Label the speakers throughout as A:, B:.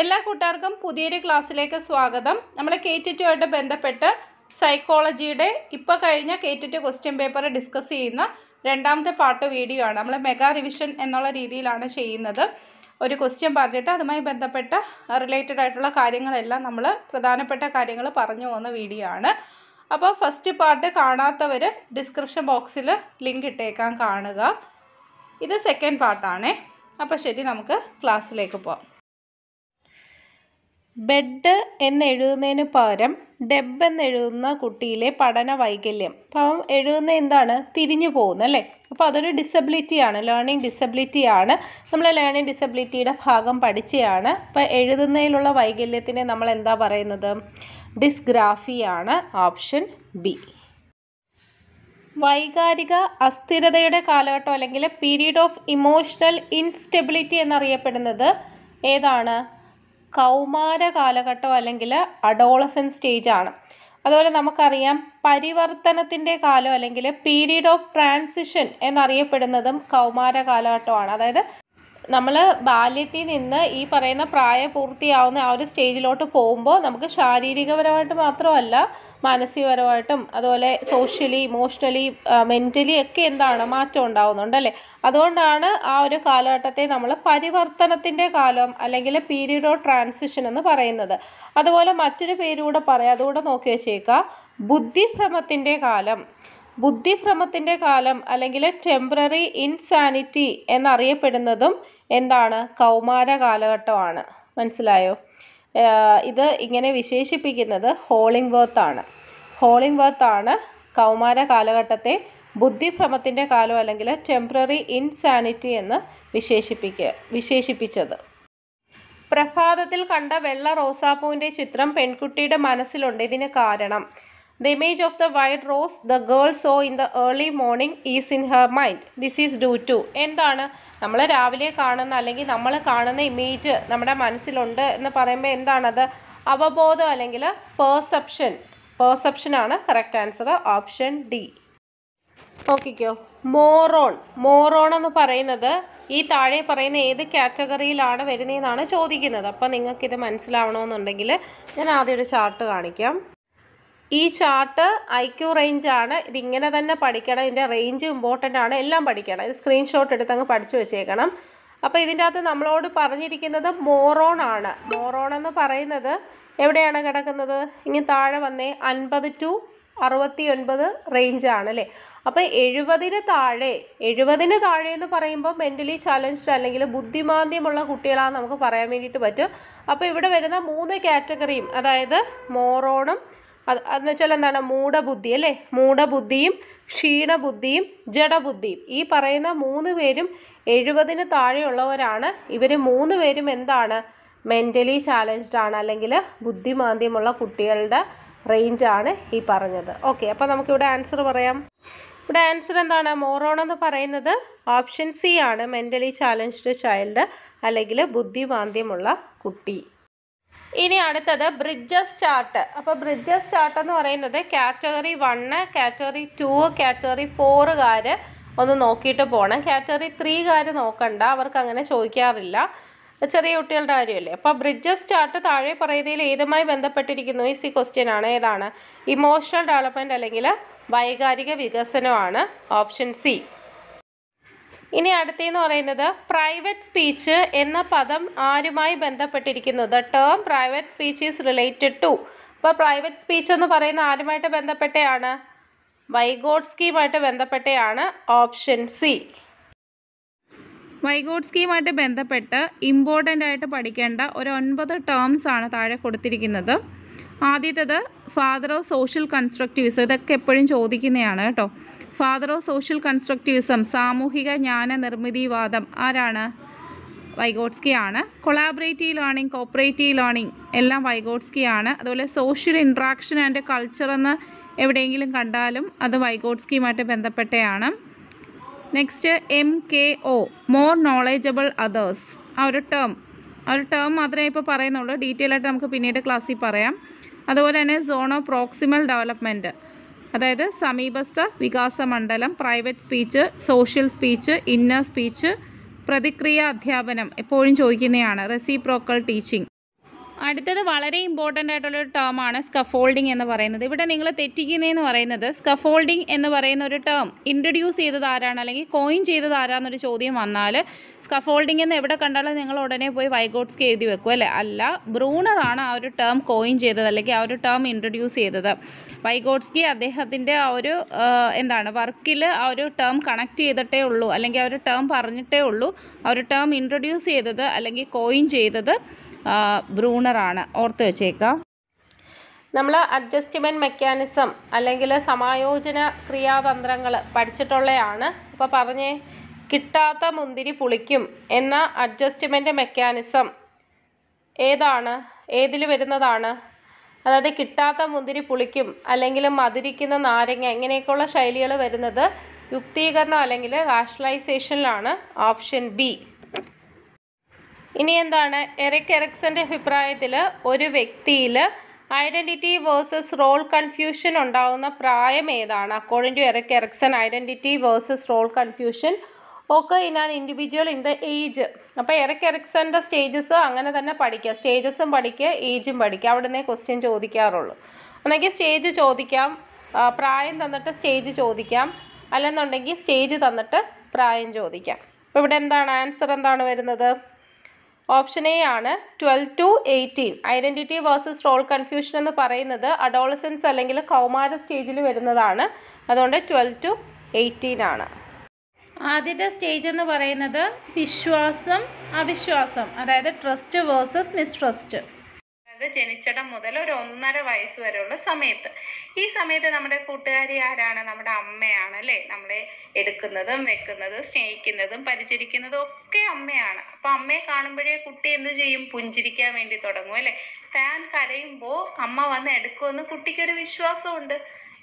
A: എല്ലാ കൂട്ടുകാർക്കും പുതിയൊരു ക്ലാസ്സിലേക്ക് സ്വാഗതം. നമ്മൾ കെ ടുമായിട്ട് ബന്ധപ്പെട്ട് സൈക്കോളജിയുടെ ഇപ്പോൾ കഴിഞ്ഞ K two question paper discuss ചെയ്യുന്ന രണ്ടാമത്തെ പാർട്ട് വീഡിയോ ആണ്. നമ്മൾ മെഗാ റിവിഷൻ എന്നുള്ള രീതിയിലാണ് ചെയ്യുന്നത്. ഒരു ക്വസ്റ്റ്യൻ പറഞ്ഞിട്ട് അതുമായി ബന്ധപ്പെട്ട റിലേറ്റഡ് ആയിട്ടുള്ള കാര്യങ്ങളെല്ലാം നമ്മൾ പ്രധാനപ്പെട്ട കാര്യങ്ങൾ പറഞ്ഞു പോകുന്ന വീഡിയോ ആണ്. അപ്പോൾ ഫസ്റ്റ് പാർട്ട് കാണാത്തവർ ഡിസ്ക്രിപ്ഷൻ ബോക്സിൽ ലിങ്ക് ഇട്ടേക്കാൻ കാണുക. ഇത് സെക്കൻഡ് പാർട്ടാണേ അപ്പോൾ ശരി നമുക്ക് ക്ലാസ്സിലേക്ക് പോകാം ബെഡ് എന്നെഴുതുന്നതിന് പകരം ഡെബ് എന്നെഴുതുന്ന കുട്ടിയിലെ പഠന വൈകല്യം. അപ്പം എഴുതുന്ന എന്താണ്? തിരിഞ്ഞു പോകുന്നു അല്ലേ? അപ്പോൾ അതൊരു ഡിസബിലിറ്റി ആണ്. ലേണിംഗ് ഡിസബിലിറ്റി ആണ്. നമ്മൾ ലേണിംഗ് ഡിസബിലിറ്റിയുടെ ഭാഗം പഠിച്ചതാണ് അപ്പോൾ എഴുതുന്നതിലുള്ള വൈകല്യത്തിനെ നമ്മൾ എന്താ പറയുന്നത്? ഡിസ്ഗ്രാഫിയാണ് ഓപ്ഷൻ ബി വൈകാരിക അസ്ഥിരതയുടെ കാലഘട്ടം അല്ലെങ്കിൽ പീരീഡ് ഓഫ് ഇമോഷണൽ ഇൻസ്റ്റെബിലിറ്റി എന്നറിയപ്പെടുന്നത് ഏതാണ്? കൗമാര കാലഘട്ടം അല്ലെങ്കിൽ അഡോളസൻ സ്റ്റേജ് ആണ്. അതുപോലെ നമുക്കറിയാം പരിവർത്തനത്തിന്റെ കാലം അല്ലെങ്കിൽ പീരീഡ് ഓഫ് ട്രാൻസിഷൻ എന്നറിയപ്പെടുന്നതും കൗമാര കാലഘട്ടമാണ്. അതായത് നമ്മൾ ബാല്യത്തിൽ നിന്ന് ഈ പറയുന്ന പ്രായപൂർത്തിയാവുന്ന ആ ഒരു സ്റ്റേജിലോട്ട് പോകുമ്പോൾ നമുക്ക് ശാരീരികപരമായിട്ട് മാത്രമല്ല മാനസികപരമായിട്ടും അതുപോലെ സോഷ്യലി ഇമോഷണലി മെന്റലി ഒക്കെ എന്താണ് മാറ്റം ഉണ്ടാവുന്നുണ്ട് അല്ലേ? അതുകൊണ്ടാണ് ആ ഒരു കാലഘട്ടത്തെ നമ്മൾ പരിവർത്തനത്തിന്റെ കാലം അല്ലെങ്കിൽ പീരീഡ് ഓഫ് ട്രാൻസിഷൻ എന്ന് പറയുന്നത്. അതുപോലെ മറ്റൊരു പേരുകൂടെ പറയാം. അതുകൂടെ നോക്കി വെച്ചേക്കാം. ബുദ്ധിഭ്രമത്തിന്റെ കാലം. ബുദ്ധിഭ്രമത്തിന്റെ കാലം അല്ലെങ്കിൽ ടെമ്പററി ഇൻസാനിറ്റി എന്നറിയപ്പെടുന്നതും എന്താണ്? കൗമാര കാലഘട്ടമാണ്. മനസ്സിലായോ? ഇത് ഇങ്ങനെ വിശേഷിപ്പിക്കുന്നത് ഹോളിംഗ് ആണ്. ഹോളിംഗ് ആണ് കൗമാര കാലഘട്ടത്തെ ബുദ്ധിഭ്രമത്തിന്റെ കാലം അല്ലെങ്കിൽ ടെമ്പററി ഇൻസാനിറ്റി എന്ന് വിശേഷിപ്പിക്കുക വിശേഷിപ്പിച്ചത്. പ്രഭാതത്തിൽ കണ്ട വെള്ള റോസാപ്പൂവിന്റെ ചിത്രം പെൺകുട്ടിയുടെ മനസ്സിലുണ്ട്. ഇതിന് കാരണം the image of the white rose the girl saw in the early morning is in her mind this is due to എന്താണ്? നമ്മൾ രാവിലെ കാണുന്ന അല്ലെങ്കിൽ നമ്മൾ കാണുന്ന ഇമേജ് നമ്മുടെ മനസ്സിലുണ്ട് എന്ന് പറയുമ്പോൾ എന്താണത്? അവബോധം അല്ലെങ്കിൽ പേഴ്സെപ്ഷൻ പേഴ്സെപ്ഷൻ ആണ് കറക്റ്റ് ആൻസർ ഓപ്ഷൻ ഡി നോക്കിക്കോ. മോറോൺ മോറോൺ എന്ന് പറയുന്നത് ഈ താഴെ പറയുന്ന ഏത് കാറ്റഗറിയിലാണ് വരുന്നതെന്നാണ് ചോദിക്കുന്നത്. അപ്പം നിങ്ങൾക്കിത് മനസ്സിലാവണമെന്നുണ്ടെങ്കിൽ ഞാൻ ആദ്യം ഒരു ചാർട്ട് കാണിക്കാം. ഈ ചാർട്ട് ഐ ക്യു റേഞ്ച് ആണ്. ഇതിങ്ങനെ തന്നെ പഠിക്കണം. ഇതിന്റെ റേഞ്ച് ഇമ്പോർട്ടന്റ് ആണ്. എല്ലാം പഠിക്കണം. ഇത് സ്ക്രീൻഷോട്ട് എടുത്ത് അങ്ങ് പഠിച്ചു വെച്ചേക്കണം. അപ്പോൾ ഇതിന്റെ അകത്ത് നമ്മളോട് പറഞ്ഞിരിക്കുന്നത് മോറോൺ ആണ്. മോറോൺ എന്ന് പറയുന്നത് എവിടെയാണ് കിടക്കുന്നത്? ഇങ്ങനെ താഴെ വന്നേ അൻപത് ടു അറുപത്തി ഒൻപത് റേഞ്ച് ആണ് അല്ലേ? അപ്പോൾ എഴുപതിന് താഴെ എഴുപതിന് താഴെ എന്ന് പറയുമ്പോൾ മെന്റലി ചലഞ്ച്ഡ് അല്ലെങ്കിൽ ബുദ്ധിമാന്ദ്യമുള്ള കുട്ടികളാണെന്ന് നമുക്ക് പറയാൻ വേണ്ടിയിട്ട് പറ്റും. അപ്പോൾ ഇവിടെ വരുന്ന മൂന്ന് കാറ്റഗറിയും അതായത് മോറോണും അത് എന്ന് വെച്ചാൽ എന്താണ്? മൂഢബുദ്ധി അല്ലേ? മൂഢബുദ്ധിയും ക്ഷീണബുദ്ധിയും ജഡബുദ്ധിയും. ഈ പറയുന്ന മൂന്ന് പേരും എഴുപതിന് താഴെയുള്ളവരാണ്. ഇവർ മൂന്ന് പേരും എന്താണ്? മെന്റലി ചാലഞ്ച്ഡ് ആണ്. അല്ലെങ്കിൽ ബുദ്ധിമാന്ദ്യമുള്ള കുട്ടികളുടെ റേഞ്ചാണ് ഈ പറഞ്ഞത്. ഓക്കെ അപ്പോൾ നമുക്കിവിടെ ആൻസർ പറയാം. ഇവിടെ ആൻസർ എന്താണ്? മോറോൺ എന്ന് പറയുന്നത് ഓപ്ഷൻ സി ആണ്. മെന്റലി ചാലഞ്ച്ഡ് ചൈൽഡ് അല്ലെങ്കിൽ ബുദ്ധിമാന്ദ്യമുള്ള കുട്ടി. ഇനി അടുത്തത് ബ്രിഡ്ജസ് ചാർട്ട് അപ്പോൾ ബ്രിഡ്ജസ് ചാർട്ട് എന്ന് പറയുന്നത് category one category two category ഫോറുകാർ ഒന്ന് നോക്കിയിട്ട് പോകണം കാറ്റഗറി ത്രീകാർ നോക്കണ്ട. അവർക്ക് അങ്ങനെ ചോദിക്കാറില്ല. ചെറിയ കുട്ടികളുടെ കാര്യമല്ലേ. അപ്പോൾ ബ്രിഡ്ജസ് ചാർട്ട് താഴെ പറയുന്നതിൽ ഏതുമായി ബന്ധപ്പെട്ടിരിക്കുന്നു? ഈസി ക്വസ്റ്റ്യൻ ആണ്. ഏതാണ്? ഇമോഷണൽ ഡെവലപ്മെന്റ് അല്ലെങ്കിൽ വൈകാരിക വികസനമാണ് ഓപ്ഷൻ സി ഇനി അടുത്തെന്ന് പറയുന്നത് പ്രൈവറ്റ് സ്പീച്ച് എന്ന പദം ആരുമായി ബന്ധപ്പെട്ടിരിക്കുന്നു? The term private speech is related to അപ്പോൾ പ്രൈവറ്റ് സ്പീച്ച് എന്ന് പറയുന്ന ആരുമായിട്ട് ബന്ധപ്പെട്ടയാണ്? വൈഗോഡ്സ്കിയുമായിട്ട് ബന്ധപ്പെട്ടയാണ് ഓപ്ഷൻ സി വൈഗോഡ്സ്കിയുമായിട്ട് ബന്ധപ്പെട്ട് ഇമ്പോർട്ടന്റ് ആയിട്ട് പഠിക്കേണ്ട ഒരു ഒൻപത് ടേംസ് ആണ് താഴെ കൊടുത്തിരിക്കുന്നത്. ആദ്യത്തേത് ഫാദർ ഓഫ് സോഷ്യൽ കൺസ്ട്രക്റ്റിവിസം ഇതൊക്കെ എപ്പോഴും ചോദിക്കുന്നതാണ് കേട്ടോ. ഫാദർ ഓഫ് സോഷ്യൽ കൺസ്ട്രക്റ്റിവിസം സാമൂഹിക ജ്ഞാന നിർമ്മിതിവാദം ആരാണ്? വൈഗോട്സ്കി ആണ് കൊളാബറേറ്റീവ് ലേണിംഗ് കോപ്പറേറ്റീവ് ലേണിംഗ് എല്ലാം വൈഗോട്സ്കി ആണ് അതുപോലെ സോഷ്യൽ ഇൻട്രാക്ഷൻ ആൻഡ് കൾച്ചർ എന്ന് എവിടെയെങ്കിലും കണ്ടാലും അത് വൈഗോട്സ്കിയുമായിട്ട് ബന്ധപ്പെട്ടയാണ്. Next M K O more knowledgeable others ആ ഒരു ടേം ആ ഒരു ടേം മാത്രമേ ഇപ്പോൾ പറയുന്നുള്ളൂ. ഡീറ്റെയിൽ ആയിട്ട് നമുക്ക് പിന്നീട് ക്ലാസ്സിൽ പറയാം. അതുപോലെ തന്നെ സോൺ ഓഫ് പ്രോക്സിമൽ ഡെവലപ്മെന്റ് അതായത് സമീപസ്ഥ വികാസ മണ്ഡലം private speech social speech inner speech പ്രതിക്രിയ അധ്യാപനം എപ്പോഴും ചോദിക്കുന്നതാണ്. റെസിപ്രോക്കൽ ടീച്ചിങ് അടുത്തത് വളരെ ഇമ്പോർട്ടന്റ് ആയിട്ടുള്ളൊരു ആണ് സ്കഫോൾഡിംഗ് എന്ന് പറയുന്നത്. ഇവിടെ നിങ്ങൾ തെറ്റിക്കുന്നതെന്ന് പറയുന്നത് സ്കഫോൾഡിംഗ് എന്ന് പറയുന്ന ഒരു ടേം ഇൻട്രൊഡ്യൂസ് ചെയ്തത് ആരാണ്? അല്ലെങ്കിൽ കോയിൻ ചെയ്തത് ആരാന്നൊരു ചോദ്യം വന്നാൽ സ്കഫോൾഡിംഗ് എന്ന് എവിടെ കണ്ടാലും നിങ്ങൾ ഉടനെ പോയി വൈഗോട്സ്കി എഴുതി വെക്കും അല്ലേ? അല്ല ബ്രൂണറാണ് ആ ഒരു ടേം കോയിൻ ചെയ്തത് അല്ലെങ്കിൽ ആ ഒരു ടേം ഇൻട്രൊഡ്യൂസ് ചെയ്തത്. വൈഗോട്സ്കി അദ്ദേഹത്തിന്റെ ആ ഒരു എന്താണ് വർക്കിൽ ആ ഒരു ടേം കണക്ട് ചെയ്തിട്ടേ ഉള്ളൂ. അല്ലെങ്കിൽ ആ ഒരു ടേം പറഞ്ഞിട്ടേ ഉള്ളൂ. ആ ഒരു ടേം ഇൻട്രൊഡ്യൂസ് ചെയ്തത് അല്ലെങ്കിൽ കോയിൻ ചെയ്തത്. ബ്രൂണറാണ്. ഓർത്ത് വെച്ചേക്കാം. നമ്മൾ അഡ്ജസ്റ്റ്മെന്റ് മെക്കാനിസം അല്ലെങ്കിൽ സമായോജന ക്രിയാതന്ത്രങ്ങൾ പഠിച്ചിട്ടുള്ളതാണ് അപ്പോൾ പറഞ്ഞേ കിട്ടാത്ത മുന്തിരി പുളിക്കും എന്ന അഡ്ജസ്റ്റ്മെന്റ് മെക്കാനിസം ഏതാണ്? ഏതിൽ വരുന്നതാണ്? അതായത് കിട്ടാത്ത മുന്തിരി പുളിക്കും അല്ലെങ്കിൽ മധുരിക്കുന്ന നാരങ്ങ ഇങ്ങനെയൊക്കെയുള്ള ശൈലികൾ വരുന്നത് യുക്തീകരണം അല്ലെങ്കിൽ റാഷണലൈസേഷനിലാണ് ഓപ്ഷൻ ബി. ഇനി എന്താണ്? എറിക് എറിക്സന്റെ അഭിപ്രായത്തിൽ ഒരു വ്യക്തിയിൽ ഐഡന്റിറ്റി വേഴ്സസ് റോൾ കൺഫ്യൂഷൻ ഉണ്ടാവുന്ന പ്രായം ഏതാണ്? According to Erik Erikson identity versus role confusion ഒക്കെ in an individual in the age. അപ്പോൾ എറിക് എറിക്സന്റെ സ്റ്റേജസ് അങ്ങനെ തന്നെ പഠിക്കുക. സ്റ്റേജസും പഠിക്കുക ഏജും പഠിക്കുക. അവിടെ നിന്നേ ക്വസ്റ്റ്യൻ ചോദിക്കാറുള്ളൂ. ഒന്നെങ്കിൽ സ്റ്റേജ് ചോദിക്കാം പ്രായം തന്നിട്ട് സ്റ്റേജ് ചോദിക്കാം. അല്ലെന്നുണ്ടെങ്കിൽ സ്റ്റേജ് തന്നിട്ട് പ്രായം ചോദിക്കാം. അപ്പോൾ ഇവിടെ എന്താണ്? ആൻസർ എന്താണ് വരുന്നത്? ഓപ്ഷൻ എ ആണ് twelve to eighteen. Identity versus role confusion എന്ന് പറയുന്നത് അഡോളസൻസ് അല്ലെങ്കിൽ കൗമാര സ്റ്റേജിൽ വരുന്നതാണ്. അതുകൊണ്ട് ട്വൽവ് ടു എയ്റ്റീൻ ആണ്. ആദ്യത്തെ സ്റ്റേജ് എന്ന് പറയുന്നത് വിശ്വാസം അവിശ്വാസം. അതായത് ട്രസ്റ്റ് വേഴ്സസ് മിസ്ട്രസ്റ്റ്.
B: അത് ജനിച്ചിടം മുതൽ ഒരു ഒന്നര വയസ്സ് വരെയുള്ള സമയത്ത്. ഈ സമയത്ത് നമ്മുടെ കൂട്ടുകാരി ആരാണ്? നമ്മുടെ അമ്മയാണ് അല്ലേ? നമ്മളെ എടുക്കുന്നതും വെക്കുന്നതും സ്നേഹിക്കുന്നതും പരിചരിക്കുന്നതും ഒക്കെ അമ്മയാണ്. അപ്പൊ അമ്മയെ കാണുമ്പോഴേ കുട്ടി എന്ത് ചെയ്യും? പുഞ്ചിരിക്കാൻ വേണ്ടി തുടങ്ങും അല്ലെ? താൻ കരയുമ്പോൾ അമ്മ വന്ന് എടുക്കുമെന്ന് കുട്ടിക്കൊരു വിശ്വാസമുണ്ട്.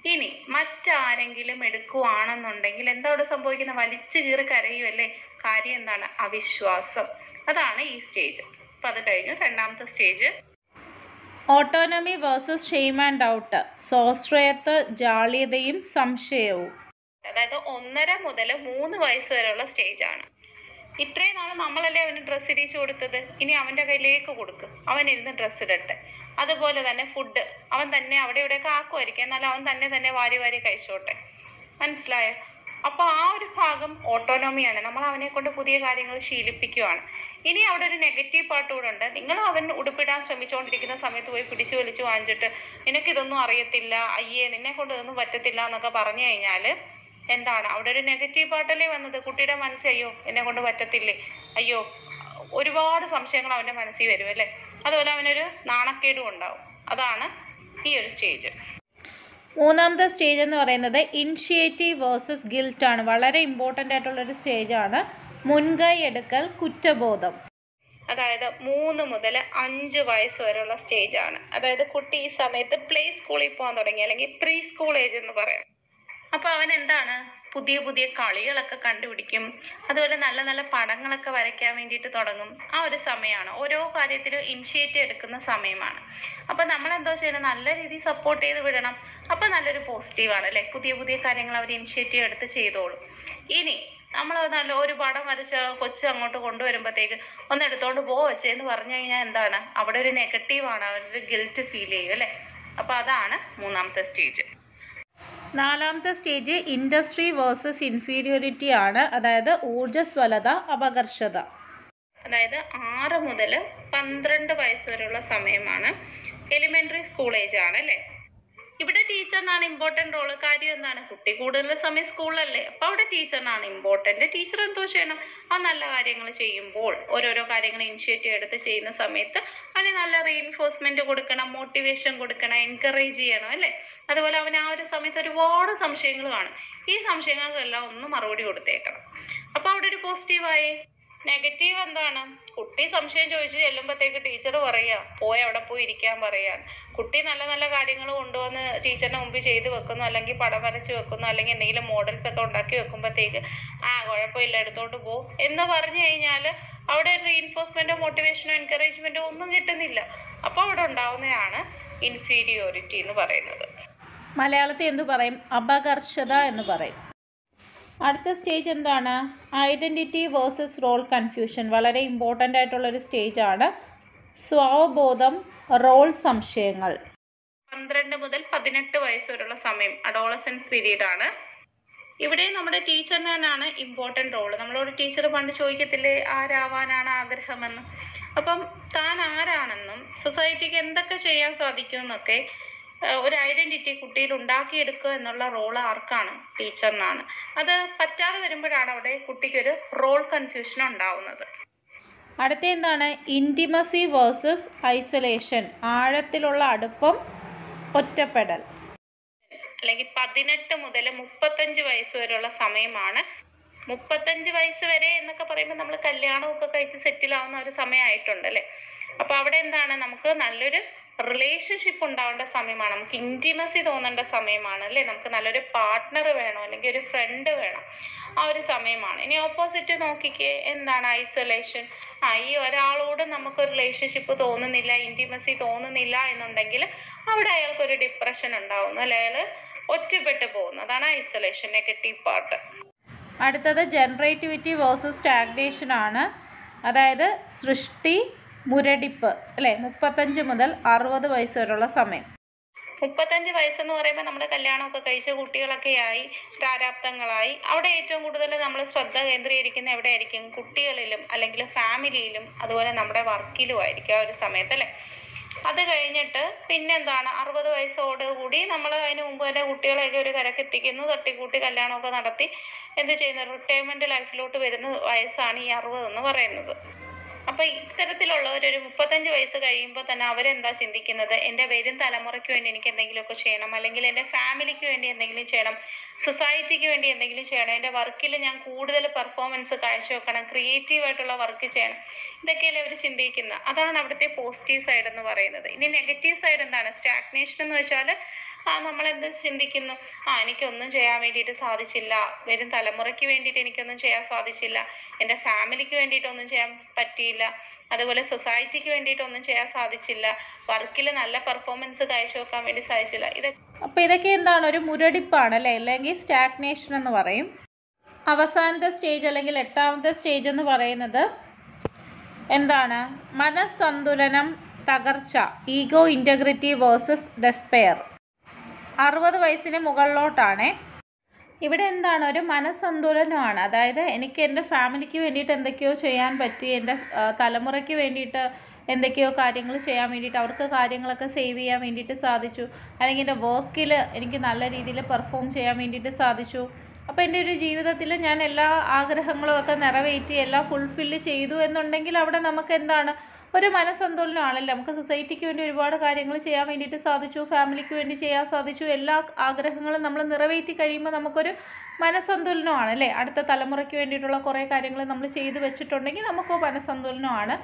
B: ഇനി മറ്റാരെങ്കിലും എടുക്കുവാണെന്നുണ്ടെങ്കിൽ എന്താ അവിടെ സംഭവിക്കുന്നത്? വലിച്ചു കീറി കരയുമല്ലേ കാര്യം എന്താണ്? അവിശ്വാസം. അതാണ് ഈ സ്റ്റേജ്. അപ്പൊ അത് കഴിഞ്ഞു. രണ്ടാമത്തെ stage.
A: Autonomy versus shame and doubt സ്വാശ്രയത്വ ജാള്യതയും സംശയവും.
B: അതായത് ഒന്നര മുതൽ മൂന്ന് വയസ്സ് വരെയുള്ള ആണ്. ഇത്രയും നാൾ നമ്മളല്ലേ അവന് ഡ്രസ്സ് ഇരിച്ചു കൊടുത്തത്? ഇനി അവന്റെ കയ്യിലേക്ക് കൊടുക്കും. അവൻ ഇരുന്ന് ഡ്രസ്സ് ഇടട്ടെ. അതുപോലെ തന്നെ ഫുഡ് അവൻ തന്നെ അവിടെ ഇവിടെയൊക്കെ ആക്കുമായിരിക്കും. എന്നാലും അവൻ തന്നെ തന്നെ വാരി വാരി കഴിച്ചോട്ടെ. മനസ്സിലായോ? അപ്പൊ ആ ഒരു ഭാഗം ഓട്ടോണോമിയാണ് നമ്മൾ അവനെ കൊണ്ട് പുതിയ കാര്യങ്ങൾ ശീലിപ്പിക്കുകയാണ് ഇനി അവിടെ ഒരു നെഗറ്റീവ് പാർട്ട് കൂടെ ഉണ്ട്. നിങ്ങൾ അവൻ ഉടുപ്പിടാൻ ശ്രമിച്ചുകൊണ്ടിരിക്കുന്ന സമയത്ത് പോയി പിടിച്ചു വലിച്ചു വാങ്ങിച്ചിട്ട് നിനക്കിതൊന്നും അറിയത്തില്ല അയ്യേ നിന്നെ കൊണ്ട് ഇതൊന്നും പറ്റത്തില്ല എന്നൊക്കെ പറഞ്ഞു കഴിഞ്ഞാൽ എന്താണ്? അവിടെ ഒരു നെഗറ്റീവ് പാർട്ടല്ലേ വന്നത്? കുട്ടിയുടെ മനസ്സിൽ അയ്യോ എന്നെ കൊണ്ട് പറ്റത്തില്ലേ? അയ്യോ ഒരുപാട് സംശയങ്ങൾ അവന്റെ മനസ്സിൽ വരും അല്ലേ? അതുപോലെ അവനൊരു നാണക്കേടും ഉണ്ടാവും. അതാണ് ഈ ഒരു സ്റ്റേജ്
A: മൂന്നാമത്തെ സ്റ്റേജ് എന്ന് പറയുന്നത് ഇനിഷ്യേറ്റീവ് വേഴ്സസ് ഗിൽറ്റ് ആണ്. വളരെ ഇമ്പോർട്ടന്റ് ആയിട്ടുള്ളൊരു സ്റ്റേജാണ് മുൻകൈ എടുക്കൽ കുറ്റബോധം.
B: അതായത് മൂന്ന് മുതൽ അഞ്ച് വയസ്സ് വരെയുള്ള സ്റ്റേജ് ആണ്. അതായത് കുട്ടി ഈ സമയത്ത് പ്ലേ സ്കൂളിൽ പോകാൻ തുടങ്ങി അല്ലെങ്കിൽ പ്രീ സ്കൂൾ ഏജ് എന്ന് പറയാം. അപ്പൊ അവൻ എന്താണ്? പുതിയ പുതിയ കളികളൊക്കെ കണ്ടുപിടിക്കും. അതുപോലെ നല്ല നല്ല പടങ്ങളൊക്കെ വരയ്ക്കാൻ വേണ്ടിയിട്ട് തുടങ്ങും. ആ ഒരു സമയമാണ്. ഓരോ കാര്യത്തിലും ഇനിഷ്യേറ്റീവ് എടുക്കുന്ന സമയമാണ്. അപ്പൊ നമ്മൾ എന്തോ ചെയ്യണം? നല്ല രീതിയിൽ സപ്പോർട്ട് ചെയ്ത് വിടണം. അപ്പൊ നല്ലൊരു പോസിറ്റീവാണ് അല്ലെ? പുതിയ പുതിയ കാര്യങ്ങൾ അവർ ഇനിഷ്യേറ്റീവ് എടുത്ത് ചെയ്തോളും. ഇനി നമ്മൾ നല്ല ഒരു പടം വരച്ച കൊച്ചു അങ്ങോട്ട് കൊണ്ടുവരുമ്പോഴത്തേക്ക് ഒന്ന് എടുത്തോണ്ട് പോ എന്ന് പറഞ്ഞു കഴിഞ്ഞാൽ എന്താണ്? അവിടെ ഒരു നെഗറ്റീവാണ് അവരൊരു ഗിൽറ്റ് ഫീൽ ചെയ്യും അല്ലേ? അപ്പൊ അതാണ് മൂന്നാമത്തെ സ്റ്റേജ്
A: നാലാമത്തെ സ്റ്റേജ് ഇൻഡസ്ട്രി വേഴ്സസ് ഇൻഫീരിയോറിറ്റി ആണ്. അതായത് ഊർജസ്വലത അപകർഷത.
B: അതായത് ആറ് മുതൽ പന്ത്രണ്ട് വയസ്സ് വരെയുള്ള സമയമാണ്. എലിമെന്ററി സ്കൂൾ ഏജ് ആണ് അല്ലേ? ഇവിടെ ടീച്ചറിനാണ് ഇമ്പോർട്ടന്റ് റോൾ കാര്യം എന്താണ്? കുട്ടി കൂടുതൽ സമയം സ്കൂളിലല്ലേ അപ്പൊ അവിടെ ടീച്ചറിനാണ് ഇമ്പോർട്ടന്റ് ടീച്ചർ എന്തോ ചെയ്യണം? ആ നല്ല കാര്യങ്ങൾ ചെയ്യുമ്പോൾ ഓരോരോ കാര്യങ്ങൾ ഇനിഷ്യേറ്റീവ് എടുത്ത് ചെയ്യുന്ന സമയത്ത് അവന് നല്ല റീഇൻഫോഴ്സ്മെന്റ് കൊടുക്കണം മോട്ടിവേഷൻ കൊടുക്കണം എൻകറേജ് ചെയ്യണം അല്ലേ? അതുപോലെ അവൻ ആ ഒരു സമയത്ത് ഒരുപാട് സംശയങ്ങൾ കാണും. ഈ സംശയങ്ങൾക്കെല്ലാം ഒന്ന് മറുപടി കൊടുത്തേക്കണം. അപ്പൊ അവിടെ ഒരു പോസിറ്റീവായി നെഗറ്റീവ് എന്താണ്? കുട്ടി സംശയം ചോദിച്ചു ചെല്ലുമ്പോഴത്തേക്ക് ടീച്ചർ പറയുക പോയി അവിടെ പോയി ഇരിക്കാൻ പറയാണ് കുട്ടി നല്ല നല്ല കാര്യങ്ങൾ കൊണ്ടുവന്ന് ടീച്ചറിന്റെ മുമ്പിൽ ചെയ്ത് വെക്കുന്നു അല്ലെങ്കിൽ പടം വരച്ച് വെക്കുന്നു അല്ലെങ്കിൽ എന്തെങ്കിലും മോഡൽസ് ഒക്കെ ഉണ്ടാക്കി വെക്കുമ്പോഴത്തേക്ക് ആ കുഴപ്പമില്ല എടുത്തോണ്ട് പോ. എന്ന് പറഞ്ഞു കഴിഞ്ഞാൽ അവിടെ ഒരു റീഇൻഫോഴ്സ്മെന്റോ മോട്ടിവേഷനോ എൻകറേജ്മെന്റോ ഒന്നും കിട്ടുന്നില്ല. അപ്പോൾ അവിടെ ഉണ്ടാവുന്നതാണ് ഇൻഫീരിയോറിറ്റി എന്ന് പറയുന്നത്.
A: മലയാളത്തിൽ എന്തു പറയും? അപകർഷത എന്ന് പറയും. അടുത്ത സ്റ്റേജ് എന്താണ്? ഐഡന്റിറ്റി വേഴ്സസ് റോൾ കൺഫ്യൂഷൻ വളരെ ഇമ്പോർട്ടന്റ് ആയിട്ടുള്ളൊരു സ്റ്റേജാണ് സ്വാവബോധം റോൾ സംശയങ്ങൾ.
B: പന്ത്രണ്ട് മുതൽ പതിനെട്ട് വയസ്സ് വരെയുള്ള സമയം അഡോളസൻസ് പീരീഡ് ആണ്. ഇവിടെ നമ്മുടെ ടീച്ചറിന് തന്നെയാണ് ഇമ്പോർട്ടന്റ് റോൾ നമ്മളോട് ടീച്ചർ പണ്ട് ചോദിക്കത്തില്ലേ ആരാവാനാണ് ആഗ്രഹമെന്ന്? അപ്പം താൻ ആരാണെന്നും സൊസൈറ്റിക്ക് എന്തൊക്കെ ചെയ്യാൻ സാധിക്കും എന്നൊക്കെ ആഹ് ഒരു ഐഡന്റിറ്റി കുട്ടിയിൽ ഉണ്ടാക്കിയെടുക്കുക എന്നുള്ള റോൾ ആർക്കാണ്? ടീച്ചറിനാണ് അത് പറ്റാതെ വരുമ്പോഴാണ് അവിടെ കുട്ടിക്കൊരു റോൾ കൺഫ്യൂഷൻ ഉണ്ടാവുന്നത്.
A: അടുത്ത എന്താണ്? ഇന്റിമസി വേഴ്സസ് ഐസൊലേഷൻ ആഴത്തിലുള്ള അടുപ്പം ഒറ്റപ്പെടൽ.
B: അല്ലെങ്കിൽ പതിനെട്ട് മുതൽ മുപ്പത്തഞ്ച് വയസ്സ് വരെയുള്ള സമയമാണ്. മുപ്പത്തഞ്ച് വയസ്സ് വരെ എന്നൊക്കെ പറയുമ്പോൾ നമ്മൾ കല്യാണമൊക്കെ കഴിച്ച് സെറ്റിൽ ആവുന്ന ഒരു സമയമായിട്ടുണ്ട് അല്ലേ? അപ്പൊ അവിടെ എന്താണ്? നമുക്ക് നല്ലൊരു റിലേഷൻഷിപ്പ് ഉണ്ടാവേണ്ട സമയമാണ്. നമുക്ക് ഇന്റിമസി തോന്നേണ്ട സമയമാണ് അല്ലേ? നമുക്ക് നല്ലൊരു പാർട്ണർ വേണം അല്ലെങ്കിൽ ഒരു ഫ്രണ്ട് വേണം. ആ ഒരു സമയമാണ്. ഇനി ഓപ്പോസിറ്റ് നോക്കിക്കേ എന്താണ് ഐസൊലേഷൻ ആ ഈ ഒരാളോട് നമുക്ക് റിലേഷൻഷിപ്പ് തോന്നുന്നില്ല ഇന്റിമസി തോന്നുന്നില്ല എന്നുണ്ടെങ്കിൽ അവിടെ അയാൾക്ക് ഒരു ഡിപ്രഷൻ ഉണ്ടാവുന്നു അല്ലെ? അയാൾ ഒറ്റപ്പെട്ടു പോകുന്നു. അതാണ് ഐസൊലേഷൻ നെഗറ്റീവ് പാർട്ട്
A: അടുത്തത് ജനറേറ്റിവിറ്റി വേഴ്സസ് സ്റ്റാഗ്നേഷൻ ആണ്. അതായത് സൃഷ്ടി മുരടിപ്പ് അല്ലേ? മുപ്പത്തഞ്ച് മുതൽ അറുപത് വയസ്സ് വരെയുള്ള സമയം.
B: മുപ്പത്തഞ്ച് വയസ്സെന്ന് പറയുമ്പോൾ നമ്മുടെ കല്യാണമൊക്കെ കഴിച്ച് കുട്ടികളൊക്കെ ആയി പ്രാരാബ്ദങ്ങളായി അവിടെ ഏറ്റവും കൂടുതൽ നമ്മൾ ശ്രദ്ധ കേന്ദ്രീകരിക്കുന്ന എവിടെയായിരിക്കും? കുട്ടികളിലും അല്ലെങ്കിൽ ഫാമിലിയിലും അതുപോലെ നമ്മുടെ വർക്കിലും ആയിരിക്കും ആ ഒരു സമയത്ത് അല്ലേ? അത് കഴിഞ്ഞിട്ട് പിന്നെന്താണ്? അറുപത് വയസ്സോട് കൂടി നമ്മൾ അതിന് മുമ്പ് തന്നെ കുട്ടികളെയൊക്കെ ഒരു കരക്ക് എത്തിക്കുന്നു തട്ടിക്കൂട്ടി കല്യാണമൊക്കെ നടത്തി എന്ത് ചെയ്യുന്നു റിട്ടയർമെന്റ് ലൈഫിലോട്ട് വരുന്ന വയസ്സാണ് ഈ അറുപത് എന്ന് പറയുന്നത്. അപ്പൊ ഇത്തരത്തിലുള്ളവർ ഒരു മുപ്പത്തഞ്ച് വയസ്സ് കഴിയുമ്പോൾ തന്നെ അവരെന്താ ചിന്തിക്കുന്നത്? എന്റെ വരും തലമുറയ്ക്ക് വേണ്ടി എനിക്ക് എന്തെങ്കിലുമൊക്കെ ചെയ്യണം. അല്ലെങ്കിൽ എന്റെ ഫാമിലിക്ക് വേണ്ടി എന്തെങ്കിലും ചെയ്യണം. സൊസൈറ്റിക്ക് വേണ്ടി എന്തെങ്കിലും ചെയ്യണം. എന്റെ വർക്കിൽ ഞാൻ കൂടുതൽ പെർഫോമൻസ് കാഴ്ചവെക്കണം. ക്രിയേറ്റീവ് ആയിട്ടുള്ള വർക്ക് ചെയ്യണം. ഇതൊക്കെയല്ലേ അവർ ചിന്തിക്കുന്നത്. അതാണ് അവിടുത്തെ പോസിറ്റീവ് സൈഡ് എന്ന് പറയുന്നത്. ഇനി നെഗറ്റീവ് സൈഡ് എന്താണ്? സ്റ്റാഗ്നേഷൻ എന്ന് വെച്ചാൽ ആ നമ്മൾ എന്ത് ചിന്തിക്കുന്നു? ആ എനിക്കൊന്നും ചെയ്യാൻ വേണ്ടിയിട്ട് സാധിച്ചില്ല. വരും തലമുറയ്ക്ക് വേണ്ടിയിട്ട് എനിക്കൊന്നും ചെയ്യാൻ സാധിച്ചില്ല. എന്റെ ഫാമിലിക്ക് വേണ്ടിയിട്ടൊന്നും ചെയ്യാൻ പറ്റിയില്ല. അതുപോലെ സൊസൈറ്റിക്ക് വേണ്ടിയിട്ടൊന്നും ചെയ്യാൻ സാധിച്ചില്ല. വർക്കിൽ നല്ല പെർഫോമൻസ് കാഴ്ചവെക്കാൻ വേണ്ടി സാധിച്ചില്ല. ഇതൊക്കെ
A: അപ്പോൾ ഇതൊക്കെ എന്താണ്? ഒരു മുരടിപ്പാണ് അല്ലേ? അല്ലെങ്കിൽ സ്റ്റാഗ്നേഷൻ എന്ന് പറയും. അവസാനത്തെ സ്റ്റേജ് അല്ലെങ്കിൽ എട്ടാമത്തെ സ്റ്റേജ് എന്ന് പറയുന്നത് എന്താണ്? മനസ്സന്തുലനം തകർച്ച ഈഗോ ഇന്റഗ്രിറ്റി വേഴ്സസ് ഡെസ്പെയർ. അറുപത് വയസ്സിന് മുകളിലോട്ടാണ്. ഇവിടെ എന്താണ്? ഒരു മനസ്സന്തുലനമാണ്. അതായത് എനിക്ക് എന്റെ ഫാമിലിക്ക് വേണ്ടിയിട്ട് എന്തൊക്കെയോ ചെയ്യാൻ പറ്റി എന്റെ തലമുറയ്ക്ക് വേണ്ടിയിട്ട് എന്തൊക്കെയോ കാര്യങ്ങൾ ചെയ്യാൻ വേണ്ടിയിട്ട് അവർക്ക് കാര്യങ്ങളൊക്കെ സേവ് ചെയ്യാൻ വേണ്ടിയിട്ട് സാധിച്ചു. അല്ലെങ്കിൽ എന്റെ വർക്കിൽ എനിക്ക് നല്ല രീതിയിൽ പെർഫോം ചെയ്യാൻ വേണ്ടിയിട്ട് സാധിച്ചു. അപ്പോൾ എന്റെ ഒരു ജീവിതത്തിൽ ഞാൻ എല്ലാ ആഗ്രഹങ്ങളും ഒക്കെ നിറവേറ്റി എല്ലാം ഫുൾഫില്ല് ചെയ്തു എന്നുണ്ടെങ്കിൽ അവിടെ നമുക്ക് എന്താണ്? ഒരു മനസ്സന്തോലനമാണല്ലോ നമുക്ക് സൊസൈറ്റിക്ക് വേണ്ടി ഒരുപാട് കാര്യങ്ങൾ ചെയ്യാൻ വേണ്ടിയിട്ട് സാധിച്ചു. ഫാമിലിക്ക് വേണ്ടി ചെയ്യാൻ സാധിച്ചു. എല്ലാ ആഗ്രഹങ്ങളും നമ്മൾ നിറവേറ്റി കഴിയുമ്പോൾ നമുക്കൊരു മനസ്സന്തോലനമാണ് അല്ലേ? അടുത്ത തലമുറയ്ക്ക് വേണ്ടിയിട്ടുള്ള കുറേ കാര്യങ്ങൾ നമ്മൾ ചെയ്തു വെച്ചിട്ടുണ്ടെങ്കിൽ നമുക്ക് മനസ്സന്തോലനമാണ്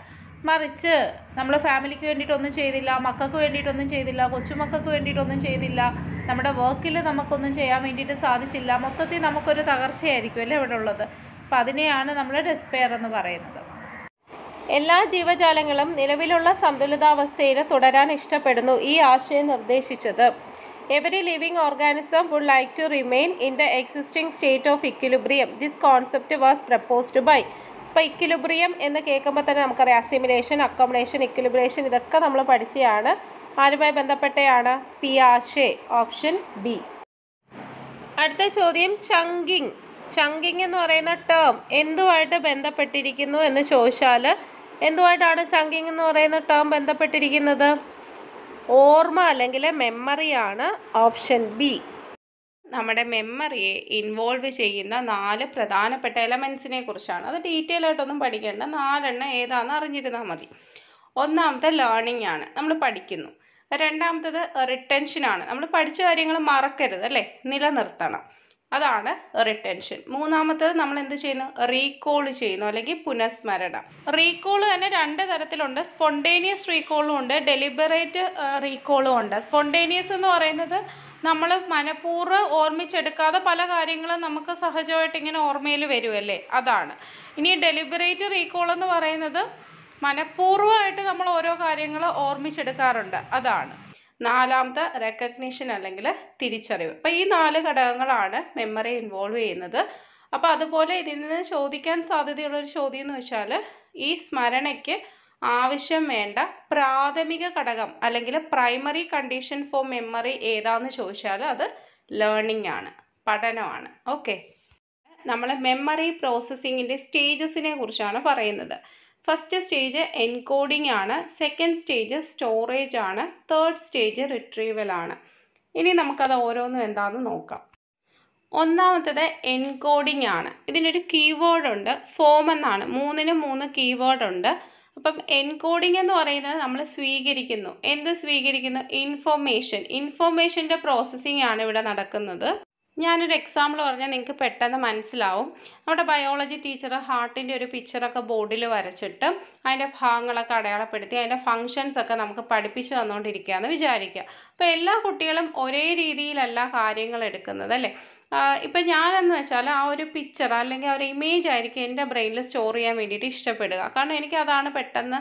A: മറിച്ച് നമ്മൾ ഫാമിലിക്ക് വേണ്ടിയിട്ടൊന്നും ചെയ്തില്ല മക്കൾക്ക് വേണ്ടിയിട്ടൊന്നും ചെയ്തില്ല കൊച്ചുമക്കൾക്ക് വേണ്ടിയിട്ടൊന്നും ചെയ്തില്ല നമ്മുടെ വർക്കിൽ നമുക്കൊന്നും ചെയ്യാൻ വേണ്ടിയിട്ട് സാധിച്ചില്ല. മൊത്തത്തിൽ നമുക്കൊരു തകർച്ചയായിരിക്കും അല്ലേ ഇവിടെ ഉള്ളത്? അപ്പം അതിനെയാണ് നമ്മൾ ഡെസ്പെയർ എന്ന് പറയുന്നത്. എല്ലാ ജീവജാലങ്ങളും നിലവിലുള്ള സന്തുലിതാവസ്ഥയിൽ തുടരാൻ ഇഷ്ടപ്പെടുന്നു ഈ ആശയം നിർദ്ദേശിച്ചത്. Every living organism would like to remain in the existing state of equilibrium this concept was proposed by ഇപ്പോൾ ഇക്വിലിബ്രിയം എന്ന് കേൾക്കുമ്പോൾ തന്നെ നമുക്കറിയാം. അസിമിലേഷൻ അക്കോമഡേഷൻ ഇക്വിലിബ്രേഷൻ ഇതൊക്കെ നമ്മൾ പഠിച്ചതാണ് ആരുമായി ബന്ധപ്പെട്ടയാണ്? പി ആശെ ഓപ്ഷൻ ബി അടുത്ത ചോദ്യം ചങ്കിങ് ചങ്കിങ് എന്ന് പറയുന്ന ടേം എന്തുമായിട്ട് ബന്ധപ്പെട്ടിരിക്കുന്നു എന്ന് ചോദിച്ചാൽ എന്തുമായിട്ടാണ് ചങ്കിങ് എന്ന് പറയുന്ന ടേം ബന്ധപ്പെട്ടിരിക്കുന്നത്? ഓർമ്മ അല്ലെങ്കിൽ മെമ്മറിയാണ് ഓപ്ഷൻ ബി നമ്മുടെ മെമ്മറിയെ ഇൻവോൾവ് ചെയ്യുന്ന നാല് പ്രധാനപ്പെട്ട എലമെൻസിനെ കുറിച്ചാണ്. അത് ഡീറ്റെയിൽ ആയിട്ടൊന്നും പഠിക്കേണ്ട. നാലെണ്ണം ഏതാണെന്ന് അറിഞ്ഞിരുന്നാൽ മതി. ഒന്നാമത്തെ ലേണിംഗ് ആണ്. നമ്മൾ പഠിക്കുന്നു. രണ്ടാമത്തത് റിട്ടൻഷനാണ് നമ്മൾ പഠിച്ച കാര്യങ്ങൾ മറക്കരുത് അല്ലേ? നിലനിർത്തണം. അതാണ് റിട്ടൻഷൻ മൂന്നാമത്തത് നമ്മൾ എന്ത് ചെയ്യുന്നു? റീകോൾ ചെയ്യുന്നു അല്ലെങ്കിൽ പുനഃസ്മരണം. റീകോൾ തന്നെ രണ്ട് തരത്തിലുണ്ട്. സ്പോണ്ടേനിയസ് റീകോളും ഉണ്ട്. ഡെലിബറേറ്റ് റീകോളും ഉണ്ട്. സ്പോണ്ടേനിയസ് എന്ന് പറയുന്നത് നമ്മൾ മനഃപൂർവം ഓർമ്മിച്ചെടുക്കാതെ പല കാര്യങ്ങളും നമുക്ക് സഹജമായിട്ട് ഇങ്ങനെ ഓർമ്മയിൽ വരുമല്ലേ അതാണ്. ഇനി ഡെലിബറേറ്റ് റീകോൾ എന്ന് പറയുന്നത് മനഃപൂർവമായിട്ട് നമ്മൾ ഓരോ കാര്യങ്ങൾ ഓർമ്മിച്ചെടുക്കാറുണ്ട്. അതാണ്. നാലാമത്തെ റെക്കഗ്നീഷൻ അല്ലെങ്കിൽ തിരിച്ചറിവ്. അപ്പോൾ ഈ നാല് ഘടകങ്ങളാണ് മെമ്മറി ഇൻവോൾവ് ചെയ്യുന്നത്. അപ്പോൾ അതുപോലെ ഇതിൽ നിന്ന് ചോദിക്കാൻ സാധ്യതയുള്ളൊരു ചോദ്യം എന്ന് വെച്ചാൽ ഈ സ്മരണയ്ക്ക് ആവശ്യം വേണ്ട പ്രാഥമിക ഘടകം അല്ലെങ്കിൽ പ്രൈമറി കണ്ടീഷൻ ഫോർ മെമ്മറി ഏതാന്ന് ചോദിച്ചാൽ അത് ലേണിംഗ് ആണ് പഠനമാണ്. ഓക്കെ നമ്മൾ മെമ്മറി പ്രോസസ്സിങ്ങിന്റെ സ്റ്റേജസിനെ കുറിച്ചാണ് പറയുന്നത്. ഫസ്റ്റ് സ്റ്റേജ് എൻകോഡിംഗ് ആണ്. സെക്കൻഡ് സ്റ്റേജ് സ്റ്റോറേജ് ആണ്. തേർഡ് സ്റ്റേജ് റിട്രീവൽ ആണ്. ഇനി നമുക്കത് ഓരോന്നും എന്താണെന്ന് നോക്കാം. ഒന്നാമത്തത് എൻകോഡിംഗ് ആണ്. ഇതിനൊരു കീവേഡ് ഉണ്ട്. ഫോം എന്നാണ്. മൂന്നിനും മൂന്ന് കീവേഡ് ഉണ്ട്. അപ്പം എൻകോഡിംഗ് എന്ന് പറയുന്നത് നമ്മൾ സ്വീകരിക്കുന്നു. എന്ത് സ്വീകരിക്കുന്നു? ഇൻഫോർമേഷൻ ഇൻഫോർമേഷന്റെ പ്രോസസ്സിംഗ് ആണ് ഇവിടെ നടക്കുന്നത്. ഞാനൊരു എക്സാമ്പിൾ പറഞ്ഞാൽ നിങ്ങൾക്ക് പെട്ടെന്ന് മനസ്സിലാവും. നമ്മുടെ ബയോളജി ടീച്ചർ ഹാർട്ടിന്റെ ഒരു പിക്ചറൊക്കെ ബോർഡിൽ വരച്ചിട്ട് അതിന്റെ ഭാഗങ്ങളൊക്കെ അടയാളപ്പെടുത്തി അതിന്റെ ഫങ്ഷൻസ് ഒക്കെ നമുക്ക് പഠിപ്പിച്ചു തന്നുകൊണ്ടിരിക്കുകയെന്ന് വിചാരിക്കുക അപ്പോൾ എല്ലാ കുട്ടികളും ഒരേ രീതിയിലല്ല കാര്യങ്ങൾ എടുക്കുന്നത് അല്ലേ? ഇപ്പം ഞാനെന്ന് വെച്ചാൽ ആ ഒരു പിക്ചർ അല്ലെങ്കിൽ ആ ഒരു ഇമേജ് ആയിരിക്കും എന്റെ ബ്രെയിനിൽ സ്റ്റോർ ചെയ്യാൻ വേണ്ടിയിട്ട് ഇഷ്ടപ്പെടുക. കാരണം എനിക്ക് അതാണ് പെട്ടെന്ന്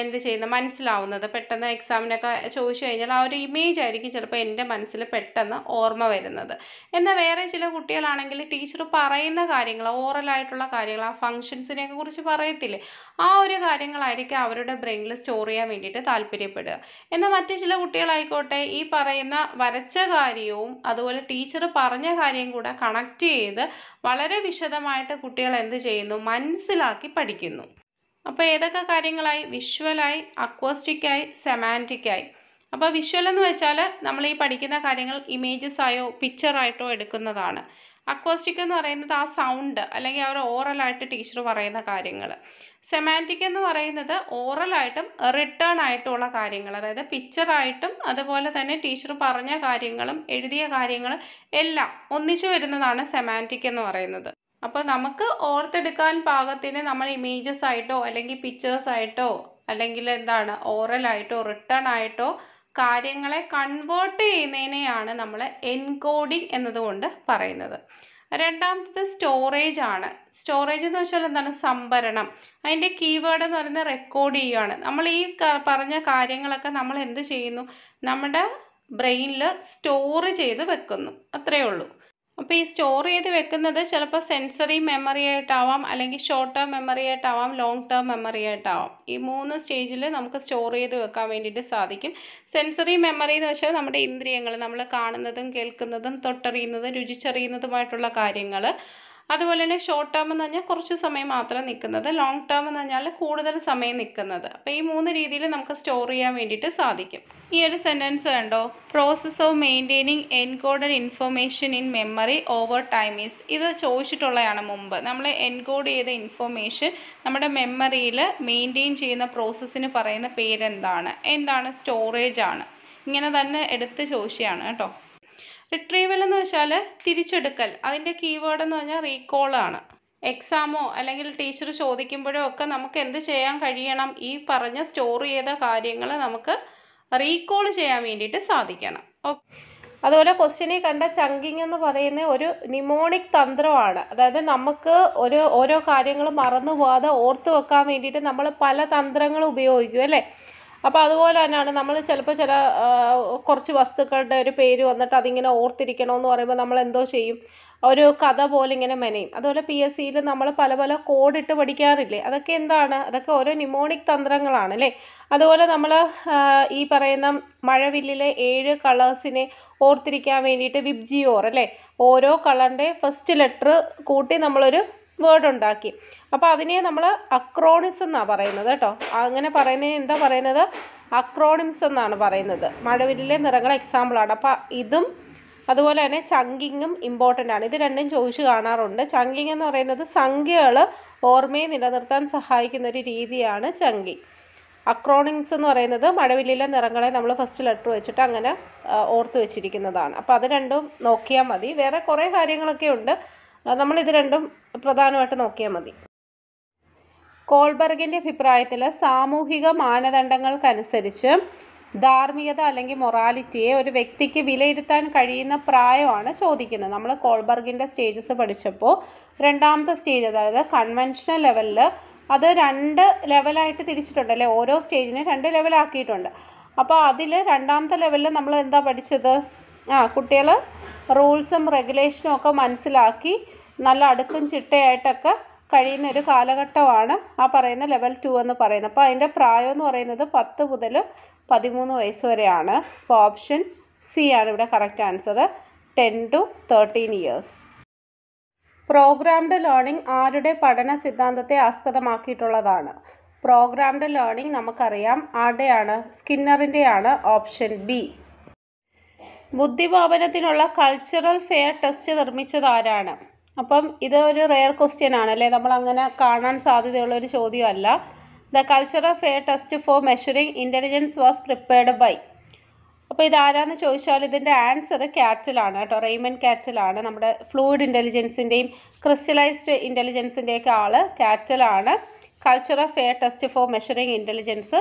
A: എന്ത് ചെയ്യുന്നത് മനസ്സിലാവുന്നത്. പെട്ടെന്ന് എക്സാമിനൊക്കെ ചോദിച്ചു കഴിഞ്ഞാൽ ആ ഒരു ഇമേജ് ആയിരിക്കും ചിലപ്പോൾ എന്റെ മനസ്സിൽ പെട്ടെന്ന് ഓർമ്മ വരുന്നത്. എന്നാൽ വേറെ ചില കുട്ടികളാണെങ്കിൽ ടീച്ചർ പറയുന്ന കാര്യങ്ങൾ ഓറലായിട്ടുള്ള കാര്യങ്ങൾ ആ ഫങ്ഷൻസിനെയൊക്കെ കുറിച്ച് പറയത്തില്ലേ? ആ ഒരു കാര്യങ്ങളായിരിക്കും അവരുടെ ബ്രെയിനിൽ സ്റ്റോർ ചെയ്യാൻ വേണ്ടിയിട്ട് താല്പര്യപ്പെടുക. എന്നാൽ മറ്റു ചില കുട്ടികളായിക്കോട്ടെ ഈ പറയുന്ന വരച്ച കാര്യവും അതുപോലെ ടീച്ചർ പറഞ്ഞ കാര്യം കൂടെ കണക്ട് ചെയ്ത് വളരെ വിശദമായിട്ട് കുട്ടികൾ എന്ത് ചെയ്യുന്നു? മനസ്സിലാക്കി പഠിക്കുന്നു. അപ്പോൾ ഏതൊക്കെ കാര്യങ്ങളായി? വിഷ്വലായി അക്വസ്റ്റിക്കായി സെമാന്റിക്കായി അപ്പോൾ വിഷ്വൽ എന്ന് വെച്ചാൽ നമ്മൾ ഈ പഠിക്കുന്ന കാര്യങ്ങൾ ഇമേജസ് ആയോ പിക്ചറായിട്ടോ എടുക്കുന്നതാണ്. അക്വസ്റ്റിക് എന്ന് പറയുന്നത് ആ സൗണ്ട് അല്ലെങ്കിൽ അവർ ഓറലായിട്ട് ടീച്ചർ പറയുന്ന കാര്യങ്ങൾ സെമാന്റിക് എന്ന് പറയുന്നത് ഓറലായിട്ടും റിട്ടേൺ ആയിട്ടുള്ള കാര്യങ്ങൾ. അതായത് പിക്ചറായിട്ടും അതുപോലെ തന്നെ ടീച്ചർ പറഞ്ഞ കാര്യങ്ങളും എഴുതിയ കാര്യങ്ങളും എല്ലാം ഒന്നിച്ചു വരുന്നതാണ് സെമാന്റിക് എന്ന് പറയുന്നത്. അപ്പോൾ നമുക്ക് ഓർത്തെടുക്കാൻ പാകത്തിന് നമ്മൾ ഇമേജസ് ആയിട്ടോ അല്ലെങ്കിൽ പിക്ചേഴ്സ് ആയിട്ടോ അല്ലെങ്കിൽ എന്താണ് ഓറലായിട്ടോ റിട്ടേൺ ആയിട്ടോ കാര്യങ്ങളെ കൺവേർട്ട് ചെയ്യുന്നതിനെയാണ് നമ്മൾ എൻകോഡിങ് എന്നതുകൊണ്ട് പറയുന്നത്. രണ്ടാമത്തത് സ്റ്റോറേജ് ആണ്. സ്റ്റോറേജ് എന്ന് വെച്ചാൽ എന്താണ്? സംഭരണം. അതിന്റെ കീവേഡ് എന്ന് പറയുന്നത് റെക്കോർഡ് ചെയ്യുകയാണ് നമ്മൾ ഈ പറഞ്ഞ കാര്യങ്ങളൊക്കെ നമ്മൾ എന്ത് ചെയ്യുന്നു? നമ്മുടെ ബ്രെയിനിൽ സ്റ്റോർ ചെയ്ത് വെക്കുന്നു. അത്രയേ ഉള്ളൂ. അപ്പോൾ ഈ സ്റ്റോർ ചെയ്ത് വെക്കുന്നത് ചിലപ്പോൾ സെൻസറി മെമ്മറി ആയിട്ടാവാം അല്ലെങ്കിൽ ഷോർട്ട് ടേം മെമ്മറി ആയിട്ടാവാം ലോങ് ടേം മെമ്മറി ആയിട്ടാവാം. ഈ മൂന്ന് സ്റ്റേജിൽ നമുക്ക് സ്റ്റോർ ചെയ്ത് വെക്കാൻ വേണ്ടിയിട്ട് സാധിക്കും. സെൻസറി മെമ്മറി എന്ന് വെച്ചാൽ നമ്മുടെ ഇന്ദ്രിയങ്ങൾ നമ്മൾ കാണുന്നതും കേൾക്കുന്നതും തൊട്ടറിയുന്നതും രുചിച്ചറിയുന്നതുമായിട്ടുള്ള കാര്യങ്ങൾ അതുപോലെ തന്നെ ഷോർട്ട് ടേം എന്ന് പറഞ്ഞാൽ കുറച്ച് സമയം മാത്രം നിൽക്കുന്നത്. ലോങ് ടേം എന്ന് പറഞ്ഞാൽ കൂടുതൽ സമയം നിൽക്കുന്നത്. അപ്പോൾ ഈ മൂന്ന് രീതിയിൽ നമുക്ക് സ്റ്റോർ ചെയ്യാൻ വേണ്ടിയിട്ട് സാധിക്കും. ഈ ഒരു സെന്റൻസ് കണ്ടോ? Process of maintaining encoded information in memory over time is ഇത് ചോദിച്ചിട്ടുള്ളതാണ് മുമ്പ്. നമ്മൾ എൻകോഡ് ചെയ്ത ഇൻഫർമേഷൻ നമ്മുടെ മെമ്മറിയിൽ മെയിന്റെയിൻ ചെയ്യുന്ന പ്രോസസ്സിന് പറയുന്ന പേരെന്താണ്? എന്താണ്? സ്റ്റോറേജ് ആണ്. ഇങ്ങനെ തന്നെ എടുത്ത് ചോദിച്ചതാണ് കേട്ടോ. റിട്രീവൽ എന്ന് വെച്ചാൽ തിരിച്ചെടുക്കൽ. അതിന്റെ കീവേഡ് എന്ന് പറഞ്ഞാൽ റീകോൾ ആണ്. എക്സാമോ അല്ലെങ്കിൽ ടീച്ചർ ചോദിക്കുമ്പോഴോ ഒക്കെ നമുക്ക് എന്ത് ചെയ്യാൻ കഴിയണം? ഈ പറഞ്ഞ സ്റ്റോർ ചെയ്ത കാര്യങ്ങൾ നമുക്ക് റീകോൾ ചെയ്യാൻ വേണ്ടിയിട്ട് സാധിക്കണം. ഓക്കെ അതുപോലെ ക്വസ്റ്റ്യനിൽ കണ്ട ചങ്കിങ് എന്ന് പറയുന്ന ഒരു നിമോണിക് തന്ത്രമാണ്. അതായത് നമുക്ക് ഒരു ഓരോ കാര്യങ്ങൾ മറന്നു പോകാതെ ഓർത്ത് വെക്കാൻ വേണ്ടിയിട്ട് നമ്മൾ പല തന്ത്രങ്ങൾ ഉപയോഗിക്കും അല്ലേ? അപ്പോൾ അതുപോലെ തന്നെയാണ് നമ്മൾ ചിലപ്പോൾ ചില കുറച്ച് വസ്തുക്കളുടെ ഒരു പേര് വന്നിട്ട് അതിങ്ങനെ ഓർത്തിരിക്കണമെന്ന് പറയുമ്പോൾ നമ്മൾ എന്തോ ചെയ്യും. ഒരു കഥ പോലെ ഇങ്ങനെ മെനയും. അതുപോലെ പി എസ് സിയിൽ നമ്മൾ പല പല കോഡിട്ട് പഠിക്കാറില്ലേ? അതൊക്കെ എന്താണ്? അതൊക്കെ ഓരോ നിമോണിക് തന്ത്രങ്ങളാണ് അല്ലേ അതുപോലെ നമ്മൾ ഈ പറയുന്ന മഴവില്ലിലെ ഏഴ് കളേഴ്സിനെ ഓർത്തിരിക്കാൻ വേണ്ടിയിട്ട് വിബ്ജിയോർ അല്ലേ? ഓരോ കളറിന്റെ ഫസ്റ്റ് ലെറ്റർ കൂട്ടി നമ്മളൊരു വേർഡ് ഉണ്ടാക്കി അപ്പോൾ അതിനെ നമ്മൾ അക്രോണിംസ് എന്നാണ് പറയുന്നത് കേട്ടോ. അങ്ങനെ പറയുന്നതിന് എന്താ പറയുന്നത്? അക്രോണിംസ് എന്നാണ് പറയുന്നത്. മഴവില്ലിലെ നിറങ്ങൾ എക്സാമ്പിളാണ് അപ്പോൾ ഇതും അതുപോലെ തന്നെ ചങ്കിങ്ങും ഇമ്പോർട്ടന്റ് ആണ്. ഇത് രണ്ടും ചോദിച്ചു കാണാറുണ്ട്. ചങ്കിങ് എന്ന് പറയുന്നത് സംഖ്യകൾ ഓർമ്മയെ നിലനിർത്താൻ സഹായിക്കുന്ന ഒരു രീതിയാണ് ചങ്കി. അക്രോണിങ്സ് എന്ന് പറയുന്നത് മഴവില്ലിലെ നിറങ്ങളെ നമ്മൾ ഫസ്റ്റ് ലെറ്റർ വെച്ചിട്ട് അങ്ങനെ ഓർത്ത് വെച്ചിരിക്കുന്നതാണ്. അപ്പോൾ അത് രണ്ടും നോക്കിയാൽ മതി. വേറെ കുറേ കാര്യങ്ങളൊക്കെ ഉണ്ട്. നമ്മളിത് രണ്ടും പ്രധാനമായിട്ട് നോക്കിയാൽ മതി. കോൾബർഗിന്റെ അഭിപ്രായത്തിൽ സാമൂഹിക മാനദണ്ഡങ്ങൾക്കനുസരിച്ച് ധാർമ്മികത അല്ലെങ്കിൽ മൊറാലിറ്റിയെ ഒരു വ്യക്തിക്ക് വിലയിരുത്താൻ കഴിയുന്ന പ്രായമാണ് ചോദിക്കുന്നത്. നമ്മൾ കോൾബർഗിന്റെ സ്റ്റേജസ് പഠിച്ചപ്പോൾ രണ്ടാമത്തെ സ്റ്റേജ് അതായത് കൺവെൻഷണൽ ലെവലിൽ അത് രണ്ട് ലെവലായിട്ട് തിരിച്ചിട്ടുണ്ട് അല്ലേ? ഓരോ സ്റ്റേജിനെ രണ്ട് ലെവലാക്കിയിട്ടുണ്ട്. അപ്പോൾ അതിൽ രണ്ടാമത്തെ ലെവലിൽ നമ്മൾ എന്താ പഠിച്ചത്? ആ കുട്ടികൾ റൂൾസും റെഗുലേഷനും ഒക്കെ മനസ്സിലാക്കി നല്ല അടുക്കും ചിട്ടയായിട്ടൊക്കെ കഴിയുന്ന ഒരു കാലഘട്ടമാണ് ആ പറയുന്ന ലെവൽ ടു എന്ന് പറയുന്നത്. അപ്പോൾ അതിന്റെ പ്രായം എന്ന് പറയുന്നത് പത്ത് മുതൽ പതിമൂന്ന് വയസ്സ് വരെയാണ്. അപ്പോൾ ഓപ്ഷൻ സി ആണ് ഇവിടെ correct answer ten to thirteen years. Programmed learning ആരുടെ പഠന സിദ്ധാന്തത്തെ ആസ്പദമാക്കിയിട്ടുള്ളതാണ്? പ്രോഗ്രാംഡ് ലേണിംഗ് നമുക്കറിയാം ആരുടെയാണ്? സ്കിന്നറിന്റെയാണ് ഓപ്ഷൻ ബി. ബുദ്ധിഭാവനത്തിനുള്ള കൾച്ചറൽ ഫെയർ ടെസ്റ്റ് നിർമ്മിച്ചത് ആരാണ്? അപ്പം ഇത് ഒരു റെയർ ക്വസ്റ്റ്യൻ ആണ് അല്ലേ? നമ്മൾ അങ്ങനെ കാണാൻ സാധ്യതയുള്ള ഒരു ചോദ്യമല്ല the culture of a test for measuring intelligence was prepared by അപ്പോൾ ഇതാരാന്ന് ചോദിച്ചാൽ ഇതിന്റെ ആൻസർ കാറ്റലാണ് കേട്ടോ റെയ്മൻ കാറ്റലാണ് നമ്മുടെ ഫ്ലൂയിഡ് ഇന്റലിജൻസിന്റെയും ക്രിസ്റ്റലൈസ്ഡ് ഇന്റലിജൻസിന്റെയൊക്കെ ആൾ കാറ്റലാണ് of a test for measuring intelligence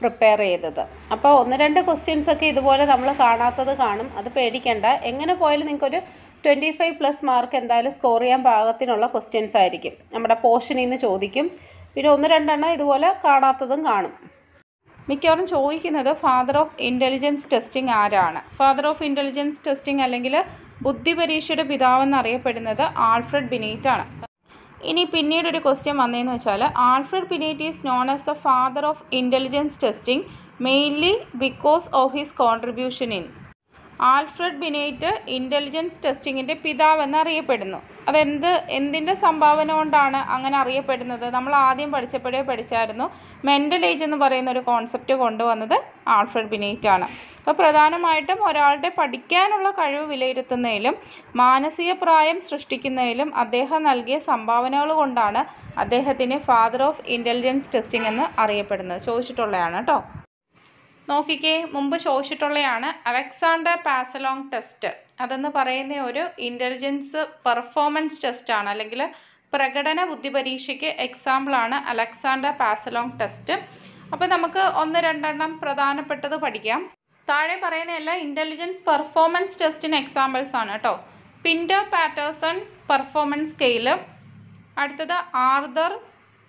A: prepare ചെയ്തത്. അപ്പോൾ ഒന്ന് രണ്ട് ക്വസ്റ്റ്യൻസ് ഒക്കെ ഇതുപോലെ നമ്മൾ കാണാത്തത് കാണും അത് പേടിക്കേണ്ട. എങ്ങനെ പോയാലും നിങ്ങൾക്കൊരു ട്വന്റി ഫൈവ് പ്ലസ് മാർക്ക് എന്തായാലും സ്കോർ ചെയ്യാൻ പാകത്തിനുള്ള ക്വസ്റ്റ്യൻസ് ആയിരിക്കും. നമ്മുടെ പോർഷനിൽ നിന്ന് ചോദിക്കും. പിന്നെ ഒന്ന് രണ്ടെണ്ണം ഇതുപോലെ കാണാത്തതും കാണും. മിക്കവാറും ചോദിക്കുന്നത് ഫാദർ ഓഫ് ഇന്റലിജൻസ് ടെസ്റ്റിംഗ് ആരാണ്? ഫാദർ ഓഫ് ഇന്റലിജൻസ് ടെസ്റ്റിംഗ് അല്ലെങ്കിൽ ബുദ്ധി പരീക്ഷയുടെ പിതാവെന്ന് അറിയപ്പെടുന്നത് ആൽഫ്രഡ് ബിനേറ്റ് ആണ്. ഇനി പിന്നീട് ഒരു ക്വസ്റ്റ്യൻ വന്നതെന്ന് വെച്ചാൽ Alfred Binet is known as the father of intelligence testing mainly because of his contribution in Alfred Binet intelligence ടെസ്റ്റിങ്ങിന്റെ പിതാവെന്ന് അറിയപ്പെടുന്നു അതെന്ത് എന്തിന്റെ സംഭാവന കൊണ്ടാണ് അങ്ങനെ അറിയപ്പെടുന്നത്? നമ്മൾ ആദ്യം പഠിച്ചപ്പോഴേ പഠിച്ചായിരുന്നു. മെന്റൽ ഏജ് എന്ന് പറയുന്ന ഒരു കോൺസെപ്റ്റ് കൊണ്ടുവന്നത് ആൽഫ്രഡ് ബിനേറ്റ് ആണ് അപ്പോൾ പ്രധാനമായിട്ടും ഒരാളുടെ പഠിക്കാനുള്ള കഴിവ് വിലയിരുത്തുന്നതിലും മാനസിക പ്രായം സൃഷ്ടിക്കുന്നതിലും അദ്ദേഹം നൽകിയ സംഭാവനകൾ കൊണ്ടാണ് അദ്ദേഹത്തിന് ഫാദർ ഓഫ് ഇന്റലിജൻസ് ടെസ്റ്റിംഗ് എന്ന് അറിയപ്പെടുന്നത്. ചോദിച്ചിട്ടുള്ളതാണ് കേട്ടോ. നോക്കിക്കേ മുമ്പ് ചോദിച്ചിട്ടുള്ളതാണ് അലക്സാണ്ടർ പാസലോങ് ടെസ്റ്റ്. അതെന്ന് പറയുന്ന ഒരു ഇന്റലിജൻസ് പെർഫോമൻസ് ടെസ്റ്റാണ് അല്ലെങ്കിൽ പ്രകടന ബുദ്ധി പരീക്ഷയ്ക്ക് എക്സാമ്പിളാണ് അലക്സാണ്ടർ പാസലോങ് ടെസ്റ്റ്. അപ്പോൾ നമുക്ക് ഒന്ന് രണ്ടെണ്ണം പ്രധാനപ്പെട്ടത് പഠിക്കാം. താഴെ പറയുന്ന എല്ലാ ഇന്റലിജൻസ് പെർഫോമൻസ് ടെസ്റ്റിന് എക്സാമ്പിൾസ് ആണ് കേട്ടോ. പിൻഡർ പാറ്റേഴ്സൺ പെർഫോമൻസ് സ്കെയിൽ അടുത്തത് Arthur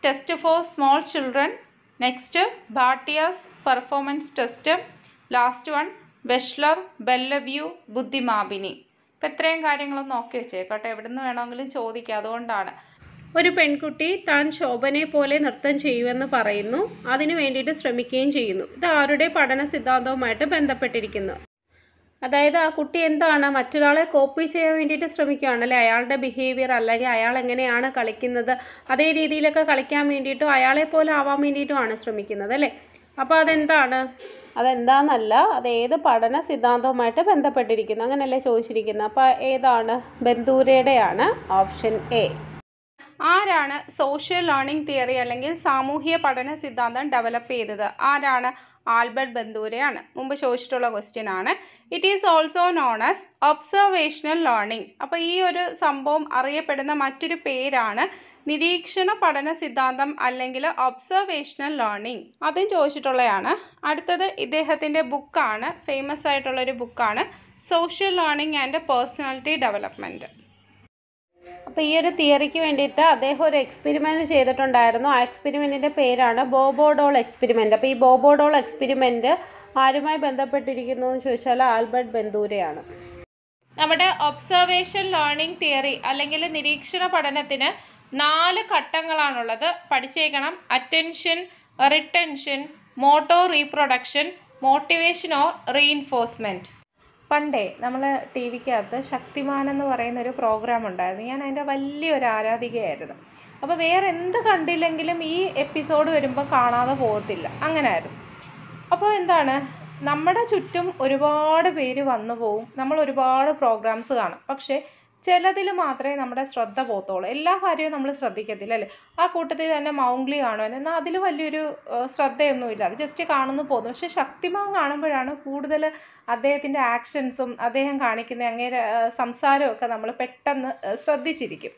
A: test for small children next Bhatia's performance test last one Wechsler Bellevue ബുദ്ധിമാപിനി ഇപ്പം ഇത്രയും കാര്യങ്ങളും നോക്കി വെച്ചേക്കോട്ടെ. എവിടെ നിന്ന് വേണമെങ്കിലും ചോദിക്കാം. അതുകൊണ്ടാണ്. ഒരു പെൺകുട്ടി താൻ ശോഭനെ പോലെ നൃത്തം ചെയ്യുമെന്ന് പറയുന്നു. അതിനു വേണ്ടിയിട്ട് ശ്രമിക്കുകയും ചെയ്യുന്നു. ഇത് ആരുടെ പഠന സിദ്ധാന്തവുമായിട്ട് ബന്ധപ്പെട്ടിരിക്കുന്നു? അതായത് ആ കുട്ടി എന്താണ്? മറ്റൊരാളെ കോപ്പി ചെയ്യാൻ വേണ്ടിയിട്ട് ശ്രമിക്കുകയാണ് അല്ലേ? അയാളുടെ ബിഹേവിയർ അല്ലെങ്കിൽ അയാൾ എങ്ങനെയാണ് കളിക്കുന്നത്? അതേ രീതിയിലൊക്കെ കളിക്കാൻ വേണ്ടിയിട്ടും അയാളെ പോലെ ആവാൻ വേണ്ടിയിട്ടുമാണ് ശ്രമിക്കുന്നത് അല്ലേ? അപ്പോൾ അതെന്താണ്? അതെന്താണെന്നല്ല അത് ഏത് പഠന സിദ്ധാന്തവുമായിട്ട് ബന്ധപ്പെട്ടിരിക്കുന്നു. അങ്ങനെയല്ലേ ചോദിച്ചിരിക്കുന്നത് അപ്പോൾ ഏതാണ്? ബന്ധൂരയുടെയാണ് ഓപ്ഷൻ എ. ആരാണ് സോഷ്യൽ ലേണിംഗ് തിയറി അല്ലെങ്കിൽ സാമൂഹ്യ പഠന സിദ്ധാന്തം ഡെവലപ്പ് ചെയ്തത്? ആരാണ്? ആൽബർട്ട് ബന്ദൂരയാണ് മുമ്പ് ചോദിച്ചിട്ടുള്ള ക്വസ്റ്റ്യൻ ആണ്. It is also known as observational learning അപ്പോൾ ഈ ഒരു സംഭവം അറിയപ്പെടുന്ന മറ്റൊരു പേരാണ് നിരീക്ഷണ പഠന സിദ്ധാന്തം അല്ലെങ്കിൽ ഒബ്സർവേഷണൽ ലേണിംഗ് അതും ചോദിച്ചിട്ടുള്ളതാണ് അടുത്തത് ഇദ്ദേഹത്തിന്റെ ബുക്കാണ് ഫേമസ് ആയിട്ടുള്ളൊരു ബുക്കാണ് social learning and personality development അപ്പോൾ ഈ ഒരു തിയറിക്ക് വേണ്ടിയിട്ട് അദ്ദേഹം ഒരു എക്സ്പെരിമെന്റ് ചെയ്തിട്ടുണ്ടായിരുന്നു. ആ എക്സ്പെരിമെന്റിന്റെ പേരാണ് ബോബോഡോൾ എക്സ്പെരിമെന്റ് അപ്പോൾ ഈ ബോബോഡോൾ എക്സ്പെരിമെന്റ് ആരുമായി ബന്ധപ്പെട്ടിരിക്കുന്നു എന്ന് ചോദിച്ചാൽ ആൽബർട്ട് ബന്ദൂരയാണ് നമ്മുടെ ഒബ്സർവേഷൻ ലേണിംഗ് തിയറി അല്ലെങ്കിൽ നിരീക്ഷണ പഠനത്തിന് നാല് ഘട്ടങ്ങളാണുള്ളത്. പഠിച്ചേക്കണം. Attention retention motor reproduction motivation or reinforcement പണ്ടേ നമ്മൾ ടി വിക്കകത്ത് ശക്തിമാൻ എന്ന് പറയുന്ന ഒരു പ്രോഗ്രാം ഉണ്ടായിരുന്നു. ഞാൻ അതിന്റെ വലിയൊരു ആരാധികയായിരുന്നു. അപ്പോൾ വേറെ എന്ത് കണ്ടില്ലെങ്കിലും ഈ എപ്പിസോഡ് വരുമ്പോൾ കാണാതെ പോകത്തില്ല. അങ്ങനെയായിരുന്നു അപ്പോൾ എന്താണ്? നമ്മുടെ ചുറ്റും ഒരുപാട് പേര് വന്നു പോവും. നമ്മൾ ഒരുപാട് പ്രോഗ്രാംസ് കാണും. പക്ഷേ ചിലതിൽ മാത്രമേ നമ്മുടെ ശ്രദ്ധ പോകത്തുള്ളൂ. എല്ലാ കാര്യവും നമ്മൾ ശ്രദ്ധിക്കത്തില്ല അല്ലേ? ആ കൂട്ടത്തിൽ തന്നെ മൗംഗ്ലി കാണുമെന്ന് എന്നാൽ അതിൽ വലിയൊരു ശ്രദ്ധയൊന്നുമില്ല. അത് ജസ്റ്റ് കാണുന്നു പോകുന്നു. പക്ഷേ ശക്തിമാൻ കാണുമ്പോഴാണ് കൂടുതൽ അദ്ദേഹത്തിന്റെ ആക്ഷൻസും അദ്ദേഹം കാണിക്കുന്ന അങ്ങേരെ ഏഹ്, സംസാരമൊക്കെ നമ്മൾ പെട്ടെന്ന് ശ്രദ്ധിച്ചിരിക്കും.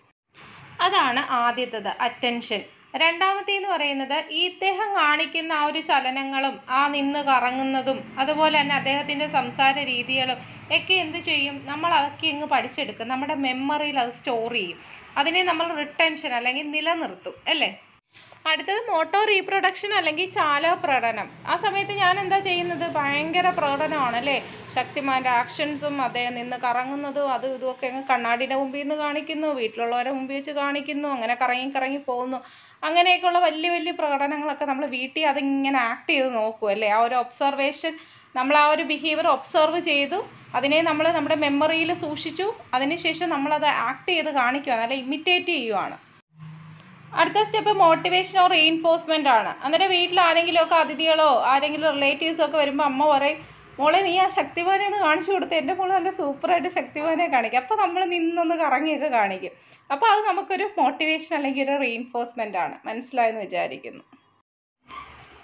A: അതാണ് ആദ്യത്തത് അറ്റൻഷൻ രണ്ടാമത്തേന്ന് പറയുന്നത് ഈ ഇദ്ദേഹം കാണിക്കുന്ന ആ ഒരു ചലനങ്ങളും ആ നിന്ന് കറങ്ങുന്നതും അതുപോലെ തന്നെ അദ്ദേഹത്തിന്റെ സംസാര രീതികളും ഒക്കെ എന്ത് ചെയ്യും? നമ്മൾ അതൊക്കെ ഇങ്ങ് പഠിച്ചെടുക്കും. നമ്മുടെ മെമ്മറിയിൽ അത് സ്റ്റോർ ചെയ്യും. അതിനെ നമ്മൾ റിട്ടൻഷൻ അല്ലെങ്കിൽ നിലനിർത്തും. അല്ലേ? അടുത്തത് മോട്ടോ റീപ്രൊഡക്ഷൻ അല്ലെങ്കിൽ ചാല പ്രകടനം. ആ സമയത്ത് ഞാൻ എന്താ ചെയ്യുന്നത്? ഭയങ്കര പ്രകടനമാണ് അല്ലേ ശക്തിമാന്റെ ആക്ഷൻസും അദ്ദേഹം നിന്ന് കറങ്ങുന്നതും അതും ഇതുമൊക്കെ അങ്ങ് കണ്ണാടിയുടെ മുമ്പിൽ നിന്ന് കാണിക്കുന്നു വീട്ടിലുള്ളവരെ മുമ്പിൽ വെച്ച് കാണിക്കുന്നു അങ്ങനെ കറങ്ങി കറങ്ങി പോകുന്നു. അങ്ങനെയൊക്കെയുള്ള വലിയ വലിയ പ്രകടനങ്ങളൊക്കെ നമ്മൾ വീട്ടിൽ അതിങ്ങനെ ആക്ട് ചെയ്ത് നോക്കും അല്ലേ? ആ ഒരു ഒബ്സർവേഷൻ നമ്മൾ ആ ഒരു ബിഹേവിയർ ഒബ്സർവ് ചെയ്തു. അതിനെ നമ്മൾ നമ്മുടെ മെമ്മറിയിൽ സൂക്ഷിച്ചു. അതിനുശേഷം നമ്മളത് ആക്ട് ചെയ്ത് കാണിക്കുക നല്ല ഇമിറ്റേറ്റ് ചെയ്യുവാണ്. അടുത്ത സ്റ്റെപ്പ് മോട്ടിവേഷൻ ഓർ റീഇൻഫോഴ്സ്മെന്റ് ആണ്. അന്നേരം വീട്ടിൽ ആരെങ്കിലുമൊക്കെ അതിഥികളോ ആരെങ്കിലും റിലേറ്റീവ്സോ ഒക്കെ വരുമ്പോൾ അമ്മ പറയും മോളെ നീ ആ ശക്തിമാനെ ഒന്ന് കാണിച്ചു കൊടുത്ത്. എന്റെ മോൾ നല്ല സൂപ്പറായിട്ട് ശക്തിമാനെ കാണിക്കും. അപ്പോൾ നമ്മൾ നിന്നൊന്ന് കറങ്ങിയൊക്കെ കാണിക്കും. അപ്പോൾ അത് നമുക്കൊരു മോട്ടിവേഷൻ അല്ലെങ്കിൽ ഒരു റീഇൻഫോഴ്സ്മെന്റ് ആണ്. മനസ്സിലായെന്ന് വിചാരിക്കുന്നു.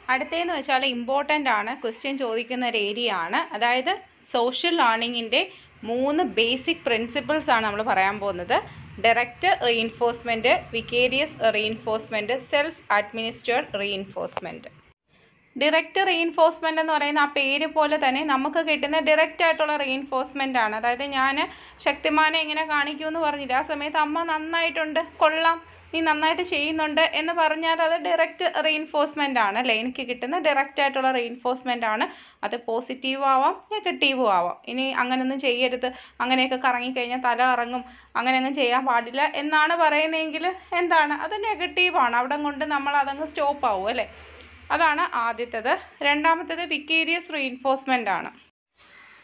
A: അടുത്തതെന്ന് വെച്ചാൽ ഇമ്പോർട്ടന്റ് ആണ്. ക്വസ്റ്റ്യൻ ചോദിക്കുന്ന ഒരു ഏരിയ ആണ്. അതായത് സോഷ്യൽ ലേണിങ്ങിന്റെ മൂന്ന് ബേസിക് പ്രിൻസിപ്പിൾസ് ആണ് നമ്മൾ പറയാൻ പോകുന്നത്. Direct reinforcement vicarious reinforcement self administered reinforcement direct reinforcement എന്ന് പറയുന്ന ആ പേര് പോലെ തന്നെ നമുക്ക് കിട്ടുന്ന ഡിറക്റ്റ് ആയിട്ടുള്ള റീഇൻഫോഴ്സ്മെന്റ് ആണ്. അതായത് ഞാൻ ശക്തിമാനെ ഇങ്ങനെ കാണിക്കുമെന്ന് പറഞ്ഞില്ല ആ സമയത്ത് അമ്മ നന്നായിട്ടുണ്ട്. കൊള്ളാം. നീ നന്നായിട്ട് ചെയ്യുന്നുണ്ട് എന്ന് പറഞ്ഞാൽ അത് ഡയറക്റ്റ് റീഇൻഫോഴ്സ്മെന്റ് ആണ്. അല്ലേ എനിക്ക് കിട്ടുന്ന ഡയറക്റ്റ് ആയിട്ടുള്ള റീഇൻഫോഴ്സ്മെന്റ് ആണ്. അത് പോസിറ്റീവ് ആവാം നെഗറ്റീവും ആവാം. ഇനി അങ്ങനെയൊന്നും ചെയ്യരുത്. അങ്ങനെയൊക്കെ കറങ്ങിക്കഴിഞ്ഞാൽ തല ഇറങ്ങും അങ്ങനെയൊന്നും ചെയ്യാൻ പാടില്ല എന്നാണ് പറയുന്നതെങ്കിൽ എന്താണ്? അത് നെഗറ്റീവാണ് അവിടെ കൊണ്ട് നമ്മൾ അതങ്ങ് സ്റ്റോപ്പ് ആവും അല്ലേ? അതാണ് ആദ്യത്തേത്. രണ്ടാമത്തേത് വിക്കേരിയസ് റീഇൻഫോഴ്സ്മെന്റ് ആണ്.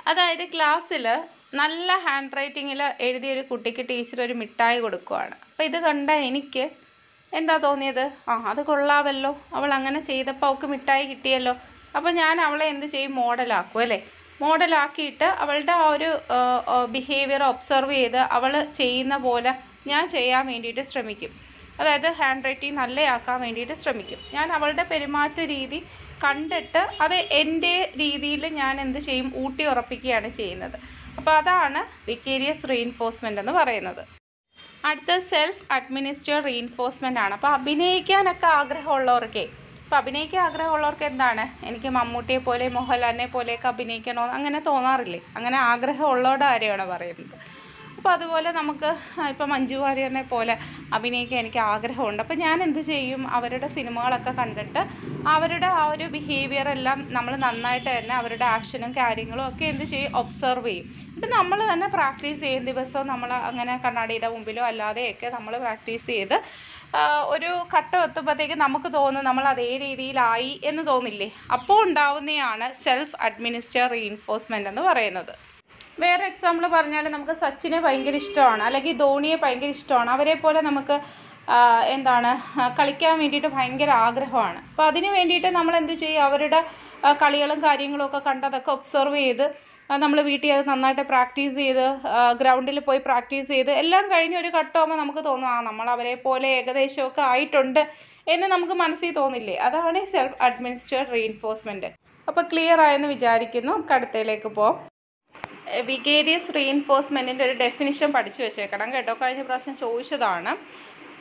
A: അതായത് ക്ലാസ്സിൽ നല്ല ഹാൻഡ് റൈറ്റിങ്ങിൽ എഴുതിയൊരു കുട്ടിക്ക് ടീച്ചർ ഒരു മിഠായി കൊടുക്കുവാണ്. അപ്പോൾ ഇത് കണ്ട എനിക്ക് എന്താ തോന്നിയത്? ആ അത് കൊള്ളാമല്ലോ അവൾ അങ്ങനെ ചെയ്തപ്പോൾ അവൾക്ക് മിഠായി കിട്ടിയല്ലോ. അപ്പോൾ ഞാൻ അവളെ എന്ത് ചെയ്യും? മോഡലാക്കും അല്ലേ? മോഡലാക്കിയിട്ട് അവളുടെ ആ ഒരു ബിഹേവിയർ ഒബ്സർവ് ചെയ്ത് അവൾ ചെയ്യുന്ന പോലെ ഞാൻ ചെയ്യാൻ വേണ്ടിയിട്ട് ശ്രമിക്കും. അതായത് ഹാൻഡ് റൈറ്റിംഗ് നല്ലയാക്കാൻ വേണ്ടിയിട്ട് ശ്രമിക്കും. ഞാൻ അവളുടെ പെരുമാറ്റ രീതി കണ്ടിട്ട് അത് എന്റെ രീതിയിൽ ഞാൻ എന്ത് ചെയ്യും? ഊട്ടി ഉറപ്പിക്കുകയാണ് ചെയ്യുന്നത്. അപ്പോൾ അതാണ് വിക്കേരിയസ് റീഇൻഫോഴ്സ്മെന്റ് എന്ന് പറയുന്നത്. അടുത്ത സെൽഫ് അഡ്മിനിസ്ട്രേഡ് റീഇൻഫോഴ്സ്മെന്റ് ആണ്. അപ്പോൾ അഭിനയിക്കാനൊക്കെ ആഗ്രഹമുള്ളവർക്കേ അപ്പോൾ അഭിനയിക്കാൻ ആഗ്രഹമുള്ളവർക്ക് എന്താണ്? എനിക്ക് മമ്മൂട്ടിയെ പോലെ മോഹൻലാലിനെ പോലെയൊക്കെ അഭിനയിക്കണമെന്ന് അങ്ങനെ തോന്നാറില്ലേ? അങ്ങനെ ആഗ്രഹമുള്ളവരുടെ കാര്യമാണ് പറയുന്നത്. അപ്പോൾ അതുപോലെ നമുക്ക് ഇപ്പോൾ മഞ്ജു വാര്യറിനെ പോലെ അഭിനയിക്കാൻ എനിക്ക് ആഗ്രഹമുണ്ട്. അപ്പോൾ ഞാൻ എന്ത് ചെയ്യും? അവരുടെ സിനിമകളൊക്കെ കണ്ടിട്ട് അവരുടെ ആ ഒരു ബിഹേവിയർ എല്ലാം നമ്മൾ നന്നായിട്ട് തന്നെ അവരുടെ ആക്ഷനും കാര്യങ്ങളും ഒക്കെ എന്ത് ചെയ്യും? ഒബ്സർവ് ചെയ്യും. എന്നിട്ട് നമ്മൾ തന്നെ പ്രാക്ടീസ് ചെയ്യും ദിവസവും നമ്മൾ അങ്ങനെ കണ്ണാടിയുടെ മുമ്പിലോ അല്ലാതെയൊക്കെ നമ്മൾ പ്രാക്ടീസ് ചെയ്ത് ഒരു ഘട്ടം എത്തുമ്പോഴത്തേക്ക് നമുക്ക് തോന്നും നമ്മൾ അതേ രീതിയിലായി എന്ന് തോന്നില്ലേ? അപ്പോൾ ഉണ്ടാവുന്നതാണ് സെൽഫ് അഡ്മിനിസ്റ്റർ റീഇൻഫോഴ്സ്മെന്റ് എന്ന് പറയുന്നത്. വേറെ എക്സാമ്പിൾ പറഞ്ഞാൽ നമുക്ക് സച്ചിനെ ഭയങ്കര ഇഷ്ടമാണ് അല്ലെങ്കിൽ ധോണിയെ ഭയങ്കര ഇഷ്ടമാണ് അവരെ പോലെ നമുക്ക് എന്താണ് കളിക്കാൻ വേണ്ടിയിട്ട് ഭയങ്കര ആഗ്രഹമാണ്. അപ്പോൾ അതിന് വേണ്ടിയിട്ട് നമ്മൾ എന്ത് ചെയ്യും? അവരുടെ കളികളും കാര്യങ്ങളും ഒക്കെ കണ്ടതൊക്കെ ഒബ്സർവ് ചെയ്ത് നമ്മൾ വീട്ടിൽ അത് നന്നായിട്ട് പ്രാക്ടീസ് ചെയ്ത് ഗ്രൗണ്ടിൽ പോയി പ്രാക്ടീസ് ചെയ്ത് എല്ലാം കഴിഞ്ഞ് ഒരു ഘട്ടമാകുമ്പോൾ നമുക്ക് തോന്നും ആ നമ്മൾ അവരെ പോലെ ഏകദേശമൊക്കെ ആയിട്ടുണ്ട് എന്ന് നമുക്ക് മനസ്സിൽ തോന്നില്ലേ? അതാണ് സെൽഫ് അഡ്മിനിസ്ട്രേഡ് റീഇൻഫോഴ്സ്മെന്റ് അപ്പോൾ ക്ലിയർ ആയെന്ന് വിചാരിക്കുന്നു. നമുക്ക് അടുത്തയിലേക്ക് പോകാം വിഗേരിയസ് റീഇൻഫോഴ്സ്മെന്റിന്റെ ഒരു ഡെഫിനിഷൻ പഠിച്ചു വെച്ചേക്കണം കേട്ടോ. കഴിഞ്ഞ പ്രാവശ്യം ചോദിച്ചതാണ്.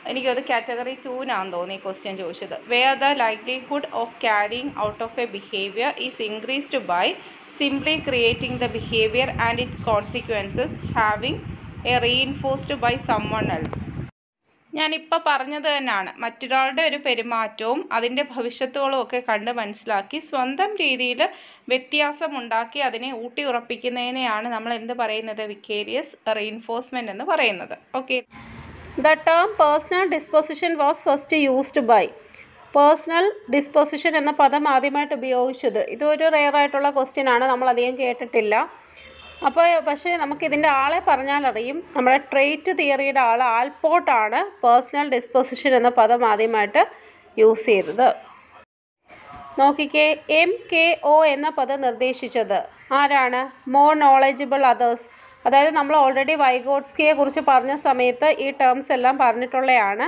A: എനിക്കത് കാറ്റഗറി ടൂനാന്ന് തോന്നി ഈ ക്വസ്റ്റ്യൻ ചോദിച്ചത്. Where the likelihood of carrying out of a behaviour is increased by simply creating the behaviour and its consequences having a reinforced by someone else ഞാനിപ്പോൾ പറഞ്ഞത് തന്നെയാണ് മറ്റൊരാളുടെ ഒരു പെരുമാറ്റവും അതിന്റെ ഭവിഷ്യത്തുകളും ഒക്കെ കണ്ട് മനസ്സിലാക്കി സ്വന്തം രീതിയിൽ വ്യത്യാസമുണ്ടാക്കി അതിനെ ഊട്ടി ഉറപ്പിക്കുന്നതിനെയാണ് നമ്മൾ എന്ത് പറയുന്നത്? വിക്കേരിയസ് റീൻഫോഴ്സ്മെന്റ് എന്ന് പറയുന്നത്. Okay the term personal disposition was first used by personal disposition എന്ന പദം ആദ്യമായിട്ട് ഉപയോഗിച്ചത്. ഇതൊരു റെയർ ആയിട്ടുള്ള ക്വസ്റ്റ്യൻ ആണ്. നമ്മൾ അധികം കേട്ടിട്ടില്ല. അപ്പോൾ പക്ഷേ നമുക്കിതിന്റെ ആളെ പറഞ്ഞാൽ അറിയും നമ്മുടെ ട്രേറ്റ് തിയറിയുടെ ആൾ ആൽപോർട്ടാണ് പേഴ്സണൽ ഡിസ്പൊസിഷൻ എന്ന പദം ആദ്യമായിട്ട് യൂസ് ചെയ്തത്. നോക്കിക്കേ എം കെ ഒ എന്ന പദം നിർദ്ദേശിച്ചത് ആരാണ്? മോർ നോളജിബിൾ അതേഴ്സ് അതായത് നമ്മൾ ഓൾറെഡി വൈഗോട്സ്കിയെ കുറിച്ച് പറഞ്ഞ സമയത്ത് ഈ ടേംസ് എല്ലാം പറഞ്ഞിട്ടുള്ളതാണ്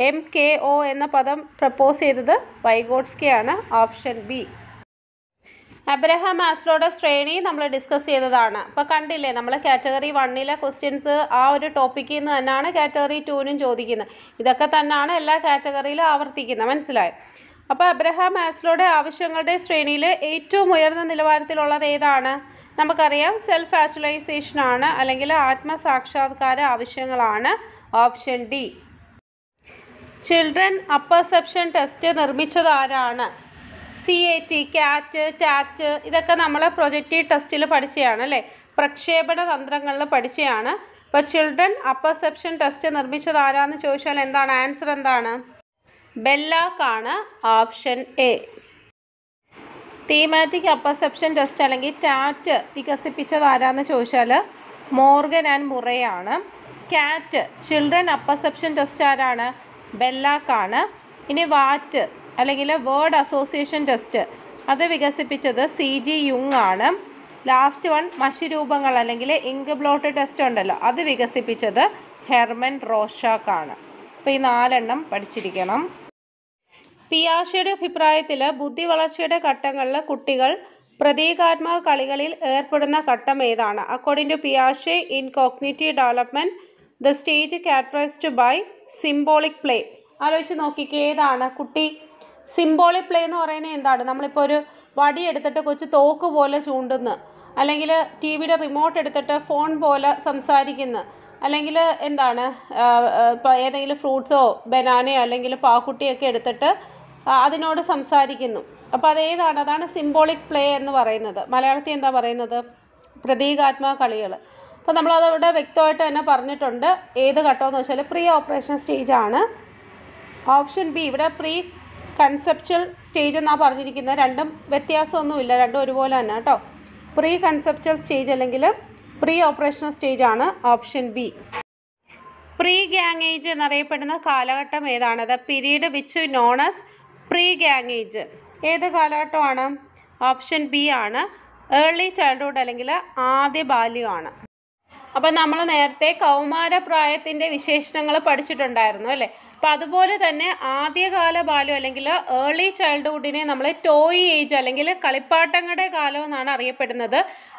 A: എം കെ ഒ എന്ന പദം പ്രപ്പോസ് ചെയ്തത് വൈഗോഡ്സ്കിയാണ് ഓപ്ഷൻ ബി അബ്രഹാം ആസ്ട്രോയുടെ ശ്രേണി നമ്മൾ ഡിസ്കസ് ചെയ്തതാണ്. അപ്പോൾ കണ്ടില്ലേ നമ്മൾ കാറ്റഗറി വണ്ണിലെ ക്വസ്റ്റ്യൻസ് ആ ഒരു ടോപ്പിക്കിൽ നിന്ന് തന്നെയാണ് കാറ്റഗറി ടൂവിനും ചോദിക്കുന്നത്. ഇതൊക്കെ തന്നെയാണ് എല്ലാ കാറ്റഗറിയിലും ആവർത്തിക്കുന്നത്. മനസ്സിലായി? അപ്പോൾ അബ്രഹാം ആസ്ട്രോയുടെ ആവശ്യങ്ങളുടെ ശ്രേണിയിൽ ഏറ്റവും ഉയർന്ന നിലവാരത്തിലുള്ളത് ഏതാണ്? നമുക്കറിയാം സെൽഫ് ആക്ച്വലൈസേഷൻ ആണ് അല്ലെങ്കിൽ ആത്മസാക്ഷാത്കാര ആവശ്യങ്ങളാണ് option D
C: children apperception test നിർമ്മിച്ചത് ആരാണ്? C A T CAT TAT ഇതൊക്കെ നമ്മൾ പ്രൊജക്റ്റീവ് ടെസ്റ്റിൽ പഠിച്ചതാണ് അല്ലേ? പ്രക്ഷേപണ തന്ത്രങ്ങളിൽ പഠിച്ചതാണ് അപ്പോൾ ചിൽഡ്രൻ അപ്പർസെപ്ഷൻ ടെസ്റ്റ് നിർമ്മിച്ചത് ആരാന്ന് ചോദിച്ചാൽ എന്താണ്? ആൻസർ എന്താണ്? ബെല്ലാക്കാണ് option A thematic apperception test അല്ലെങ്കിൽ ടാറ്റ് വികസിപ്പിച്ചത് ആരാന്ന് ചോദിച്ചാൽ മോർഗൻ ആൻഡ് മുറയാണ് ക്യാറ്റ് ചിൽഡ്രൻ അപ്പർസെപ്ഷൻ ടെസ്റ്റ് ആരാണ്? ബെല്ലാക്കാണ് ഇനി വാറ്റ് അല്ലെങ്കിൽ വേർഡ് അസോസിയേഷൻ ടെസ്റ്റ് അത് വികസിപ്പിച്ചത് സി ജി യുങ് ആണ്. ലാസ്റ്റ് വൺ മഷിരൂപങ്ങൾ അല്ലെങ്കിൽ ഇങ്ക് ബ്ലോട്ട് ടെസ്റ്റ് ഉണ്ടല്ലോ. അത് വികസിപ്പിച്ചത് ഹെർമൻ ആണ്. അപ്പോൾ ഈ നാലെണ്ണം പഠിച്ചിരിക്കണം. പിയാഷയുടെ അഭിപ്രായത്തിൽ ബുദ്ധി വളർച്ചയുടെ ഘട്ടങ്ങളിൽ കുട്ടികൾ പ്രതീകാത്മക കളികളിൽ ഏർപ്പെടുന്ന ഘട്ടം ഏതാണ്? According to പിയാഷെ in cognitive development the stage characterised by symbolic play ആലോചിച്ച് നോക്കിക്കേ ഏതാണ്? കുട്ടി സിംബോളിക് പ്ലേ എന്ന് പറയുന്നത് എന്താണ്? നമ്മളിപ്പോൾ ഒരു വടി എടുത്തിട്ട് കൊച്ചു തോക്ക് പോലെ ചൂണ്ടുന്നു. അല്ലെങ്കിൽ ടി വിയുടെ റിമോട്ട് എടുത്തിട്ട് ഫോൺ പോലെ സംസാരിക്കുന്നു. അല്ലെങ്കിൽ എന്താണ്? ഇപ്പോൾ ഏതെങ്കിലും ഫ്രൂട്ട്സോ ബനാനയോ അല്ലെങ്കിൽ പാക്കുട്ടിയൊക്കെ എടുത്തിട്ട് അതിനോട് സംസാരിക്കുന്നു. അപ്പോൾ അതേതാണ് അതാണ് സിംബോളിക് പ്ലേ എന്ന് പറയുന്നത്. മലയാളത്തിൽ എന്താ പറയുന്നത്? പ്രതീകാത്മക കളികൾ അപ്പോൾ നമ്മളതവിടെ വ്യക്തമായിട്ട് തന്നെ പറഞ്ഞിട്ടുണ്ട്. ഏത് ഘട്ടമെന്ന് വെച്ചാൽ പ്രീ ഓപ്പറേഷൻ സ്റ്റേജാണ് ഓപ്ഷൻ ബി ഇവിടെ പ്രീ കൺസെപ്ച്വൽ സ്റ്റേജ് എന്നാണ് പറഞ്ഞിരിക്കുന്നത്. രണ്ടും വ്യത്യാസമൊന്നുമില്ല. രണ്ടും ഒരുപോലെ തന്നെ കേട്ടോ. പ്രീ കൺസെപ്ച്വൽ സ്റ്റേജ് അല്ലെങ്കിൽ പ്രീ ഓപ്പറേഷണൽ സ്റ്റേജ് ആണ് option B pre gang age എന്നറിയപ്പെടുന്ന കാലഘട്ടം ഏതാണത് period which known as pre gang age ഏത് കാലഘട്ടമാണ്? ഓപ്ഷൻ ബി ആണ്. ഏർലി ചൈൽഡ്ഹുഡ് അല്ലെങ്കിൽ ആദ്യ ബാല്യമാണ്. അപ്പം നമ്മൾ നേരത്തെ കൗമാരപ്രായത്തിന്റെ വിശേഷണങ്ങൾ പഠിച്ചിട്ടുണ്ടായിരുന്നു അല്ലേ? അപ്പം അതുപോലെ തന്നെ ആദ്യകാല ബാല്യം അല്ലെങ്കിൽ ഏർലി ചൈൽഡ്ഹുഡിനെ നമ്മൾ ടോയ് ഏജ് അല്ലെങ്കിൽ കളിപ്പാട്ടങ്ങളുടെ കാലം എന്നാണ് അറിയപ്പെടുന്നത്.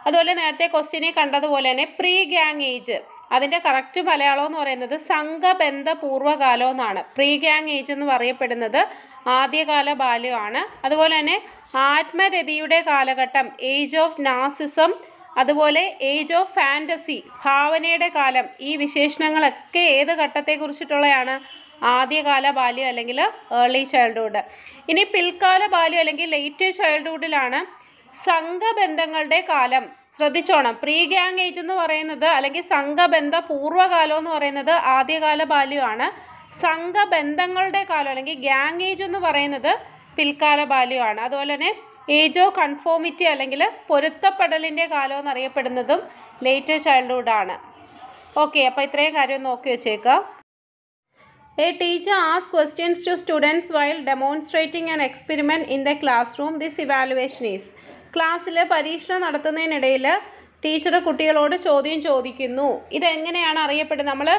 C: അതുപോലെ നേരത്തെ ക്വസ്റ്റ്യനിൽ കണ്ടതുപോലെ തന്നെ പ്രീ ഗ്യാങ് ഏജ് അതിന്റെ കറക്റ്റ് മലയാളം എന്ന് പറയുന്നത് സംഘബന്ധ പൂർവകാലം എന്നാണ്. പ്രീ ഗ്യാങ് ഏജ് എന്ന് പറയപ്പെടുന്നത് ആദ്യകാല ബാല്യമാണ്. അതുപോലെ തന്നെ ആത്മരതിയുടെ കാലഘട്ടം ഏജ് ഓഫ് നാസിസം അതുപോലെ ഏജ് ഓഫ് ഫാന്റസി ഭാവനയുടെ കാലം ഈ വിശേഷണങ്ങളൊക്കെ ഏത് ഘട്ടത്തെ കുറിച്ചിട്ടുള്ളതാണ് ആദ്യകാല ബാല്യം അല്ലെങ്കിൽ ഏർലി ചൈൽഡ്ഹുഡ് ഇനി പിൽക്കാല ബാല്യം അല്ലെങ്കിൽ ലേറ്റ് ചൈൽഡ്ഹുഡിലാണ് സംഘബന്ധങ്ങളുടെ കാലം. ശ്രദ്ധിച്ചോണം. പ്രീ ഗ്യാങ് ഏജ് എന്ന് പറയുന്നത് അല്ലെങ്കിൽ സംഘബന്ധ പൂർവകാലം എന്ന് പറയുന്നത് ആദ്യകാല ബാല്യമാണ്. സംഘബന്ധങ്ങളുടെ കാലം അല്ലെങ്കിൽ ഗ്യാങ് ഏജ് എന്ന് പറയുന്നത് പിൽക്കാല ബാല്യമാണ്. അതുപോലെ തന്നെ ഏജ് കൺഫോമിറ്റി അല്ലെങ്കിൽ പൊരുത്തപ്പെടലിന്റെ കാലം എന്നറിയപ്പെടുന്നതും ലേറ്റ് ചൈൽഡ്ഹുഡ് ആണ്. ഓക്കെ അപ്പോൾ ഇത്രയും കാര്യം നോക്കി വെച്ചേക്കാം. A teacher asks questions to students while demonstrating an experiment in the classroom. This evaluation is ക്ലാസ്സിൽ പരീക്ഷണം നടത്തുന്നതിനിടയിൽ ടീച്ചർ കുട്ടികളോട് ചോദ്യം ചോദിക്കുന്നു. ഇതെങ്ങനെയാണ് അറിയപ്പെടുന്നത്? നമ്മൾ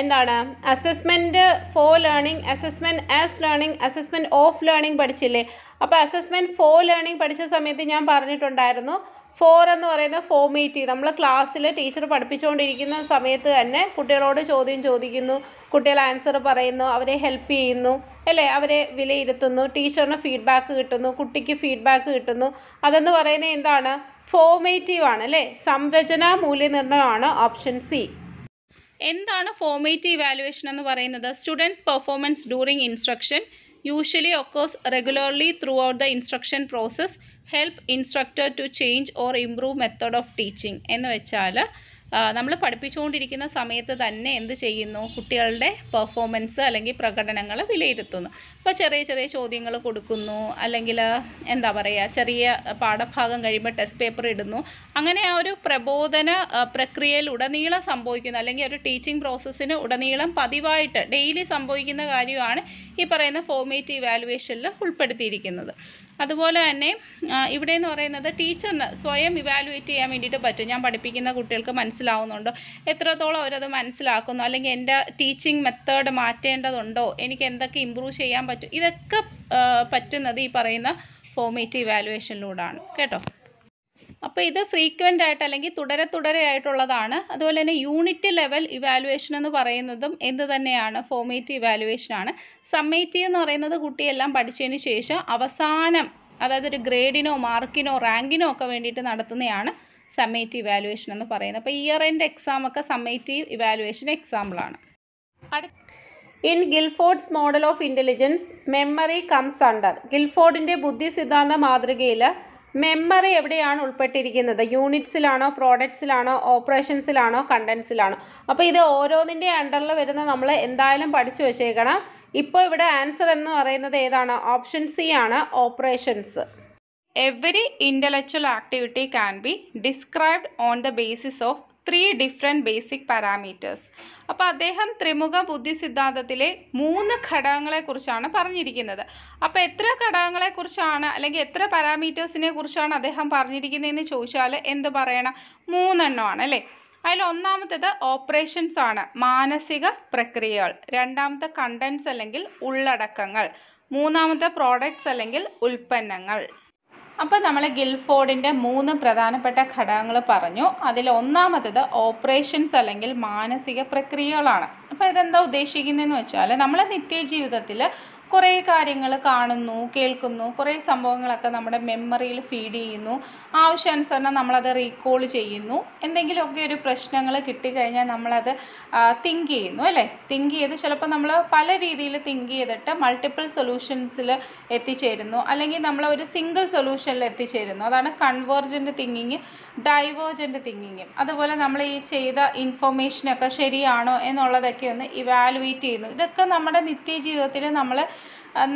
C: എന്താണ്? Assessment for learning assessment as learning assessment of learning പഠിച്ചില്ലേ? അപ്പോൾ അസസ്മെന്റ് ഫോർ ലേണിംഗ് പഠിച്ച സമയത്ത് ഞാൻ പറഞ്ഞിട്ടുണ്ടായിരുന്നു ഫോർ എന്ന് പറയുന്ന ഫോമേറ്റീവ് നമ്മൾ ക്ലാസ്സിൽ ടീച്ചർ പഠിപ്പിച്ചുകൊണ്ടിരിക്കുന്ന സമയത്ത് തന്നെ കുട്ടികളോട് ചോദ്യം ചോദിക്കുന്നു കുട്ടികൾ ആൻസർ പറയുന്നു അവരെ ഹെൽപ്പ് ചെയ്യുന്നു അല്ലേ? അവരെ വിലയിരുത്തുന്നു ടീച്ചറിന് ഫീഡ്ബാക്ക് കിട്ടുന്നു കുട്ടിക്ക് ഫീഡ്ബാക്ക് കിട്ടുന്നു. അതെന്ന് പറയുന്നത് എന്താണ്? ഫോമേറ്റീവ് ആണ് അല്ലേ? സംരചന മൂല്യനിർണയമാണ് ഓപ്ഷൻ സി എന്താണ് ഫോമേറ്റീവ് ഇവാലുവേഷൻ എന്ന് പറയുന്നത്? Students performance during instruction usually occurs regularly throughout the instruction process help instructor to change or improve method of teaching എന്ന് വെച്ചാൽ നമ്മൾ പഠിപ്പിച്ചുകൊണ്ടിരിക്കുന്ന സമയത്ത് തന്നെ എന്ത് ചെയ്യുന്നു? കുട്ടികളുടെ പെർഫോമൻസ് അല്ലെങ്കിൽ പ്രകടനങ്ങൾ വിലയിരുത്തുന്നു. അപ്പോൾ ചെറിയ ചെറിയ ചോദ്യങ്ങൾ കൊടുക്കുന്നു. അല്ലെങ്കിൽ എന്താ പറയുക ചെറിയ പാഠഭാഗം കഴിയുമ്പോൾ ടെസ്റ്റ് പേപ്പർ ഇടുന്നു. അങ്ങനെ ആ ഒരു പ്രബോധന പ്രക്രിയയിൽ ഉടനീളം സംഭവിക്കുന്ന. അല്ലെങ്കിൽ ഒരു ടീച്ചിങ് പ്രോസസ്സിന് ഉടനീളം പതിവായിട്ട് ഡെയിലി സംഭവിക്കുന്ന കാര്യമാണ് ഈ പറയുന്ന ഫോർമേറ്റീവ് ഇവാലുവേഷനിൽ ഉൾപ്പെടുത്തിയിരിക്കുന്നത്. അതുപോലെ തന്നെ ഇവിടെ എന്ന് പറയുന്നത് ടീച്ചറിന് സ്വയം ഇവാലുവേറ്റ് ചെയ്യാൻ വേണ്ടിയിട്ട് പറ്റും. ഞാൻ പഠിപ്പിക്കുന്ന കുട്ടികൾക്ക് മനസ്സിലാവുന്നുണ്ടോ? എത്രത്തോളം അവരത് മനസ്സിലാക്കുന്നു? അല്ലെങ്കിൽ എന്റെ ടീച്ചിങ് മെത്തേഡ് മാറ്റേണ്ടതുണ്ടോ? എനിക്ക് എന്തൊക്കെ ഇമ്പ്രൂവ് ചെയ്യാൻ പറ്റും? ഇതൊക്കെ പറ്റുന്നത് ഈ പറയുന്ന ഫോർമേറ്റീവ് ഇവാലുവേഷനിലൂടെയാണ് കേട്ടോ? അപ്പോൾ ഇത് ഫ്രീക്വന്റ് ആയിട്ട് അല്ലെങ്കിൽ തുടരെ തുടരെ ആയിട്ടുള്ളതാണ്. അതുപോലെ തന്നെ യൂണിറ്റ് ലെവൽ ഇവാലുവേഷൻ എന്ന് പറയുന്നതും എന്ത് തന്നെയാണ്? ഫോർമേറ്റീവ് ഇവാലുവേഷൻ ആണ്. സമ്മേറ്റീവ് എന്ന് പറയുന്നത് കുട്ടിയെല്ലാം പഠിച്ചതിന് ശേഷം അവസാനം അതായത് ഒരു ഗ്രേഡിനോ മാർക്കിനോ റാങ്കിനോ ഒക്കെ വേണ്ടിയിട്ട് നടത്തുന്നതാണ് സമ്മേറ്റീവ് ഇവാലുവേഷൻ എന്ന് പറയുന്നത്. അപ്പോൾ ഇയർ എൻഡ് എക്സാം ഒക്കെ സമ്മേറ്റീവ് ഇവാലുവേഷൻ എക്സാമ്പിളാണ് അടുത്ത
A: in Guilford's model of intelligence memory comes under ഗിൽഫോർഡിന്റെ ബുദ്ധി സിദ്ധാന്ത മാതൃകയിൽ മെമ്മറി എവിടെയാണ് ഉൾപ്പെട്ടിരിക്കുന്നത്? യൂണിറ്റ്സിലാണോ പ്രോഡക്ട്സിലാണോ ഓപ്പറേഷൻസിലാണോ കണ്ടൻസിലാണോ? അപ്പോൾ ഇത് ഓരോന്നിന്റെ അണ്ടറിൽ വരുന്ന നമ്മൾ എന്തായാലും പഠിച്ചു വെച്ചേക്കണം. ഇപ്പോൾ ഇവിടെ ആൻസർ എന്ന് പറയുന്നത് ഏതാണ്? ഓപ്ഷൻ സി ആണ് operations. Every intellectual activity can be described on the basis of three different basic parameters അപ്പോൾ അദ്ദേഹം ത്രിമുഖ ബുദ്ധി സിദ്ധാന്തത്തിലെ മൂന്ന് ഘടകങ്ങളെക്കുറിച്ചാണ് പറഞ്ഞിരിക്കുന്നത്. അപ്പോൾ എത്ര ഘടകങ്ങളെക്കുറിച്ചാണ് അല്ലെങ്കിൽ എത്ര പാരാമീറ്റേഴ്സിനെ കുറിച്ചാണ് അദ്ദേഹം പറഞ്ഞിരിക്കുന്നതെന്ന് ചോദിച്ചാൽ എന്ത് പറയണം? മൂന്നെണ്ണമാണ് അല്ലേ? അതിൽ ഒന്നാമത്തേത് ഓപ്പറേഷൻസ് ആണ് മാനസിക പ്രക്രിയകൾ. രണ്ടാമത്തെ കണ്ടൻസ് അല്ലെങ്കിൽ ഉള്ളടക്കങ്ങൾ. മൂന്നാമത്തെ പ്രോഡക്ട്സ് അല്ലെങ്കിൽ ഉൽപ്പന്നങ്ങൾ. അപ്പോൾ നമ്മൾ ഗിൽഫോർഡിന്റെ മൂന്ന് പ്രധാനപ്പെട്ട ഘടകങ്ങൾ പറഞ്ഞു. അതിൽ ഒന്നാമത്തത് ഓപ്പറേഷൻസ് അല്ലെങ്കിൽ മാനസിക പ്രക്രിയകളാണ്. അപ്പോൾ ഇതെന്താ ഉദ്ദേശിക്കുന്നതെന്ന് വെച്ചാൽ നമ്മളെ നിത്യജീവിതത്തിൽ കുറേ കാര്യങ്ങൾ കാണുന്നു കേൾക്കുന്നു. കുറേ സംഭവങ്ങളൊക്കെ നമ്മുടെ മെമ്മറിയിൽ ഫീഡ് ചെയ്യുന്നു. ആവശ്യാനുസരണം നമ്മളത് റീകോൾ ചെയ്യുന്നു. എന്തെങ്കിലുമൊക്കെ ഒരു പ്രശ്നങ്ങൾ കിട്ടിക്കഴിഞ്ഞാൽ നമ്മളത് തിങ്ക് ചെയ്യുന്നു അല്ലേ? തിങ്ക് ചെയ്ത് ചിലപ്പോൾ നമ്മൾ പല രീതിയിൽ തിങ്ക് ചെയ്തിട്ട് മൾട്ടിപ്പിൾ സൊല്യൂഷൻസിൽ എത്തിച്ചേരുന്നു. അല്ലെങ്കിൽ നമ്മൾ ഒരു സിംഗിൾ സൊല്യൂഷനിൽ എത്തിച്ചേരുന്നു. അതാണ് കൺവേർജന്റ് തിങ്കിങ് ഡൈവേർജന്റ് തിങ്കിങ്ങും അതുപോലെ നമ്മൾ ഈ ചെയ്ത ഇൻഫോർമേഷനൊക്കെ ശരിയാണോ എന്നുള്ളതൊക്കെ ഒന്ന് ഇവാലുവേറ്റ് ചെയ്യുന്നു. ഇതൊക്കെ നമ്മുടെ നിത്യജീവിതത്തിൽ നമ്മൾ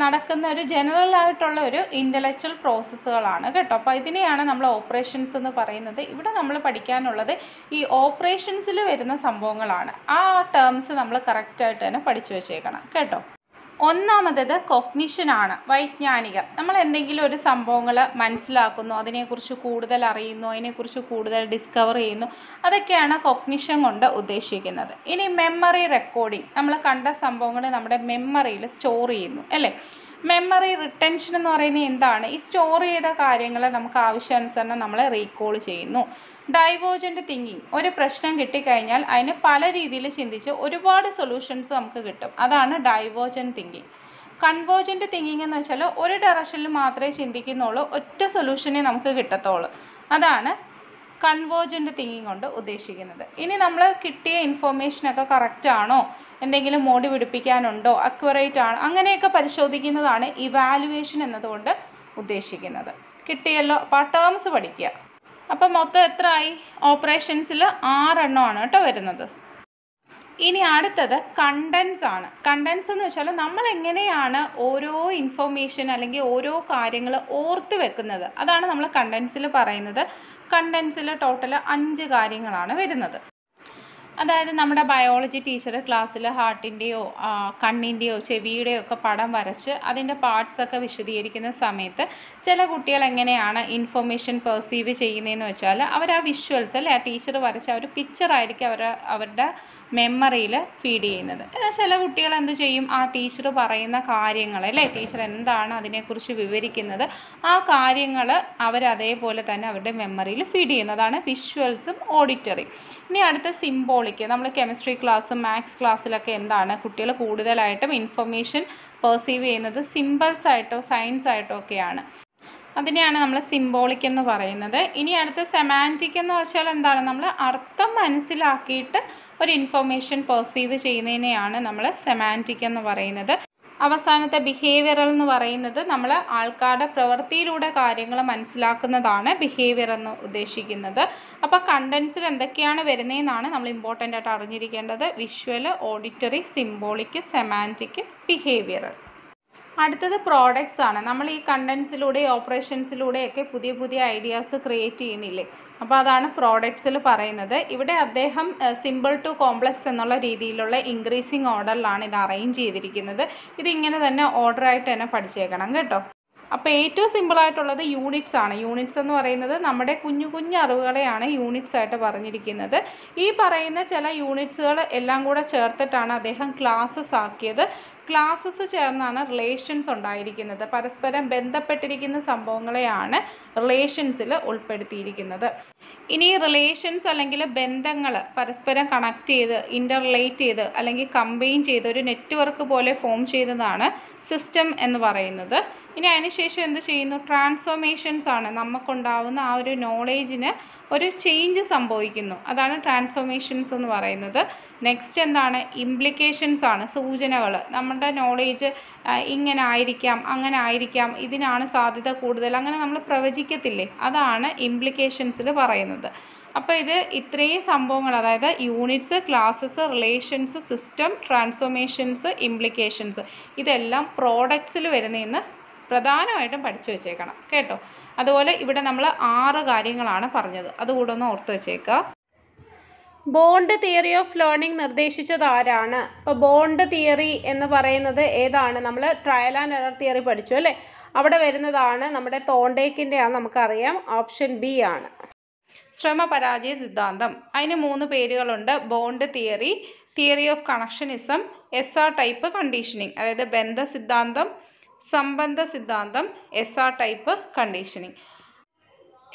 A: നടക്കുന്ന ഒരു ജനറൽ ആയിട്ടുള്ള ഒരു ഇന്റലക്ച്വൽ പ്രോസസ്സുകളാണ് കേട്ടോ. അപ്പോൾ ഇതിനെയാണ് നമ്മൾ ഓപ്പറേഷൻസ് എന്ന് പറയുന്നത്. ഇവിടെ നമ്മൾ പഠിക്കാനുള്ളത് ഈ ഓപ്പറേഷൻസിൽ വരുന്ന സംഭവങ്ങളാണ്. ആ ടേംസ് നമ്മൾ കറക്റ്റായിട്ട് തന്നെ പഠിച്ചു വച്ചേക്കണം കേട്ടോ. ഒന്നാമത്തേത് കൊഗ്നിഷനാണ് വൈജ്ഞാനികം. നമ്മൾ എന്തെങ്കിലും ഒരു സംഭവങ്ങൾ മനസ്സിലാക്കുന്നു അതിനെക്കുറിച്ച് കൂടുതൽ അറിയുന്നു അതിനെക്കുറിച്ച് കൂടുതൽ ഡിസ്കവർ ചെയ്യുന്നു അതൊക്കെയാണ് കൊഗ്നിഷൻ കൊണ്ട് ഉദ്ദേശിക്കുന്നത്. ഇനി മെമ്മറി റെക്കോർഡിംഗ് നമ്മൾ കണ്ട സംഭവങ്ങൾ നമ്മുടെ മെമ്മറിയിൽ സ്റ്റോർ ചെയ്യുന്നു അല്ലേ? മെമ്മറി റിട്ടൻഷൻ എന്ന് പറയുന്നത് എന്താണ്? ഈ സ്റ്റോർ ചെയ്ത കാര്യങ്ങൾ നമുക്ക് ആവശ്യാനുസരണം നമ്മൾ റീകോൾ ചെയ്യുന്നു. Divergent thinking. ഒരു പ്രശ്നം കിട്ടിക്കഴിഞ്ഞാൽ അതിന് പല രീതിയിൽ ചിന്തിച്ച് ഒരുപാട് സൊല്യൂഷൻസ് നമുക്ക് കിട്ടും. അതാണ് ഡൈവേർജന്റ് തിങ്കിങ്. കൺവേർജന്റ് തിങ്കിങ് എന്ന് വെച്ചാൽ ഒരു ഡയറക്ഷനിൽ മാത്രമേ ചിന്തിക്കുന്നുള്ളൂ ഒറ്റ സൊല്യൂഷനെ നമുക്ക് കിട്ടത്തുള്ളൂ. അതാണ് കൺവേർജന്റ് തിങ്കിങ് കൊണ്ട് ഉദ്ദേശിക്കുന്നത്. ഇനി നമ്മൾ കിട്ടിയ ഇൻഫോർമേഷനൊക്കെ കറക്റ്റ് ആണോ? എന്തെങ്കിലും മോടി പിടിപ്പിക്കാനുണ്ടോ? അക്യുറേറ്റ് ആണോ? അങ്ങനെയൊക്കെ പരിശോധിക്കുന്നതാണ് ഇവാലുവേഷൻ എന്നതുകൊണ്ട് ഉദ്ദേശിക്കുന്നത്. കിട്ടിയല്ലോ അപ്പോൾ ആ ടേംസ് പഠിക്കുക. അപ്പം മൊത്തം എത്ര ആയി ഓപ്പറേഷൻസിൽ ആറെണ്ണമാണ് കേട്ടോ വരുന്നത്. ഇനി അടുത്തത് കണ്ടൻസ് ആണ്. കണ്ടൻസ് എന്ന് വെച്ചാൽ നമ്മൾ എങ്ങനെയാണ് ഓരോ ഇൻഫർമേഷൻ അല്ലെങ്കിൽ ഓരോ കാര്യങ്ങൾ ഓർത്ത് വെക്കുന്നത്? അതാണ് നമ്മൾ കണ്ടൻസിൽ പറയുന്നത്. കണ്ടൻസിൽ ടോട്ടൽ അഞ്ച് കാര്യങ്ങളാണ് വരുന്നത്. അതായത് നമ്മുടെ ബയോളജി ടീച്ചർ ക്ലാസ്സിൽ ഹാർട്ടിന്റെയോ കണ്ണിന്റെയോ ചെവിയുടെയോ ഒക്കെ പടം വരച്ച് അതിന്റെ പാർട്സ് ഒക്കെ വിശദീകരിക്കുന്ന സമയത്ത് ചില കുട്ടികൾ എങ്ങനെയാണ് ഇൻഫർമേഷൻ പെർസീവ് ചെയ്യുന്നതെന്ന് വെച്ചാൽ അവർ ആ വിഷ്വൽസ് അല്ലേ ആ ടീച്ചർ വരച്ച ആ ഒരു പിക്ചറായിരിക്കും അവർ അവരുടെ മെമ്മറിയിൽ ഫീഡ് ചെയ്യുന്നത്. എന്നാൽ ചില കുട്ടികൾ എന്ത് ചെയ്യും? ആ ടീച്ചർ പറയുന്ന കാര്യങ്ങൾ അല്ലേ? ടീച്ചർ എന്താണ് അതിനെക്കുറിച്ച് വിവരിക്കുന്നത്? ആ കാര്യങ്ങൾ അവർ അതേപോലെ തന്നെ അവരുടെ മെമ്മറിയിൽ ഫീഡ് ചെയ്യുന്നതാണ് വിഷ്വൽസും ഓഡിറ്ററി ഇനി അടുത്ത സിംബോളിക്ക് നമ്മൾ കെമിസ്ട്രി ക്ലാസ് മാത്സ് ക്ലാസ്സിലൊക്കെ എന്താണ്? കുട്ടികൾ കൂടുതലായിട്ടും ഇൻഫർമേഷൻ പെർസീവ് ചെയ്യുന്നത് സിമ്പിൾസ് ആയിട്ടോ സയൻസ് ആയിട്ടോ ഒക്കെയാണ്. അതിനെയാണ് നമ്മൾ സിംബോളിക് എന്ന് പറയുന്നത്. ഇനി അടുത്ത സെമാന്റിക് എന്ന് വെച്ചാൽ എന്താണ്? നമ്മൾ അർത്ഥം മനസ്സിലാക്കിയിട്ട് ഒരു ഇൻഫർമേഷൻ പെർസീവ് ചെയ്യുന്നതിനെയാണ് നമ്മൾ സെമാന്റിക് എന്ന് പറയുന്നത്. അവസാനത്തെ ബിഹേവിയറൽ എന്ന് പറയുന്നത് നമ്മൾ ആൾക്കാരുടെ പ്രവൃത്തിയിലൂടെ കാര്യങ്ങൾ മനസ്സിലാക്കുന്നതാണ് ബിഹേവിയർ എന്ന് ഉദ്ദേശിക്കുന്നത്. അപ്പോൾ കണ്ടൻസിൽ എന്തൊക്കെയാണ് വരുന്നതെന്നാണ് നമ്മൾ ഇമ്പോർട്ടന്റ് ആയിട്ട് അറിഞ്ഞിരിക്കേണ്ടത്. Visual auditory symbolic semantic behavioural അടുത്തത് പ്രോഡക്റ്റ്സ് ആണ്. നമ്മൾ ഈ കണ്ടൻസിലൂടെ ഓപ്പറേഷൻസിലൂടെയൊക്കെ പുതിയ പുതിയ ഐഡിയാസ് ക്രിയേറ്റ് ചെയ്യുന്നില്ലേ? അപ്പോൾ അതാണ് പ്രോഡക്ട്സിൽ പറയുന്നത്. ഇവിടെ അദ്ദേഹം സിമ്പിൾ ടു കോംപ്ലക്സ് എന്നുള്ള രീതിയിലുള്ള ഇൻക്രീസിങ് ഓർഡറിലാണ് ഇത് അറേഞ്ച് ചെയ്തിരിക്കുന്നത്. ഇതിങ്ങനെ തന്നെ ഓർഡറായിട്ട് തന്നെ പഠിച്ചേക്കണം കേട്ടോ. അപ്പോൾ ഏറ്റവും സിമ്പിളായിട്ടുള്ളത് യൂണിറ്റ്സ് ആണ്. യൂണിറ്റ്സ് എന്ന് പറയുന്നത് നമ്മുടെ കുഞ്ഞു കുഞ്ഞു അറിവുകളെയാണ് യൂണിറ്റ്സ് ആയിട്ട് പറഞ്ഞിരിക്കുന്നത്. ഈ പറയുന്ന ചില യൂണിറ്റ്സുകൾ എല്ലാം കൂടെ ചേർത്തിട്ടാണ് അദ്ദേഹം ക്ലാസ്സസ് ആക്കിയത്. ക്ലാസ്സസ് ചേർന്നാണ് റിലേഷൻസ് ഉണ്ടായിരിക്കുന്നത്. പരസ്പരം ബന്ധപ്പെട്ടിരിക്കുന്ന സംഭവങ്ങളെയാണ് റിലേഷൻസിൽ ഉൾപ്പെടുത്തിയിരിക്കുന്നത്. ഇനി റിലേഷൻസ് അല്ലെങ്കിൽ ബന്ധങ്ങൾ പരസ്പരം കണക്ട് ചെയ്ത് ഇന്റർലേറ്റ് ചെയ്ത് അല്ലെങ്കിൽ കമ്പൈൻ ചെയ്ത് ഒരു നെറ്റ്വർക്ക് പോലെ ഫോം ചെയ്തതാണ് സിസ്റ്റം എന്ന് പറയുന്നത്. ഇനി അതിനുശേഷം എന്ത് ചെയ്യുന്നു? ട്രാൻസ്ഫോർമേഷൻസ് ആണ് നമുക്കുണ്ടാവുന്ന ആ ഒരു നോളേജിന് ഒരു ചേഞ്ച് സംഭവിക്കുന്നു. അതാണ് ട്രാൻസ്ഫോർമേഷൻസ് എന്ന് പറയുന്നത്. നെക്സ്റ്റ് എന്താണ്? ഇംപ്ലിക്കേഷൻസ് ആണ് സൂചനകൾ നമ്മുടെ നോളേജ് ഇങ്ങനെ ആയിരിക്കാം അങ്ങനെ ആയിരിക്കാം ഇതിനാണ് സാധ്യത കൂടുതൽ. അങ്ങനെ നമ്മൾ പ്രവചിക്കത്തില്ലേ? അതാണ് ഇംപ്ലിക്കേഷൻസിൽ പറയുന്നത്. അപ്പോൾ ഇത് ഇത്രയും സംഭവങ്ങൾ അതായത് units classes relations system transformations implications ഇതെല്ലാം പ്രോഡക്ട്സിൽ വരുന്നതെന്ന് പ്രധാനമായിട്ടും പഠിച്ചു വെച്ചേക്കണം. കേട്ടോ? അതുപോലെ ഇവിടെ നമ്മൾ ആറ് കാര്യങ്ങളാണ് പറഞ്ഞത്. അതുകൂടെ ഒന്ന് ഓർത്ത് വെച്ചേക്കുക ബോണ്ട് തിയറി ഓഫ് ലേണിംഗ് നിർദ്ദേശിച്ചത് ആരാണ്? ഇപ്പോൾ ബോണ്ട് തിയറി എന്ന് പറയുന്നത് ഏതാണ്? നമ്മൾ ട്രയൽ ആൻഡ് എറർ തിയറി പഠിച്ചു അല്ലേ? അവിടെ വരുന്നതാണ് നമ്മുടെ തോണ്ടേക്കിന്റെ ആണ് നമുക്കറിയാം. ഓപ്ഷൻ ബി ആണ്. ശ്രമപരാജയ സിദ്ധാന്തം. അതിന് മൂന്ന് പേരുകളുണ്ട്. Bond theory theory of connectionism S R type conditioning അതായത് ബന്ധ സിദ്ധാന്തം സംബന്ധ സിദ്ധാന്തം എസ് ആർ ടൈപ്പ് കണ്ടീഷനിങ്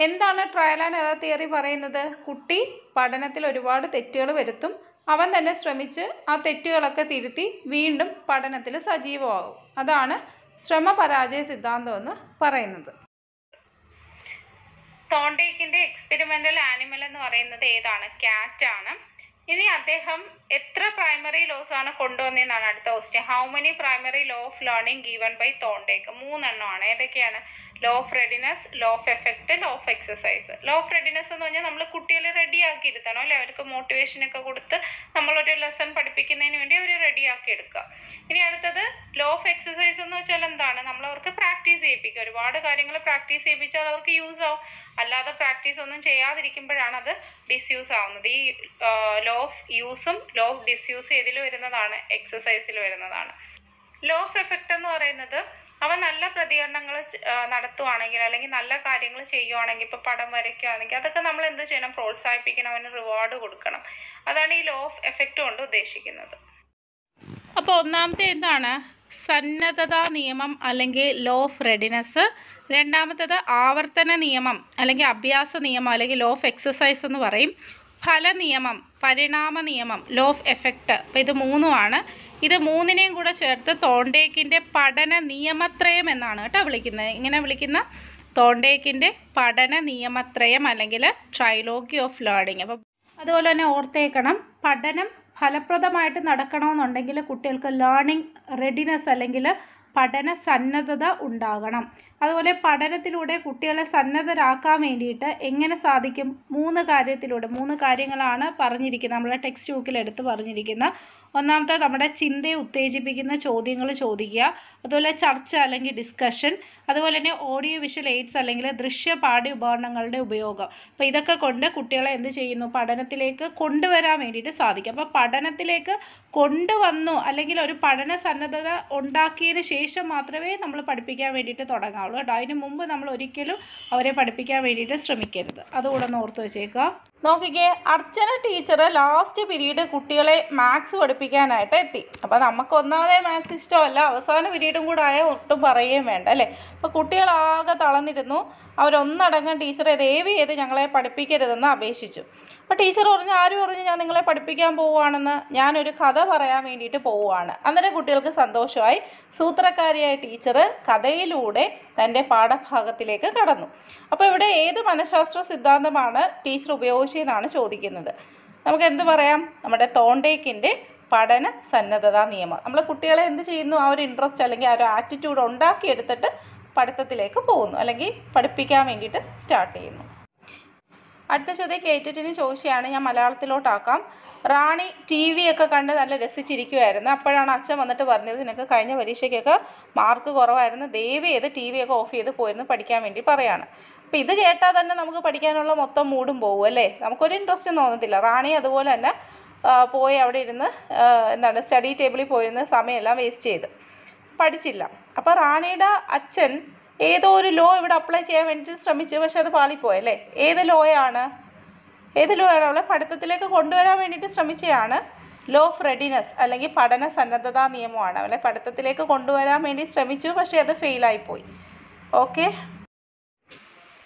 A: എന്താണ് ട്രയൽ ആൻഡ് എറർ തിയറി പറയുന്നത്? കുട്ടി പഠനത്തിൽ ഒരുപാട് തെറ്റുകൾ വരുത്തും. അവൻ തന്നെ ശ്രമിച്ച് ആ തെറ്റുകളൊക്കെ തിരുത്തി വീണ്ടും പഠനത്തിൽ സജീവമാകും. അതാണ് ശ്രമപരാജയ സിദ്ധാന്തം എന്ന് പറയുന്നത്.
B: തോണ്ടേക്കിന്റെ എക്സ്പെരിമെന്റൽ ആനിമൽ എന്ന് പറയുന്നത് ഏതാണ്? കാറ്റ് ആണ്. ഇനി അദ്ദേഹം എത്ര പ്രൈമറി ലോസ് ആണ് കൊണ്ടുവന്നതെന്നാണ് അടുത്ത question how many primary law of learning given by Thorndike മൂന്നെണ്ണമാണ്. ഏതൊക്കെയാണ്? Law of readiness law of effect law of exercise law of readiness എന്ന് പറഞ്ഞാൽ നമ്മൾ കുട്ടികളെ റെഡി ആക്കി ഇരുത്തണം അല്ലെ? അവർക്ക് മോട്ടിവേഷൻ ഒക്കെ കൊടുത്ത് നമ്മളൊരു ലെസൺ പഠിപ്പിക്കുന്നതിന് വേണ്ടി അവർ റെഡി ആക്കി എടുക്കുക ഇനി അടുത്തത് ലോ ഓഫ് എക്സസൈസ് എന്ന് വെച്ചാൽ എന്താണ്? നമ്മൾ അവർക്ക് പ്രാക്ടീസ് ചെയ്യിപ്പിക്കുക. ഒരുപാട് കാര്യങ്ങൾ പ്രാക്ടീസ് ചെയ്യിപ്പിച്ചാൽ അവർക്ക് യൂസ് ആവും. അല്ലാതെ പ്രാക്ടീസ് ഒന്നും ചെയ്യാതിരിക്കുമ്പോഴാണ് അത് ഡിസ്യൂസ് ആവുന്നത്. ഈ ലോ ഓഫ് യൂസും ലോ ഓഫ് ഡിസ്യൂസ് ഏതിൽ വരുന്നതാണ്? എക്സസൈസിൽ വരുന്നതാണ്. ലോ ഓഫ് എഫക്റ്റ് എന്ന് പറയുന്നത് അവ നല്ല പ്രതികരണങ്ങൾ നടത്തുവാണെങ്കിൽ അല്ലെങ്കിൽ നല്ല കാര്യങ്ങൾ ചെയ്യുവാണെങ്കിൽ ഇപ്പൊ പടം വരയ്ക്കുകയാണെങ്കിൽ അതൊക്കെ നമ്മൾ എന്ത് ചെയ്യണം? പ്രോത്സാഹിപ്പിക്കണം അവന് റിവാർഡ് കൊടുക്കണം. അതാണ് ഈ ലോ ഓഫ് എഫക്റ്റ് കൊണ്ട് ഉദ്ദേശിക്കുന്നത്.
A: അപ്പോൾ ഒന്നാമത്തെ എന്താണ്? സന്നദ്ധതാ നിയമം അല്ലെങ്കിൽ ലോ ഓഫ് റെഡിനെസ് രണ്ടാമത്തേത് ആവർത്തന നിയമം അല്ലെങ്കിൽ അഭ്യാസ നിയമം അല്ലെങ്കിൽ ലോ ഓഫ് എക്സസൈസ് എന്ന് പറയും. ഫല നിയമം പരിണാമ നിയമം ലോ ഓഫ് എഫക്റ്റ് അപ്പോൾ ഇത് മൂന്നുമാണ്. ഇത് മൂന്നിനെയും കൂടെ ചേർത്ത് തോണ്ടേക്കിന്റെ പഠന നിയമത്രയം എന്നാണ് കേട്ടോ വിളിക്കുന്നത്. ഇങ്ങനെ വിളിക്കുന്ന തോണ്ടേക്കിന്റെ പഠന നിയമത്രയം അല്ലെങ്കിൽ ട്രൈലോഗി ഓഫ് ലേണിംഗ് അപ്പം അതുപോലെ തന്നെ ഓർത്തേക്കണം പഠനം ഫലപ്രദമായിട്ട് നടക്കണമെന്നുണ്ടെങ്കിൽ കുട്ടികൾക്ക് ലേണിംഗ് റെഡിനെസ് അല്ലെങ്കിൽ പഠന സന്നദ്ധത ഉണ്ടാകണം. അതുപോലെ പഠനത്തിലൂടെ കുട്ടികളെ സന്നദ്ധരാക്കാൻ വേണ്ടിയിട്ട് എങ്ങനെ സാധിക്കും? മൂന്ന് കാര്യത്തിലൂടെ മൂന്ന് കാര്യങ്ങളാണ് പറഞ്ഞിരിക്കുന്നത്. നമ്മളെ ടെക്സ്റ്റ് ബുക്കിൽ എടുത്ത് പറഞ്ഞിരിക്കുന്ന ഒന്നാമത്തെ നമ്മുടെ ചിന്തയെ ഉത്തേജിപ്പിക്കുന്ന ചോദ്യങ്ങൾ ചോദിക്കുക അതുപോലെ ചർച്ച അല്ലെങ്കിൽ ഡിസ്കഷൻ അതുപോലെ തന്നെ ഓഡിയോ വിഷ്വൽ എയ്ഡ്സ് അല്ലെങ്കിൽ ദൃശ്യ പാഠ്യ ഉപകരണങ്ങളുടെ ഉപയോഗം. അപ്പോൾ ഇതൊക്കെ കൊണ്ട് കുട്ടികളെ എന്ത് ചെയ്യുന്നു? പഠനത്തിലേക്ക് കൊണ്ടുവരാൻ വേണ്ടിയിട്ട് സാധിക്കും. അപ്പോൾ പഠനത്തിലേക്ക് കൊണ്ടുവന്നു അല്ലെങ്കിൽ ഒരു പഠന സന്നദ്ധത ഉണ്ടാക്കിയതിന് ശേഷം മാത്രമേ നമ്മൾ പഠിപ്പിക്കാൻ വേണ്ടിയിട്ട് തുടങ്ങാവുള്ളൂ കേട്ടോ. അതിന് മുമ്പ് നമ്മൾ ഒരിക്കലും അവരെ പഠിപ്പിക്കാൻ വേണ്ടിയിട്ട് ശ്രമിക്കരുത്. അതുകൂടെ ഒന്ന് ഓർത്ത് വെച്ചേക്കുക. നോക്കിക്കേ അർച്ചന ടീച്ചർ ലാസ്റ്റ് പീരീഡ് കുട്ടികളെ മാത്സ് പഠിപ്പിക്കാനായിട്ട് എത്തി. അപ്പോൾ നമുക്ക് ഒന്നാമതേ മാത്സ് ഇഷ്ടമല്ല. അവസാന പീരീഡും കൂടെ ആയ ഒട്ടും പറയുകയും വേണ്ട അല്ലേ? അപ്പോൾ കുട്ടികളാകെ തളർന്നിരുന്നു. അവരൊന്നടങ്കം ടീച്ചറെ ദയവ് ചെയ്ത് ഞങ്ങളെ പഠിപ്പിക്കരുതെന്ന് അപേക്ഷിച്ചു. അപ്പോൾ ടീച്ചർ പറഞ്ഞു ആരും പറഞ്ഞു ഞാൻ നിങ്ങളെ പഠിപ്പിക്കാൻ പോവുകയാണെന്ന്? ഞാനൊരു കഥ പറയാൻ വേണ്ടിയിട്ട് പോവുകയാണ്. അന്നേരം കുട്ടികൾക്ക് സന്തോഷമായി. സൂത്രക്കാരിയായ ടീച്ചർ കഥയിലൂടെ തന്റെ പാഠഭാഗത്തിലേക്ക് കടന്നു. അപ്പോൾ ഇവിടെ ഏത് മനഃശാസ്ത്ര സിദ്ധാന്തമാണ് ടീച്ചർ ഉപയോഗിച്ചതെന്നാണ് ചോദിക്കുന്നത്. നമുക്ക് എന്ത് പറയാം? നമ്മുടെ തോണ്ടേക്കിന്റെ പഠന സന്നദ്ധതാ നിയമം. നമ്മൾ കുട്ടികളെ എന്ത് ചെയ്യുന്നു? ആ ഒരു ഇൻട്രസ്റ്റ് അല്ലെങ്കിൽ ആ ഒരു ആറ്റിറ്റ്യൂഡ് ഉണ്ടാക്കിയെടുത്തിട്ട് പഠിത്തത്തിലേക്ക് പോകുന്നു. അല്ലെങ്കിൽ പഠിപ്പിക്കാൻ വേണ്ടിയിട്ട് സ്റ്റാർട്ട് ചെയ്യുന്നു. അടുത്ത ചോദ്യം കേറ്റിന് ചോദിച്ചാണ് ഞാൻ മലയാളത്തിലോട്ടാക്കാം. റാണി ടി വി ഒക്കെ കണ്ട് നല്ല രസിച്ചിരിക്കുമായിരുന്നു അപ്പോഴാണ് അച്ഛൻ വന്നിട്ട് പറഞ്ഞത് നിനക്ക് കഴിഞ്ഞ പരീക്ഷയ്ക്കൊക്കെ മാർക്ക് കുറവായിരുന്നു. ദയവ് ചെയ്ത് ടി വി ഒക്കെ ഓഫ് ചെയ്ത് പോയിരുന്നു പഠിക്കാൻ വേണ്ടി പറയാണ്. അപ്പോൾ ഇത് കേട്ടാൽ തന്നെ നമുക്ക് പഠിക്കാനുള്ള മൊത്തം മൂടും പോകും അല്ലേ? നമുക്കൊരു ഇൻട്രസ്റ്റ് തോന്നത്തില്ല. റാണി അതുപോലെ തന്നെ പോയി അവിടെ ഇരുന്ന് എന്താണ് സ്റ്റഡി ടേബിളിൽ പോയിരുന്ന് സമയമെല്ലാം വേസ്റ്റ് ചെയ്ത്. പഠിച്ചില്ല. അപ്പോൾ റാണിയുടെ അച്ഛൻ ഏതോ ഒരു ലോ ഇവിടെ അപ്ലൈ ചെയ്യാൻ വേണ്ടിയിട്ട് ശ്രമിച്ചു പക്ഷെ അത് പാളിപ്പോയല്ലേ ഏത് ലോയാണ് ഏത് ലോ ആണ്? അവളെ പഠിത്തത്തിലേക്ക് കൊണ്ടുവരാൻ വേണ്ടിയിട്ട് ശ്രമിച്ചതാണ് ലോ ഓഫ് റെഡിനെസ് അല്ലെങ്കിൽ പഠന സന്നദ്ധതാ നിയമമാണ്. അവളെ പഠിത്തത്തിലേക്ക് കൊണ്ടുവരാൻ വേണ്ടി ശ്രമിച്ചു പക്ഷേ അത് ഫെയിലായിപ്പോയി ഓക്കെ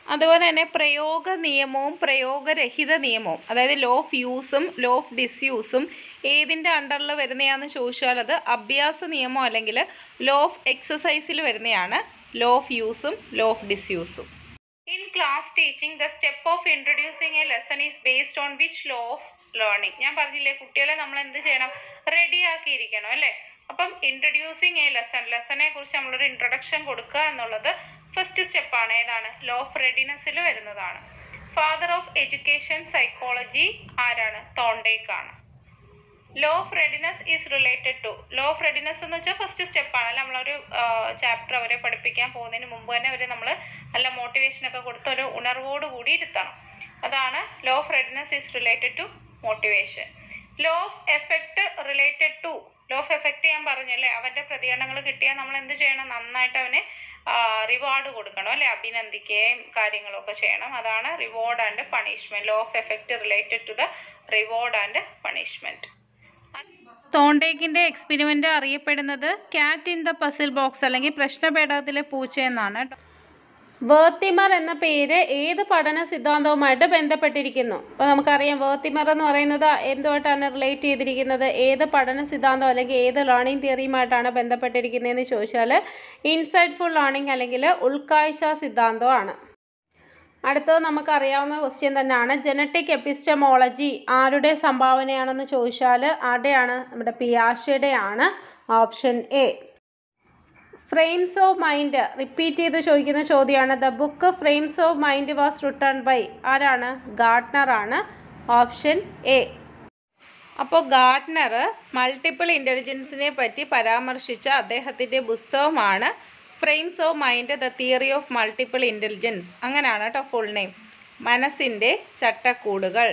A: അതുപോലെ തന്നെ പ്രയോഗ നിയമവും പ്രയോഗരഹിത നിയമവും അതായത് ലോ ഓഫ് യൂസും ലോ ഓഫ് ഡിസ്യൂസും ഏതിന്റെ അണ്ടറിൽ വരുന്നതാണെന്ന് ചോദിച്ചാൽ അത് അഭ്യാസ നിയമം അല്ലെങ്കിൽ ലോ ഓഫ് എക്സസൈസിൽ വരുന്നതാണ് ലോ ഓഫ് യൂസും law of ഡിസ്യൂസും
B: in class teaching the step of introducing a lesson is based on which law of learning ഞാൻ പറഞ്ഞില്ലേ കുട്ടികളെ നമ്മൾ എന്ത് ചെയ്യണം? റെഡി ആക്കിയിരിക്കണം അല്ലേ? അപ്പം ഇൻട്രൊഡ്യൂസിങ് എ ലെസൺ ലെസനെ കുറിച്ച് നമ്മളൊരു ഇൻട്രൊഡക്ഷൻ കൊടുക്കുക എന്നുള്ളത് ഫസ്റ്റ് സ്റ്റെപ്പാണ് ഏതാണ്? ലോ ഓഫ് റെഡിനെസ്സിൽ വരുന്നതാണ്. ഫാദർ ഓഫ് എഡ്യൂക്കേഷൻ സൈക്കോളജി ആരാണ്? തോണ്ടേക്കാണ്. Law of readiness is related to law of readiness എന്ന് വെച്ചാൽ ഫസ്റ്റ് സ്റ്റെപ്പാണ് അല്ല നമ്മളൊരു ചാപ്റ്റർ അവരെ പഠിപ്പിക്കാൻ പോകുന്നതിന് മുമ്പ് തന്നെ അവരെ നമ്മൾ നല്ല മോട്ടിവേഷൻ ഒക്കെ കൊടുത്ത് ഒരു ഉണർവോട് കൂടി ഇരുത്തണം. അതാണ് law of readiness is related to motivation law of effect related to law of effect ഞാൻ പറഞ്ഞു പറഞ്ഞല്ലേ അവന്റെ പ്രതികരണങ്ങൾ കിട്ടിയാൽ നമ്മൾ എന്ത് ചെയ്യണം? നന്നായിട്ട് അവന് റിവാർഡ് കൊടുക്കണം അല്ലെ? അഭിനന്ദിക്കുകയും കാര്യങ്ങളൊക്കെ ചെയ്യണം. അതാണ് reward and punishment law of effect related to the reward and punishment
A: തോണ്ടേക്കിന്റെ experiment അറിയപ്പെടുന്നത് cat in the puzzle box അല്ലെങ്കിൽ പ്രശ്നപേടകത്തിലെ പൂച്ച എന്നാണ് വേർത്തിമർ എന്ന പേര് ഏത് പഠന സിദ്ധാന്തവുമായിട്ട് ബന്ധപ്പെട്ടിരിക്കുന്നു? അപ്പോൾ നമുക്കറിയാം വേർത്തിമർ എന്ന് പറയുന്നത് എന്തുമായിട്ടാണ് റിലേറ്റ് ചെയ്തിരിക്കുന്നത്? ഏത് പഠന സിദ്ധാന്തം അല്ലെങ്കിൽ ഏത് ലേണിംഗ് തിയറിയുമായിട്ടാണ് ബന്ധപ്പെട്ടിരിക്കുന്നതെന്ന് ചോദിച്ചാൽ ഇൻസൈറ്റ്ഫുൾ ലേണിംഗ് അല്ലെങ്കിൽ ഉൾക്കാഴ്ച സിദ്ധാന്തമാണ്. അടുത്തത് നമുക്കറിയാവുന്ന ക്വസ്റ്റ്യൻ തന്നെയാണ്. ജനറ്റിക് എപ്പിസ്റ്റമോളജി ആരുടെ സംഭാവനയാണെന്ന് ചോദിച്ചാൽ ആരുടെയാണ്? നമ്മുടെ പിയാഷയുടെയാണ് option A frames of mind repeat ചെയ്ത് ചോദിക്കുന്ന ചോദ്യമാണ്. The book frames of mind was written by ആരാണ്? ഗാർഡ്നർ ആണ് ഓപ്ഷൻ എ അപ്പോൾ ഗാർഡ്നർ മൾട്ടിപ്പിൾ ഇന്റലിജൻസിനെ പറ്റി പരാമർശിച്ച അദ്ദേഹത്തിന്റെ പുസ്തകമാണ് frames of mind the theory of multiple intelligence അങ്ങനെയാണ് കേട്ടോ ഫുൾ നെയിം മനസ്സിന്റെ ചട്ടക്കൂടുകൾ.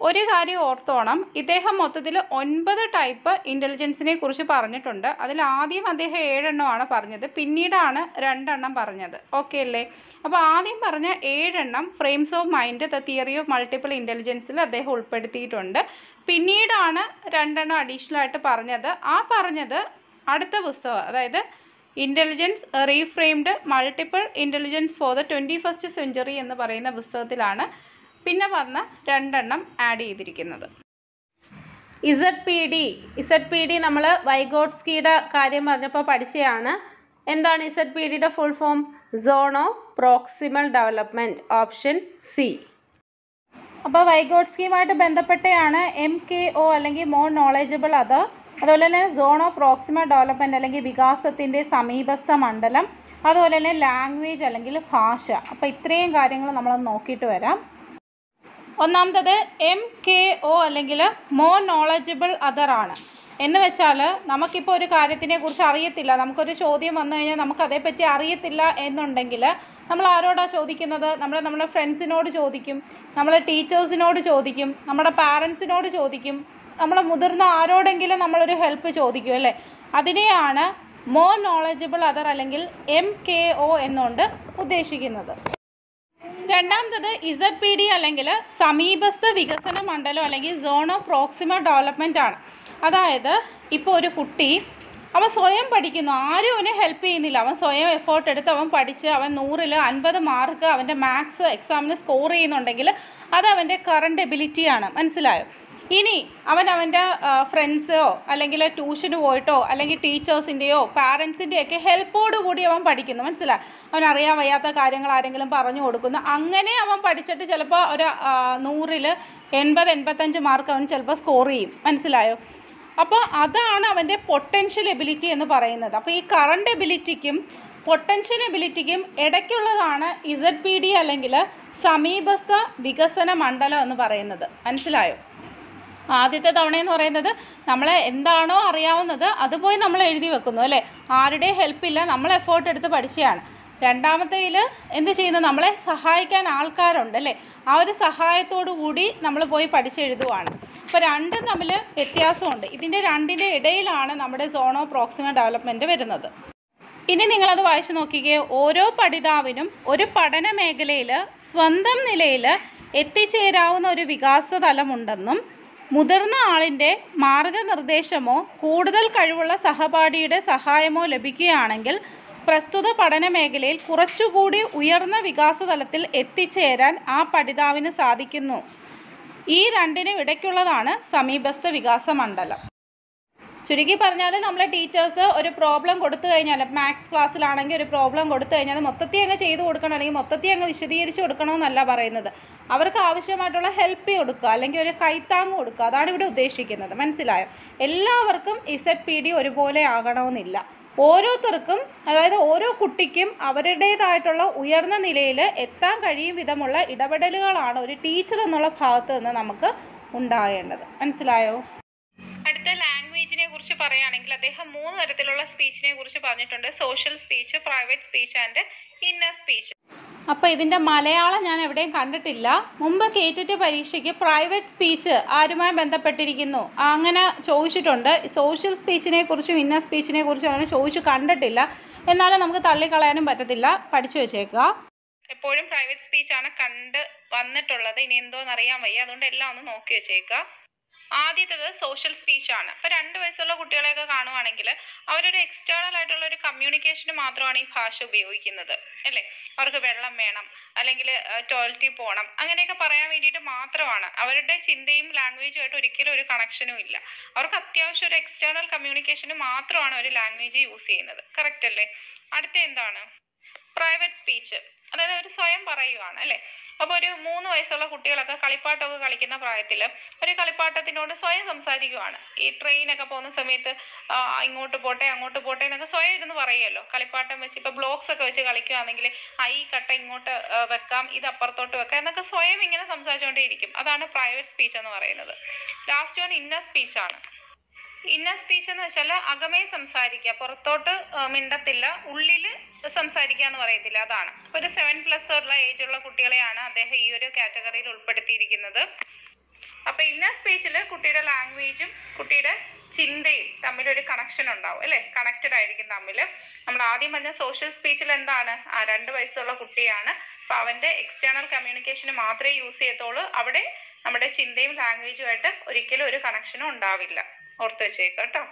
A: ഒരു കാര്യം ഓർത്തോണം. ഇദ്ദേഹം മൊത്തത്തിൽ ഒൻപത് ടൈപ്പ് ഇന്റലിജൻസിനെ കുറിച്ച് പറഞ്ഞിട്ടുണ്ട്. അതിൽ ആദ്യം അദ്ദേഹം ഏഴെണ്ണമാണ് പറഞ്ഞത്. പിന്നീടാണ് രണ്ടെണ്ണം പറഞ്ഞത്. ഓക്കെ അല്ലേ? അപ്പോൾ ആദ്യം പറഞ്ഞ ഏഴെണ്ണം frames of mind the theory of multiple ഇന്റലിജൻസിൽ അദ്ദേഹം ഉൾപ്പെടുത്തിയിട്ടുണ്ട്. പിന്നീടാണ് രണ്ടെണ്ണം അഡീഷണൽ ആയിട്ട് പറഞ്ഞത്. ആ പറഞ്ഞത് അടുത്ത പുസ്തകം അതായത് intelligence reframed multiple intelligence for the twenty first century എന്ന് പറയുന്ന പുസ്തകത്തിലാണ് പിന്നെ വന്ന രണ്ടെണ്ണം ആഡ് ചെയ്തിരിക്കുന്നത്. Z P D Z P D നമ്മൾ വൈഗോട്സ്കിയുടെ കാര്യം പറഞ്ഞപ്പോൾ പഠിച്ചതാണ് എന്താണ് ഇസഡ് പി ഡിയുടെ full form zone of proximal development option C അപ്പോൾ വൈഗോട്സ്കിയുമായിട്ട് ബന്ധപ്പെട്ടാണ് എം കെ ഒ അല്ലെങ്കിൽ മോർ നോളജബിൾ അത് അതുപോലെ തന്നെ സോൺ ഓഫ് പ്രോക്സിമ ഡെവലപ്മെന്റ് അല്ലെങ്കിൽ വികാസത്തിന്റെ സമീപസ്ഥ മണ്ഡലം അതുപോലെ തന്നെ ലാംഗ്വേജ് അല്ലെങ്കിൽ ഭാഷ. അപ്പോൾ ഇത്രയും കാര്യങ്ങൾ നമ്മൾ നോക്കിയിട്ട് വരാം. ഒന്നാമത്തത് എം കെ ഒ അല്ലെങ്കിൽ മോർ നോളജബിൾ അതർ ആണ്. എന്ന് വെച്ചാൽ നമുക്കിപ്പോൾ ഒരു കാര്യത്തിനെ കുറിച്ച് അറിയത്തില്ല. നമുക്കൊരു ചോദ്യം വന്നു കഴിഞ്ഞാൽ നമുക്ക് അതേപ്പറ്റി അറിയത്തില്ല എന്നുണ്ടെങ്കിൽ നമ്മൾ ആരോടാണ് ചോദിക്കുന്നത്? നമ്മൾ നമ്മുടെ ഫ്രണ്ട്സിനോട് ചോദിക്കും. നമ്മൾ ടീച്ചേഴ്സിനോട് ചോദിക്കും. നമ്മുടെ പാരൻസിനോട് ചോദിക്കും. നമ്മൾ മുതിർന്ന ആരോടെങ്കിലും നമ്മളൊരു ഹെൽപ്പ് ചോദിക്കും അല്ലേ? അതിനെയാണ് മോർ നോളജബിൾ അതർ അല്ലെങ്കിൽ എം കെ ഒ എന്നുകൊണ്ട് ഉദ്ദേശിക്കുന്നത്. രണ്ടാമത്തത് ഇസഡ് പി ഡി അല്ലെങ്കിൽ സമീപസ്ഥ വികസന മണ്ഡലം അല്ലെങ്കിൽ സോൺ ഓഫ് പ്രോക്സിമ ഡെവലപ്മെന്റ് ആണ്. അതായത് ഇപ്പോൾ ഒരു കുട്ടി അവൻ സ്വയം പഠിക്കുന്നു. ആരും അവനെ ഹെൽപ്പ് ചെയ്യുന്നില്ല. അവൻ സ്വയം എഫേർട്ട് എടുത്ത് അവൻ പഠിച്ച് അവൻ നൂറിൽ അൻപത് മാർക്ക് അവന്റെ മാത്സ് എക്സാമിന് സ്കോർ ചെയ്യുന്നുണ്ടെങ്കിൽ അത് അവന്റെ കറണ്ട് എബിലിറ്റിയാണ് മനസ്സിലായോ? ഇനി അവൻ അവന്റെ ഫ്രണ്ട്സോ അല്ലെങ്കിൽ ട്യൂഷന് പോയിട്ടോ അല്ലെങ്കിൽ ടീച്ചേഴ്സിന്റെയോ പാരൻസിന്റെയോ ഒക്കെ ഹെൽപ്പോട് കൂടി അവൻ പഠിക്കുന്നു. മനസ്സിലായി അവൻ അറിയാൻ വയ്യാത്ത കാര്യങ്ങൾ ആരെങ്കിലും പറഞ്ഞു കൊടുക്കുന്നു. അങ്ങനെ അവൻ പഠിച്ചിട്ട് ചിലപ്പോൾ ഒരു നൂറിൽ എൺപത് എൺപത്തഞ്ച് മാർക്ക് അവൻ ചിലപ്പോൾ സ്കോർ ചെയ്യും. മനസ്സിലായോ? അപ്പോൾ അതാണ് അവന്റെ പൊട്ടൻഷ്യൽ എബിലിറ്റി എന്ന് പറയുന്നത്. അപ്പോൾ ഈ കറണ്ട് എബിലിറ്റിക്കും പൊട്ടൻഷ്യൽ എബിലിറ്റിക്കും ഇടയ്ക്കുള്ളതാണ് ഇസഡ് പി ഡി അല്ലെങ്കിൽ സമീപസ്ഥ വികസന മണ്ഡലം എന്ന് പറയുന്നത്. മനസ്സിലായോ? ആദ്യത്തെ തവണയെന്ന് പറയുന്നത് നമ്മളെ എന്താണോ അറിയാവുന്നത് അത് പോയി നമ്മൾ എഴുതി വെക്കുന്നു അല്ലേ? ആരുടെയും ഹെൽപ്പില്ല നമ്മൾ എഫേർട്ട് എടുത്ത് പഠിച്ചതാണ് രണ്ടാമത്തേൽ എന്ത് ചെയ്യുന്നു? നമ്മളെ സഹായിക്കാൻ ആൾക്കാരുണ്ട് അല്ലേ? ആ ഒരു സഹായത്തോടു കൂടി നമ്മൾ പോയി പഠിച്ചെഴുതുവാണ് അപ്പോൾ രണ്ടും തമ്മിൽ വ്യത്യാസമുണ്ട്. ഇതിന്റെ രണ്ടിന്റെ ഇടയിലാണ് നമ്മുടെ സോണോ പ്രോക്സിമ ഡെവലപ്മെന്റ് വരുന്നത്. ഇനി നിങ്ങളത് വായിച്ചു നോക്കിക്കേ. ഓരോ പഠിതാവിനും ഒരു പഠന മേഖലയിൽ സ്വന്തം നിലയിൽ എത്തിച്ചേരാവുന്ന ഒരു വികാസ തലമുണ്ടെന്നും മുതിർന്ന ആളിന്റെ മാർഗനിർദ്ദേശമോ കൂടുതൽ കഴിവുള്ള സഹപാഠിയുടെ സഹായമോ ലഭിക്കുകയാണെങ്കിൽ പ്രസ്തുത പഠന മേഖലയിൽ കുറച്ചുകൂടി ഉയർന്ന വികാസതലത്തിൽ എത്തിച്ചേരാൻ ആ പഠിതാവിന് സാധിക്കുന്നു. ഈ രണ്ടിനും ഇടയ്ക്കുള്ളതാണ് സമീപസ്ഥ വികാസ മണ്ഡലം. ചുരുക്കി പറഞ്ഞാൽ നമ്മളെ ടീച്ചേഴ്സ് ഒരു പ്രോബ്ലം കൊടുത്തു കഴിഞ്ഞാൽ മാത്സ് ക്ലാസ്സിലാണെങ്കിൽ ഒരു പ്രോബ്ലം കൊടുത്തു കഴിഞ്ഞാൽ മൊത്തത്തിൽ അങ്ങ് ചെയ്ത് കൊടുക്കണം അല്ലെങ്കിൽ മൊത്തത്തിൽ അങ്ങ് വിശദീകരിച്ച് കൊടുക്കണമെന്നല്ല പറയുന്നത്. അവർക്ക് ആവശ്യമായിട്ടുള്ള ഹെൽപ്പ് കൊടുക്കുക അല്ലെങ്കിൽ ഒരു കൈത്താങ് കൊടുക്കുക. അതാണ് ഇവിടെ ഉദ്ദേശിക്കുന്നത്. മനസ്സിലായോ? എല്ലാവർക്കും ഇസഡ് പി ഡി ഒരുപോലെ ആകണമെന്നില്ല. ഓരോരുത്തർക്കും അതായത് ഓരോ കുട്ടിക്കും അവരുടേതായിട്ടുള്ള ഉയർന്ന നിലയിൽ എത്താൻ കഴിയും വിധമുള്ള ഇടപെടലുകളാണ് ഒരു ടീച്ചർ എന്നുള്ള ഭാഗത്ത് നിന്ന് നമുക്ക് ഉണ്ടാകേണ്ടത്. മനസ്സിലായോ?
B: അടുത്ത ലാംഗ്വേജിനെ കുറിച്ച് പറയുകയാണെങ്കിൽ അദ്ദേഹം മൂന്ന് തരത്തിലുള്ള സ്പീച്ചിനെ കുറിച്ച് പറഞ്ഞിട്ടുണ്ട്. Social speech private speech and inner speech
A: അപ്പോൾ ഇതിന്റെ മലയാളം ഞാൻ എവിടെയും കണ്ടിട്ടില്ല. മുമ്പ് കേറ്റിട്ട് പരീക്ഷയ്ക്ക് പ്രൈവറ്റ് സ്പീച്ച് ആരുമായി ബന്ധപ്പെട്ടിരിക്കുന്നു? അങ്ങനെ ചോദിച്ചിട്ടുണ്ട്. സോഷ്യൽ സ്പീച്ചിനെ കുറിച്ചും ഇന്നർ സ്പീച്ചിനെ കുറിച്ചും അങ്ങനെ ചോദിച്ചു കണ്ടിട്ടില്ല. എന്നാലും നമുക്ക് തള്ളിക്കളയാനും പറ്റത്തില്ല. പഠിച്ചു വെച്ചേക്കുക.
B: എപ്പോഴും പ്രൈവറ്റ് സ്പീച്ചാണ് കണ്ട് വന്നിട്ടുള്ളത്. ഇനി എന്തോന്ന് അറിയാൻ വയ്യ. അതുകൊണ്ട് എല്ലാം ഒന്ന് നോക്കി വെച്ചേക്കുക. ആദ്യത്തേത് സോഷ്യൽ സ്പീച്ച് ആണ്. ഇപ്പൊ രണ്ട് വയസ്സുള്ള കുട്ടികളെയൊക്കെ കാണുവാണെങ്കിൽ അവരൊരു എക്സ്റ്റേണൽ ആയിട്ടുള്ള ഒരു കമ്മ്യൂണിക്കേഷന് മാത്രമാണ് ഈ ഭാഷ ഉപയോഗിക്കുന്നത്. അല്ലേ? അവർക്ക് വെള്ളം വേണം അല്ലെങ്കിൽ ടോയ്ലറ്റിൽ പോകണം അങ്ങനെയൊക്കെ പറയാൻ വേണ്ടിയിട്ട് മാത്രമാണ്. അവരുടെ ചിന്തയും ലാംഗ്വേജുമായിട്ട് ഒരിക്കലും ഒരു കണക്ഷനും ഇല്ല. അവർക്ക് അത്യാവശ്യം ഒരു എക്സ്റ്റേണൽ കമ്മ്യൂണിക്കേഷന് മാത്രമാണ് അവർ ലാംഗ്വേജ് യൂസ് ചെയ്യുന്നത്. കറക്റ്റ് അല്ലേ? അടുത്ത എന്താണ്? പ്രൈവറ്റ് സ്പീച്ച് അതായത് അവർ സ്വയം പറയുവാണ് അല്ലേ? അപ്പോൾ ഒരു മൂന്ന് വയസ്സുള്ള കുട്ടികളൊക്കെ കളിപ്പാട്ടമൊക്കെ കളിക്കുന്ന പ്രായത്തിൽ ഒരു കളിപ്പാട്ടത്തിനോട് സ്വയം സംസാരിക്കുവാണ്. ഈ ട്രെയിനൊക്കെ പോകുന്ന സമയത്ത് ഇങ്ങോട്ട് പോട്ടെ അങ്ങോട്ട് പോട്ടെ എന്നൊക്കെ സ്വയം ഇരുന്ന് പറയുമല്ലോ കളിപ്പാട്ടം വെച്ച് ഇപ്പോൾ ബ്ലോക്സ് ഒക്കെ വെച്ച് കളിക്കുകയാണെങ്കിൽ ഈ കട്ട ഇങ്ങോട്ട് വെക്കാം ഇത് അപ്പുറത്തോട്ട് വെക്കാം എന്നൊക്കെ സ്വയം ഇങ്ങനെ സംസാരിച്ചുകൊണ്ടേയിരിക്കും അതാണ് പ്രൈവറ്റ് സ്പീച്ച് എന്ന് പറയുന്നത്. ലാസ്റ്റ് വൺ ഇന്നർ സ്പീച്ചാണ് ഇന്നർ സ്പീച്ച് എന്ന് വെച്ചാൽ അകമേ സംസാരിക്കുക പുറത്തോട്ട് മിണ്ടത്തില്ല ഉള്ളിൽ സംസാരിക്കുക എന്ന് പറയത്തില്ല അതാണ്. ഒരു സെവൻ പ്ലസ് ഉള്ള ഏജ് ഉള്ള കുട്ടികളെയാണ് അദ്ദേഹം ഈ ഒരു കാറ്റഗറിയിൽ ഉൾപ്പെടുത്തിയിരിക്കുന്നത്. അപ്പൊ ഇന്നർ സ്പീച്ചിൽ കുട്ടിയുടെ ലാംഗ്വേജും കുട്ടിയുടെ ചിന്തയും തമ്മിൽ ഒരു കണക്ഷൻ ഉണ്ടാവും അല്ലെ? കണക്റ്റഡ് ആയിരിക്കും തമ്മിൽ നമ്മൾ ആദ്യം പറഞ്ഞ സോഷ്യൽ സ്പീച്ചിൽ എന്താണ്? ആ രണ്ട് വയസ്സുള്ള കുട്ടിയാണ്. അപ്പൊ അവന്റെ എക്സ്റ്റേണൽ കമ്മ്യൂണിക്കേഷന് മാത്രമേ യൂസ് ചെയ്യത്തുള്ളൂ. അവിടെ നമ്മുടെ ചിന്തയും ലാംഗ്വേജുമായിട്ട് ഒരിക്കലും ഒരു കണക്ഷനും ഉണ്ടാവില്ല. ഓർത്ത് വെച്ചേക്കാം കേട്ടോ.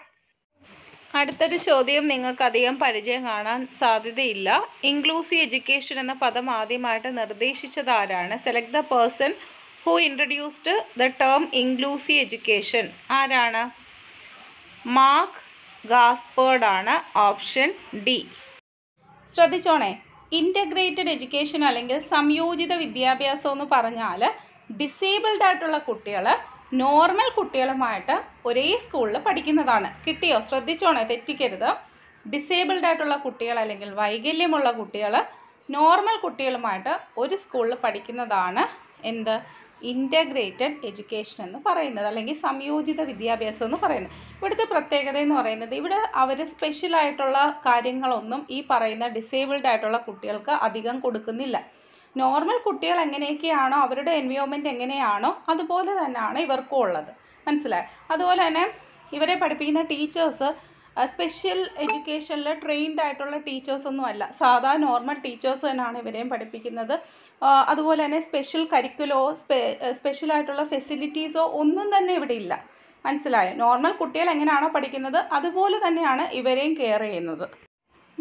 A: അടുത്തൊരു ചോദ്യം നിങ്ങൾക്ക് അധികം പരിചയം കാണാൻ സാധ്യതയില്ല. ഇൻക്ലൂസീവ് എഡ്യൂക്കേഷൻ എന്ന പദം ആദ്യമായിട്ട് നിർദ്ദേശിച്ചത് ആരാണ്? Select the person who introduced the term inclusive education ആരാണ്? മാർക്ക് ഗാസ്പേർഡ് ആണ് ഓപ്ഷൻ ഡി. ശ്രദ്ധിച്ചോണേ. ഇന്റഗ്രേറ്റഡ് എഡ്യൂക്കേഷൻ അല്ലെങ്കിൽ സംയോജിത വിദ്യാഭ്യാസം എന്ന് പറഞ്ഞാൽ ഡിസേബിൾഡ് ആയിട്ടുള്ള കുട്ടികൾ നോർമൽ കുട്ടികളുമായിട്ട് ഒരേ സ്കൂളിൽ പഠിക്കുന്നതാണ്. കിട്ടിയോ? ശ്രദ്ധിച്ചോണേ? തെറ്റിക്കരുത്. ഡിസേബിൾഡ് ആയിട്ടുള്ള കുട്ടികൾ അല്ലെങ്കിൽ വൈകല്യമുള്ള കുട്ടികൾ നോർമൽ കുട്ടികളുമായിട്ട് ഒരു സ്കൂളിൽ പഠിക്കുന്നതാണ് എന്ത്? ഇന്റഗ്രേറ്റഡ് എഡ്യൂക്കേഷൻ എന്ന് പറയുന്നത്. അല്ലെങ്കിൽ സംയോജിത വിദ്യാഭ്യാസം എന്ന് പറയുന്നത്. ഇവിടുത്തെ പ്രത്യേകത എന്ന് പറയുന്നത് ഇവിടെ അവർ സ്പെഷ്യലായിട്ടുള്ള കാര്യങ്ങളൊന്നും ഈ പറയുന്ന ഡിസേബിൾഡ് ആയിട്ടുള്ള കുട്ടികൾക്ക് അധികം കൊടുക്കുന്നില്ല. നോർമൽ കുട്ടികൾ എങ്ങനെയൊക്കെയാണോ അവരുടെ എൻവയോൺമെന്റ് എങ്ങനെയാണോ അതുപോലെ തന്നെയാണ് ഇവർക്കും ഉള്ളത്. മനസ്സിലായി? അതുപോലെ തന്നെ ഇവരെ പഠിപ്പിക്കുന്ന ടീച്ചേഴ്സ് സ്പെഷ്യൽ എഡ്യൂക്കേഷനിൽ ട്രെയിൻഡ് ആയിട്ടുള്ള ടീച്ചേഴ്സ് ഒന്നും അല്ല. സാധാ നോർമൽ ടീച്ചേഴ്സ് തന്നെയാണ് ഇവരെയും പഠിപ്പിക്കുന്നത്. അതുപോലെ തന്നെ സ്പെഷ്യൽ കരിക്കുലോ സ്പെ സ്പെഷ്യൽ ആയിട്ടുള്ള ഫെസിലിറ്റീസോ ഒന്നും തന്നെ ഇവിടെ ഇല്ല. മനസ്സിലായോ? നോർമൽ കുട്ടികൾ എങ്ങനെയാണോ പഠിക്കുന്നത് അതുപോലെ തന്നെയാണ് ഇവരെയും കെയർ ചെയ്യുന്നത്.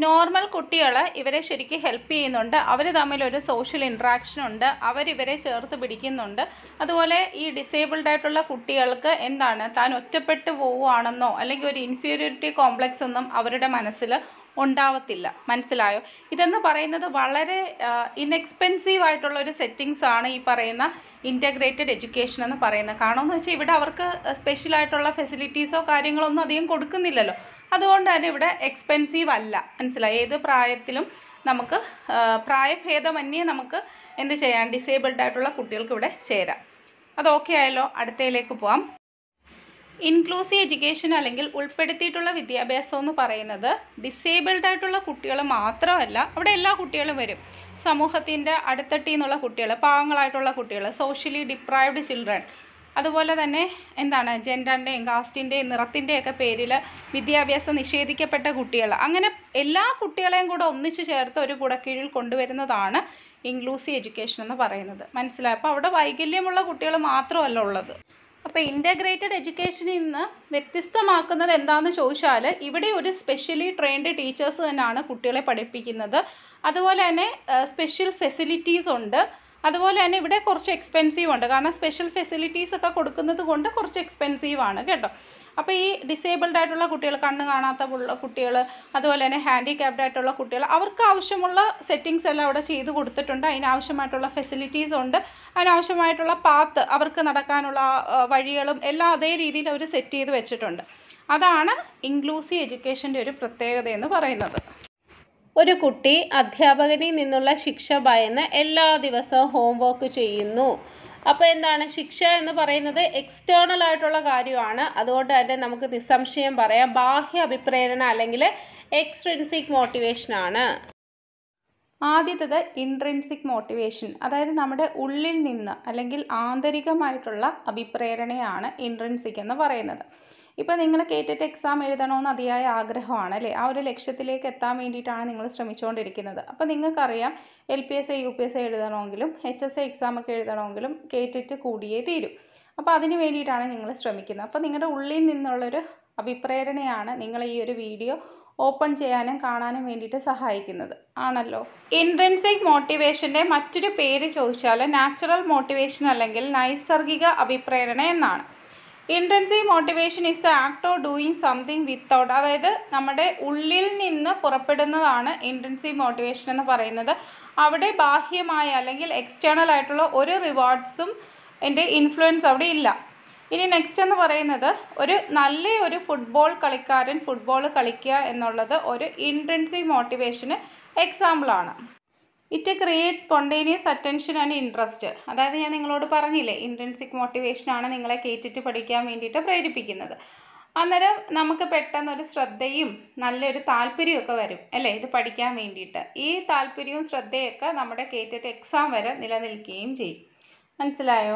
A: നോർമൽ കുട്ടികൾ ഇവരെ ശരിക്കും ഹെൽപ്പ് ചെയ്യുന്നുണ്ട്. അവർ തമ്മിലൊരു സോഷ്യൽ ഇൻട്രാക്ഷൻ ഉണ്ട്. അവരിവരെ ചേർത്ത് പിടിക്കുന്നുണ്ട്. അതുപോലെ ഈ ഡിസേബിൾഡ് ആയിട്ടുള്ള കുട്ടികൾക്ക് എന്താണ്? താൻ ഒറ്റപ്പെട്ടു പോവുകയാണെന്നോ അല്ലെങ്കിൽ ഒരു ഇൻഫീരിയോറിറ്റി കോംപ്ലക്സ് ഒന്നും അവരുടെ മനസ്സിൽ ഉണ്ടാവത്തില്ല. മനസ്സിലായോ? ഇതെന്ന് പറയുന്നത് വളരെ ഇൻഎക്സ്പെൻസീവ് ആയിട്ടുള്ള ഒരു സെറ്റിങ്സ് ആണ് ഈ പറയുന്ന ഇന്റഗ്രേറ്റഡ് എഡ്യൂക്കേഷൻ എന്ന് പറയുന്നത്. കാരണം എന്ന് വെച്ചാൽ ഇവിടെ അവർക്ക് സ്പെഷ്യൽ ആയിട്ടുള്ള ഫെസിലിറ്റീസോ കാര്യങ്ങളോ ഒന്നും അധികം കൊടുക്കുന്നില്ലല്ലോ. അതുകൊണ്ട് തന്നെ ഇവിടെ എക്സ്പെൻസീവ് അല്ല. മനസ്സിലായി? ഏത് പ്രായത്തിലും നമുക്ക് പ്രായഭേദമന്യേ നമുക്ക് എന്ത് ചെയ്യാം? ഡിസേബിൾഡ് ആയിട്ടുള്ള കുട്ടികൾക്ക് ഇവിടെ ചേരാം. അത് ഓക്കെ ആയല്ലോ? അടുത്തയിലേക്ക് പോവാം. ഇൻക്ലൂസീവ് എഡ്യൂക്കേഷൻ അല്ലെങ്കിൽ ഉൾപ്പെടുത്തിയിട്ടുള്ള വിദ്യാഭ്യാസം എന്ന് പറയുന്നത് ഡിസേബിൾഡ് ആയിട്ടുള്ള കുട്ടികൾ മാത്രമല്ല അവിടെ എല്ലാ കുട്ടികളും വരും. സമൂഹത്തിന്റെ അടുത്തട്ടിൽ നിന്നുള്ള കുട്ടികൾ പാവങ്ങളായിട്ടുള്ള കുട്ടികൾ സോഷ്യലി ഡിപ്രൈവ്ഡ് ചിൽഡ്രൻ അതുപോലെ തന്നെ എന്താണ് ജെൻഡറിന്റെയും കാസ്റ്റിന്റെയും നിറത്തിന്റെയൊക്കെ പേരിൽ വിദ്യാഭ്യാസം നിഷേധിക്കപ്പെട്ട കുട്ടികൾ അങ്ങനെ എല്ലാ കുട്ടികളെയും കൂടെ ഒന്നിച്ച് ചേർത്ത് ഒരു കുടക്കീഴിൽ കൊണ്ടുവരുന്നതാണ് ഇൻക്ലൂസീവ് എഡ്യൂക്കേഷൻ എന്ന് പറയുന്നത്. മനസ്സിലായപ്പോൾ അവിടെ വൈകല്യമുള്ള കുട്ടികൾ മാത്രമല്ല ഉള്ളത്. അപ്പോൾ ഇന്റഗ്രേറ്റഡ് എഡ്യൂക്കേഷനിൽ നിന്ന് വ്യത്യസ്തമാക്കുന്നത് എന്താണെന്ന് ചോദിച്ചാൽ ഇവിടെ ഒരു സ്പെഷ്യലി ട്രെയിൻഡ് ടീച്ചേഴ്സ് തന്നെയാണ് കുട്ടികളെ പഠിപ്പിക്കുന്നത്. അതുപോലെ തന്നെ സ്പെഷ്യൽ ഫെസിലിറ്റീസ് ഉണ്ട്. അതുപോലെ തന്നെ ഇവിടെ കുറച്ച് എക്സ്പെൻസീവ് ഉണ്ട്. കാരണം സ്പെഷ്യൽ ഫെസിലിറ്റീസ് ഒക്കെ കൊടുക്കുന്നത് കൊണ്ട് കുറച്ച് എക്സ്പെൻസീവ് ആണ് കേട്ടോ. അപ്പോൾ ഈ ഡിസേബിൾഡ് ആയിട്ടുള്ള കുട്ടികൾ കണ്ണ് കാണാത്ത കുട്ടികൾ അതുപോലെ തന്നെ ഹാൻഡിക്യാപ്ഡ് ആയിട്ടുള്ള കുട്ടികൾ അവർക്ക് ആവശ്യമുള്ള സെറ്റിങ്സ് എല്ലാം അവിടെ ചെയ്ത് കൊടുത്തിട്ടുണ്ട്. അതിനാവശ്യമായിട്ടുള്ള ഫെസിലിറ്റീസ് ഉണ്ട്. അതിനാവശ്യമായിട്ടുള്ള പാത്ത് അവർക്ക് നടക്കാനുള്ള വഴികളും എല്ലാം അതേ രീതിയിൽ അവർ സെറ്റ് ചെയ്ത് വെച്ചിട്ടുണ്ട്. അതാണ് ഇൻക്ലൂസീവ് എഡ്യൂക്കേഷന്റെ ഒരു പ്രത്യേകത എന്ന് പറയുന്നത്. ഒരു കുട്ടി അധ്യാപകനിൽ നിന്നുള്ള ശിക്ഷ ഭയന്ന് എല്ലാ ദിവസവും ഹോംവർക്ക് ചെയ്യുന്നു. അപ്പോൾ എന്താണ്? ശിക്ഷ എന്ന് പറയുന്നത് എക്സ്റ്റേണൽ ആയിട്ടുള്ള കാര്യമാണ്. അതുകൊണ്ട് തന്നെ നമുക്ക് നിസ്സംശയം പറയാം. ബാഹ്യ അഭിപ്രേരണ അല്ലെങ്കിൽ എക്സ്ട്രിൻസിക് മോട്ടിവേഷൻ ആണ്. ആദ്യത്തത് ഇൻട്രിൻസിക് മോട്ടിവേഷൻ അതായത് നമ്മുടെ ഉള്ളിൽ നിന്ന് അല്ലെങ്കിൽ ആന്തരികമായിട്ടുള്ള അഭിപ്രേരണയാണ് ഇൻട്രിൻസിക് എന്ന് പറയുന്നത്. ഇപ്പോൾ നിങ്ങൾ കേട്ടിട്ട് എക്സാം എഴുതണമെന്ന് അതിയായ ആഗ്രഹമാണ് അല്ലേ? ആ ഒരു ലക്ഷ്യത്തിലേക്ക് എത്താൻ വേണ്ടിയിട്ടാണ് നിങ്ങൾ ശ്രമിച്ചുകൊണ്ടിരിക്കുന്നത് അപ്പോൾ നിങ്ങൾക്കറിയാം L P S A U P S A എഴുതണമെങ്കിലും H S A exam ഒക്കെ എഴുതണമെങ്കിലും കേറ്റിട്ട് കൂടിയേ തീരും. അപ്പോൾ അതിന് വേണ്ടിയിട്ടാണ് നിങ്ങൾ ശ്രമിക്കുന്നത്. അപ്പോൾ നിങ്ങളുടെ ഉള്ളിൽ നിന്നുള്ളൊരു അഭിപ്രേരണയാണ് നിങ്ങൾ ഈ ഒരു വീഡിയോ ഓപ്പൺ ചെയ്യാനും കാണാനും വേണ്ടിയിട്ട് സഹായിക്കുന്നത്. ആണല്ലോ? ഇൻട്രൻസിക് മോട്ടിവേഷന്റെ മറ്റൊരു പേര് ചോദിച്ചാൽ നാച്ചുറൽ മോട്ടിവേഷൻ അല്ലെങ്കിൽ നൈസർഗിക അഭിപ്രേരണ എന്നാണ്. Intrinsic motivation is act of doing something without അതായത് നമ്മുടെ ഉള്ളിൽ നിന്ന് പുറപ്പെടുന്നതാണ് ഇന്റൻസീവ് മോട്ടിവേഷൻ എന്ന് പറയുന്നത്. അവിടെ ബാഹ്യമായ അല്ലെങ്കിൽ എക്സ്റ്റേണൽ ആയിട്ടുള്ള ഒരു റിവാർഡ്സും എന്റെ ഇൻഫ്ലുവൻസ് അവിടെ ഇല്ല. ഇനി നെക്സ്റ്റ് എന്ന് പറയുന്നത് ഒരു നല്ല ഒരു ഫുട്ബോൾ കളിക്കാരൻ ഫുട്ബോൾ കളിക്കുക എന്നുള്ളത് ഒരു ഇന്റൻസീവ് മോട്ടിവേഷന് എക്സാമ്പിളാണ് it create spontaneous attention and interest അതായത് ഞാൻ നിങ്ങളോട് പറഞ്ഞില്ലേ ഇൻട്രൻസിക് മോട്ടിവേഷനാണ് നിങ്ങളെ കയറ്റിട്ട് പഠിക്കാൻ വേണ്ടിയിട്ട് പ്രേരിപ്പിക്കുന്നത്. അന്നേരം നമുക്ക് പെട്ടെന്ന് ഒരു ശ്രദ്ധയും നല്ലൊരു താല്പര്യമൊക്കെ വരും അല്ലേ? ഇത് പഠിക്കാൻ വേണ്ടിയിട്ട്. ഈ താല്പര്യവും ശ്രദ്ധയൊക്കെ നമ്മുടെ കയറ്റിട്ട് എക്സാം വരെ നിലനിൽക്കുകയും ചെയ്യും. മനസ്സിലായോ?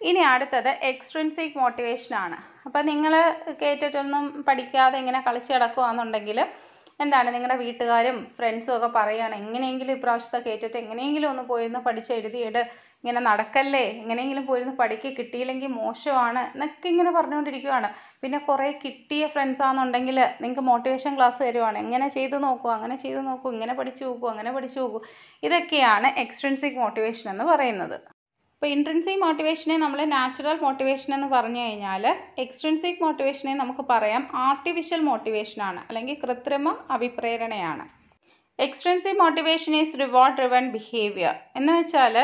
A: ഇനി അടുത്തത് എക്സ്ട്രിൻസിക് മോട്ടിവേഷനാണ് അപ്പോൾ നിങ്ങൾ കയറ്റിട്ടൊന്നും പഠിക്കാതെ ഇങ്ങനെ കളിച്ച് കിടക്കുകയാണെന്നുണ്ടെങ്കിൽ എന്താണ് നിങ്ങളുടെ വീട്ടുകാരും ഫ്രണ്ട്സും ഒക്കെ പറയുകയാണ് എങ്ങനെയെങ്കിലും ഇപ്രാവശ്യത്തെ കയറ്റിട്ട് എങ്ങനെയെങ്കിലും ഒന്ന് പോയിരുന്ന് പഠിച്ച് എഴുതിയിട്ട് ഇങ്ങനെ നടക്കല്ലേ എങ്ങനെയെങ്കിലും പോയിരുന്ന് പഠിക്ക് കിട്ടിയില്ലെങ്കിൽ മോശമാണ് എന്നൊക്കെ ഇങ്ങനെ പറഞ്ഞുകൊണ്ടിരിക്കുവാണ്. പിന്നെ കുറേ കിട്ടിയ ഫ്രണ്ട്സാണെന്നുണ്ടെങ്കിൽ നിങ്ങൾക്ക് മോട്ടിവേഷൻ ക്ലാസ് തരുവാണ്. എങ്ങനെ ചെയ്ത് നോക്കൂ അങ്ങനെ ചെയ്ത് നോക്കൂ ഇങ്ങനെ പഠിച്ചു നോക്കൂ അങ്ങനെ പഠിച്ചു നോക്കൂ ഇതൊക്കെയാണ് എക്സ്ട്രിൻസിക് മോട്ടിവേഷൻ എന്ന് പറയുന്നത്. അപ്പോൾ ഇൻട്രൻസിക് മോട്ടിവേഷനെ നമ്മൾ നാച്ചുറൽ മോട്ടിവേഷൻ എന്ന് പറഞ്ഞു കഴിഞ്ഞാൽ എക്സ്ട്രൻസിക് മോട്ടിവേഷനെ നമുക്ക് പറയാം ആർട്ടിഫിഷ്യൽ മോട്ടിവേഷനാണ് അല്ലെങ്കിൽ കൃത്രിമ അഭിപ്രേരണയാണ്. Extrinsic motivation is reward driven behaviour എന്ന് വെച്ചാൽ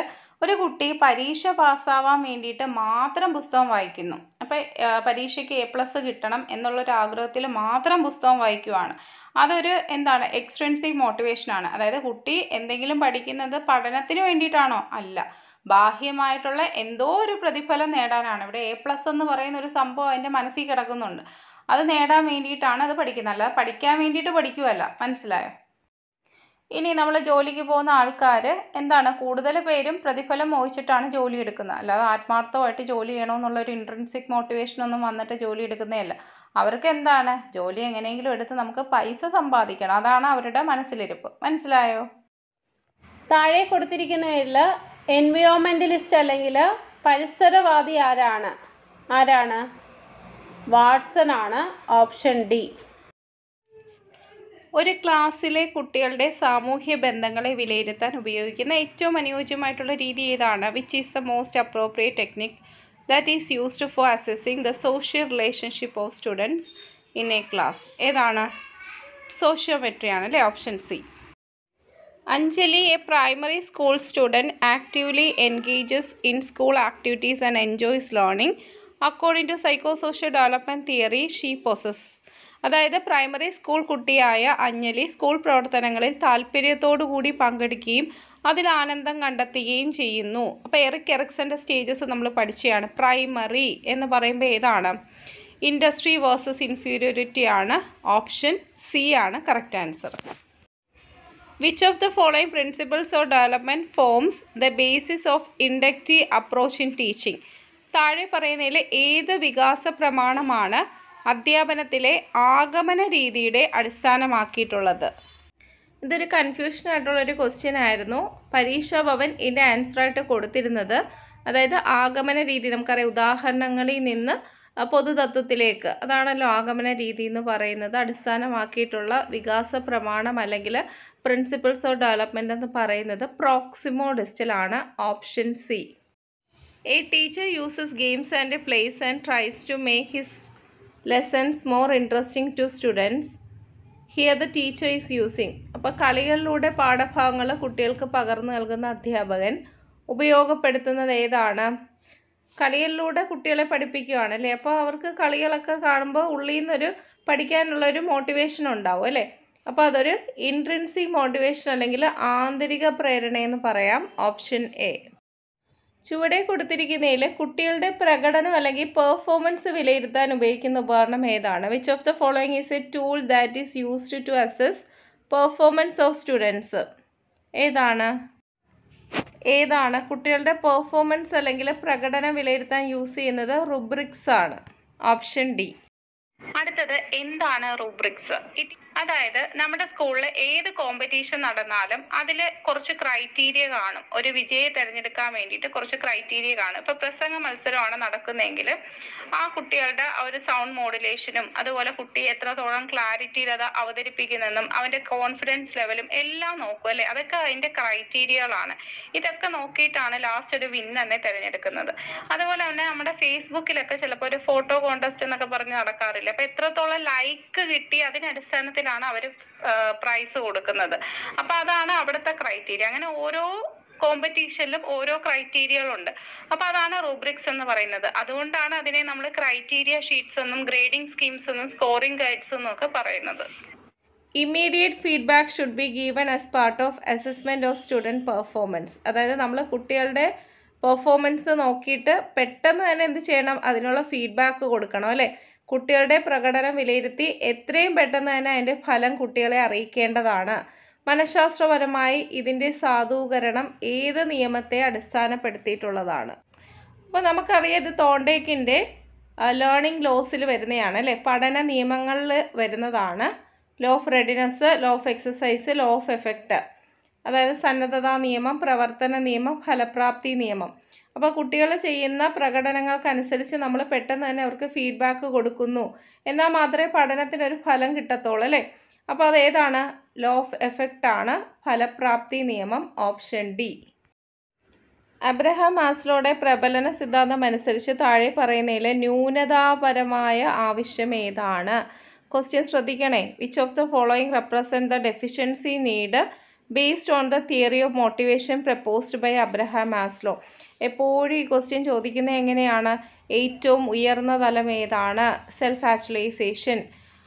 A: ഒരു കുട്ടി പരീക്ഷ പാസ്സാവാൻ വേണ്ടിയിട്ട് മാത്രം പുസ്തകം വായിക്കുന്നു. അപ്പോൾ പരീക്ഷയ്ക്ക് എ പ്ലസ് കിട്ടണം എന്നുള്ളൊരു ആഗ്രഹത്തിൽ മാത്രം പുസ്തകം വായിക്കുവാണ്. അതൊരു എന്താണ്? എക്സ്ട്രൻസിക് മോട്ടിവേഷനാണ് അതായത് കുട്ടി എന്തെങ്കിലും പഠിക്കുന്നത് പഠനത്തിന് വേണ്ടിയിട്ടാണോ? അല്ല. ബാഹ്യമായിട്ടുള്ള എന്തോ ഒരു പ്രതിഫലം നേടാനാണ്. ഇവിടെ എ പ്ലസ് എന്ന് പറയുന്ന ഒരു സംഭവം അതിന്റെ മനസ്സിൽ കിടക്കുന്നുണ്ട്. അത് നേടാൻ വേണ്ടിയിട്ടാണ് അത് പഠിക്കുന്നത്. അല്ല പഠിക്കാൻ വേണ്ടിയിട്ട് പഠിക്കുമല്ല മനസ്സിലായോ? ഇനി നമ്മൾ ജോലിക്ക് പോകുന്ന ആൾക്കാർ എന്താണ് കൂടുതൽ പേരും പ്രതിഫലം മോഹിച്ചിട്ടാണ് ജോലി എടുക്കുന്നത്. അല്ലാതെ ആത്മാർത്ഥമായിട്ട് ജോലി ചെയ്യണമെന്നുള്ള ഒരു ഇൻട്രൻസിക് മോട്ടിവേഷൻ ഒന്നും വന്നിട്ട് ജോലി എടുക്കുന്നതല്ല അവർക്ക് എന്താണ്? ജോലി എങ്ങനെയെങ്കിലും എടുത്ത് നമുക്ക് പൈസ സമ്പാദിക്കണം. അതാണ് അവരുടെ മനസ്സിലിരിപ്പ്. മനസ്സിലായോ? താഴെ കൊടുത്തിരിക്കുന്നതിൽ എൻവിയോമെന്റലിസ്റ്റ് അല്ലെങ്കിൽ പരിസരവാദി ആരാണ്? ആരാണ്? വാട്സൺ ആണ് ഓപ്ഷൻ ഡി. ഒരു ക്ലാസ്സിലെ കുട്ടികളുടെ സാമൂഹ്യ ബന്ധങ്ങളെ വിലയിരുത്താൻ ഉപയോഗിക്കുന്ന ഏറ്റവും അനുയോജ്യമായിട്ടുള്ള രീതി ഏതാണ്? Which is the most appropriate technique that is used for assessing the social relationship of students in a class ഏതാണ്? സോഷ്യോമെട്രി ആണ് അല്ലേ? Option C Anjali a primary school student actively engages in school activities and enjoys learning according to psycho social development theory she possesses അതായത് primary school കുട്ടിയായ Anjali school പ്രവർത്തനങ്ങളിൽ കൂടി പങ്കെടുക്കുകയും അതിൽ ആനന്ദം കണ്ടെത്തുകയും ചെയ്യുന്നു. അപ്പോൾ എറിക് എറിക്സന്റെ സ്റ്റേജസ് നമ്മൾ പഠിച്ചതാണ് പ്രൈമറി എന്ന് പറയുമ്പോൾ ഏതാണ്? ഇൻഡസ്ട്രി വേഴ്സസ് ഇൻഫീരിയോറിറ്റി ആണ് ഓപ്ഷൻ സി ആണ് correct answer which of the following principles of development forms the basis of inductive approach in teaching താഴെ പറയുന്നതിൽ ഏത് വികാസ പ്രമാണമാണ് അധ്യാപനത്തിലെ ആഗമന രീതിയുടെ അടിസ്ഥാനമാക്കിയിട്ടുള്ളത്? ഇതൊരു കൺഫ്യൂഷൻ ആയിട്ടുള്ളൊരു ക്വസ്റ്റ്യൻ ആയിരുന്നു. പരീക്ഷാ ഭവൻ ഇതിന്റെ ആൻസറായിട്ട് കൊടുത്തിരുന്നത് അതായത് ആഗമന രീതി നമുക്കറിയാം ഉദാഹരണങ്ങളിൽ നിന്ന് പൊതുതത്വത്തിലേക്ക്. അതാണല്ലോ ആഗമന രീതി എന്ന് പറയുന്നത്. അടിസ്ഥാനമാക്കിയിട്ടുള്ള വികാസ പ്രമാണം അല്ലെങ്കിൽ പ്രിൻസിപ്പിൾസ് ഓഫ് ഡെവലപ്മെന്റ് എന്ന് പറയുന്നത് പ്രോക്സിമോ ഡിസ്റ്റിലാണ് option C a teacher uses games and plays and tries to make his lessons more interesting to students here the teacher is using അപ്പോൾ കളികളിലൂടെ പാഠഭാഗങ്ങൾ കുട്ടികൾക്ക് പകർന്നു നൽകുന്ന അധ്യാപകൻ ഉപയോഗപ്പെടുത്തുന്നത് ഏതാണ്? കളികളിലൂടെ കുട്ടികളെ പഠിപ്പിക്കുകയാണ് അല്ലേ? അപ്പോൾ അവർക്ക് കളികളൊക്കെ കാണുമ്പോൾ ഉള്ളിൽ നിന്നൊരു പഠിക്കാനുള്ളൊരു മോട്ടിവേഷൻ ഉണ്ടാവും അല്ലേ? അപ്പോൾ അതൊരു ഇൻട്രൻസിക് മോട്ടിവേഷൻ അല്ലെങ്കിൽ ആന്തരിക പ്രേരണയെന്ന് പറയാം ഓപ്ഷൻ എ ചുവടെ കൊടുത്തിരിക്കുന്നതിൽ കുട്ടികളുടെ പ്രകടനം അല്ലെങ്കിൽ പെർഫോമൻസ് വിലയിരുത്താൻ ഉപയോഗിക്കുന്ന ഉപകരണം ഏതാണ്? Which of the following is a tool that is used to assess performance of students ഏതാണ്? ഏതാണ്? കുട്ടികളുടെ പെർഫോമൻസ് അല്ലെങ്കിൽ പ്രകടനം വിലയിരുത്താൻ യൂസ് ചെയ്യുന്നത് റുബ്രിക്സ് ആണ്. ഓപ്ഷൻ ഡി
B: അടുത്തത് എന്താണ് റൂബ്രിക്സ് അതായത് നമ്മുടെ സ്കൂളിൽ ഏത് കോമ്പറ്റീഷൻ നടന്നാലും അതിൽ കുറച്ച് ക്രൈറ്റീരിയ കാണും. ഒരു വിജയെ തിരഞ്ഞെടുക്കാൻ വേണ്ടിയിട്ട് കുറച്ച് ക്രൈറ്റീരിയ കാണും. ഇപ്പൊ പ്രസംഗ മത്സരമാണ് നടക്കുന്നതെങ്കിൽ ആ കുട്ടികളുടെ ഒരു സൗണ്ട് മോഡുലേഷനും അതുപോലെ കുട്ടി എത്രത്തോളം ക്ലാരിറ്റിയിൽ അത് അവതരിപ്പിക്കുന്നെന്നും അവന്റെ കോൺഫിഡൻസ് ലെവലും എല്ലാം നോക്കും അല്ലെ? അതൊക്കെ അതിന്റെ ക്രൈറ്റീരിയകളാണ് ഇതൊക്കെ നോക്കിയിട്ടാണ് ലാസ്റ്റ് ഒരു വിൻ തന്നെ തിരഞ്ഞെടുക്കുന്നത്. അതുപോലെ തന്നെ നമ്മുടെ ഫേസ്ബുക്കിലൊക്കെ ചിലപ്പോൾ ഒരു ഫോട്ടോ കോൺടെസ്റ്റ് എന്നൊക്കെ പറഞ്ഞ് നടക്കാറില്ല? അപ്പൊ എത്രത്തോളം ലൈക്ക് കിട്ടി അതിന്റെ അടിസ്ഥാനത്തിലാണ് അവർ പ്രൈസ് കൊടുക്കുന്നത്. അപ്പൊ അതാണ് അവിടുത്തെ ക്രൈറ്റീരിയ അങ്ങനെ ഓരോ കോമ്പറ്റീഷനിലും ഓരോ ക്രൈറ്റീരിയകളുണ്ട് അപ്പൊ അതാണ് റൂബ്രിക്സ് എന്ന് പറയുന്നത്. അതുകൊണ്ടാണ് അതിനെ നമ്മൾ ക്രൈറ്റീരിയ ഷീറ്റ്സ് എന്നും ഗ്രേഡിംഗ് സ്കീംസ് എന്നും സ്കോറിംഗ് ഗൈഡ്സ് എന്നും ഒക്കെ പറയുന്നത്.
A: Immediate feedback should be given as part of assessment of student performance അതായത് നമ്മൾ കുട്ടികളുടെ പെർഫോമൻസ് നോക്കിയിട്ട് പെട്ടെന്ന് തന്നെ എന്ത് ചെയ്യണം? അതിനുള്ള ഫീഡ്ബാക്ക് കൊടുക്കണം അല്ലേ? കുട്ടികളുടെ പ്രകടനം വിലയിരുത്തി എത്രയും പെട്ടെന്ന് തന്നെ അതിന്റെ ഫലം കുട്ടികളെ അറിയിക്കേണ്ടതാണ്. മനഃശാസ്ത്രപരമായി ഇതിന്റെ സാധൂകരണം ഏത് നിയമത്തെ അടിസ്ഥാനപ്പെടുത്തിയിട്ടുള്ളതാണ്? അപ്പോൾ നമുക്കറിയാം ഇത് തോണ്ടേക്കിന്റെ ലേണിംഗ് ലോസിൽ വരുന്നതാണ് അല്ലേ? പഠന നിയമങ്ങളിൽ വരുന്നതാണ്. Law of readiness law of exercise law of effect അതായത് സന്നദ്ധതാ നിയമം പ്രവർത്തന നിയമം ഫലപ്രാപ്തി നിയമം. അപ്പോൾ കുട്ടികൾ ചെയ്യുന്ന പ്രകടനങ്ങൾക്കനുസരിച്ച് നമ്മൾ പെട്ടെന്ന് തന്നെ അവർക്ക് ഫീഡ്ബാക്ക് കൊടുക്കുന്നു. എന്നാൽ മാത്രമേ പഠനത്തിനൊരു ഫലം കിട്ടത്തുള്ളൂ അല്ലേ? അപ്പോൾ അത് ഏതാണ്? ലോ ഓഫ് എഫക്റ്റ് ആണ്. ഫലപ്രാപ്തി നിയമം ഓപ്ഷൻ ഡി അബ്രഹാം മാസ്ലോയുടെ പ്രബലന സിദ്ധാന്തം അനുസരിച്ച് താഴെ പറയുന്നതിൽ ന്യൂനതാപരമായ ആവശ്യം ഏതാണ്? ക്വസ്റ്റ്യൻ ശ്രദ്ധിക്കണേ. Which of the following represent the deficiency need based on the theory of motivation proposed by Abraham Maslow? എപ്പോഴും ഈ ക്വസ്റ്റ്യൻ ചോദിക്കുന്നത് എങ്ങനെയാണ്? ഏറ്റവും ഉയർന്ന തലം ഏതാണ്? സെൽഫ് ആക്ച്വലൈസേഷൻ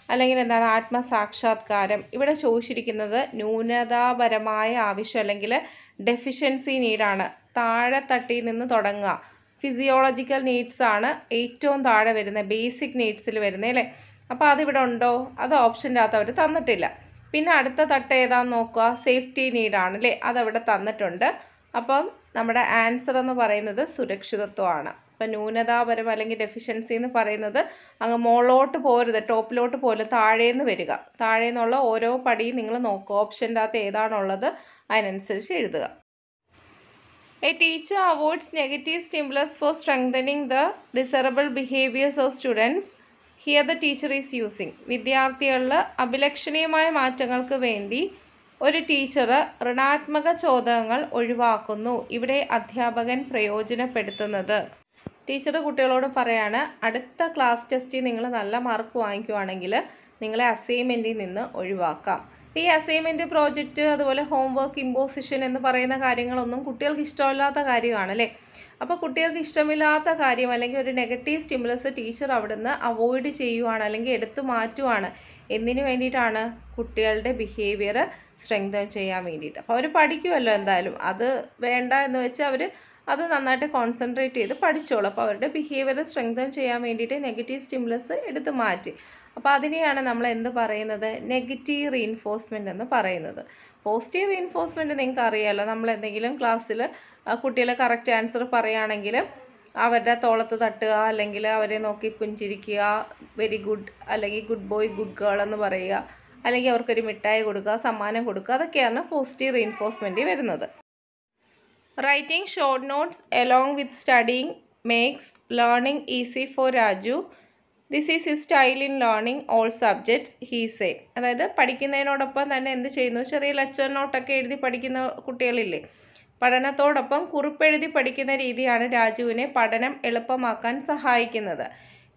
A: അല്ലെങ്കിൽ എന്താണ് ആത്മസാക്ഷാത്കാരം? ഇവിടെ ചോദിച്ചിരിക്കുന്നത് ന്യൂനതാപരമായ ആവശ്യം അല്ലെങ്കിൽ ഡെഫിഷ്യൻസി നീഡാണ് താഴെ തട്ടിൽ നിന്ന് തുടങ്ങുക. ഫിസിയോളജിക്കൽ നീഡ്സ് ആണ് ഏറ്റവും താഴെ വരുന്നത്. ബേസിക് നീഡ്സിൽ വരുന്നത് അല്ലേ? അപ്പോൾ അതിവിടെ ഉണ്ടോ? അത് ഓപ്ഷന്റെ അകത്ത് അവർ തന്നിട്ടില്ല. പിന്നെ അടുത്ത തട്ട് ഏതാന്ന് നോക്കുക? സേഫ്റ്റി നീഡാണ് അല്ലേ? അതവിടെ തന്നിട്ടുണ്ട്. അപ്പം നമ്മുടെ ആൻസർ എന്ന് പറയുന്നത് സുരക്ഷിതത്വമാണ്. ഇപ്പം ന്യൂനതാപരം അല്ലെങ്കിൽ ഡെഫിഷ്യൻസി എന്ന് പറയുന്നത് അങ്ങ് മുകളിലോട്ട് പോരുത് ടോപ്പിലോട്ട് പോലും താഴേന്ന് വരിക. താഴേന്നുള്ള ഓരോ പടിയും നിങ്ങൾ നോക്കുക. ഓപ്ഷന്റെ അകത്ത് ഏതാണുള്ളത് അതിനനുസരിച്ച് എഴുതുക. A teacher avoids negative stimulus for strengthening the desirable behaviours of students here the teacher is using വിദ്യാർത്ഥികളിൽ അഭിലക്ഷണീയമായ മാറ്റങ്ങൾക്ക് വേണ്ടി ഒരു ടീച്ചർ ഋണാത്മക ചോദ്യങ്ങൾ ഒഴിവാക്കുന്നു. ഇവിടെ അധ്യാപകൻ പ്രയോജനപ്പെടുത്തുന്നത്. ടീച്ചർ കുട്ടികളോട് പറയാണ് അടുത്ത ക്ലാസ് ടെസ്റ്റിൽ നിങ്ങൾ നല്ല മാർക്ക് വാങ്ങിക്കുവാണെങ്കിൽ നിങ്ങളെ അസൈൻമെന്റിൽ നിന്ന് ഒഴിവാക്കാം. ഈ അസൈൻമെന്റ് പ്രോജക്റ്റ് അതുപോലെ ഹോംവർക്ക് ഇമ്പോസിഷൻ എന്ന് പറയുന്ന കാര്യങ്ങളൊന്നും കുട്ടികൾക്ക് ഇഷ്ടമില്ലാത്ത കാര്യമാണല്ലേ? അപ്പോൾ കുട്ടികൾക്ക് ഇഷ്ടമില്ലാത്ത കാര്യം അല്ലെങ്കിൽ ഒരു നെഗറ്റീവ് സ്റ്റിമുലസ് ടീച്ചർ അവിടുന്ന് അവോയ്ഡ് ചെയ്യുവാണ് അല്ലെങ്കിൽ എടുത്തു മാറ്റുവാണ് എന്തിനു വേണ്ടിയിട്ടാണ് കുട്ടികളുടെ ബിഹേവിയർ സ്ട്രെങ്തൻ ചെയ്യാൻ വേണ്ടിയിട്ട്? അപ്പോൾ അവർ പഠിക്കുമല്ലോ എന്തായാലും. അത് വേണ്ട എന്ന് വെച്ച് അവർ അത് നന്നായിട്ട് കോൺസെൻട്രേറ്റ് ചെയ്ത് പഠിച്ചോളും. അപ്പോൾ അവരുടെ ബിഹേവിയർ സ്ട്രെങ്തൻ ചെയ്യാൻ വേണ്ടിയിട്ട് നെഗറ്റീവ് സ്റ്റിമുലസ് എടുത്ത് മാറ്റി. അപ്പോൾ അതിനെയാണ് നമ്മൾ എന്ത് പറയുന്നത്? നെഗറ്റീവ് റീൻഫോഴ്സ്മെന്റ് എന്ന് പറയുന്നത്. പോസിറ്റീവ് റീൻഫോഴ്സ്മെന്റ് നിങ്ങൾക്ക് അറിയാമല്ലോ നമ്മൾ എന്തെങ്കിലും ക്ലാസ്സിൽ കുട്ടികളെ കറക്റ്റ് ആൻസർ പറയുകയാണെങ്കിൽ അവരുടെ തോളത്ത് തട്ടുക അല്ലെങ്കിൽ അവരെ നോക്കി പുഞ്ചിരിക്കുക വെരി ഗുഡ് അല്ലെങ്കിൽ ഗുഡ് ബോയ് ഗുഡ് ഗേൾ എന്ന് പറയുക. അല്ലെങ്കിൽ അവർക്കൊരു മിഠായി കൊടുക്കുക സമ്മാനം കൊടുക്കുക. അതൊക്കെയാണ് പോസിറ്റീവ് റീൻഫോഴ്സ്മെന്റ് വരുന്നത്. Writing short notes along with studying makes learning easy for Raju this is he style in learning all subjects he say അതായത് പഠിക്കുന്നതിനോടൊപ്പം തന്നെ എന്ത് ചെയ്യുന്നു? ചെറിയ ലെക്ചർ നോട്ടൊക്കെ എഴുതി പഠിക്കുന്ന കുട്ടികളില്ലേ? പഠനത്തോടൊപ്പം കുറിപ്പെഴുതി പഠിക്കുന്ന രീതിയാണ് രാജുവിനെ പഠനം എളുപ്പമാക്കാൻ സഹായിക്കുന്നത്.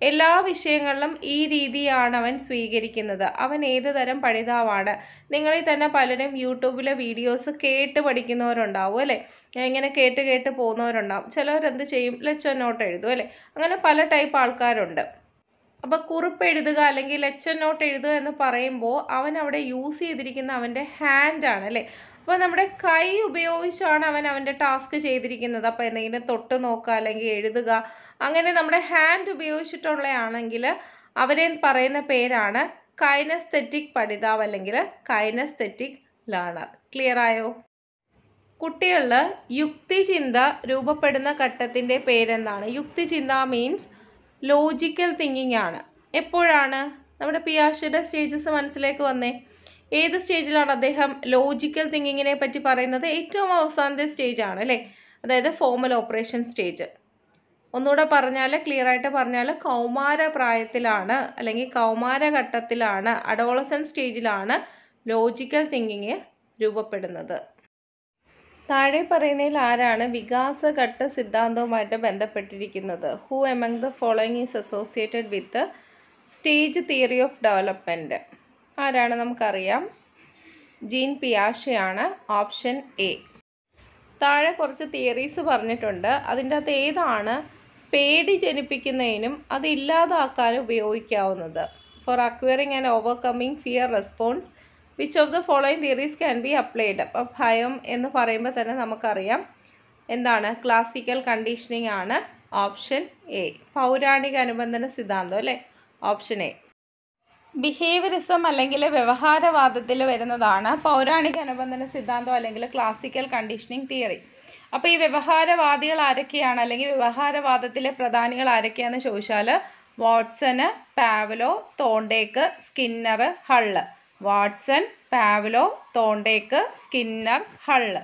A: എല്ലാ വിഷയങ്ങളിലും ഈ രീതിയാണ് അവൻ സ്വീകരിക്കുന്നത്. അവൻ ഏത് തരം പഠിതാവാണ്? നിങ്ങളിൽ തന്നെ പലരും യൂട്യൂബിലെ വീഡിയോസ് കേട്ട് പഠിക്കുന്നവരുണ്ടാവും അല്ലേ? ഇങ്ങനെ കേട്ട് കേട്ട് പോകുന്നവരുണ്ടാവും. ചിലവരെന്ത് ചെയ്യും? ലെക്ചർ നോട്ട് എഴുതും അല്ലേ? അങ്ങനെ പല ടൈപ്പ് ആൾക്കാരുണ്ട്. അപ്പോൾ കുറിപ്പ് എഴുതുക അല്ലെങ്കിൽ ലെക്ചർ നോട്ട് എഴുതുക എന്ന് പറയുമ്പോൾ അവൻ അവിടെ യൂസ് ചെയ്തിരിക്കുന്ന അവന്റെ ഹാൻഡാണ് അല്ലേ? അപ്പോൾ നമ്മുടെ കൈ ഉപയോഗിച്ചാണ് അവൻ അവന്റെ ടാസ്ക് ചെയ്തിരിക്കുന്നത്. അപ്പോൾ എന്തെങ്കിലും തൊട്ട് നോക്കുക അല്ലെങ്കിൽ എഴുതുക. അങ്ങനെ നമ്മുടെ ഹാൻഡ് ഉപയോഗിച്ചിട്ടുള്ളതാണെങ്കിൽ അവരെ പറയുന്ന പേരാണ് കൈനസ്തെറ്റിക് പഠിതാവ് അല്ലെങ്കിൽ കൈനസ്തെറ്റിക് ലേണർ ക്ലിയർ ആയോ? കുട്ടികളിൽ യുക്തിചിന്ത രൂപപ്പെടുന്ന ഘട്ടത്തിന്റെ പേരെന്താണ്? യുക്തിചിന്ത മീൻസ് ലോജിക്കൽ തിങ്കിങ് ആണ്. എപ്പോഴാണ്? നമ്മുടെ പിയാഷയുടെ സ്റ്റേജസ് മനസ്സിലേക്ക് വന്നേ. ഏത് സ്റ്റേജിലാണ് അദ്ദേഹം ലോജിക്കൽ തിങ്കിങ്ങിനെ പറ്റി പറയുന്നത്? ഏറ്റവും അവസാനത്തെ സ്റ്റേജ് ആണ് അല്ലേ? അതായത് ഫോമൽ ഓപ്പറേഷൻ സ്റ്റേജ് ഒന്നുകൂടെ പറഞ്ഞാൽ ക്ലിയർ ആയിട്ട് പറഞ്ഞാൽ കൗമാര പ്രായത്തിലാണ് അല്ലെങ്കിൽ കൗമാര ഘട്ടത്തിലാണ് അഡോളസൻ സ്റ്റേജിലാണ് ലോജിക്കൽ തിങ്കിങ് രൂപപ്പെടുന്നത്. താഴെ പറയുന്നതിൽ ആരാണ് വികാസഘട്ട സിദ്ധാന്തവുമായിട്ട് ബന്ധപ്പെട്ടിരിക്കുന്നത്? Who among the following is associated with stage theory of development ആരാണ് നമുക്കറിയാം. ജീൻ പിയാഷയാണ് ഓപ്ഷൻ എ. താഴെ കുറച്ച് തിയറീസ് പറഞ്ഞിട്ടുണ്ട്. അതിന്റെ അകത്ത് ഏതാണ് പേടി ജനിപ്പിക്കുന്നതിനും അത് ഉപയോഗിക്കാവുന്നത്. For acquiring and overcoming fear response which of the following theories can be applied അപ്പോൾ ഭയം എന്ന് പറയുമ്പോൾ തന്നെ നമുക്കറിയാം. എന്താണ്? ക്ലാസിക്കൽ കണ്ടീഷനിങ് ആണ് ഓപ്ഷൻ എ. പൗരാണിക അനുബന്ധന സിദ്ധാന്തം അല്ലേ? Option A. ബിഹേവിയറിസം അല്ലെങ്കിൽ വ്യവഹാരവാദത്തിൽ വരുന്നതാണ് പൗരാണിക അനുബന്ധന സിദ്ധാന്തം അല്ലെങ്കിൽ ക്ലാസിക്കൽ കണ്ടീഷനിങ് തിയറി അപ്പോൾ ഈ വ്യവഹാരവാദികൾ ആരൊക്കെയാണ് അല്ലെങ്കിൽ വ്യവഹാരവാദത്തിലെ പ്രധാനികൾ ആരൊക്കെയാണെന്ന് ചോദിച്ചാൽ വാട്സന് Pavlov Thorndike Skinner Hull. Watson Pavlov Thorndike Skinner Hull.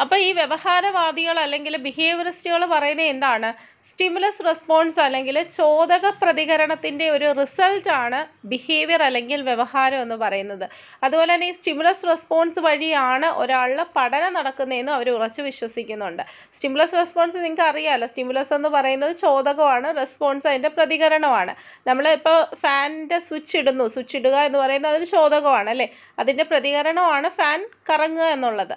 A: അപ്പോൾ ഈ വ്യവഹാരവാദികൾ അല്ലെങ്കിൽ ബിഹേവിയറിസ്റ്റുകൾ പറയുന്നത് എന്താണ്? സ്റ്റിമുലസ് റെസ്പോൺസ് അല്ലെങ്കിൽ ചോദക പ്രതികരണത്തിന്റെ ഒരു റിസൾട്ടാണ് ബിഹേവിയർ അല്ലെങ്കിൽ വ്യവഹാരം എന്ന് പറയുന്നത്. അതുപോലെ തന്നെ ഈ സ്റ്റിമുലസ് റെസ്പോൺസ് വഴിയാണ് ഒരാളുടെ പഠനം നടക്കുന്നതെന്ന് അവർ ഉറച്ചു വിശ്വസിക്കുന്നുണ്ട്. സ്റ്റിമുലസ് റെസ്പോൺസ് നിങ്ങൾക്ക് അറിയാമല്ലോ സ്റ്റിമുലസ് എന്ന് പറയുന്നത് ചോദകമാണ് റെസ്പോൺസ് അതിന്റെ പ്രതികരണമാണ്. നമ്മൾ ഇപ്പോൾ ഫാനിന്റെ സ്വിച്ച് ഇടുന്നു. സ്വിച്ച് ഇടുക എന്ന് പറയുന്നത് അതൊരു ചോദകമാണ് അല്ലേ? അതിന്റെ പ്രതികരണമാണ് ഫാൻ കറങ്ങുക എന്നുള്ളത്.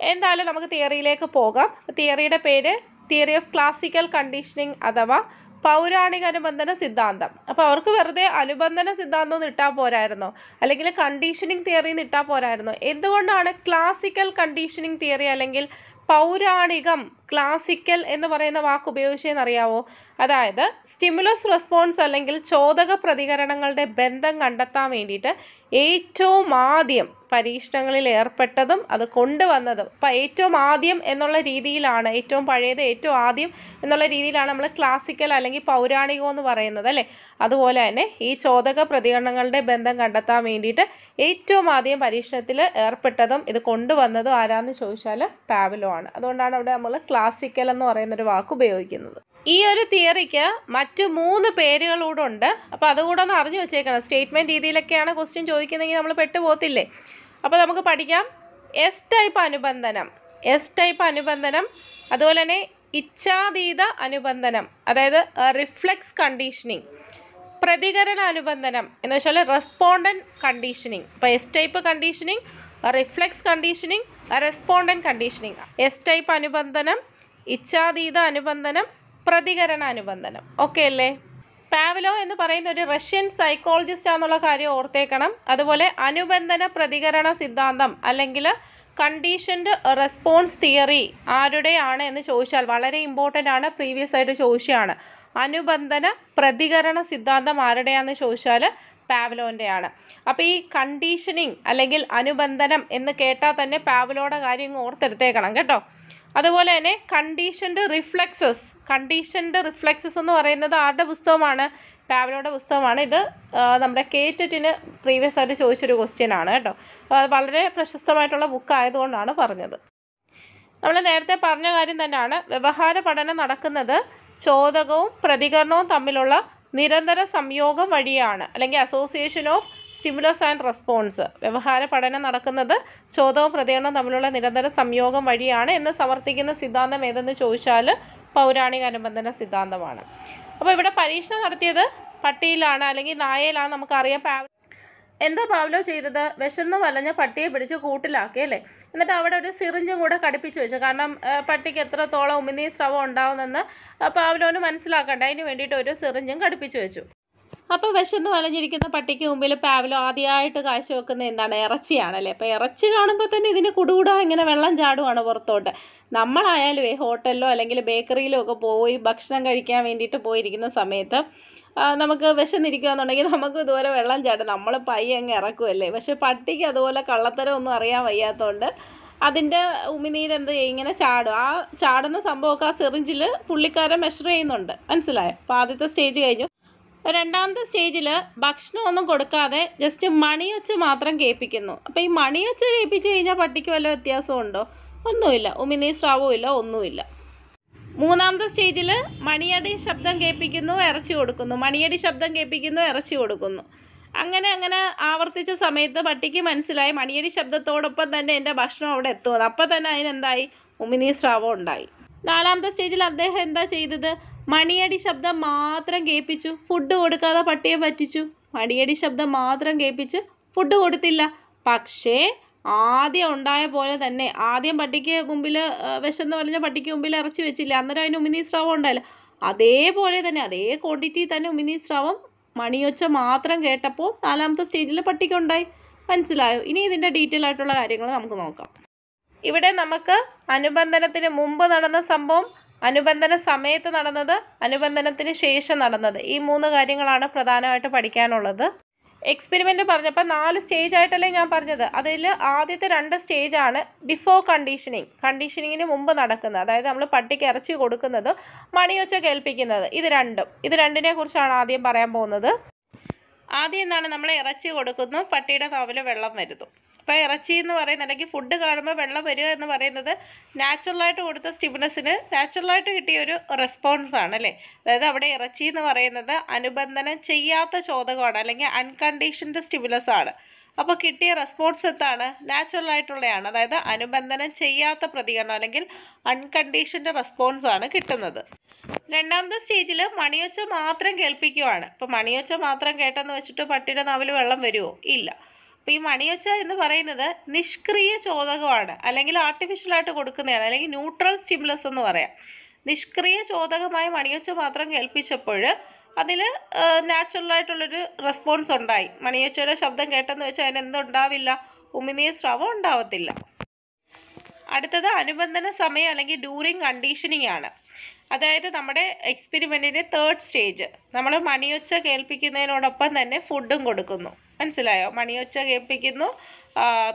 A: എന്തായാലും നമുക്ക് തിയറിയിലേക്ക് പോകാം. തിയറിയുടെ പേര് തിയറി ഓഫ് ക്ലാസിക്കൽ കണ്ടീഷനിങ് അഥവാ പൗരാണിക അനുബന്ധന സിദ്ധാന്തം. അപ്പോൾ അവർക്ക് വെറുതെ അനുബന്ധന സിദ്ധാന്തം എന്ന് ഇട്ടാൽ പോരായിരുന്നോ? അല്ലെങ്കിൽ കണ്ടീഷനിങ് തിയറി എന്ന് ഇട്ടാൽ പോരായിരുന്നോ? എന്തുകൊണ്ടാണ് ക്ലാസിക്കൽ കണ്ടീഷനിങ് തിയറി അല്ലെങ്കിൽ പൗരാണികം ക്ലാസിക്കൽ എന്ന് പറയുന്ന വാക്ക് ഉപയോഗിച്ചതെന്ന് അറിയാവോ? അതായത് സ്റ്റിമുലസ് റെസ്പോൺസ് അല്ലെങ്കിൽ ചോദക പ്രതികരണങ്ങളുടെ ബന്ധം കണ്ടെത്താൻ വേണ്ടിയിട്ട് ഏറ്റവും ആദ്യം പരീക്ഷണങ്ങളിൽ ഏർപ്പെട്ടതും അത് കൊണ്ടുവന്നതും. അപ്പം ഏറ്റവും ആദ്യം എന്നുള്ള രീതിയിലാണ് ഏറ്റവും പഴയത് ഏറ്റവും ആദ്യം എന്നുള്ള രീതിയിലാണ് നമ്മൾ ക്ലാസിക്കൽ അല്ലെങ്കിൽ പൗരാണികം എന്ന് പറയുന്നത് അല്ലേ? അതുപോലെ തന്നെ ഈ ചോദക പ്രതികരണങ്ങളുടെ ബന്ധം കണ്ടെത്താൻ വേണ്ടിയിട്ട് ഏറ്റവും ആദ്യം പരീക്ഷണത്തിൽ ഏർപ്പെട്ടതും ഇത് കൊണ്ടുവന്നതും ആരാന്ന് ചോദിച്ചാൽ പാവലോ ആണ് അതുകൊണ്ടാണ് അവിടെ നമ്മൾ ക്ലാസിക്കൽ എന്ന് പറയുന്നൊരു വാക്ക് ഉപയോഗിക്കുന്നത്. ഈ ഒരു തിയറിക്ക് മറ്റ് മൂന്ന് പേരുകളൂടെ ഉണ്ട് അപ്പോൾ അതുകൂടെ ഒന്ന് അറിഞ്ഞു വെച്ചേക്കണം. സ്റ്റേറ്റ്മെന്റ് രീതിയിലൊക്കെയാണ് ക്വസ്റ്റ്യൻ ചോദിക്കുന്നതെങ്കിൽ നമ്മൾ പെട്ടുപോകത്തില്ലേ? അപ്പോൾ നമുക്ക് പഠിക്കാം. എസ് ടൈപ്പ് അനുബന്ധനം. എസ് ടൈപ്പ് അനുബന്ധനം അതുപോലെ തന്നെ ഇച്ഛാതീത അനുബന്ധനം അതായത് റിഫ്ലെക്സ് കണ്ടീഷനിങ് പ്രതികരണ അനുബന്ധനം എന്ന് വെച്ചാൽ റെസ്പോണ്ടൻ കണ്ടീഷനിങ് അപ്പോൾ S type conditioning reflex conditioning respondent conditioning S type അനുബന്ധനം ഇച്ഛാതീത അനുബന്ധനം പ്രതികരണ അനുബന്ധനം. ഓക്കെ അല്ലേ? പാവലോ എന്ന് പറയുന്ന ഒരു റഷ്യൻ സൈക്കോളജിസ്റ്റ് ആണെന്നുള്ള കാര്യം ഓർത്തേക്കണം. അതുപോലെ അനുബന്ധന പ്രതികരണ സിദ്ധാന്തം അല്ലെങ്കിൽ കണ്ടീഷൻഡ് റെസ്പോൺസ് തിയറി ആരുടെയാണ് എന്ന് ചോദിച്ചാൽ വളരെ ഇമ്പോർട്ടന്റ് ആണ്. പ്രീവിയസ് ആയിട്ട് ചോദിച്ചതാണ്. അനുബന്ധന പ്രതികരണ സിദ്ധാന്തം ആരുടെയാണെന്ന് ചോദിച്ചാൽ പാവലോന്റെയാണ്. അപ്പോൾ ഈ കണ്ടീഷനിങ് അല്ലെങ്കിൽ അനുബന്ധനം എന്ന് കേട്ടാൽ തന്നെ പാവലോയുടെ കാര്യം ഓർത്തെടുത്തേക്കണം കേട്ടോ. അതുപോലെ തന്നെ കണ്ടീഷൻഡ് റിഫ്ലക്സസ് കണ്ടീഷൻഡ് റിഫ്ലക്സസ് എന്ന് പറയുന്നത് ആരുടെ പുസ്തകമാണ്? പാവലോയുടെ പുസ്തകമാണ്. ഇത് നമ്മുടെ കേറ്ററ്റിന് പ്രീവിയസ് ആയിട്ട് ചോദിച്ചൊരു ക്വസ്റ്റ്യൻ ആണ് കേട്ടോ. അപ്പോൾ വളരെ പ്രശസ്തമായിട്ടുള്ള ബുക്ക് ആയതുകൊണ്ടാണ് പറഞ്ഞത്. നമ്മൾ നേരത്തെ പറഞ്ഞ കാര്യം തന്നെയാണ്. വ്യവഹാര പഠനം നടക്കുന്നത് ചോദകവും പ്രതികരണവും തമ്മിലുള്ള നിരന്തര സംയോഗം വഴിയാണ്. അല്ലെങ്കിൽ association of stimulus and response വ്യവഹാര പഠനം നടക്കുന്നത് ചോദവും പ്രതികരണവും തമ്മിലുള്ള നിരന്തര സംയോഗം വഴിയാണ് എന്ന് സമർത്ഥിക്കുന്ന സിദ്ധാന്തം ഏതെന്ന് ചോദിച്ചാൽ പൗരാണിക അനുബന്ധന സിദ്ധാന്തമാണ്. അപ്പോൾ ഇവിടെ പരീക്ഷണം നടത്തിയത് പട്ടിയിലാണ് അല്ലെങ്കിൽ നായയിലാണ് നമുക്കറിയാം. പാവ എന്താ പാവ്ലോ ചെയ്തത്? വിശന്ന് വലഞ്ഞ പട്ടിയെ പിടിച്ച് കൂട്ടിലാക്കി അല്ലേ? എന്നിട്ട് അവിടെ ഒരു സിറിഞ്ചും കൂടെ കടിപ്പിച്ച് വെച്ചു. കാരണം പട്ടിക്ക് എത്രത്തോളം ഉമിനീർ സ്രവം ഉണ്ടാവുമെന്ന് പാവ്ലോന് മനസ്സിലാക്കണ്ട. അതിന് വേണ്ടിയിട്ട് ഒരു സിറിഞ്ചും കടിപ്പിച്ച് വെച്ചു. അപ്പോൾ വിശന്ന് വലഞ്ഞിരിക്കുന്ന പട്ടിക്ക് മുമ്പിൽ പാവലോ ആദ്യമായിട്ട് കാഴ്ചവെക്കുന്ന എന്താണ്? ഇറച്ചിയാണല്ലേ? അപ്പോൾ ഇറച്ചി കാണുമ്പോൾ തന്നെ ഇതിന് കുടുകൂടാ ഇങ്ങനെ വെള്ളം ചാടുവാണ് പുറത്തോട്ട്. നമ്മളായാലും ഹോട്ടലിലോ അല്ലെങ്കിൽ ബേക്കറിയിലോ ഒക്കെ പോയി ഭക്ഷണം കഴിക്കാൻ വേണ്ടിയിട്ട് പോയിരിക്കുന്ന സമയത്ത് നമുക്ക് വിശന്നിരിക്കുകയെന്നുണ്ടെങ്കിൽ നമുക്ക് ഇതുപോലെ വെള്ളം ചാടും. നമ്മൾ പയ്യെ അങ്ങ് ഇറക്കുമല്ലേ പക്ഷെ പട്ടിക്ക് അതുപോലെ കള്ളത്തരം ഒന്നും അറിയാൻ വയ്യാത്തതുകൊണ്ട് അതിന്റെ ഉമിനീരെന്ത് ഇങ്ങനെ ചാടും. ആ ചാടുന്ന സംഭവമൊക്കെ ആ സിറിഞ്ചിൽ പുള്ളിക്കാരൻ മെഷർ ചെയ്യുന്നുണ്ട്. മനസ്സിലായോ? അപ്പോൾ ആദ്യത്തെ സ്റ്റേജ് കഴിഞ്ഞു. രണ്ടാമത്തെ സ്റ്റേജിൽ ഭക്ഷണമൊന്നും കൊടുക്കാതെ ജസ്റ്റ് മണിയൊച്ച് മാത്രം കേൾപ്പിക്കുന്നു. അപ്പോൾ ഈ മണിയൊച്ച് കേൾപ്പിച്ച് കഴിഞ്ഞാൽ പട്ടിക്ക് വല്ല വ്യത്യാസമുണ്ടോ? ഒന്നുമില്ല. ഉമിനീർ സ്രാവവും ഇല്ല ഒന്നുമില്ല. മൂന്നാമത്തെ സ്റ്റേജിൽ മണിയടി ശബ്ദം കേൾപ്പിക്കുന്നു ഇറച്ചി കൊടുക്കുന്നു. മണിയടി ശബ്ദം കേൾപ്പിക്കുന്നു ഇറച്ചി കൊടുക്കുന്നു. അങ്ങനെ അങ്ങനെ ആവർത്തിച്ച സമയത്ത് പട്ടിക്ക് മനസ്സിലായി മണിയടി ശബ്ദത്തോടൊപ്പം തന്നെ എന്റെ ഭക്ഷണം അവിടെ എത്തുമെന്ന്. അപ്പം തന്നെ അതിനെന്തായി? ഉമിനീർ സ്രാവം ഉണ്ടായി. നാലാമത്തെ സ്റ്റേജിൽ അദ്ദേഹം എന്താ ചെയ്തത്? മണിയടി ശബ്ദം മാത്രം കേൾപ്പിച്ചു. ഫുഡ് കൊടുക്കാതെ പട്ടിയെ പറ്റിച്ചു. മണിയടി ശബ്ദം മാത്രം കേൾപ്പിച്ച് ഫുഡ് കൊടുത്തില്ല. പക്ഷേ ആദ്യം ഉണ്ടായ പോലെ തന്നെ. ആദ്യം പട്ടിക്ക് മുമ്പിൽ വിശന്ന് പറഞ്ഞ പട്ടിക്ക് മുമ്പിൽ ഇറച്ചി വെച്ചില്ല. അന്നേരം അതിന് ഉമിനീർ സ്രാവം ഉണ്ടായില്ല. അതേപോലെ തന്നെ അതേ ക്വാണ്ടിറ്റി തന്നെ ഉമിനീർ സ്രാവം മണിയൊച്ച മാത്രം കേട്ടപ്പോൾ നാലാമത്തെ സ്റ്റേജിൽ പട്ടിക്കുണ്ടായി മനസ്സിലായോ? ഇനി ഇതിന്റെ ഡീറ്റെയിൽ ആയിട്ടുള്ള കാര്യങ്ങൾ നമുക്ക് നോക്കാം. ഇവിടെ നമുക്ക് അനുബന്ധനത്തിന് മുമ്പ് നടന്ന സംഭവം അനുബന്ധന സമയത്ത് നടന്നത് അനുബന്ധനത്തിന് ശേഷം നടന്നത്. ഈ മൂന്ന് കാര്യങ്ങളാണ് പ്രധാനമായിട്ട് പഠിക്കാനുള്ളത്. എക്സ്പെരിമെന്റ് പറഞ്ഞപ്പോൾ നാല് സ്റ്റേജ് ആയിട്ടല്ലേ ഞാൻ പറഞ്ഞത്. അതിൽ ആദ്യത്തെ രണ്ട് സ്റ്റേജാണ് ബിഫോർ കണ്ടീഷനിങ് കണ്ടീഷനിങ്ങിന് മുമ്പ് നടക്കുന്നത്. അതായത് നമ്മൾ പട്ടിക്ക് ഇറച്ചി കൊടുക്കുന്നത് മണിയൊച്ച കേൾപ്പിക്കുന്നത്. ഇത് രണ്ടും. ഇത് രണ്ടിനെ കുറിച്ചാണ് ആദ്യം പറയാൻ പോകുന്നത്. ആദ്യം എന്താണ്? നമ്മൾ ഇറച്ചി കൊടുക്കുന്നു പട്ടിയുടെ നാവിൽ വെള്ളം വരുന്നു. അപ്പോൾ ഇറച്ചി എന്ന് പറയുന്നത് അല്ലെങ്കിൽ ഫുഡ് കാണുമ്പോൾ വെള്ളം വരിക എന്ന് പറയുന്നത് നാച്ചുറലായിട്ട് കൊടുത്ത സ്റ്റിമുലസിന് നാച്ചുറലായിട്ട് കിട്ടിയ ഒരു റെസ്പോൺസ് അല്ലേ? അതായത് അവിടെ ഇറച്ചി എന്ന് പറയുന്നത് അനുബന്ധനം ചെയ്യാത്ത ചോദകമാണ് അല്ലെങ്കിൽ അൺകണ്ടീഷൻഡ് സ്റ്റിമുലസ് ആണ്. അപ്പോൾ കിട്ടിയ റെസ്പോൺസ് എന്താണ്? നാച്ചുറലായിട്ടുള്ളതാണ് അതായത് അനുബന്ധനം ചെയ്യാത്ത പ്രതികരണം അല്ലെങ്കിൽ അൺകണ്ടീഷൻഡ് റെസ്പോൺസ് ആണ് കിട്ടുന്നത്. രണ്ടാമത്തെ സ്റ്റേജിൽ മണിയൊച്ച മാത്രം കേൾപ്പിക്കുവാണ്. അപ്പോൾ മണിയൊച്ച മാത്രം കേട്ടെന്ന് വെച്ചിട്ട് പട്ടിയുടെ നാവിൽ വെള്ളം വരുമോ ഇല്ല. അപ്പോൾ ഈ മണിയൊച്ച എന്ന് പറയുന്നത് നിഷ്ക്രിയ ചോദകമാണ്. അല്ലെങ്കിൽ ആർട്ടിഫിഷ്യലായിട്ട് കൊടുക്കുന്നതാണ്. അല്ലെങ്കിൽ ന്യൂട്രൽ സ്റ്റിമുലസ് എന്ന് പറയാം. നിഷ്ക്രിയ ചോദകമായി മണിയൊച്ച മാത്രം കേൾപ്പിച്ചപ്പോൾ അതിൽ നാച്ചുറലായിട്ടുള്ളൊരു റെസ്പോൺസ് ഉണ്ടായി. മണിയൊച്ചയുടെ ശബ്ദം കേട്ടെന്ന് വെച്ചാൽ അതിന് എന്തുണ്ടാവില്ല? ഉമിനീർ സ്രവം ഉണ്ടാവത്തില്ല. അടുത്തത് അനുബന്ധന സമയം അല്ലെങ്കിൽ ഡ്യൂറിങ് കണ്ടീഷനിങ് ആണ്. അതായത് നമ്മുടെ എക്സ്പെരിമെന്റിന്റെ തേർഡ് സ്റ്റേജ് നമ്മൾ മണിയൊച്ച കേൾപ്പിക്കുന്നതിനോടൊപ്പം തന്നെ ഫുഡും കൊടുക്കുന്നു. മനസ്സിലായോ? മണിയൊച്ച കേൾപ്പിക്കുന്നു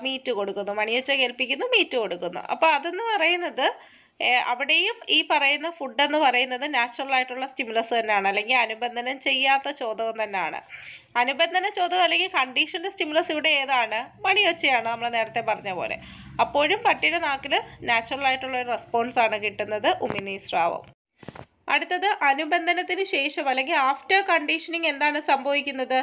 A: മീറ്റ് കൊടുക്കുന്നു. മണിയൊച്ച കേൾപ്പിക്കുന്നു മീറ്റ് കൊടുക്കുന്നു. അപ്പോൾ അതെന്ന് പറയുന്നത് അവിടെയും ഈ പറയുന്ന ഫുഡ് എന്ന് പറയുന്നത് നാച്ചുറൽ ആയിട്ടുള്ള സ്റ്റിമുലസ് തന്നെയാണ്. അല്ലെങ്കിൽ അനുബന്ധനം ചെയ്യാത്ത ചോദകം തന്നെയാണ്. അനുബന്ധന ചോദകം അല്ലെങ്കിൽ കണ്ടീഷന്റെ സ്റ്റിമുലസ് ഇവിടെ ഏതാണ്? മണിയൊച്ചയാണ് നമ്മൾ നേരത്തെ പറഞ്ഞ പോലെ. അപ്പോഴും പട്ടിയുടെ നാക്കിൽ നാച്ചുറൽ ആയിട്ടുള്ള ഒരു റെസ്പോൺസ് ആണ് കിട്ടുന്നത് ഉമിനീ സ്രാവം. അടുത്തത് അനുബന്ധനത്തിന് ശേഷം അല്ലെങ്കിൽ ആഫ്റ്റർ കണ്ടീഷനിങ് എന്താണ് സംഭവിക്കുന്നത്?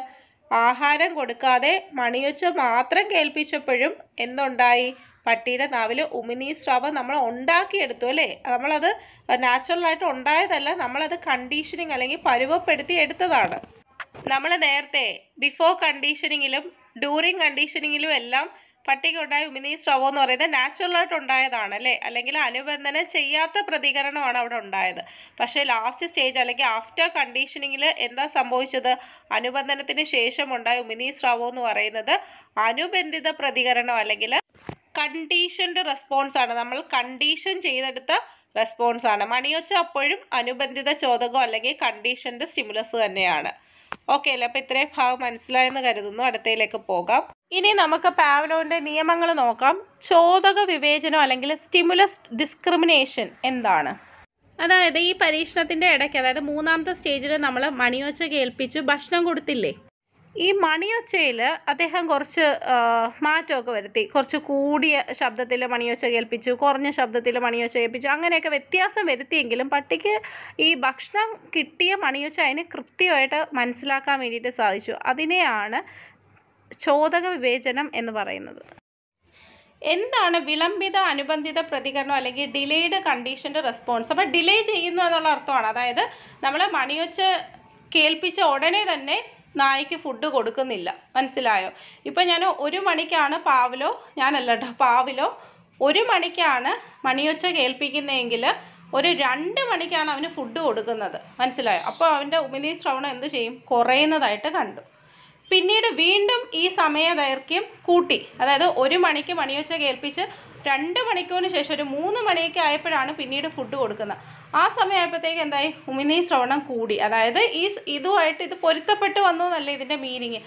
A: ആഹാരം കൊടുക്കാതെ മണിയൊച്ച മാത്രം കേൾപ്പിച്ചപ്പോഴും എന്തുണ്ടായി? പട്ടിയുടെ നാവിൽ ഉമിനീർ സ്രാവം നമ്മൾ ഉണ്ടാക്കിയെടുത്തു അല്ലേ? നമ്മളത് നാച്ചുറലായിട്ട് ഉണ്ടായതല്ല നമ്മളത് കണ്ടീഷനിങ് അല്ലെങ്കിൽ പരുവപ്പെടുത്തി എടുത്തതാണ്. നമ്മൾ നേരത്തെ ബിഫോർ കണ്ടീഷനിങ്ങിലും ഡ്യൂറിങ് കണ്ടീഷനിങ്ങിലും എല്ലാം പട്ടിക്ക് ഉണ്ടായ ഉമിനീർ സ്രവം എന്ന് പറയുന്നത് നാച്ചുറൽ ആയിട്ട് ഉണ്ടായതാണ് അല്ലേ? അല്ലെങ്കിൽ അനുബന്ധനം ചെയ്യാത്ത പ്രതികരണമാണ് അവിടെ ഉണ്ടായത്. പക്ഷേ ലാസ്റ്റ് സ്റ്റേജ് അല്ലെങ്കിൽ ആഫ്റ്റർ കണ്ടീഷനിങ്ങിൽ എന്താ സംഭവിച്ചത്? അനുബന്ധനത്തിന് ശേഷം ഉണ്ടായ ഉമിനീർ സ്രവം എന്ന് പറയുന്നത് അനുബന്ധിത പ്രതികരണം അല്ലെങ്കിൽ കണ്ടീഷൻഡ് റെസ്പോൺസ് ആണ്. നമ്മൾ കണ്ടീഷൻ ചെയ്തെടുത്ത റെസ്പോൺസ് ആണ്. മണിയൊച്ച അപ്പോഴും അനുബന്ധിത ചോദകം അല്ലെങ്കിൽ കണ്ടീഷൻഡ് സ്റ്റിമുലസ് തന്നെയാണ്. ഓക്കെ അല്ലേ? അപ്പോൾ ഇത്രയും ഭാഗം മനസ്സിലായെന്ന് കരുതുന്നു. അടുത്തയിലേക്ക് പോകാം. ഇനി നമുക്ക് പാവലോന്റെ നിയമങ്ങൾ നോക്കാം. ചോദക വിവേചനം അല്ലെങ്കിൽ സ്റ്റിമുലസ് ഡിസ്ക്രിമിനേഷൻ എന്താണ്? അതായത് ഈ പരീക്ഷണത്തിന്റെ ഇടയ്ക്ക് അതായത് മൂന്നാമത്തെ സ്റ്റേജിൽ നമ്മൾ മണിയൊച്ച കേൾപ്പിച്ച് ഭക്ഷണം കൊടുത്തില്ലേ? ഈ മണിയൊച്ചയിൽ അദ്ദേഹം കുറച്ച് മാറ്റമൊക്കെ വരുത്തി. കുറച്ച് കൂടിയ ശബ്ദത്തിൽ മണിയൊച്ച കേൾപ്പിച്ചു കുറഞ്ഞ ശബ്ദത്തിൽ മണിയൊച്ച കേൾപ്പിച്ചു. അങ്ങനെയൊക്കെ വ്യത്യാസം വരുത്തിയെങ്കിലും പട്ടിക്ക് ഈ ഭക്ഷണം കിട്ടിയ മണിയൊച്ച അതിന് കൃത്യമായിട്ട് മനസ്സിലാക്കാൻ വേണ്ടിയിട്ട് സാധിച്ചു. അതിനെയാണ് ചോദക വിവേചനം എന്ന് പറയുന്നത്. എന്താണ് വിളംബിത അനുബന്ധിത പ്രതികരണം അല്ലെങ്കിൽ ഡിലേഡ് കണ്ടീഷന്റെ റെസ്പോൺസ് അപ്പോൾ ഡിലേ ചെയ്യുന്നു എന്നുള്ള അർത്ഥമാണ്. അതായത് നമ്മൾ മണിയൊച്ച കേൾപ്പിച്ച ഉടനെ തന്നെ നായ്ക്ക് ഫുഡ് കൊടുക്കുന്നില്ല. മനസ്സിലായോ? ഇപ്പം ഞാൻ ഒരു മണിക്കാണ് പാവലോ ഞാനല്ല കേട്ടോ പാവലോ. ഒരു മണിക്കാണ് മണിയൊച്ച കേൾപ്പിക്കുന്നതെങ്കിൽ ഒരു രണ്ട് മണിക്കാണ് അവന് ഫുഡ് കൊടുക്കുന്നത്. മനസ്സിലായോ? അപ്പോൾ അവന്റെ ഉമിനീ ശ്രവണം എന്ത് ചെയ്യും? കുറയുന്നതായിട്ട് കണ്ടു. പിന്നീട് വീണ്ടും ഈ സമയ ദൈർഘ്യം കൂട്ടി. അതായത് ഒരു മണിക്ക് മണിയൊച്ച കേൾപ്പിച്ച് രണ്ട് മണിക്കൂറിന് ശേഷം ഒരു മൂന്ന് മണിയൊക്കെ ആയപ്പോഴാണ് പിന്നീട് ഫുഡ് കൊടുക്കുന്നത്. ആ സമയമായപ്പോഴത്തേക്ക് എന്തായി? ഉമിനീ ശ്രവണം കൂടി. അതായത് ഈ ഇതുമായിട്ട് ഇത് പൊരുത്തപ്പെട്ട് വന്നു എന്നല്ല ഇതിന്റെ മീനിങ്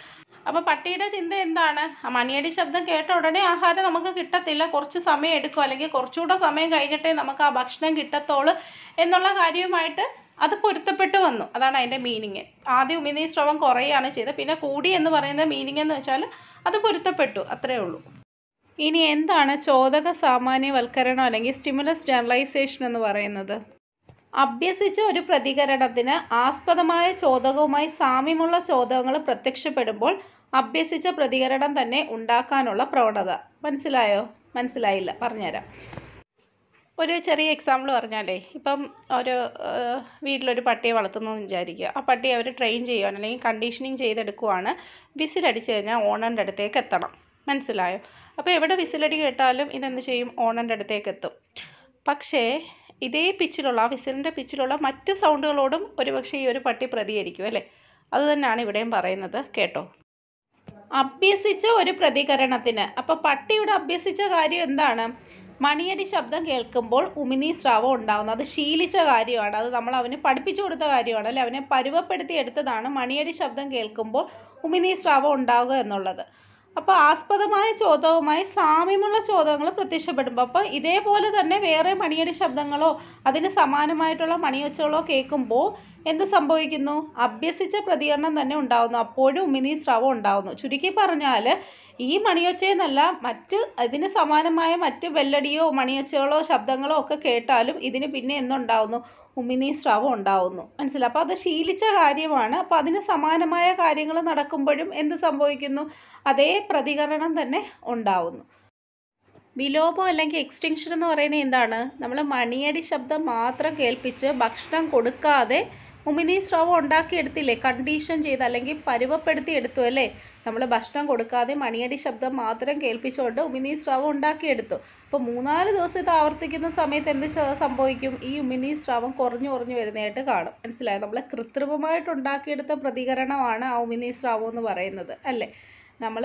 A: അപ്പോൾ പട്ടിയുടെ ചിന്ത എന്താണ്? മണിയടി ശബ്ദം കേട്ട ഉടനെ ആഹാരം നമുക്ക് കിട്ടത്തില്ല. കുറച്ച് സമയം എടുക്കും. അല്ലെങ്കിൽ കുറച്ചുകൂടെ സമയം കഴിഞ്ഞിട്ടേ നമുക്ക് ആ ഭക്ഷണം കിട്ടത്തുള്ളൂ എന്നുള്ള കാര്യവുമായിട്ട് അത് പൊരുത്തപ്പെട്ട് വന്നു. അതാണ് അതിന്റെ മീനിങ് ആദ്യം ഉമിനീ സ്രവം കുറയുകയാണ് ചെയ്തത്. പിന്നെ കൂടി എന്ന് പറയുന്ന മീനിങ് എന്ന് വെച്ചാൽ അത് പൊരുത്തപ്പെട്ടു. അത്രയേ ഉള്ളൂ. ഇനി എന്താണ് ചോദക സാമാന്യവൽക്കരണം അല്ലെങ്കിൽ സ്റ്റിമുലസ് ജനറലൈസേഷൻ എന്ന് പറയുന്നത്? അഭ്യസിച്ച ഒരു പ്രതികരണത്തിന് ആസ്പദമായ ചോദകവുമായി സാമ്യമുള്ള ചോദകങ്ങൾ പ്രത്യക്ഷപ്പെടുമ്പോൾ അഭ്യസിച്ച പ്രതികരണം തന്നെ ഉണ്ടാക്കാനുള്ള പ്രവണത. മനസ്സിലായോ? മനസ്സിലായില്ല. പറഞ്ഞുതരാം. ഒരു ചെറിയ എക്സാമ്പിൾ പറഞ്ഞാലേ ഇപ്പം ഒരു വീട്ടിലൊരു പട്ടിയെ വളർത്തുന്നു എന്ന് വിചാരിക്കുക. ആ പട്ടിയെ അവർ ട്രെയിൻ ചെയ്യുവാണ് അല്ലെങ്കിൽ കണ്ടീഷനിങ് ചെയ്തെടുക്കുവാണ്. വിസിലടിച്ച് കഴിഞ്ഞാൽ ഓണറിന്റെ അടുത്തേക്ക് എത്തണം. മനസ്സിലായോ? അപ്പോൾ എവിടെ വിസിലടി കേട്ടാലും ഇതെന്ത് ചെയ്യും? ഓണന്റെ അടുത്തേക്ക് എത്തും. പക്ഷേ ഇതേ പിച്ചിലുള്ള ആ വിസിലിന്റെ പിച്ചിലുള്ള മറ്റ് സൗണ്ടുകളോടും ഒരുപക്ഷെ ഈ ഒരു പട്ടി പ്രതികരിക്കും അല്ലേ? അത് തന്നെയാണ് ഇവിടെയും പറയുന്നത്. കേട്ടോ? അഭ്യസിച്ച ഒരു പ്രതികരണത്തിന്. അപ്പോൾ പട്ടിയുടെ അഭ്യസിച്ച കാര്യം എന്താണ്? മണിയടി ശബ്ദം കേൾക്കുമ്പോൾ ഉമിനീ സ്രാവം ഉണ്ടാകുന്നത് അത് ശീലിച്ച കാര്യമാണ്. അത് നമ്മൾ അവന് പഠിപ്പിച്ചു കൊടുത്ത കാര്യമാണ് അല്ലെ? അവനെ പരുവപ്പെടുത്തി എടുത്തതാണ് മണിയടി ശബ്ദം കേൾക്കുമ്പോൾ ഉമിനീ സ്രാവം ഉണ്ടാവുക എന്നുള്ളത്. അപ്പോൾ ആസ്പദമായ ചോദവുമായി സാമ്യമുള്ള ചോദകങ്ങൾ പ്രത്യക്ഷപ്പെടുമ്പോൾ അപ്പോൾ ഇതേപോലെ തന്നെ വേറെ മണിയടി ശബ്ദങ്ങളോ അതിന് സമാനമായിട്ടുള്ള മണിയൊച്ചകളോ കേൾക്കുമ്പോൾ എന്ത് സംഭവിക്കുന്നു? അഭ്യസിച്ച പ്രതികരണം തന്നെ ഉണ്ടാവുന്നു. അപ്പോഴും ഉമിനീ സ്രവം ഉണ്ടാവുന്നു. ചുരുക്കി പറഞ്ഞാൽ ഈ മണിയൊച്ചയെന്നല്ല മറ്റ് അതിന് സമാനമായ മറ്റ് വെല്ലടിയോ മണിയൊച്ചകളോ ശബ്ദങ്ങളോ ഒക്കെ കേട്ടാലും ഇതിന് പിന്നെ എന്തുണ്ടാവുന്നു? ഉമിനീ സ്രവം ഉണ്ടാവുന്നു. മനസ്സിലായി? അപ്പോൾ അത് ശീലിച്ച കാര്യമാണ്. അപ്പോൾ അതിന് സമാനമായ കാര്യങ്ങൾ നടക്കുമ്പോഴും എന്ത് സംഭവിക്കുന്നു? അതേ പ്രതികരണം തന്നെ ഉണ്ടാവുന്നു. വിലോപം അല്ലെങ്കിൽ എക്സ്റ്റിങ്ഷൻ എന്ന് പറയുന്നത് എന്താണ്? നമ്മൾ മണിയടി ശബ്ദം മാത്രം കേൾപ്പിച്ച് ഭക്ഷണം കൊടുക്കാതെ ഉമിനീ ഉണ്ടാക്കി ഉണ്ടാക്കിയെടുത്തില്ലേ? കണ്ടീഷൻ ചെയ്ത് അല്ലെങ്കിൽ പരുവപ്പെടുത്തി എടുത്തു അല്ലേ? നമ്മൾ ഭക്ഷണം കൊടുക്കാതെ മണിയടി ശബ്ദം മാത്രം കേൾപ്പിച്ചുകൊണ്ട് ഉമിനീർ സ്രാവം ഉണ്ടാക്കിയെടുത്തു. അപ്പോൾ മൂന്നാൽ ദിവസം ഇത് ആവർത്തിക്കുന്ന സമയത്ത് എന്ത് സംഭവിക്കും? ഈ ഉമിനീർ സ്രവം കുറഞ്ഞു കുറഞ്ഞു വരുന്നതായിട്ട് കാണും. മനസ്സിലായോ? നമ്മൾ കൃത്രിമമായിട്ട് ഉണ്ടാക്കിയെടുത്ത പ്രതികരണമാണ് ആ ഉമിനീർ സ്രാവം എന്ന് പറയുന്നത് അല്ലേ? നമ്മൾ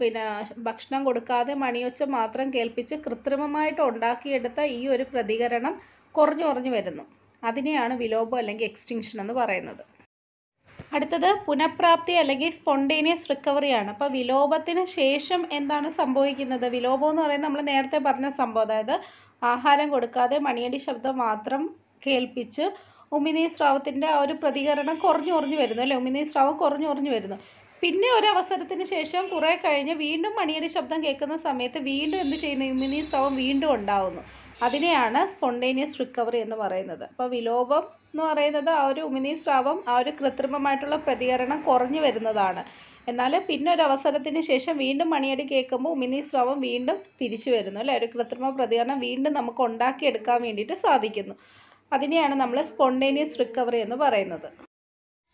A: പിന്നെ ഭക്ഷണം കൊടുക്കാതെ മണിയൊച്ച മാത്രം കേൾപ്പിച്ച് കൃത്രിമമായിട്ട് ഉണ്ടാക്കിയെടുത്ത ഈ ഒരു പ്രതികരണം കുറഞ്ഞു കുറഞ്ഞു വരുന്നു. അതിനെയാണ് വിലോപം അല്ലെങ്കിൽ എക്സ്റ്റിങ്ഷൻ എന്ന് പറയുന്നത്. അടുത്തത് പുനഃപ്രാപ്തി അല്ലെങ്കിൽ സ്പോണ്ടേനിയസ് റിക്കവറിയാണ് അപ്പോൾ വിലോപത്തിന് ശേഷം എന്താണ് സംഭവിക്കുന്നത്? വിലോപം എന്ന് പറയുന്നത് നമ്മൾ നേരത്തെ പറഞ്ഞ സംഭവം. അതായത് ആഹാരം കൊടുക്കാതെ മണിയടി ശബ്ദം മാത്രം കേൾപ്പിച്ച് ഉമിനീ സ്രാവത്തിന്റെ ആ ഒരു പ്രതികരണം കുറഞ്ഞു കുറഞ്ഞു വരുന്നു അല്ലേ? ഉമിനീ സ്രാവം കുറഞ്ഞു കുറഞ്ഞു വരുന്നു. പിന്നെ ഒരു അവസരത്തിന് ശേഷം കുറേ കഴിഞ്ഞ് വീണ്ടും മണിയടി ശബ്ദം കേൾക്കുന്ന സമയത്ത് വീണ്ടും എന്ത് ചെയ്യുന്നു? ഉമിനീ സ്രാവം വീണ്ടും ഉണ്ടാവുന്നു. അതിനെയാണ് സ്പോണ്ടേനിയസ് റിക്കവറി എന്ന് പറയുന്നത്. അപ്പോൾ വിലോപം എന്ന് പറയുന്നത് ആ ഒരു ഉമിനീ സ്രാവം ആ ഒരു കൃത്രിമമായിട്ടുള്ള പ്രതികരണം കുറഞ്ഞു വരുന്നതാണ്. എന്നാൽ പിന്നെ ഒരു അവസരത്തിന് ശേഷം വീണ്ടും മണിയടി കേൾക്കുമ്പോൾ ഉമിനീ സ്രാവം വീണ്ടും തിരിച്ചു വരുന്നു അല്ലേ? ഒരു കൃത്രിമ പ്രതികരണം വീണ്ടും നമുക്ക് ഉണ്ടാക്കിയെടുക്കാൻ വേണ്ടിയിട്ട് സാധിക്കുന്നു. അതിനെയാണ് നമ്മൾ സ്പോണ്ടേനിയസ് റിക്കവറി എന്ന് പറയുന്നത്.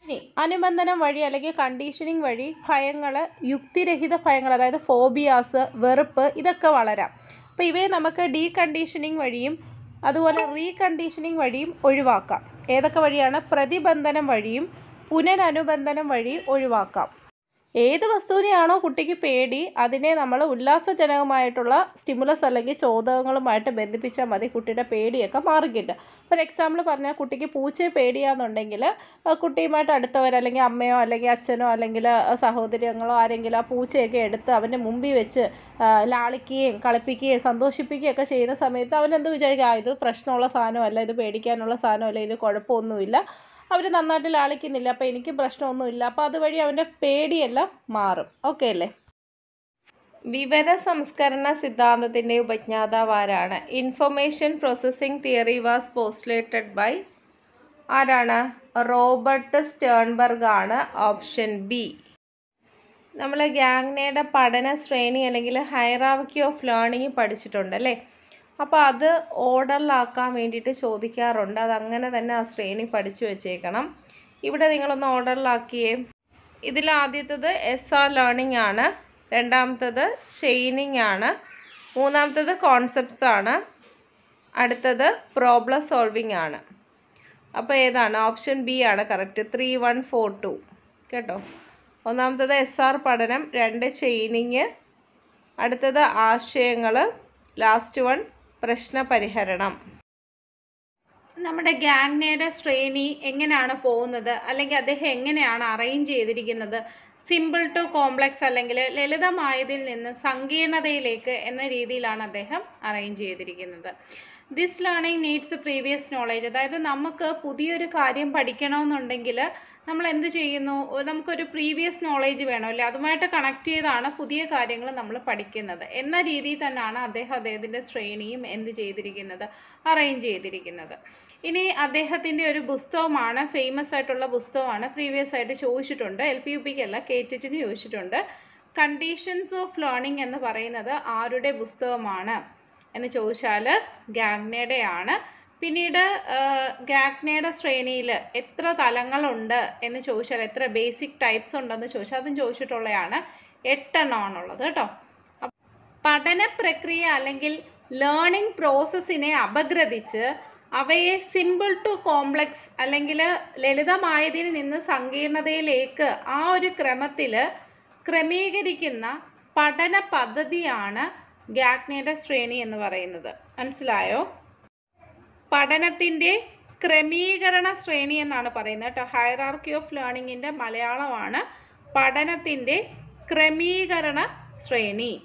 A: ഇനി അനുബന്ധനം വഴി അല്ലെങ്കിൽ കണ്ടീഷനിങ് വഴി ഭയങ്ങൾ യുക്തിരഹിത ഭയങ്ങൾ അതായത് ഫോബിയാസ് വെറുപ്പ് ഇതൊക്കെ വളരാം. അപ്പോൾ ഇവയെ നമുക്ക് ഡീകണ്ടീഷനിങ് വഴിയും അതുപോലെ റീകണ്ടീഷനിങ് വഴിയും ഒഴിവാക്കാം. ഏതൊക്കെ വഴിയാണ്? പ്രതിബന്ധനം വഴിയും പുനരനുബന്ധനം വഴി ഒഴിവാക്കാം. ഏത് വസ്തുവിനെയാണോ കുട്ടിക്ക് പേടി അതിനെ നമ്മൾ ഉല്ലാസജനകമായിട്ടുള്ള സ്റ്റിമുലസ് അല്ലെങ്കിൽ ചോദകങ്ങളുമായിട്ട് ബന്ധിപ്പിച്ചാൽ മതി കുട്ടിയുടെ പേടിയൊക്കെ മാറിക്കിട്ടും ഫോർ എക്സാമ്പിൾ പറഞ്ഞാൽ കുട്ടിക്ക് പൂച്ചയെ പേടിയാണെന്നുണ്ടെങ്കിൽ ആ കുട്ടിയുമായിട്ട് അടുത്തവർ അല്ലെങ്കിൽ അമ്മയോ അല്ലെങ്കിൽ അച്ഛനോ അല്ലെങ്കിൽ സഹോദരങ്ങളോ ആരെങ്കിലും ആ പൂച്ചയൊക്കെ എടുത്ത് അവന്റെ മുമ്പിൽ വെച്ച് ലാളിക്കുകയും കളിപ്പിക്കുകയും സന്തോഷിപ്പിക്കുകയും ഒക്കെ ചെയ്യുന്ന സമയത്ത് അവനെന്ത് വിചാരിക്കുക ഇത് പ്രശ്നമുള്ള സാധനമല്ല ഇത് പേടിക്കാനുള്ള സാധനമല്ല ഇതിന് കുഴപ്പമൊന്നുമില്ല. അവർ നന്നായിട്ട് ലാളിക്കുന്നില്ല അപ്പോൾ എനിക്കും പ്രശ്നമൊന്നുമില്ല. അപ്പോൾ അതുവഴി അവന്റെ പേടിയെല്ലാം മാറും. ഓക്കെ അല്ലേ? വിവര സംസ്കരണ സിദ്ധാന്തത്തിന്റെ ഉപജ്ഞാതാവാരാണ് information processing theory was postulated by ആരാണ്? റോബർട്ട് സ്റ്റേൺബർഗ് ആണ് ഓപ്ഷൻ ബി. നമ്മൾ ഗ്യാങ്നയുടെ പഠന ശ്രേണി അല്ലെങ്കിൽ ഹൈറാർക്കി ഓഫ് ലേണിംഗ് പഠിച്ചിട്ടുണ്ട് അല്ലേ? അപ്പോൾ അത് ഓർഡറിലാക്കാൻ വേണ്ടിയിട്ട് ചോദിക്കാറുണ്ട്. അതങ്ങനെ തന്നെ ആ ശ്രേണി പഠിച്ചു വെച്ചേക്കണം. ഇവിടെ നിങ്ങളൊന്ന് ഓർഡറിലാക്കിയേ. ഇതിൽ ആദ്യത്തത് എസ് ആർ ലേണിംഗ് ആണ്. രണ്ടാമത്തത് ചെയിനിങ് ആണ്. മൂന്നാമത്തത് കോൺസെപ്റ്റ്സ് ആണ്. അടുത്തത് പ്രോബ്ലം സോൾവിങ് ആണ്. അപ്പോൾ ഏതാണ്? ഓപ്ഷൻ ബി ആണ് correct three one four two കേട്ടോ? ഒന്നാമത്തത് എസ് ആർ പഠനം രണ്ട് ചെയിനിങ് അടുത്തത് ആശയങ്ങൾ ലാസ്റ്റ് വൺ പ്രശ്ന പരിഹരണം നമ്മുടെ ഗാങ്നയുടെ ശ്രേണി എങ്ങനെയാണ് പോകുന്നത്? അല്ലെങ്കിൽ അദ്ദേഹം എങ്ങനെയാണ് അറേഞ്ച് ചെയ്തിരിക്കുന്നത്? സിമ്പിൾ ടു കോംപ്ലക്സ് അല്ലെങ്കിൽ ലളിതമായതിൽ നിന്ന് സങ്കീർണതയിലേക്ക് എന്ന രീതിയിലാണ് അദ്ദേഹം അറേഞ്ച് ചെയ്തിരിക്കുന്നത്. This learning needs previous knowledge അതായത് നമുക്ക് പുതിയൊരു കാര്യം പഠിക്കണമെന്നുണ്ടെങ്കിൽ നമ്മൾ എന്ത് ചെയ്യുന്നു? നമുക്കൊരു പ്രീവിയസ് നോളേജ് വേണമല്ലേ അതുമായിട്ട് കണക്ട് ചെയ്താണ് പുതിയ കാര്യങ്ങൾ നമ്മൾ പഠിക്കുന്നത്. എന്ന രീതിയിൽ തന്നെയാണ് അദ്ദേഹം അദ്ദേഹത്തിന്റെ ശ്രേണിയും എന്ത് ചെയ്തിരിക്കുന്നത്? അറേഞ്ച് ചെയ്തിരിക്കുന്നത്. ഇനി അദ്ദേഹത്തിന്റെ ഒരു പുസ്തകമാണ് ഫേമസ് ആയിട്ടുള്ള പുസ്തകമാണ് പ്രീവിയസ് ആയിട്ട് ചോദിച്ചിട്ടുണ്ട്. എൽ പി യു പിക്കല്ല ടിന് ചോദിച്ചിട്ടുണ്ട്. കണ്ടീഷൻസ് ഓഫ് ലേണിംഗ് എന്ന് പറയുന്നത് ആരുടെ പുസ്തകമാണ്? എന്ന് ചോദിച്ചാൽ ഗാഗ്നയുടെയാണ് പിന്നീട് ഗാഗ്നയുടെ ശ്രേണിയിൽ എത്ര തലങ്ങളുണ്ട് എന്ന് ചോദിച്ചാൽ എത്ര ബേസിക് ടൈപ്സ് ഉണ്ടെന്ന് ചോദിച്ചാൽ അതും ചോദിച്ചിട്ടുള്ളതാണ് എട്ടെണ്ണമാണുള്ളത് കേട്ടോ. പഠന പ്രക്രിയ അല്ലെങ്കിൽ ലേണിംഗ് പ്രോസസ്സിനെ അപഗ്രഥിച്ച് അവയെ സിമ്പിൾ ടു കോംപ്ലക്സ് അല്ലെങ്കിൽ ലളിതമായതിൽ നിന്ന് സങ്കീർണതയിലേക്ക് ആ ഒരു ക്രമത്തിൽ ക്രമീകരിക്കുന്ന പഠന പദ്ധതിയാണ് ഗാഗ്നയുടെ ശ്രേണി എന്ന് പറയുന്നത്. മനസ്സിലായോ? പഠനത്തിന്റെ ക്രമീകരണ ശ്രേണി എന്നാണ് പറയുന്നത് കേട്ടോ. ഹൈറാർക്കി ഓഫ് ലേണിങ്ങിന്റെ മലയാളമാണ് പഠനത്തിന്റെ ക്രമീകരണ ശ്രേണി.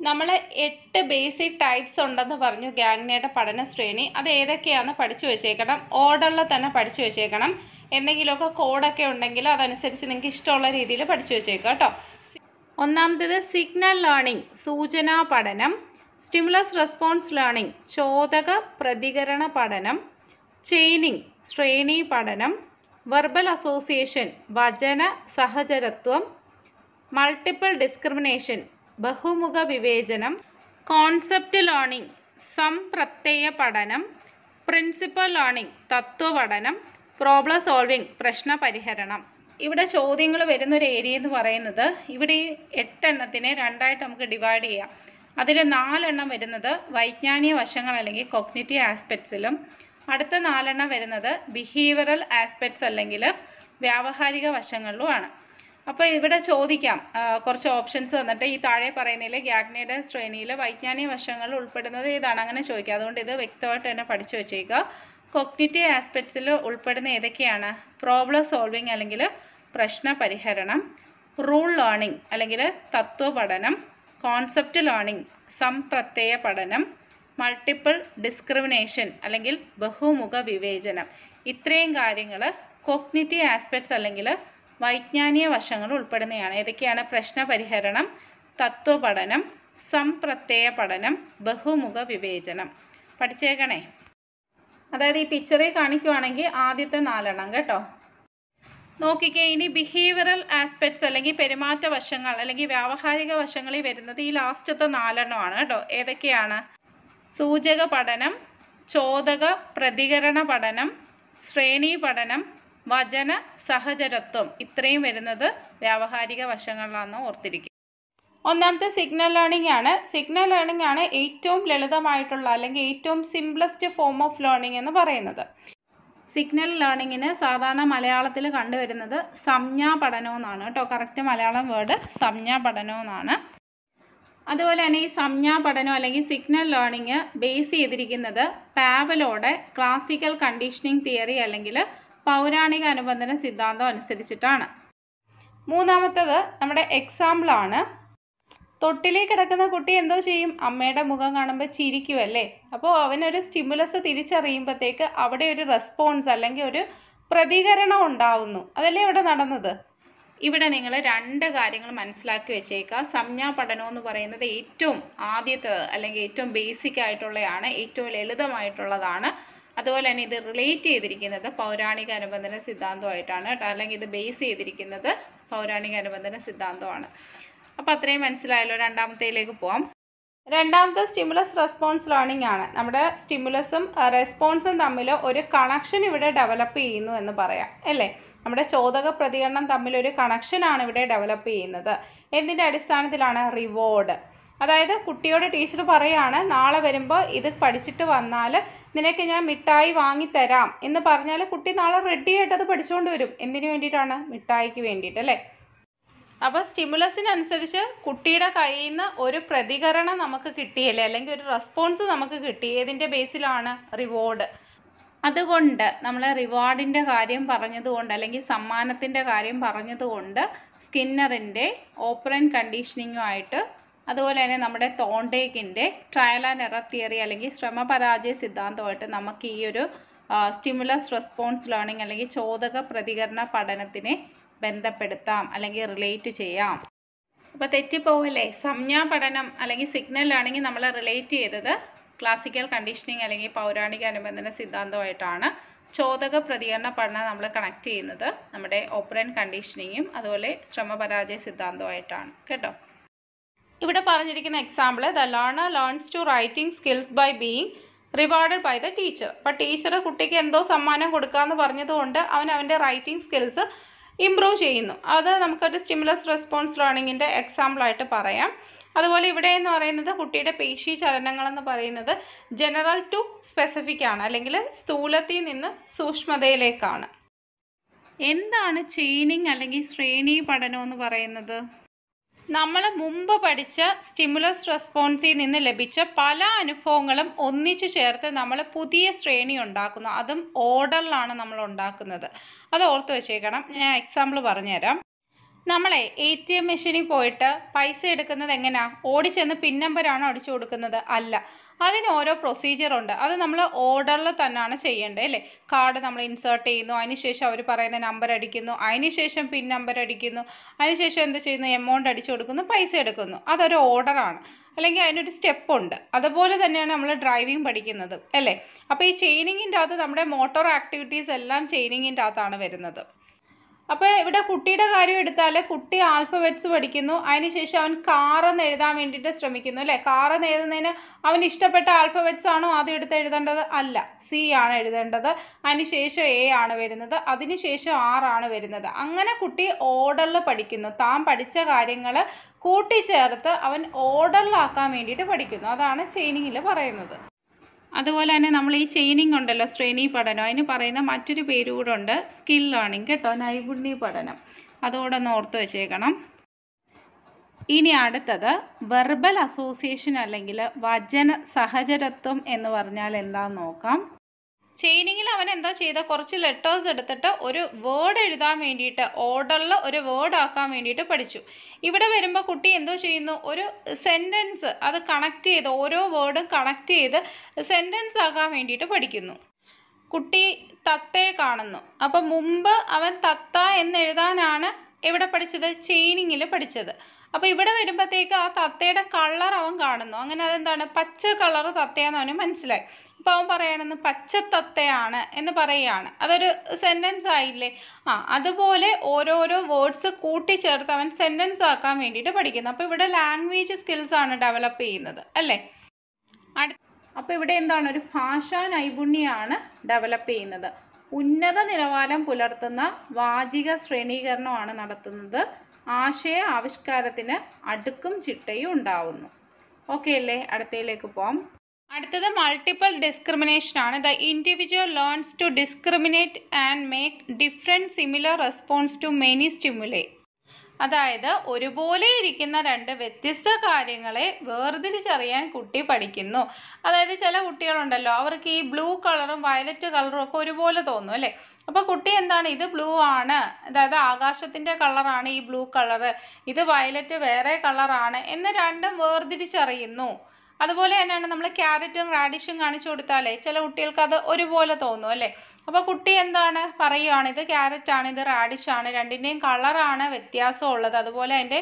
A: നമ്മൾ എട്ട് ബേസിക് ടൈപ്സ് ഉണ്ടെന്ന് പറഞ്ഞു ഗാഗ്നയുടെ പഠന ശ്രേണി. അത് ഏതൊക്കെയാണെന്ന് പഠിച്ചു വെച്ചേക്കണം. ഓർഡറിൽ തന്നെ പഠിച്ചു വെച്ചേക്കണം. എന്തെങ്കിലുമൊക്കെ കോഡൊക്കെ ഉണ്ടെങ്കിൽ അതനുസരിച്ച് നിങ്ങൾക്ക് ഇഷ്ടമുള്ള രീതിയിൽ പഠിച്ചു വെച്ചേക്കാം കേട്ടോ. ഒന്നാമത്തേത് സിഗ്നൽ ലേണിംഗ് സൂചനാ പഠനം സ്റ്റിമുലസ് റെസ്പോൺസ് ലേണിംഗ് ചോദക പ്രതികരണ പഠനം ചെയിനിങ് ശ്രേണി പഠനം വെർബൽ അസോസിയേഷൻ വചന സഹചരത്വം മൾട്ടിപ്പിൾ ഡിസ്ക്രിമിനേഷൻ ബഹുമുഖ വിവേചനം കോൺസെപ്റ്റ് ലേണിംഗ് സംപ്രത്യയ പഠനം പ്രിൻസിപ്പൽ ലേണിംഗ് തത്വപഠനം പ്രോബ്ലം സോൾവിംഗ് പ്രശ്ന പരിഹരണം. ഇവിടെ ചോദ്യങ്ങൾ വരുന്നൊരു ഏരിയ എന്ന് പറയുന്നത് ഇവിടെ ഈ എട്ടെണ്ണത്തിനെ രണ്ടായിട്ട് നമുക്ക് ഡിവൈഡ് ചെയ്യാം. അതിൽ നാലെണ്ണം വരുന്നത് വൈജ്ഞാനിക വശങ്ങൾ അല്ലെങ്കിൽ കൊഗ്നിറ്റീവ് ആസ്പെക്ട്സിലും അടുത്ത നാലെണ്ണം വരുന്നത് ബിഹേവിയറൽ ആസ്പെക്ട്സ് അല്ലെങ്കിൽ വ്യാവഹാരിക വശങ്ങളിലുമാണ് അപ്പോൾ ഇവിടെ ചോദിക്കാം കുറച്ച് ഓപ്ഷൻസ് തന്നിട്ട് ഈ താഴെ പറയുന്നതിൽ ഗ്യാഗ്നയുടെ ശ്രേണിയിൽ വൈജ്ഞാനിക വശങ്ങൾ ഉൾപ്പെടുന്നത് ഏതാണ്? അങ്ങനെ ചോദിക്കുക അതുകൊണ്ട് ഇത് വ്യക്തമായിട്ട് തന്നെ പഠിച്ചു വെച്ചേക്കുക. കൊഗ്നിറ്റീവ് ആസ്പെക്ട്സിൽ ഉൾപ്പെടുന്ന ഏതൊക്കെയാണ്? പ്രോബ്ലം സോൾവിങ് അല്ലെങ്കിൽ പ്രശ്ന പരിഹരണം റൂൾ ലേണിംഗ് അല്ലെങ്കിൽ തത്വപഠനം കോൺസെപ്റ്റ് ലേണിംഗ് സംപ്രത്യയ പഠനം മൾട്ടിപ്പിൾ ഡിസ്ക്രിമിനേഷൻ അല്ലെങ്കിൽ ബഹുമുഖ വിവേചനം. ഇത്രയും കാര്യങ്ങൾ കൊഗ്നിറ്റീവ് ആസ്പെക്ട്സ് അല്ലെങ്കിൽ വൈജ്ഞാനിക വശങ്ങൾ ഉൾപ്പെടുന്നതാണ്. ഏതൊക്കെയാണ്? പ്രശ്ന പരിഹരണം തത്വപഠനം സംപ്രത്യയ പഠനം ബഹുമുഖ വിവേചനം. പഠിച്ചേക്കണേ. അതായത് ഈ പിക്ചറിൽ കാണിക്കുവാണെങ്കിൽ ആദ്യത്തെ നാലെണ്ണം കേട്ടോ. നോക്കിക്കേ ഇനി ബിഹേവിയറൽ ആസ്പെക്ട്സ് അല്ലെങ്കിൽ പെരുമാറ്റ വശങ്ങൾ അല്ലെങ്കിൽ വ്യാവഹാരിക വശങ്ങളിൽ വരുന്നത് ഈ ലാസ്റ്റത്തെ നാലെണ്ണമാണ് കേട്ടോ. ഏതൊക്കെയാണ്? സൂചക പഠനം ചോദക പ്രതികരണ പഠനം ശ്രേണി പഠനം വചന സഹചരത്വം. ഇത്രയും വരുന്നത് വ്യാവഹാരിക വശങ്ങളിലാണെന്ന് ഓർത്തിരിക്കുക. ഒന്നാമത്തെ സിഗ്നൽ ലേണിംഗ് ആണ്. സിഗ്നൽ ലേണിംഗ് ആണ് ഏറ്റവും ലളിതമായിട്ടുള്ള അല്ലെങ്കിൽ ഏറ്റവും സിംപ്ലസ്റ്റ് ഫോം ഓഫ് ലേണിംഗ് എന്ന് പറയുന്നത്. സിഗ്നൽ ലേണിങ്ങിന് സാധാരണ മലയാളത്തിൽ കണ്ടുവരുന്നത് സംജ്ഞാ പഠനം എന്നാണ് കേട്ടോ. കറക്റ്റ് മലയാളം വേർഡ് സംജ്ഞാ പഠനം എന്നാണ്. അതുപോലെ തന്നെ ഈ സംജ്ഞാ പഠനം അല്ലെങ്കിൽ സിഗ്നൽ ലേണിംഗ് ബേസ് ചെയ്തിരിക്കുന്നത് പാവലോടെ ക്ലാസിക്കൽ കണ്ടീഷനിങ് തിയറി അല്ലെങ്കിൽ പൗരാണിക അനുബന്ധന സിദ്ധാന്തം അനുസരിച്ചിട്ടാണ്. മൂന്നാമത്തത് നമ്മുടെ എക്സാമ്പിളാണ് തൊട്ടിലേക്ക് കിടക്കുന്ന കുട്ടി എന്തോ ചെയ്യും. അമ്മയുടെ മുഖം കാണുമ്പോൾ ചിരിക്കുമല്ലേ അപ്പോൾ അവനൊരു സ്റ്റിമുലസ് തിരിച്ചറിയുമ്പോഴത്തേക്ക് അവിടെ ഒരു റെസ്പോൺസ് അല്ലെങ്കിൽ ഒരു പ്രതികരണം ഉണ്ടാവുന്നു. അതല്ലേ ഇവിടെ നടന്നത്? ഇവിടെ നിങ്ങൾ രണ്ട് കാര്യങ്ങൾ മനസ്സിലാക്കി വെച്ചേക്കുക. സംജ്ഞാ പഠനം എന്ന് പറയുന്നത് ഏറ്റവും ആദ്യത്തെ അല്ലെങ്കിൽ ഏറ്റവും ബേസിക് ആയിട്ടുള്ളതാണ് ഏറ്റവും ലളിതമായിട്ടുള്ളതാണ്. അതുപോലെ തന്നെ ഇത് റിലേറ്റ് ചെയ്തിരിക്കുന്നത് പൗരാണിക അനുബന്ധന സിദ്ധാന്തമായിട്ടാണ് കേട്ടോ. അല്ലെങ്കിൽ ഇത് ബേസ് ചെയ്തിരിക്കുന്നത് പൗരാണിക അനുബന്ധന സിദ്ധാന്തമാണ്. അപ്പോൾ അത്രയും മനസ്സിലായല്ലോ. രണ്ടാമത്തേലേക്ക് പോവാം. രണ്ടാമത്തെ സ്റ്റിമുലസ് റെസ്പോൺസ് ലേണിംഗ് ആണ്. നമ്മുടെ സ്റ്റിമുലസും റെസ്പോൺസും തമ്മിൽ ഒരു കണക്ഷൻ ഇവിടെ ഡെവലപ്പ് ചെയ്യുന്നു എന്ന് പറയാം. അല്ലേ? നമ്മുടെ ചോദക പ്രതികരണം തമ്മിൽ ഒരു കണക്ഷനാണ് ഇവിടെ ഡെവലപ്പ് ചെയ്യുന്നത്. എന്തിന്റെ അടിസ്ഥാനത്തിലാണ്? റിവോർഡ് അതായത് കുട്ടിയോട് ടീച്ചർ പറയാണ് നാളെ വരുമ്പോൾ ഇത് പഠിച്ചിട്ട് വന്നാൽ നിനക്ക് ഞാൻ മിഠായി വാങ്ങിത്തരാം എന്ന് പറഞ്ഞാൽ കുട്ടി നാളെ റെഡിയായിട്ട് അത് പഠിച്ചുകൊണ്ട് വരും. എന്തിനു വേണ്ടിയിട്ടാണ്? മിഠായിക്ക് വേണ്ടിയിട്ട് അല്ലേ? അപ്പോൾ സ്റ്റിമുലസിനനുസരിച്ച് കുട്ടിയുടെ കയ്യിൽ നിന്ന് ഒരു പ്രതികരണം നമുക്ക് കിട്ടിയല്ലേ? അല്ലെങ്കിൽ ഒരു റെസ്പോൺസ് നമുക്ക് കിട്ടി. ഏതിന്റെ ബേസിലാണ് റിവാർഡ് അതുകൊണ്ട് നമ്മൾ റിവാർഡിന്റെ കാര്യം പറഞ്ഞതുകൊണ്ട് അല്ലെങ്കിൽ സമ്മാനത്തിന്റെ കാര്യം പറഞ്ഞതുകൊണ്ട് സ്കിന്നറിന്റെ ഓപ്പറൻ കണ്ടീഷനിങ്ങുമായിട്ട് അതുപോലെ തന്നെ നമ്മുടെ തോണ്ടേക്കിന്റെ ട്രയൽ ആൻഡ് എറർ തിയറി അല്ലെങ്കിൽ ശ്രമപരാജയ സിദ്ധാന്തമായിട്ട് നമുക്ക് ഈ ഒരു സ്റ്റിമുലസ് റെസ്പോൺസ് ലേണിംഗ് അല്ലെങ്കിൽ ചോദക പ്രതികരണ പഠനത്തിനെ ബന്ധപ്പെടുത്താം അല്ലെങ്കിൽ റിലേറ്റ് ചെയ്യാം. അപ്പോൾ തെറ്റിപ്പോവല്ലേ? സംജ്ഞാ പഠനം അല്ലെങ്കിൽ സിഗ്നൽ ലേണിംഗ് നമ്മൾ റിലേറ്റ് ചെയ്തത് ക്ലാസിക്കൽ കണ്ടീഷനിങ് അല്ലെങ്കിൽ പൗരാണിക അനുബന്ധന സിദ്ധാന്തമായിട്ടാണ്. ചോദക പ്രതികരണ പഠനം നമ്മൾ കണക്ട് ചെയ്യുന്നത് നമ്മുടെ ഓപ്പറൻ കണ്ടീഷനിങ്ങും അതുപോലെ ശ്രമപരാജയ സിദ്ധാന്തമായിട്ടാണ്. കേട്ടോ? ഇവിടെ പറഞ്ഞിരിക്കുന്ന example the learner learns to writing skills by being rewarded by the teacher അപ്പോൾ ടീച്ചർ കുട്ടിക്ക് എന്തോ സമ്മാനം കൊടുക്കാമെന്ന് പറഞ്ഞതുകൊണ്ട് അവൻ അവന്റെ റൈറ്റിംഗ് സ്കിൽസ് ഇമ്പ്രൂവ് ചെയ്യുന്നു. അത് നമുക്കൊരു സ്റ്റിമുലസ് റെസ്പോൺസ് ലേണിങ്ങിന്റെ എക്സാമ്പിളായിട്ട് പറയാം. അതുപോലെ ഇവിടെ എന്ന് പറയുന്നത് കുട്ടിയുടെ പേശി ചലനങ്ങളെന്ന് പറയുന്നത് ജനറൽ ടു സ്പെസിഫിക് ആണ് അല്ലെങ്കിൽ സ്ഥൂലത്തിൽ നിന്ന് സൂക്ഷ്മതയിലേക്കാണ്. എന്താണ് ചെയിനിങ് അല്ലെങ്കിൽ ശ്രേണി പഠനം എന്ന് പറയുന്നത്? നമ്മൾ മുമ്പ് പഠിച്ച സ്റ്റിമുലസ് റെസ്പോൺസിൽ നിന്ന് ലഭിച്ച പല അനുഭവങ്ങളും ഒന്നിച്ചു ചേർത്ത് നമ്മൾ പുതിയ ശ്രേണി ഉണ്ടാക്കുന്നു. അതും ഓർഡറിലാണ് നമ്മൾ ഉണ്ടാക്കുന്നത്. അത് ഓർത്ത് വെച്ചേക്കണം. ഞാൻ എക്സാമ്പിൾ പറഞ്ഞുതരാം. നമ്മളെ എ ടി എം മെഷീനിൽ പോയിട്ട് പൈസ എടുക്കുന്നത് എങ്ങനെയാണ് ഓടിച്ചെന്ന് പിൻ നമ്പറാണോ അടിച്ചു കൊടുക്കുന്നത്? അല്ല. അതിന് ഓരോ പ്രൊസീജിയർ ഉണ്ട്. അത് നമ്മൾ ഓർഡറിൽ തന്നെയാണ് ചെയ്യേണ്ടത് അല്ലേ? കാർഡ് നമ്മൾ ഇൻസേർട്ട് ചെയ്യുന്നു അതിനുശേഷം അവർ പറയുന്ന നമ്പർ അടിക്കുന്നു അതിനുശേഷം പിൻ നമ്പർ അടിക്കുന്നു അതിനുശേഷം എന്ത് ചെയ്യുന്നു? എമൗണ്ട് അടിച്ചു കൊടുക്കുന്നു പൈസ എടുക്കുന്നു. അതൊരു ഓർഡറാണ് അല്ലെങ്കിൽ അതിനൊരു സ്റ്റെപ്പുണ്ട് അതുപോലെ തന്നെയാണ് നമ്മൾ ഡ്രൈവിംഗ് പഠിക്കുന്നത് അല്ലേ? അപ്പോൾ ഈ ചെയിനിങ്ങിന്റെ അകത്ത് നമ്മുടെ മോട്ടോർ ആക്ടിവിറ്റീസ് എല്ലാം ചെയിനിങ്ങിന്റെ അകത്താണ് വരുന്നത്. അപ്പോൾ ഇവിടെ കുട്ടിയുടെ കാര്യം എടുത്താൽ കുട്ടി ആൽഫബറ്റ്സ് പഠിക്കുന്നു. അതിനുശേഷം അവൻ കാറെന്ന് എഴുതാൻ വേണ്ടിയിട്ട് ശ്രമിക്കുന്നു അല്ലേ? കാറെന്ന് എഴുതുന്നതിന് അവന് ഇഷ്ടപ്പെട്ട ആൽഫബറ്റ്സ് ആണോ ആദ്യം എടുത്ത് എഴുതേണ്ടത്? അല്ല. സി ആണ് എഴുതേണ്ടത്. അതിനുശേഷം എ ആണ് വരുന്നത്. അതിനുശേഷം ആർ ആണ് വരുന്നത്. അങ്ങനെ കുട്ടി ഓർഡറിൽ പഠിക്കുന്നു. താൻ പഠിച്ച കാര്യങ്ങൾ കൂട്ടിച്ചേർത്ത് അവൻ ഓർഡറിലാക്കാൻ വേണ്ടിയിട്ട് പഠിക്കുന്നു. അതാണ് ചെയിനിങ്ങിൽ പറയുന്നത്. അതുപോലെ തന്നെ നമ്മൾ ഈ ചെയിനിങ് ഉണ്ടല്ലോ ശ്രേണി പഠനം. അതിന് പറയുന്ന മറ്റൊരു പേര് കൂടെ ഉണ്ട് സ്കിൽ ലേണിംഗ് കേട്ടോ നൈപുണ്യ പഠനം. അതുകൂടെ ഒന്ന് ഓർത്ത് വെച്ചേക്കണം. ഇനി അടുത്തത് വെർബൽ അസോസിയേഷൻ അല്ലെങ്കിൽ വചന സഹചരത്വം എന്ന് പറഞ്ഞാൽ എന്താന്ന് നോക്കാം. ചെയിനിങ്ങിൽ അവൻ എന്താ ചെയ്ത? കുറച്ച് ലെറ്റേഴ്സ് എടുത്തിട്ട് ഒരു വേർഡ് എഴുതാൻ വേണ്ടിയിട്ട് ഓർഡറിൽ ഒരു വേർഡ് ആക്കാൻ വേണ്ടിയിട്ട് പഠിച്ചു. ഇവിടെ വരുമ്പോൾ കുട്ടി എന്തോ ചെയ്യുന്നു? ഒരു സെന്റൻസ് അത് കണക്ട് ചെയ്ത് ഓരോ വേർഡും കണക്ട് ചെയ്ത് സെന്റൻസ് ആക്കാൻ വേണ്ടിയിട്ട് പഠിക്കുന്നു. കുട്ടി തത്തയെ കാണുന്നു. അപ്പം മുമ്പ് അവൻ തത്ത എന്നെഴുതാനാണ് എവിടെ പഠിച്ചത്? ചെയിനിങ്ങിൽ പഠിച്ചത്. അപ്പോൾ ഇവിടെ വരുമ്പോഴത്തേക്ക് ആ തത്തയുടെ കളർ അവൻ കാണുന്നു. അങ്ങനെ അതെന്താണ്? പച്ച കളർ തത്തയാന്ന് അവന് മനസ്സിലായി. അപ്പോൾ അവൻ പറയണമെന്ന് പച്ചത്തത്തയാണ് എന്ന് പറയുകയാണ് അതൊരു സെന്റൻസ് ആയില്ലേ? ആ അതുപോലെ ഓരോരോ വേർഡ്സ് കൂട്ടിച്ചേർത്ത് അവൻ സെന്റൻസ് ആക്കാൻ വേണ്ടിയിട്ട് പഠിക്കുന്നു. അപ്പോൾ ഇവിടെ ലാംഗ്വേജ് സ്കിൽസ് ആണ് ഡെവലപ്പ് ചെയ്യുന്നത് അല്ലേ? അപ്പോൾ ഇവിടെ എന്താണ്? ഒരു ഭാഷാ നൈപുണ്യമാണ് ഡെവലപ്പ് ചെയ്യുന്നത്. ഉന്നത നിലവാരം പുലർത്തുന്ന വാചിക ശ്രേണീകരണമാണ് നടത്തുന്നത്. ആശയ ആവിഷ്കാരത്തിന് അടുക്കും ചിട്ടയും ഉണ്ടാവുന്നു. ഓക്കെ അല്ലേ? അടുത്തയിലേക്ക് പോവാം. അടുത്തത് മൾട്ടിപ്പിൾ ഡിസ്ക്രിമിനേഷൻ ആണ്. The individual learns to discriminate and make different similar response to many stimuli അതായത് ഒരുപോലെ ഇരിക്കുന്ന രണ്ട് വ്യത്യസ്ത കാര്യങ്ങളെ വേർതിരിച്ചറിയാൻ കുട്ടി പഠിക്കുന്നു. അതായത് ചില കുട്ടികളുണ്ടല്ലോ അവർക്ക് ഈ ബ്ലൂ കളറും വയലറ്റ് കളറും ഒക്കെ ഒരുപോലെ തോന്നും അല്ലേ? അപ്പോൾ കുട്ടി എന്താണ്? ഇത് ബ്ലൂ ആണ്. അതായത് ആകാശത്തിന്റെ കളറാണ് ഈ ബ്ലൂ കളറ് ഇത് വയലറ്റ് വേറെ കളറാണ് എന്ന് രണ്ടും വേർതിരിച്ചറിയുന്നു. അതുപോലെ തന്നെയാണ് നമ്മൾ ക്യാരറ്റും റാഡിഷും കാണിച്ചു കൊടുത്താലേ ചില കുട്ടികൾക്ക് അത് ഒരുപോലെ തോന്നും അല്ലേ? അപ്പോൾ കുട്ടി എന്താണ് പറയുകയാണ് ഇത് ക്യാരറ്റ് ആണ് ഇത് റാഡിഷ് ആണ് രണ്ടിന്റെയും കളറാണ് വ്യത്യാസമുള്ളത്. അതുപോലെ അതിന്റെ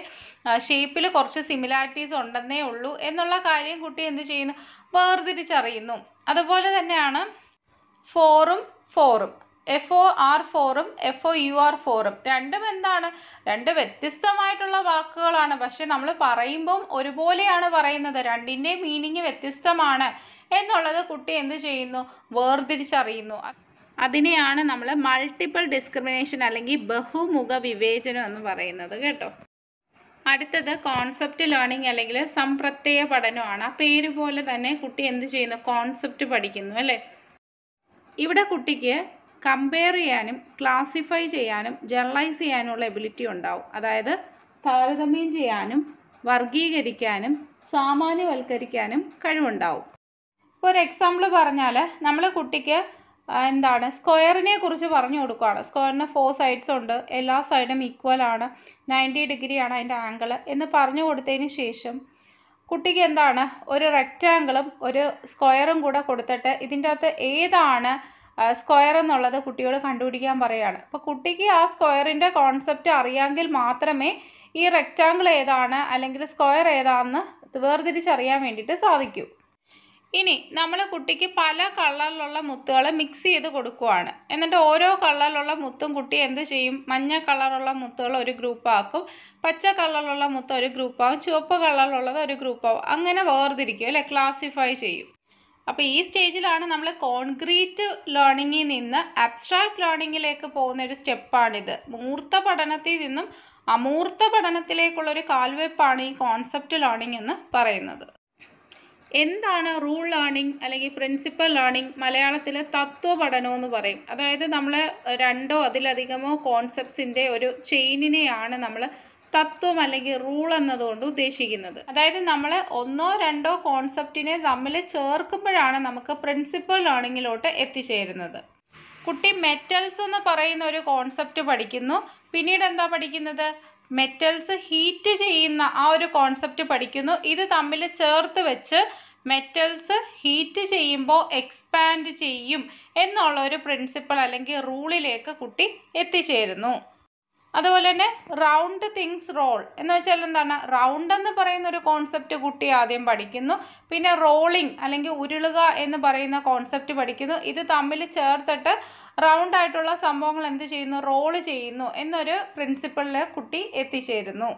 A: ഷേപ്പിൽ കുറച്ച് സിമിലാരിറ്റീസ് ഉണ്ടെന്നേ ഉള്ളൂ എന്നുള്ള കാര്യം കുട്ടി എന്ത് ചെയ്യുന്നു? വേർതിരിച്ചറിയുന്നു. അതുപോലെ തന്നെയാണ് ഫോറും ഫോറും എഫ് ഒ ആർ ഫോറും എഫ് ഒ യു ആർ ഫോറും രണ്ടും എന്താണ്? രണ്ട് വ്യത്യസ്തമായിട്ടുള്ള വാക്കുകളാണ്. പക്ഷെ നമ്മൾ പറയുമ്പം ഒരുപോലെയാണ് പറയുന്നത്. രണ്ടിന്റെ മീനിങ് വ്യത്യസ്തമാണ്. എന്നുള്ളത് കുട്ടി എന്ത് ചെയ്യുന്നു? വേർതിരിച്ചറിയുന്നു. അതിനെയാണ് നമ്മൾ മൾട്ടിപ്പിൾ ഡിസ്ക്രിമിനേഷൻ അല്ലെങ്കിൽ ബഹുമുഖ വിവേചനം എന്ന് പറയുന്നത് കേട്ടോ. അടുത്തത് കോൺസെപ്റ്റ് ലേണിംഗ് അല്ലെങ്കിൽ സംപ്രത്യയ പഠനമാണ്. ആ പേര് പോലെ തന്നെ കുട്ടി എന്ത് ചെയ്യുന്നു? കോൺസെപ്റ്റ് പഠിക്കുന്നു അല്ലേ? ഇവിടെ കുട്ടിക്ക് കമ്പയർ ചെയ്യാനും ക്ലാസിഫൈ ചെയ്യാനും ജനറലൈസ് ചെയ്യാനുള്ള എബിലിറ്റി ഉണ്ടാവും. അതായത് താരതമ്യം ചെയ്യാനും വർഗീകരിക്കാനും സാമാന്യവൽക്കരിക്കാനും കഴിവുണ്ടാവും. ഇപ്പോൾ ഒരു എക്സാമ്പിൾ പറഞ്ഞാൽ നമ്മൾ കുട്ടിക്ക് എന്താണ് സ്ക്വയറിനെ കുറിച്ച് പറഞ്ഞു കൊടുക്കുകയാണ് സ്ക്വയറിന് ഫോർ സൈഡ്സ് ഉണ്ട്. എല്ലാ സൈഡും ഈക്വൽ ആണ്. നയന്റി ഡിഗ്രിയാണ് അതിന്റെ ആംഗിൾ എന്ന് പറഞ്ഞു കൊടുത്തതിന് ശേഷം കുട്ടിക്ക് എന്താണ് ഒരു റെക്റ്റാങ്കിളും ഒരു സ്ക്വയറും കൂടെ കൊടുത്തിട്ട് ഇതിന്റെ അകത്ത് ഏതാണ് സ്ക്വയർ എന്നുള്ളത് കുട്ടിയോട് കണ്ടുപിടിക്കാൻ പറയുകയാണ് അപ്പോൾ കുട്ടിക്ക് ആ സ്ക്വയറിന്റെ കോൺസെപ്റ്റ് അറിയാമെങ്കിൽ മാത്രമേ ഈ റെക്റ്റാങ്കിൾ ഏതാണ് അല്ലെങ്കിൽ സ്ക്വയർ ഏതാണെന്ന് വേർതിരിച്ചറിയാൻ വേണ്ടിയിട്ട് സാധിക്കൂ. ഇനി നമ്മൾ കുട്ടിക്ക് പല കളറിലുള്ള മുത്തുകൾ മിക്സ് ചെയ്ത് കൊടുക്കുവാണ്. എന്നിട്ട് ഓരോ കളറിലുള്ള മുത്തും കുട്ടി എന്ത് ചെയ്യും? മഞ്ഞ കളറുള്ള മുത്തുകൾ ഒരു ഗ്രൂപ്പാക്കും പച്ച കളറിലുള്ള മുത്ത് ഒരു ഗ്രൂപ്പാകും ചുവപ്പ് കളറിലുള്ളത് ഒരു ഗ്രൂപ്പാകും അങ്ങനെ വേർതിരിക്കും അല്ലെ? ക്ലാസിഫൈ ചെയ്യും. അപ്പോൾ ഈ സ്റ്റേജിലാണ് നമ്മൾ കോൺക്രീറ്റ് ലേണിങ്ങിൽ നിന്ന് അബ്സ്ട്രാക്ട് ലേണിങ്ങിലേക്ക് പോകുന്ന ഒരു സ്റ്റെപ്പാണിത്. മൂർത്ത പഠനത്തിൽ നിന്നും അമൂർത്ത പഠനത്തിലേക്കുള്ള ഒരു കാൽവെപ്പാണ് ഈ കോൺസെപ്റ്റ് ലേണിംഗ് എന്ന് പറയുന്നത്. എന്താണ് റൂൾ ലേണിംഗ് അല്ലെങ്കിൽ പ്രിൻസിപ്പൽ ലേണിംഗ്? മലയാളത്തിൽ തത്വപഠനം എന്ന് പറയും. അതായത് നമ്മൾ രണ്ടോ അതിലധികമോ കോൺസെപ്റ്റ്സിന്റെ ഒരു ചെയിനിനെയാണ് നമ്മൾ തത്വം അല്ലെങ്കിൽ റൂൾ എന്നതുകൊണ്ട് ഉദ്ദേശിക്കുന്നത്. അതായത് നമ്മൾ ഒന്നോ രണ്ടോ കോൺസെപ്റ്റിനെ തമ്മിൽ ചേർക്കുമ്പോഴാണ് നമുക്ക് പ്രിൻസിപ്പൽ ലേണിങ്ങിലോട്ട് എത്തിച്ചേരുന്നത്. കുട്ടി മെറ്റൽസ് എന്ന് പറയുന്ന ഒരു കോൺസെപ്റ്റ് പഠിക്കുന്നു. പിന്നീട് എന്താ പഠിക്കുന്നത്? മെറ്റൽസ് ഹീറ്റ് ചെയ്യുന്ന ആ ഒരു കോൺസെപ്റ്റ് പഠിക്കുന്നു. ഇത് തമ്മിൽ ചേർത്ത് വെച്ച് മെറ്റൽസ് ഹീറ്റ് ചെയ്യുമ്പോൾ എക്സ്പാൻഡ് ചെയ്യും എന്നുള്ള ഒരു പ്രിൻസിപ്പൾ അല്ലെങ്കിൽ റൂളിലേക്ക് കുട്ടി എത്തിച്ചേരുന്നു. അതുപോലെ തന്നെ റൗണ്ട് തിങ്സ് റോൾ എന്ന് വെച്ചാൽ എന്താണ്? റൗണ്ട് എന്ന് പറയുന്ന ഒരു കോൺസെപ്റ്റ് കുട്ടി ആദ്യം പഠിക്കുന്നു. പിന്നെ റോളിംഗ് അല്ലെങ്കിൽ ഉരുളുക എന്ന് പറയുന്ന കോൺസെപ്റ്റ് പഠിക്കുന്നു. ഇത് തമ്മിൽ ചേർത്തിട്ട് റൗണ്ട് ആയിട്ടുള്ള സംഭവങ്ങൾ എന്ത് ചെയ്യുന്നു? റോൾ ചെയ്യുന്നു എന്നൊരു പ്രിൻസിപ്പിളിൽ കുട്ടി എത്തിച്ചേരുന്നു.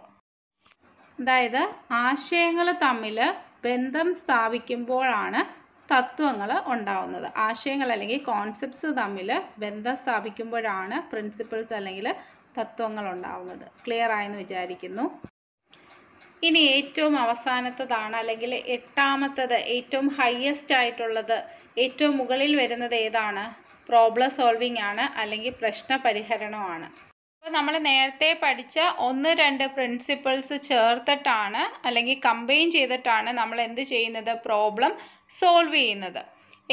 A: അതായത് ആശയങ്ങൾ തമ്മിൽ ബന്ധം സ്ഥാപിക്കുമ്പോഴാണ് തത്വങ്ങൾ ഉണ്ടാവുന്നത്. ആശയങ്ങൾ അല്ലെങ്കിൽ കോൺസെപ്റ്റ്സ് തമ്മിൽ ബന്ധം സ്ഥാപിക്കുമ്പോഴാണ് പ്രിൻസിപ്പിൾസ് അല്ലെങ്കിൽ തത്വങ്ങൾ ഉണ്ടാവുന്നത് ക്ലിയർ ആയെന്ന് വിചാരിക്കുന്നു. ഇനി ഏറ്റവും അവസാനത്തതാണ് അല്ലെങ്കിൽ എട്ടാമത്തത് ഏറ്റവും ഹയസ്റ്റ് ആയിട്ടുള്ളത് ഏറ്റവും മുകളിൽ വരുന്നത് ഏതാണ്? പ്രോബ്ലം സോൾവിംഗ് ആണ് അല്ലെങ്കിൽ പ്രശ്ന പരിഹരണമാണ് അപ്പോൾ നമ്മൾ നേരത്തെ പഠിച്ച ഒന്ന് രണ്ട് പ്രിൻസിപ്പിൾസ് ചേർത്തിട്ടാണ് അല്ലെങ്കിൽ കമ്പൈൻ ചെയ്തിട്ടാണ് നമ്മൾ എന്ത് ചെയ്യുന്നത്? പ്രോബ്ലം സോൾവ് ചെയ്യുന്നത്.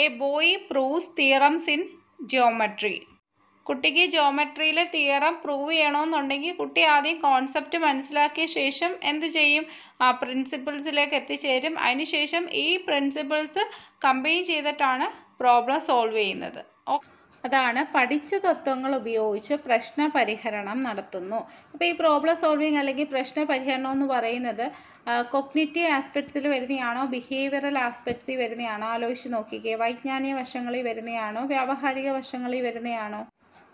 A: A boy proves theorems in geometry കുട്ടിക്ക് ജോമെട്രിയിലെ തിയറം പ്രൂവ് ചെയ്യണമെന്നുണ്ടെങ്കിൽ കുട്ടി ആദ്യം കോൺസെപ്റ്റ് മനസ്സിലാക്കിയ ശേഷം എന്ത് ചെയ്യും? ആ പ്രിൻസിപ്പിൾസിലേക്ക് എത്തിച്ചേരും. അതിനുശേഷം ഈ പ്രിൻസിപ്പിൾസ് കമ്പൈൻ ചെയ്തിട്ടാണ് പ്രോബ്ലം സോൾവ് ചെയ്യുന്നത്. അതാണ് പഠിച്ച തത്വങ്ങൾ ഉപയോഗിച്ച് പ്രശ്ന പരിഹരണം നടത്തുന്നു. അപ്പോൾ ഈ പ്രോബ്ലം സോൾവിങ് അല്ലെങ്കിൽ പ്രശ്ന പരിഹരണം എന്ന് പറയുന്നത് കൊഗ്നിറ്റീവ് ആസ്പെക്ട്സിൽ വരുന്നതാണോ? ബിഹേവിയറൽ ആസ്പെക്ട്സിൽ വരുന്നതാണോ? ആലോചിച്ച് നോക്കിക്കേ. വൈജ്ഞാനിക വശങ്ങളിൽ വരുന്നതാണോ? വ്യാവഹാരിക വശങ്ങളിൽ വരുന്നതാണോ?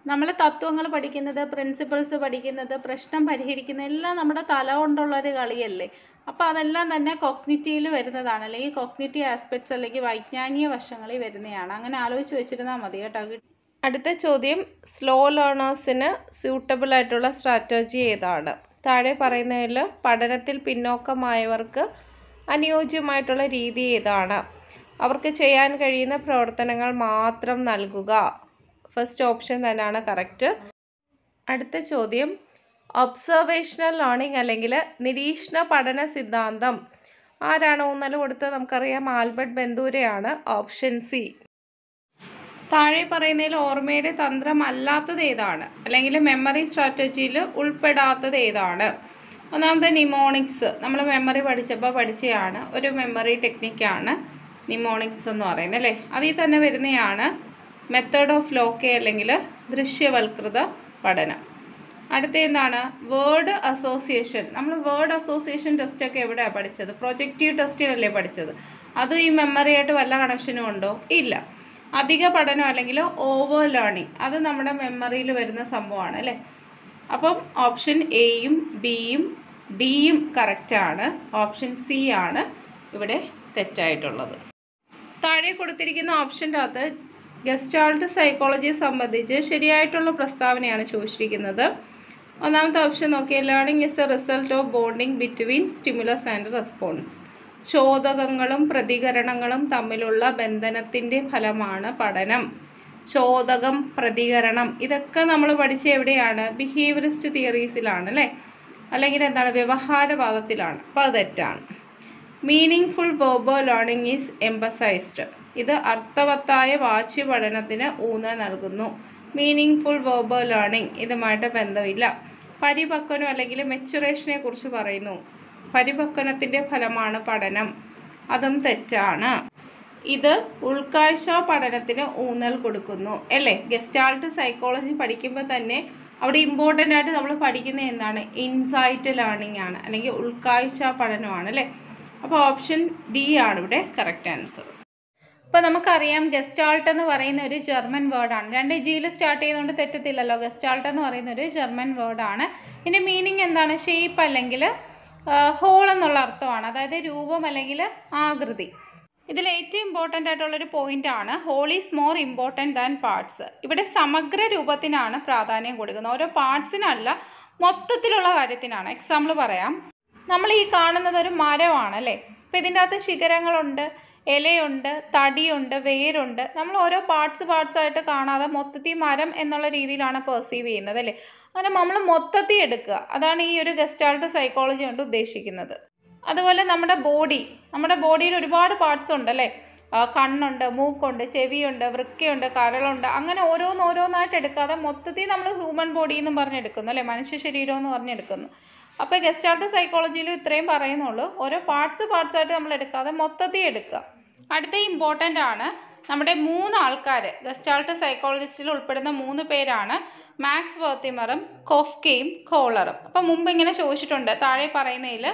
A: നമ്മൾ തത്വങ്ങൾ പഠിക്കുന്നത് പ്രിൻസിപ്പിൾസ് പഠിക്കുന്നത് പ്രശ്നം പരിഹരിക്കുന്നത് എല്ലാം നമ്മുടെ തല കൊണ്ടുള്ള ഒരു കളിയല്ലേ? അപ്പോൾ അതെല്ലാം തന്നെ കൊഗ്നിറ്റീവിൽ വരുന്നതാണ്. അല്ലെങ്കിൽ കൊഗ്നിറ്റീവ് ആസ്പെക്ട്സ് അല്ലെങ്കിൽ വൈജ്ഞാനിക വശങ്ങളിൽ വരുന്നതാണ്. അങ്ങനെ ആലോചിച്ച് വെച്ചിരുന്നാൽ മതി കേട്ടോ. അടുത്ത ചോദ്യം സ്ലോ ലേണേഴ്സിന് സ്യൂട്ടബിൾ ആയിട്ടുള്ള സ്ട്രാറ്റജി ഏതാണ്? താഴെ പറയുന്നതിൽ പഠനത്തിൽ പിന്നോക്കമായവർക്ക് അനുയോജ്യമായിട്ടുള്ള രീതി ഏതാണ്? അവർക്ക് ചെയ്യാൻ കഴിയുന്ന പ്രവർത്തനങ്ങൾ മാത്രം നൽകുക. ഫസ്റ്റ് ഓപ്ഷൻ തന്നെയാണ് കറക്റ്റ്. അടുത്ത ചോദ്യം. ഒബ്സർവേഷണൽ ലേണിംഗ് അല്ലെങ്കിൽ നിരീക്ഷണ പഠന സിദ്ധാന്തം. ആരാണ് ഊന്നൽ കൊടുത്തത് നമുക്കറിയാം. ആൽബർട്ട് ബന്ദൂരയാണ് ഓപ്ഷൻ സി. താഴെ പറയുന്നതിൽ ഓർമ്മയുടെ തന്ത്രം അല്ലാത്തത് ഏതാണ്? അല്ലെങ്കിൽ മെമ്മറി സ്ട്രാറ്റജിയിൽ ഉൾപ്പെടാത്തത് ഏതാണ്? ഒന്നാമത്തെ നിമോണിക്സ് നമ്മൾ മെമ്മറി പഠിച്ചപ്പോൾ പഠിച്ചതാണ് ഒരു മെമ്മറി ടെക്നിക്കാണ് നിമോണിക്സ് എന്ന് പറയുന്നത് അല്ലേ? അതിൽ തന്നെ വരുന്നതാണ് മെത്തേഡ് ഓഫ് ലോക്കെ അല്ലെങ്കിൽ ദൃശ്യവൽകൃത പഠനം. അടുത്ത എന്താണ്? വേർഡ് അസോസിയേഷൻ നമ്മൾ വേർഡ് അസോസിയേഷൻ ടെസ്റ്റൊക്കെ എവിടെയാണ് പഠിച്ചത്? പ്രൊജക്റ്റീവ് ടെസ്റ്റിലല്ലേ പഠിച്ചത്? അത് ഈ മെമ്മറിയായിട്ട് വല്ല കണക്ഷനും ഉണ്ടോ? ഇല്ല. അധിക പഠനം അല്ലെങ്കിൽ ഓവർ ലേണിംഗ് അത് നമ്മുടെ മെമ്മറിയിൽ വരുന്ന സംഭവമാണ് അല്ലേ? അപ്പം ഓപ്ഷൻ എയും ബിയും ഡിയും കറക്റ്റാണ് ഓപ്ഷൻ സി ആണ്. ഇവിടെ തെറ്റായിട്ടുള്ളത്. താഴെ കൊടുത്തിരിക്കുന്ന ഓപ്ഷന്റെ അകത്ത് ഗസ്റ്റാൾട്ട് സൈക്കോളജിയെ സംബന്ധിച്ച് ശരിയായിട്ടുള്ള പ്രസ്താവനയാണ് ചോദിച്ചിരിക്കുന്നത്. ഒന്നാമത്തെ ഓപ്ഷൻ നോക്കിയാൽ learning is a result of bonding between stimulus and response. ചോദകങ്ങളും പ്രതികരണങ്ങളും തമ്മിലുള്ള ബന്ധനത്തിന്റെ ഫലമാണ് പഠനം. ചോദകം പ്രതികരണം ഇതൊക്കെ നമ്മൾ പഠിച്ച എവിടെയാണ്? ബിഹേവിയറിസ്റ്റ് തിയറീസിലാണ് അല്ലേ? അല്ലെങ്കിൽ എന്താണ്? വ്യവഹാരവാദത്തിലാണ്. അപ്പോൾ അത് തെറ്റാണ്. Meaningful verbal learning is emphasised ഇത് അർത്ഥവത്തായ വാച്യ പഠനത്തിന് ഊന്നൽ നൽകുന്നു. മീനിങ് ഫുൾ വേർബ് ലേണിംഗ് ഇതുമായിട്ട് ബന്ധമില്ല. പരിപക്വനം അല്ലെങ്കിൽ മെച്ചുറേഷനെ കുറിച്ച് പറയുന്നു. പരിപക്വനത്തിന്റെ ഫലമാണ് പഠനം. അതും തെറ്റാണ്. ഇത് ഉൾക്കാഴ്ച പഠനത്തിന് ഊന്നൽ കൊടുക്കുന്നു. അല്ലേ? ഗസ്റ്റാൾട്ട് സൈക്കോളജി പഠിക്കുമ്പോൾ തന്നെ അവിടെ ഇമ്പോർട്ടന്റ് ആയിട്ട് നമ്മൾ പഠിക്കുന്നത് എന്താണ്? ഇൻസൈറ്റ് ലേണിംഗ് ആണ്. അല്ലെങ്കിൽ ഉൾക്കാഴ്ച പഠനമാണ്. അല്ലേ? അപ്പോൾ ഓപ്ഷൻ ഡി ആണ് ഇവിടെ കറക്റ്റ് ആൻസർ ഇപ്പോൾ നമുക്കറിയാം ഗസ്റ്റാൾട്ട് എന്ന് പറയുന്ന ഒരു ജർമ്മൻ വേർഡാണ് രണ്ട് ജിയിൽ സ്റ്റാർട്ട് ചെയ്യുന്നതുകൊണ്ട് തെറ്റത്തില്ലല്ലോ. ഗസ്റ്റാൾട്ട് എന്ന് പറയുന്ന ഒരു ജർമ്മൻ വേർഡാണ് ഇതിന്റെ മീനിങ് എന്താണ്? ഷേപ്പ് അല്ലെങ്കിൽ ഹോൾ എന്നുള്ള അർത്ഥമാണ്. അതായത് രൂപം അല്ലെങ്കിൽ ആകൃതി. ഇതിൽ ഏറ്റവും ഇമ്പോർട്ടന്റ് ആയിട്ടുള്ളൊരു ആണ്. Whole is more important than parts ഇവിടെ സമഗ്ര രൂപത്തിനാണ് പ്രാധാന്യം കൊടുക്കുന്നത്. ഓരോ പാർട്സിനല്ല മൊത്തത്തിലുള്ള കാര്യത്തിനാണ്. എക്സാമ്പിൾ പറയാം. നമ്മൾ ഈ കാണുന്നത് ഒരു മരമാണ് അല്ലേ? അപ്പോൾ ഇതിന്റെ അകത്ത് ശിഖരങ്ങളുണ്ട്. ഇലയുണ്ട് തടിയുണ്ട് വേരുണ്ട്. നമ്മൾ ഓരോ പാർട്സ് പാർട്സ് ആയിട്ട് കാണാതെ മൊത്തത്തിൽ മരം എന്നുള്ള രീതിയിലാണ് പെർസീവ് ചെയ്യുന്നത് അല്ലേ? അങ്ങനെ നമ്മൾ മൊത്തത്തിൽ എടുക്കുക. അതാണ് ഈ ഒരു ഗസ്റ്റാൾട്ട് സൈക്കോളജി കൊണ്ട് ഉദ്ദേശിക്കുന്നത്. അതുപോലെ നമ്മുടെ ബോഡി നമ്മുടെ ബോഡിയിൽ ഒരുപാട് പാർട്സ് ഉണ്ട് അല്ലേ? കണ്ണുണ്ട് മൂക്കുണ്ട് ചെവിയുണ്ട് വൃക്കയുണ്ട് കരളുണ്ട്. അങ്ങനെ ഓരോന്ന് ഓരോന്നായിട്ട് എടുക്കാതെ മൊത്തത്തിൽ നമ്മൾ ഹ്യൂമൻ ബോഡി എന്നും പറഞ്ഞെടുക്കുന്നു അല്ലേ? മനുഷ്യ ശരീരം എന്ന് പറഞ്ഞെടുക്കുന്നു അപ്പോൾ ഗസ്റ്റാൾട്ട് സൈക്കോളജിയിൽ ഇത്രയും പറയുന്നുള്ളൂ. ഓരോ പാർട്സ് പാർട്സായിട്ട് നമ്മൾ എടുക്കാതെ മൊത്തത്തിൽ എടുക്കുക. അടുത്ത ഇമ്പോർട്ടന്റ് ആണ്. നമ്മുടെ മൂന്ന് ആൾക്കാർ ഗസ്റ്റാൾട്ട് സൈക്കോളജിസ്റ്റിൽ ഉൾപ്പെടുന്ന മൂന്ന് പേരാണ് മാക്സ് വേർത്തിമറും കോഫ്കയും കോളറും. അപ്പം മുമ്പ് ഇങ്ങനെ ചോദിച്ചിട്ടുണ്ട് താഴെ പറയുന്നതിൽ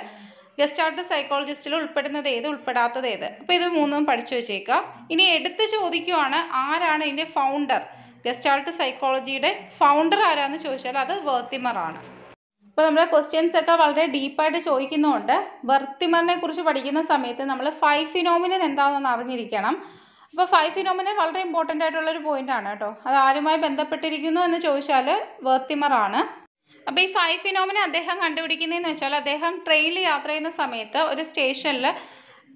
A: ഗസ്റ്റാൾട്ട് സൈക്കോളജിസ്റ്റിൽ ഉൾപ്പെടുന്നത് ഏത് ഉൾപ്പെടാത്തത് ഏത്? അപ്പോൾ ഇത് മൂന്നും പഠിച്ചു വെച്ചേക്കുക. ഇനി എടുത്ത് ചോദിക്കുവാണ് ആരാണ് ഇതിന്റെ ഫൗണ്ടർ ഗസ്റ്റാൾട്ട് സൈക്കോളജിയുടെ ഫൗണ്ടർ ആരാന്ന് ചോദിച്ചാൽ അത് വേർത്തിമറാണ്. ഇപ്പോൾ നമ്മുടെ ക്വസ്റ്റ്യൻസ് ഒക്കെ വളരെ ഡീപ്പായിട്ട് ചോദിക്കുന്നതുകൊണ്ട് വർത്തിമറിനെ കുറിച്ച് പഠിക്കുന്ന സമയത്ത് നമ്മൾ ഫൈവ് ഫിനോമിനൻ എന്താണെന്ന് അറിഞ്ഞിരിക്കണം. അപ്പോൾ ഫൈവ് ഫിനോമിനൻ വളരെ ഇമ്പോർട്ടന്റ് ആയിട്ടുള്ളൊരു ആണ് കേട്ടോ. അത് ആരുമായി ബന്ധപ്പെട്ടിരിക്കുന്നു എന്ന് ചോദിച്ചാൽ വർത്തിമറാണ് അപ്പോൾ ഈ ഫൈവ് ഫിനോമിന അദ്ദേഹം കണ്ടുപിടിക്കുന്നതെന്ന് വെച്ചാൽ അദ്ദേഹം ട്രെയിനിൽ യാത്ര ചെയ്യുന്ന സമയത്ത് ഒരു സ്റ്റേഷനിൽ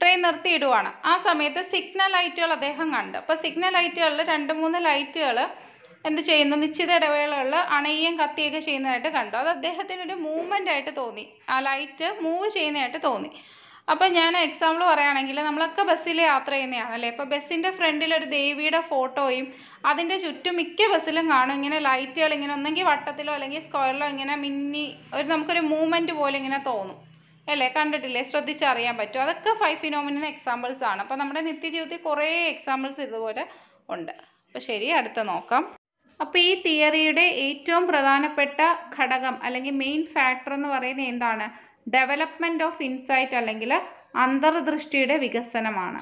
A: ട്രെയിൻ നിർത്തിയിടുവാണ്. ആ സമയത്ത് സിഗ്നൽ ലൈറ്റുകൾ അദ്ദേഹം കണ്ടു. അപ്പോൾ സിഗ്നൽ ലൈറ്റുകളിൽ രണ്ട് മൂന്ന് ലൈറ്റുകൾ എന്ത് ചെയ്യുന്നു നിശ്ചിത ഇടവേളകളിൽ അണയുകയും കത്തിയൊക്കെ ചെയ്യുന്നതായിട്ട് കണ്ടു. അത് അദ്ദേഹത്തിന് ഒരു മൂവ്മെന്റ് ആയിട്ട് തോന്നി. ആ ലൈറ്റ് മൂവ് ചെയ്യുന്നതായിട്ട് തോന്നി. അപ്പം ഞാൻ എക്സാമ്പിൾ പറയുകയാണെങ്കിൽ നമ്മളൊക്കെ ബസ്സിൽ യാത്ര ചെയ്യുന്നതാണല്ലേ ഇപ്പോൾ ബസ്സിന്റെ ഫ്രണ്ടിൽ ഒരു ദേവിയുടെ ഫോട്ടോയും അതിന്റെ ചുറ്റും മിക്ക ബസ്സിലും കാണും. ഇങ്ങനെ ലൈറ്റുകൾ ഇങ്ങനെ ഒന്നെങ്കിൽ വട്ടത്തിലോ അല്ലെങ്കിൽ സ്ക്വയറിലോ ഇങ്ങനെ മിന്നി ഒരു നമുക്കൊരു മൂവ്മെന്റ് പോലെ ഇങ്ങനെ തോന്നും. അല്ലേ? കണ്ടിട്ടില്ലേ? ശ്രദ്ധിച്ചറിയാൻ പറ്റും. അതൊക്കെ ഫൈവ് ഫിനോമിനൻ എക്സാമ്പിൾസ് ആണ്. അപ്പോൾ നമ്മുടെ നിത്യജീവിതത്തിൽ കുറേ എക്സാമ്പിൾസ് ഇതുപോലെ ഉണ്ട്. അപ്പോൾ ശരി അടുത്ത നോക്കാം. അപ്പോൾ ഈ തിയറിയുടെ ഏറ്റവും പ്രധാനപ്പെട്ട ഘടകം അല്ലെങ്കിൽ മെയിൻ ഫാക്ടർ എന്ന് പറയുന്നത് എന്താണ്? ഡെവലപ്മെന്റ് ഓഫ് ഇൻസൈറ്റ് അല്ലെങ്കിൽ അന്തർദൃഷ്ടിയുടെ വികസനമാണ്.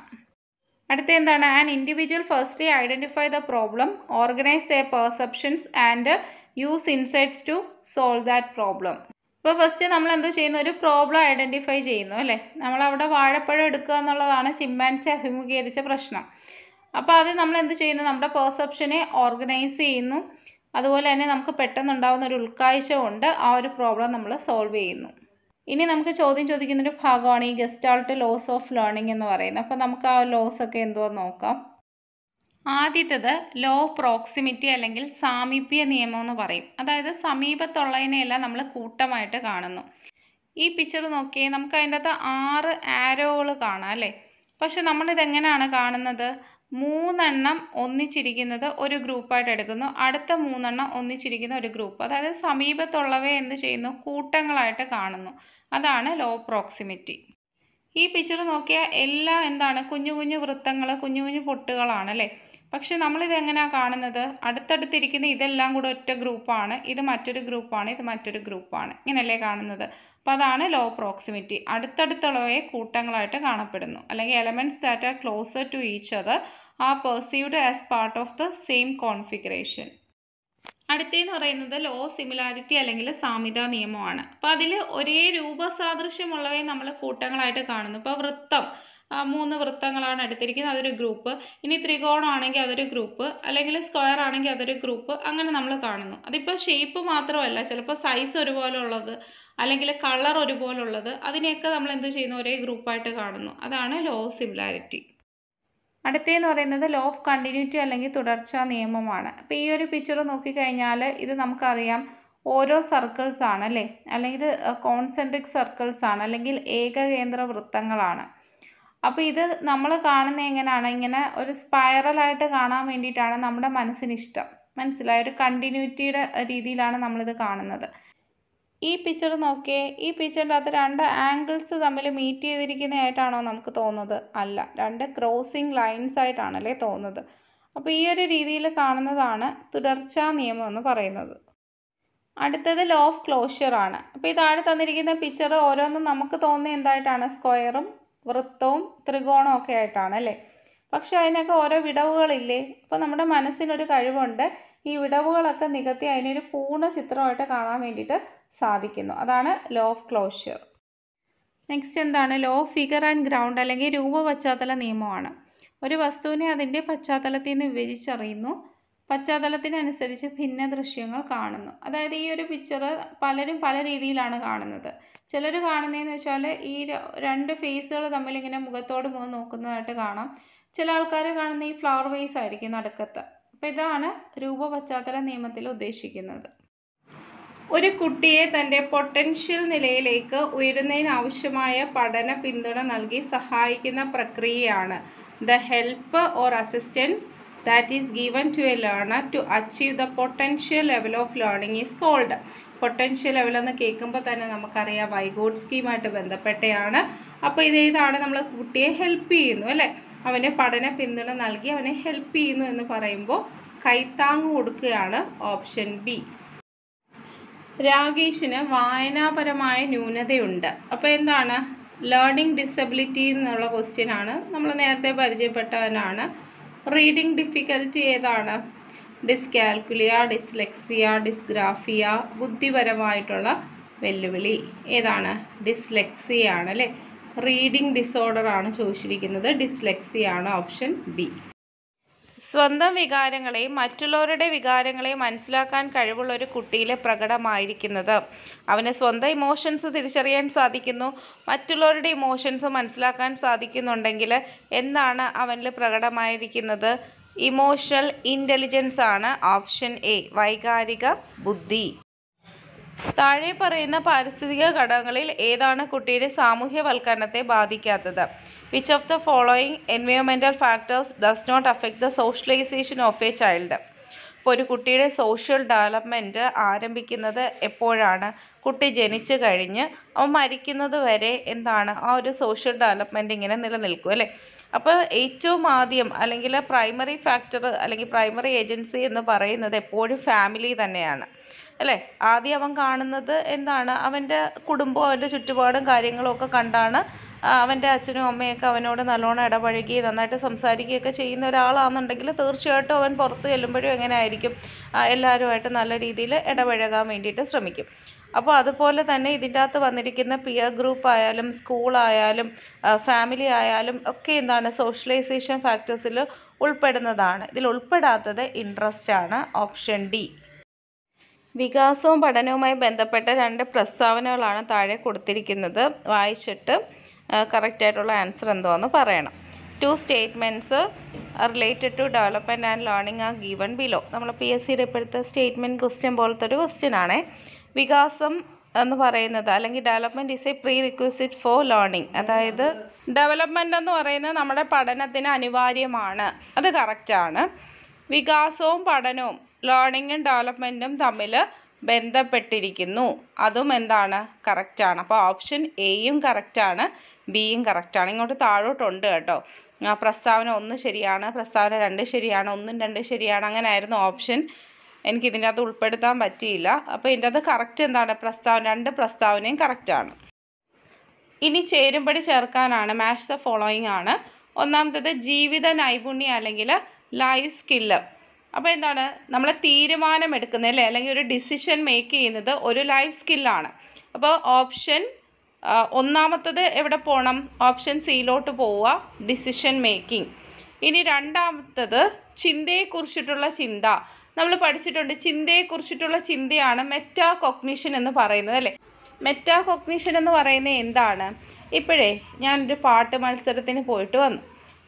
A: അടുത്ത എന്താണ്? An individual firstly identify the problem organise a perceptions and use insights to solve that problem ഇപ്പോൾ ഫസ്റ്റ് നമ്മൾ എന്തോ ചെയ്യുന്നു? ഒരു പ്രോബ്ലം ഐഡന്റിഫൈ ചെയ്യുന്നു അല്ലേ? നമ്മളവിടെ വാഴപ്പഴം എടുക്കുക എന്നുള്ളതാണ് ചിമ്പാൻസി അഭിമുഖീകരിച്ച പ്രശ്നം. അപ്പോൾ അത് നമ്മൾ എന്ത് ചെയ്യുന്നു? നമ്മുടെ പെർസെപ്ഷനെ ഓർഗനൈസ് ചെയ്യുന്നു. അതുപോലെ തന്നെ നമുക്ക് പെട്ടെന്നുണ്ടാകുന്ന ഒരു ഉൾക്കാഴ്ച കൊണ്ട് ആ ഒരു പ്രോബ്ലം നമ്മൾ സോൾവ് ചെയ്യുന്നു. ഇനി നമുക്ക് ചോദ്യം ചോദിക്കുന്നൊരു ഭാഗമാണ് ഈ ഗസ്റ്റാൾട്ട് ലോസ് ഓഫ് ലേണിംഗ് എന്ന് പറയുന്നത്. അപ്പോൾ നമുക്ക് ആ ലോസ് ഒക്കെ എന്തോ നോക്കാം. ആദ്യത്തേത് ലോ പ്രോക്സിമിറ്റി അല്ലെങ്കിൽ സാമീപ്യ നിയമം എന്ന് പറയും. അതായത് സമീപത്തുള്ളതിനെയെല്ലാം നമ്മൾ കൂട്ടമായിട്ട് കാണുന്നു. ഈ പിക്ചർ നോക്കിയേ നമുക്ക് അതിന്റെ അകത്ത് ആറ് ആരോകൾ കാണാം അല്ലേ? പക്ഷെ നമ്മളിതെങ്ങനെയാണ് കാണുന്നത്? മൂന്നെണ്ണം ഒന്നിച്ചിരിക്കുന്നത് ഒരു ഗ്രൂപ്പായിട്ട് എടുക്കുന്നു. അടുത്ത മൂന്നെണ്ണം ഒന്നിച്ചിരിക്കുന്ന ഒരു ഗ്രൂപ്പ്. അതായത് സമീപത്തുള്ളവയെ എന്ത് ചെയ്യുന്നു? കൂട്ടങ്ങളായിട്ട് കാണുന്നു. അതാണ് ലോ പ്രോക്സിമിറ്റി ഈ പിക്ചർ നോക്കിയാൽ എല്ലാം എന്താണ്? കുഞ്ഞു കുഞ്ഞു വൃത്തങ്ങൾ കുഞ്ഞു കുഞ്ഞു പൊട്ടുകളാണ് അല്ലേ? പക്ഷെ നമ്മളിത് എങ്ങനെയാണ് കാണുന്നത്? അടുത്തടുത്തിരിക്കുന്ന ഇതെല്ലാം കൂടെ ഒറ്റ ഗ്രൂപ്പാണ്. ഇത് മറ്റൊരു ഗ്രൂപ്പാണ്. ഇത് മറ്റൊരു ഗ്രൂപ്പാണ്. ഇങ്ങനെയല്ലേ കാണുന്നത്. അപ്പോൾ അതാണ് ലോ പ്രോക്സിമിറ്റി അടുത്തടുത്തുള്ളവയെ കൂട്ടങ്ങളായിട്ട് കാണപ്പെടുന്നു. അല്ലെങ്കിൽ elements that are closer to each other are perceived as part of the same configuration. അടുത്തേന്ന് പറയുന്നത് ലോ സിമിലാരിറ്റി അല്ലെങ്കിൽ സാമ്യത നിയമമാണ്. അപ്പോൾ അതിൽ ഒരേ രൂപസാദൃശ്യമുള്ളവയെ നമ്മൾ കൂട്ടങ്ങളായിട്ട് കാണുന്നു. ഇപ്പോൾ വൃത്തം മൂന്ന് വൃത്തങ്ങളാണ് എടുത്തിരിക്കുന്നത്. അതൊരു ഗ്രൂപ്പ്. ഇനി ത്രികോണമാണെങ്കിൽ അതൊരു ഗ്രൂപ്പ്. അല്ലെങ്കിൽ സ്ക്വയർ ആണെങ്കിൽ അതൊരു ഗ്രൂപ്പ്. അങ്ങനെ നമ്മൾ കാണുന്നു. അതിപ്പോൾ ഷേപ്പ് മാത്രമല്ല. ചിലപ്പോൾ സൈസ് ഒരുപോലെ ഉള്ളത് അല്ലെങ്കിൽ കളർ ഒരുപോലുള്ളത് അതിനെയൊക്കെ നമ്മൾ എന്ത് ചെയ്യുന്നു? ഒരേ ഗ്രൂപ്പായിട്ട് കാണുന്നു. അതാണ് ലോ സിമിലാരിറ്റി അടുത്തതെന്ന് പറയുന്നത് ലോ ഓഫ് കണ്ടിന്യൂറ്റി അല്ലെങ്കിൽ തുടർച്ചാ നിയമമാണ്. അപ്പോൾ ഈ ഒരു പിക്ചർ നോക്കിക്കഴിഞ്ഞാൽ ഇത് നമുക്കറിയാം ഓരോ സർക്കിൾസ് ആണ് അല്ലേ? അല്ലെങ്കിൽ കോൺസെൻട്രിക് സർക്കിൾസ് ആണ് അല്ലെങ്കിൽ ഏകകേന്ദ്ര വൃത്തങ്ങളാണ്. അപ്പോൾ ഇത് നമ്മൾ കാണുന്ന എങ്ങനെയാണ്? ഇങ്ങനെ ഒരു സ്പൈറലായിട്ട് കാണാൻ വേണ്ടിയിട്ടാണ് നമ്മുടെ മനസ്സിന് ഇഷ്ടം മനസ്സിലായ? ഒരു കണ്ടിന്യൂറ്റിയുടെ രീതിയിലാണ് നമ്മളിത് കാണുന്നത്. ഈ പിക്ചർ നോക്കിയേ ഈ പിക്ചറിന്റെ അകത്ത് രണ്ട് ആംഗിൾസ് തമ്മിൽ മീറ്റ് ചെയ്തിരിക്കുന്നതായിട്ടാണോ നമുക്ക് തോന്നുന്നത്? അല്ല രണ്ട് ക്രോസിങ് ലൈൻസ് ആയിട്ടാണല്ലേ തോന്നുന്നത്. അപ്പോൾ ഈ ഒരു രീതിയിൽ കാണുന്നതാണ് തുടർച്ചാ നിയമം എന്ന് പറയുന്നത്. അടുത്തത് ലോ ഓഫ് ക്ലോഷ്യർ ആണ്. അപ്പോൾ ഈ താഴെ തന്നിരിക്കുന്ന പിക്ചർ ഓരോന്നും നമുക്ക് തോന്നുന്ന എന്തായിട്ടാണ്? സ്ക്വയറും വൃത്തവും ത്രികോണവും ഒക്കെ ആയിട്ടാണ് അല്ലേ? പക്ഷെ അതിനൊക്കെ ഓരോ വിടവുകളില്ലേ? അപ്പോൾ നമ്മുടെ മനസ്സിനൊരു കഴിവുണ്ട്. ഈ വിടവുകളൊക്കെ നികത്തി അതിനൊരു പൂർണ ചിത്രമായിട്ട് കാണാൻ വേണ്ടിയിട്ട് സാധിക്കുന്നു. അതാണ് ലോ ഓഫ് ക്ലോഷ്യർ നെക്സ്റ്റ് എന്താണ്? Law of figure and ground അല്ലെങ്കിൽ രൂപ പശ്ചാത്തല നിയമമാണ്. ഒരു വസ്തുവിനെ അതിന്റെ പശ്ചാത്തലത്തിൽ നിന്ന് വിഭജിച്ചറിയുന്നു. പശ്ചാത്തലത്തിനനുസരിച്ച് ഭിന്ന ദൃശ്യങ്ങൾ കാണുന്നു. അതായത് ഈ ഒരു പിക്ചർ പലരും പല രീതിയിലാണ് കാണുന്നത്. ചിലർ കാണുന്നതെന്ന് വെച്ചാൽ ഈ രണ്ട് ഫേസുകൾ തമ്മിൽ ഇങ്ങനെ മുഖത്തോട് മുഖം നോക്കുന്നതായിട്ട് കാണാം. ചില ആൾക്കാർ കാണുന്ന ഈ ഫ്ലവർ വേസ് ആയിരിക്കും നടുക്കത്ത്. അപ്പോൾ ഇതാണ് രൂപ പശ്ചാത്തല നിയമത്തിൽ ഉദ്ദേശിക്കുന്നത്. ഒരു കുട്ടിയെ തന്റെ പൊട്ടൻഷ്യൽ നിലയിലേക്ക് ഉയരുന്നതിനാവശ്യമായ പഠന പിന്തുണ നൽകി സഹായിക്കുന്ന പ്രക്രിയയാണ് the help or assistance that is given to a learner to achieve the potential level of learning is called potential level എന്ന് കേൾക്കുമ്പോൾ തന്നെ നമുക്കറിയാം വൈഗോഡ് സ്കീമായിട്ട് ബന്ധപ്പെട്ടയാണ്. അപ്പോൾ ഇതേതാണ് നമ്മൾ കുട്ടിയെ ഹെൽപ്പ് ചെയ്യുന്നു അല്ലേ? അവന് പഠന പിന്തുണ നൽകി അവനെ ഹെൽപ്പ് ചെയ്യുന്നു എന്ന് പറയുമ്പോൾ കൈത്താങ് കൊടുക്കുകയാണ് ഓപ്ഷൻ ബി രാകേഷിന് വായനാപരമായ ന്യൂനതയുണ്ട്. അപ്പോൾ എന്താണ്? ലേണിംഗ് ഡിസബിലിറ്റി എന്നുള്ള ക്വസ്റ്റ്യൻ ആണ്. നമ്മൾ നേരത്തെ പരിചയപ്പെട്ടവനാണ്. റീഡിംഗ് ഡിഫിക്കൽറ്റി ഏതാണ്? ഡിസ്കാൽക്കുലിയ ഡിസ്ലെക്സിയ ഡിസ്ഗ്രാഫിയ ബുദ്ധിപരമായിട്ടുള്ള വെല്ലുവിളി. ഏതാണ്? ഡിസ്ലെക്സിയ ആണ് അല്ലേ? റീഡിംഗ് ഡിസോർഡർ ആണ് ചോദിച്ചിരിക്കുന്നത്. ഡിസ്ലെക്സിയാണ് ഓപ്ഷൻ ബി. സ്വന്തം വികാരങ്ങളെയും മറ്റുള്ളവരുടെ വികാരങ്ങളെയും മനസ്സിലാക്കാൻ കഴിവുള്ള ഒരു കുട്ടിയിലെ പ്രകടമായിരിക്കുന്നത്. അവന് സ്വന്തം ഇമോഷൻസ് തിരിച്ചറിയാൻ സാധിക്കുന്നു. മറ്റുള്ളവരുടെ ഇമോഷൻസ് മനസ്സിലാക്കാൻ സാധിക്കുന്നുണ്ടെങ്കിൽ എന്താണ് അവനിൽ പ്രകടമായിരിക്കുന്നത്. ഇമോഷണൽ ഇന്റലിജൻസ് ആണ് ഓപ്ഷൻ എ. വൈകാരിക ബുദ്ധി. താഴെ പറയുന്ന പാരിസ്ഥിതിക ഘടകങ്ങളിൽ ഏതാണ് കുട്ടിയുടെ സാമൂഹ്യവൽക്കരണത്തെ ബാധിക്കാത്തത്? Which of the following എൻവയോൺമെന്റൽ factors does not affect the socialisation of a child ഇപ്പോൾ ഒരു കുട്ടിയുടെ സോഷ്യൽ ഡെവലപ്മെന്റ് ആരംഭിക്കുന്നത് എപ്പോഴാണ്? കുട്ടി ജനിച്ചു കഴിഞ്ഞ് അവൻ മരിക്കുന്നത് വരെ എന്താണ് ആ ഒരു സോഷ്യൽ ഡെവലപ്മെന്റ് ഇങ്ങനെ നിലനിൽക്കും അല്ലേ? അപ്പോൾ ഏറ്റവും ആദ്യം അല്ലെങ്കിൽ പ്രൈമറി ഫാക്ടർ അല്ലെങ്കിൽ പ്രൈമറി ഏജൻസി എന്ന് പറയുന്നത് എപ്പോഴും ഫാമിലി തന്നെയാണ്. അല്ലേ? ആദ്യം അവൻ കാണുന്നത് എന്താണ്? അവന്റെ കുടുംബവും അവന്റെ ചുറ്റുപാടും കാര്യങ്ങളൊക്കെ കണ്ടാണ് അവന്റെ അച്ഛനും അമ്മയൊക്കെ അവനോട് നല്ലോണം ഇടപഴകി നന്നായിട്ട് സംസാരിക്കുകയൊക്കെ ചെയ്യുന്ന ഒരാളാണെന്നുണ്ടെങ്കിൽ തീർച്ചയായിട്ടും അവൻ പുറത്ത് ചെല്ലുമ്പോഴും എങ്ങനെ ആയിരിക്കും? എല്ലാവരുമായിട്ട് നല്ല രീതിയിൽ ഇടപഴകാൻ വേണ്ടിയിട്ട് ശ്രമിക്കും. അപ്പോൾ അതുപോലെ തന്നെ ഇതിന്റെ അകത്ത് വന്നിരിക്കുന്ന പിയർ ഗ്രൂപ്പ് ആയാലും സ്കൂളായാലും ഫാമിലി ആയാലും ഒക്കെ എന്താണ്? സോഷ്യലൈസേഷൻ ഫാക്ടേഴ്സിൽ ഉൾപ്പെടുന്നതാണ്. ഇതിൽ ഉൾപ്പെടാത്തത് ഇൻട്രസ്റ്റ് ആണ് ഓപ്ഷൻ ഡി വികാസവും പഠനവുമായി ബന്ധപ്പെട്ട രണ്ട് പ്രസ്താവനകളാണ് താഴെ കൊടുത്തിരിക്കുന്നത്. വായിച്ചിട്ട് കറക്റ്റായിട്ടുള്ള ആൻസർ എന്തോന്ന് പറയണം. Two statements related to development and learning are given below നമ്മൾ പി എസ് സിയുടെ ഇപ്പോഴത്തെ സ്റ്റേറ്റ്മെന്റ് ക്വസ്റ്റ്യൻ പോലത്തെ ഒരു ക്വസ്റ്റ്യൻ ആണേ. വികാസം എന്ന് പറയുന്നത് അല്ലെങ്കിൽ development is a prerequisite for learning അതായത് ഡെവലപ്മെന്റ് എന്ന് പറയുന്നത് നമ്മുടെ പഠനത്തിന് അനിവാര്യമാണ്. അത് കറക്റ്റാണ് വികാസവും പഠനവും ലേണിങ്ങും ഡെവലപ്മെന്റും തമ്മിൽ ബന്ധപ്പെട്ടിരിക്കുന്നു. അതും എന്താണ്? കറക്റ്റാണ് അപ്പോൾ ഓപ്ഷൻ എയും കറക്റ്റാണ് ബിയും കറക്റ്റാണ് ഇങ്ങോട്ട് താഴോട്ടുണ്ട് കേട്ടോ. പ്രസ്താവന ഒന്ന് ശരിയാണ് പ്രസ്താവന രണ്ട് ശരിയാണ് ഒന്നും രണ്ട് ശരിയാണ്. അങ്ങനെ ആയിരുന്നു ഓപ്ഷൻ എനിക്ക് ഇതിന്റെ അത് ഉൾപ്പെടുത്താൻ പറ്റിയില്ല. അപ്പോൾ ഇതിന്റെ അത് കറക്റ്റ് എന്താണ്? പ്രസ്താവന രണ്ട് പ്രസ്താവനയും കറക്റ്റാണ് ഇനി ചേരുംപടി ചേർക്കാനാണ്. മാച്ച് ദ ഫോളോയിങ് ആണ്. ഒന്നാമത്തേത് ജീവിത നൈപുണ്യം അല്ലെങ്കിൽ ലൈഫ് സ്കില്ല് അപ്പോൾ എന്താണ്? നമ്മൾ തീരുമാനം എടുക്കുന്നത് അല്ലേ? അല്ലെങ്കിൽ ഒരു ഡിസിഷൻ മേക്ക് ചെയ്യുന്നത് ഒരു ലൈഫ് സ്കില്ലാണ് അപ്പോൾ ഓപ്ഷൻ ഒന്നാമത്തത് എവിടെ പോകണം ഓപ്ഷൻ സിയിലോട്ട് പോവുക ഡിസിഷൻ മേക്കിംഗ് ഇനി രണ്ടാമത്തത് ചിന്തയെക്കുറിച്ചിട്ടുള്ള ചിന്ത. നമ്മൾ പഠിച്ചിട്ടുണ്ട് ചിന്തയെക്കുറിച്ചിട്ടുള്ള ചിന്തയാണ് മെറ്റാ കൊഗ്നിഷൻ എന്ന് പറയുന്നത് അല്ലേ? മെറ്റാ കൊഗ്നിഷൻ എന്ന് പറയുന്നത് എന്താണ്? ഇപ്പോഴേ ഞാനൊരു പാട്ട് മത്സരത്തിന് പോയിട്ട് വന്നു.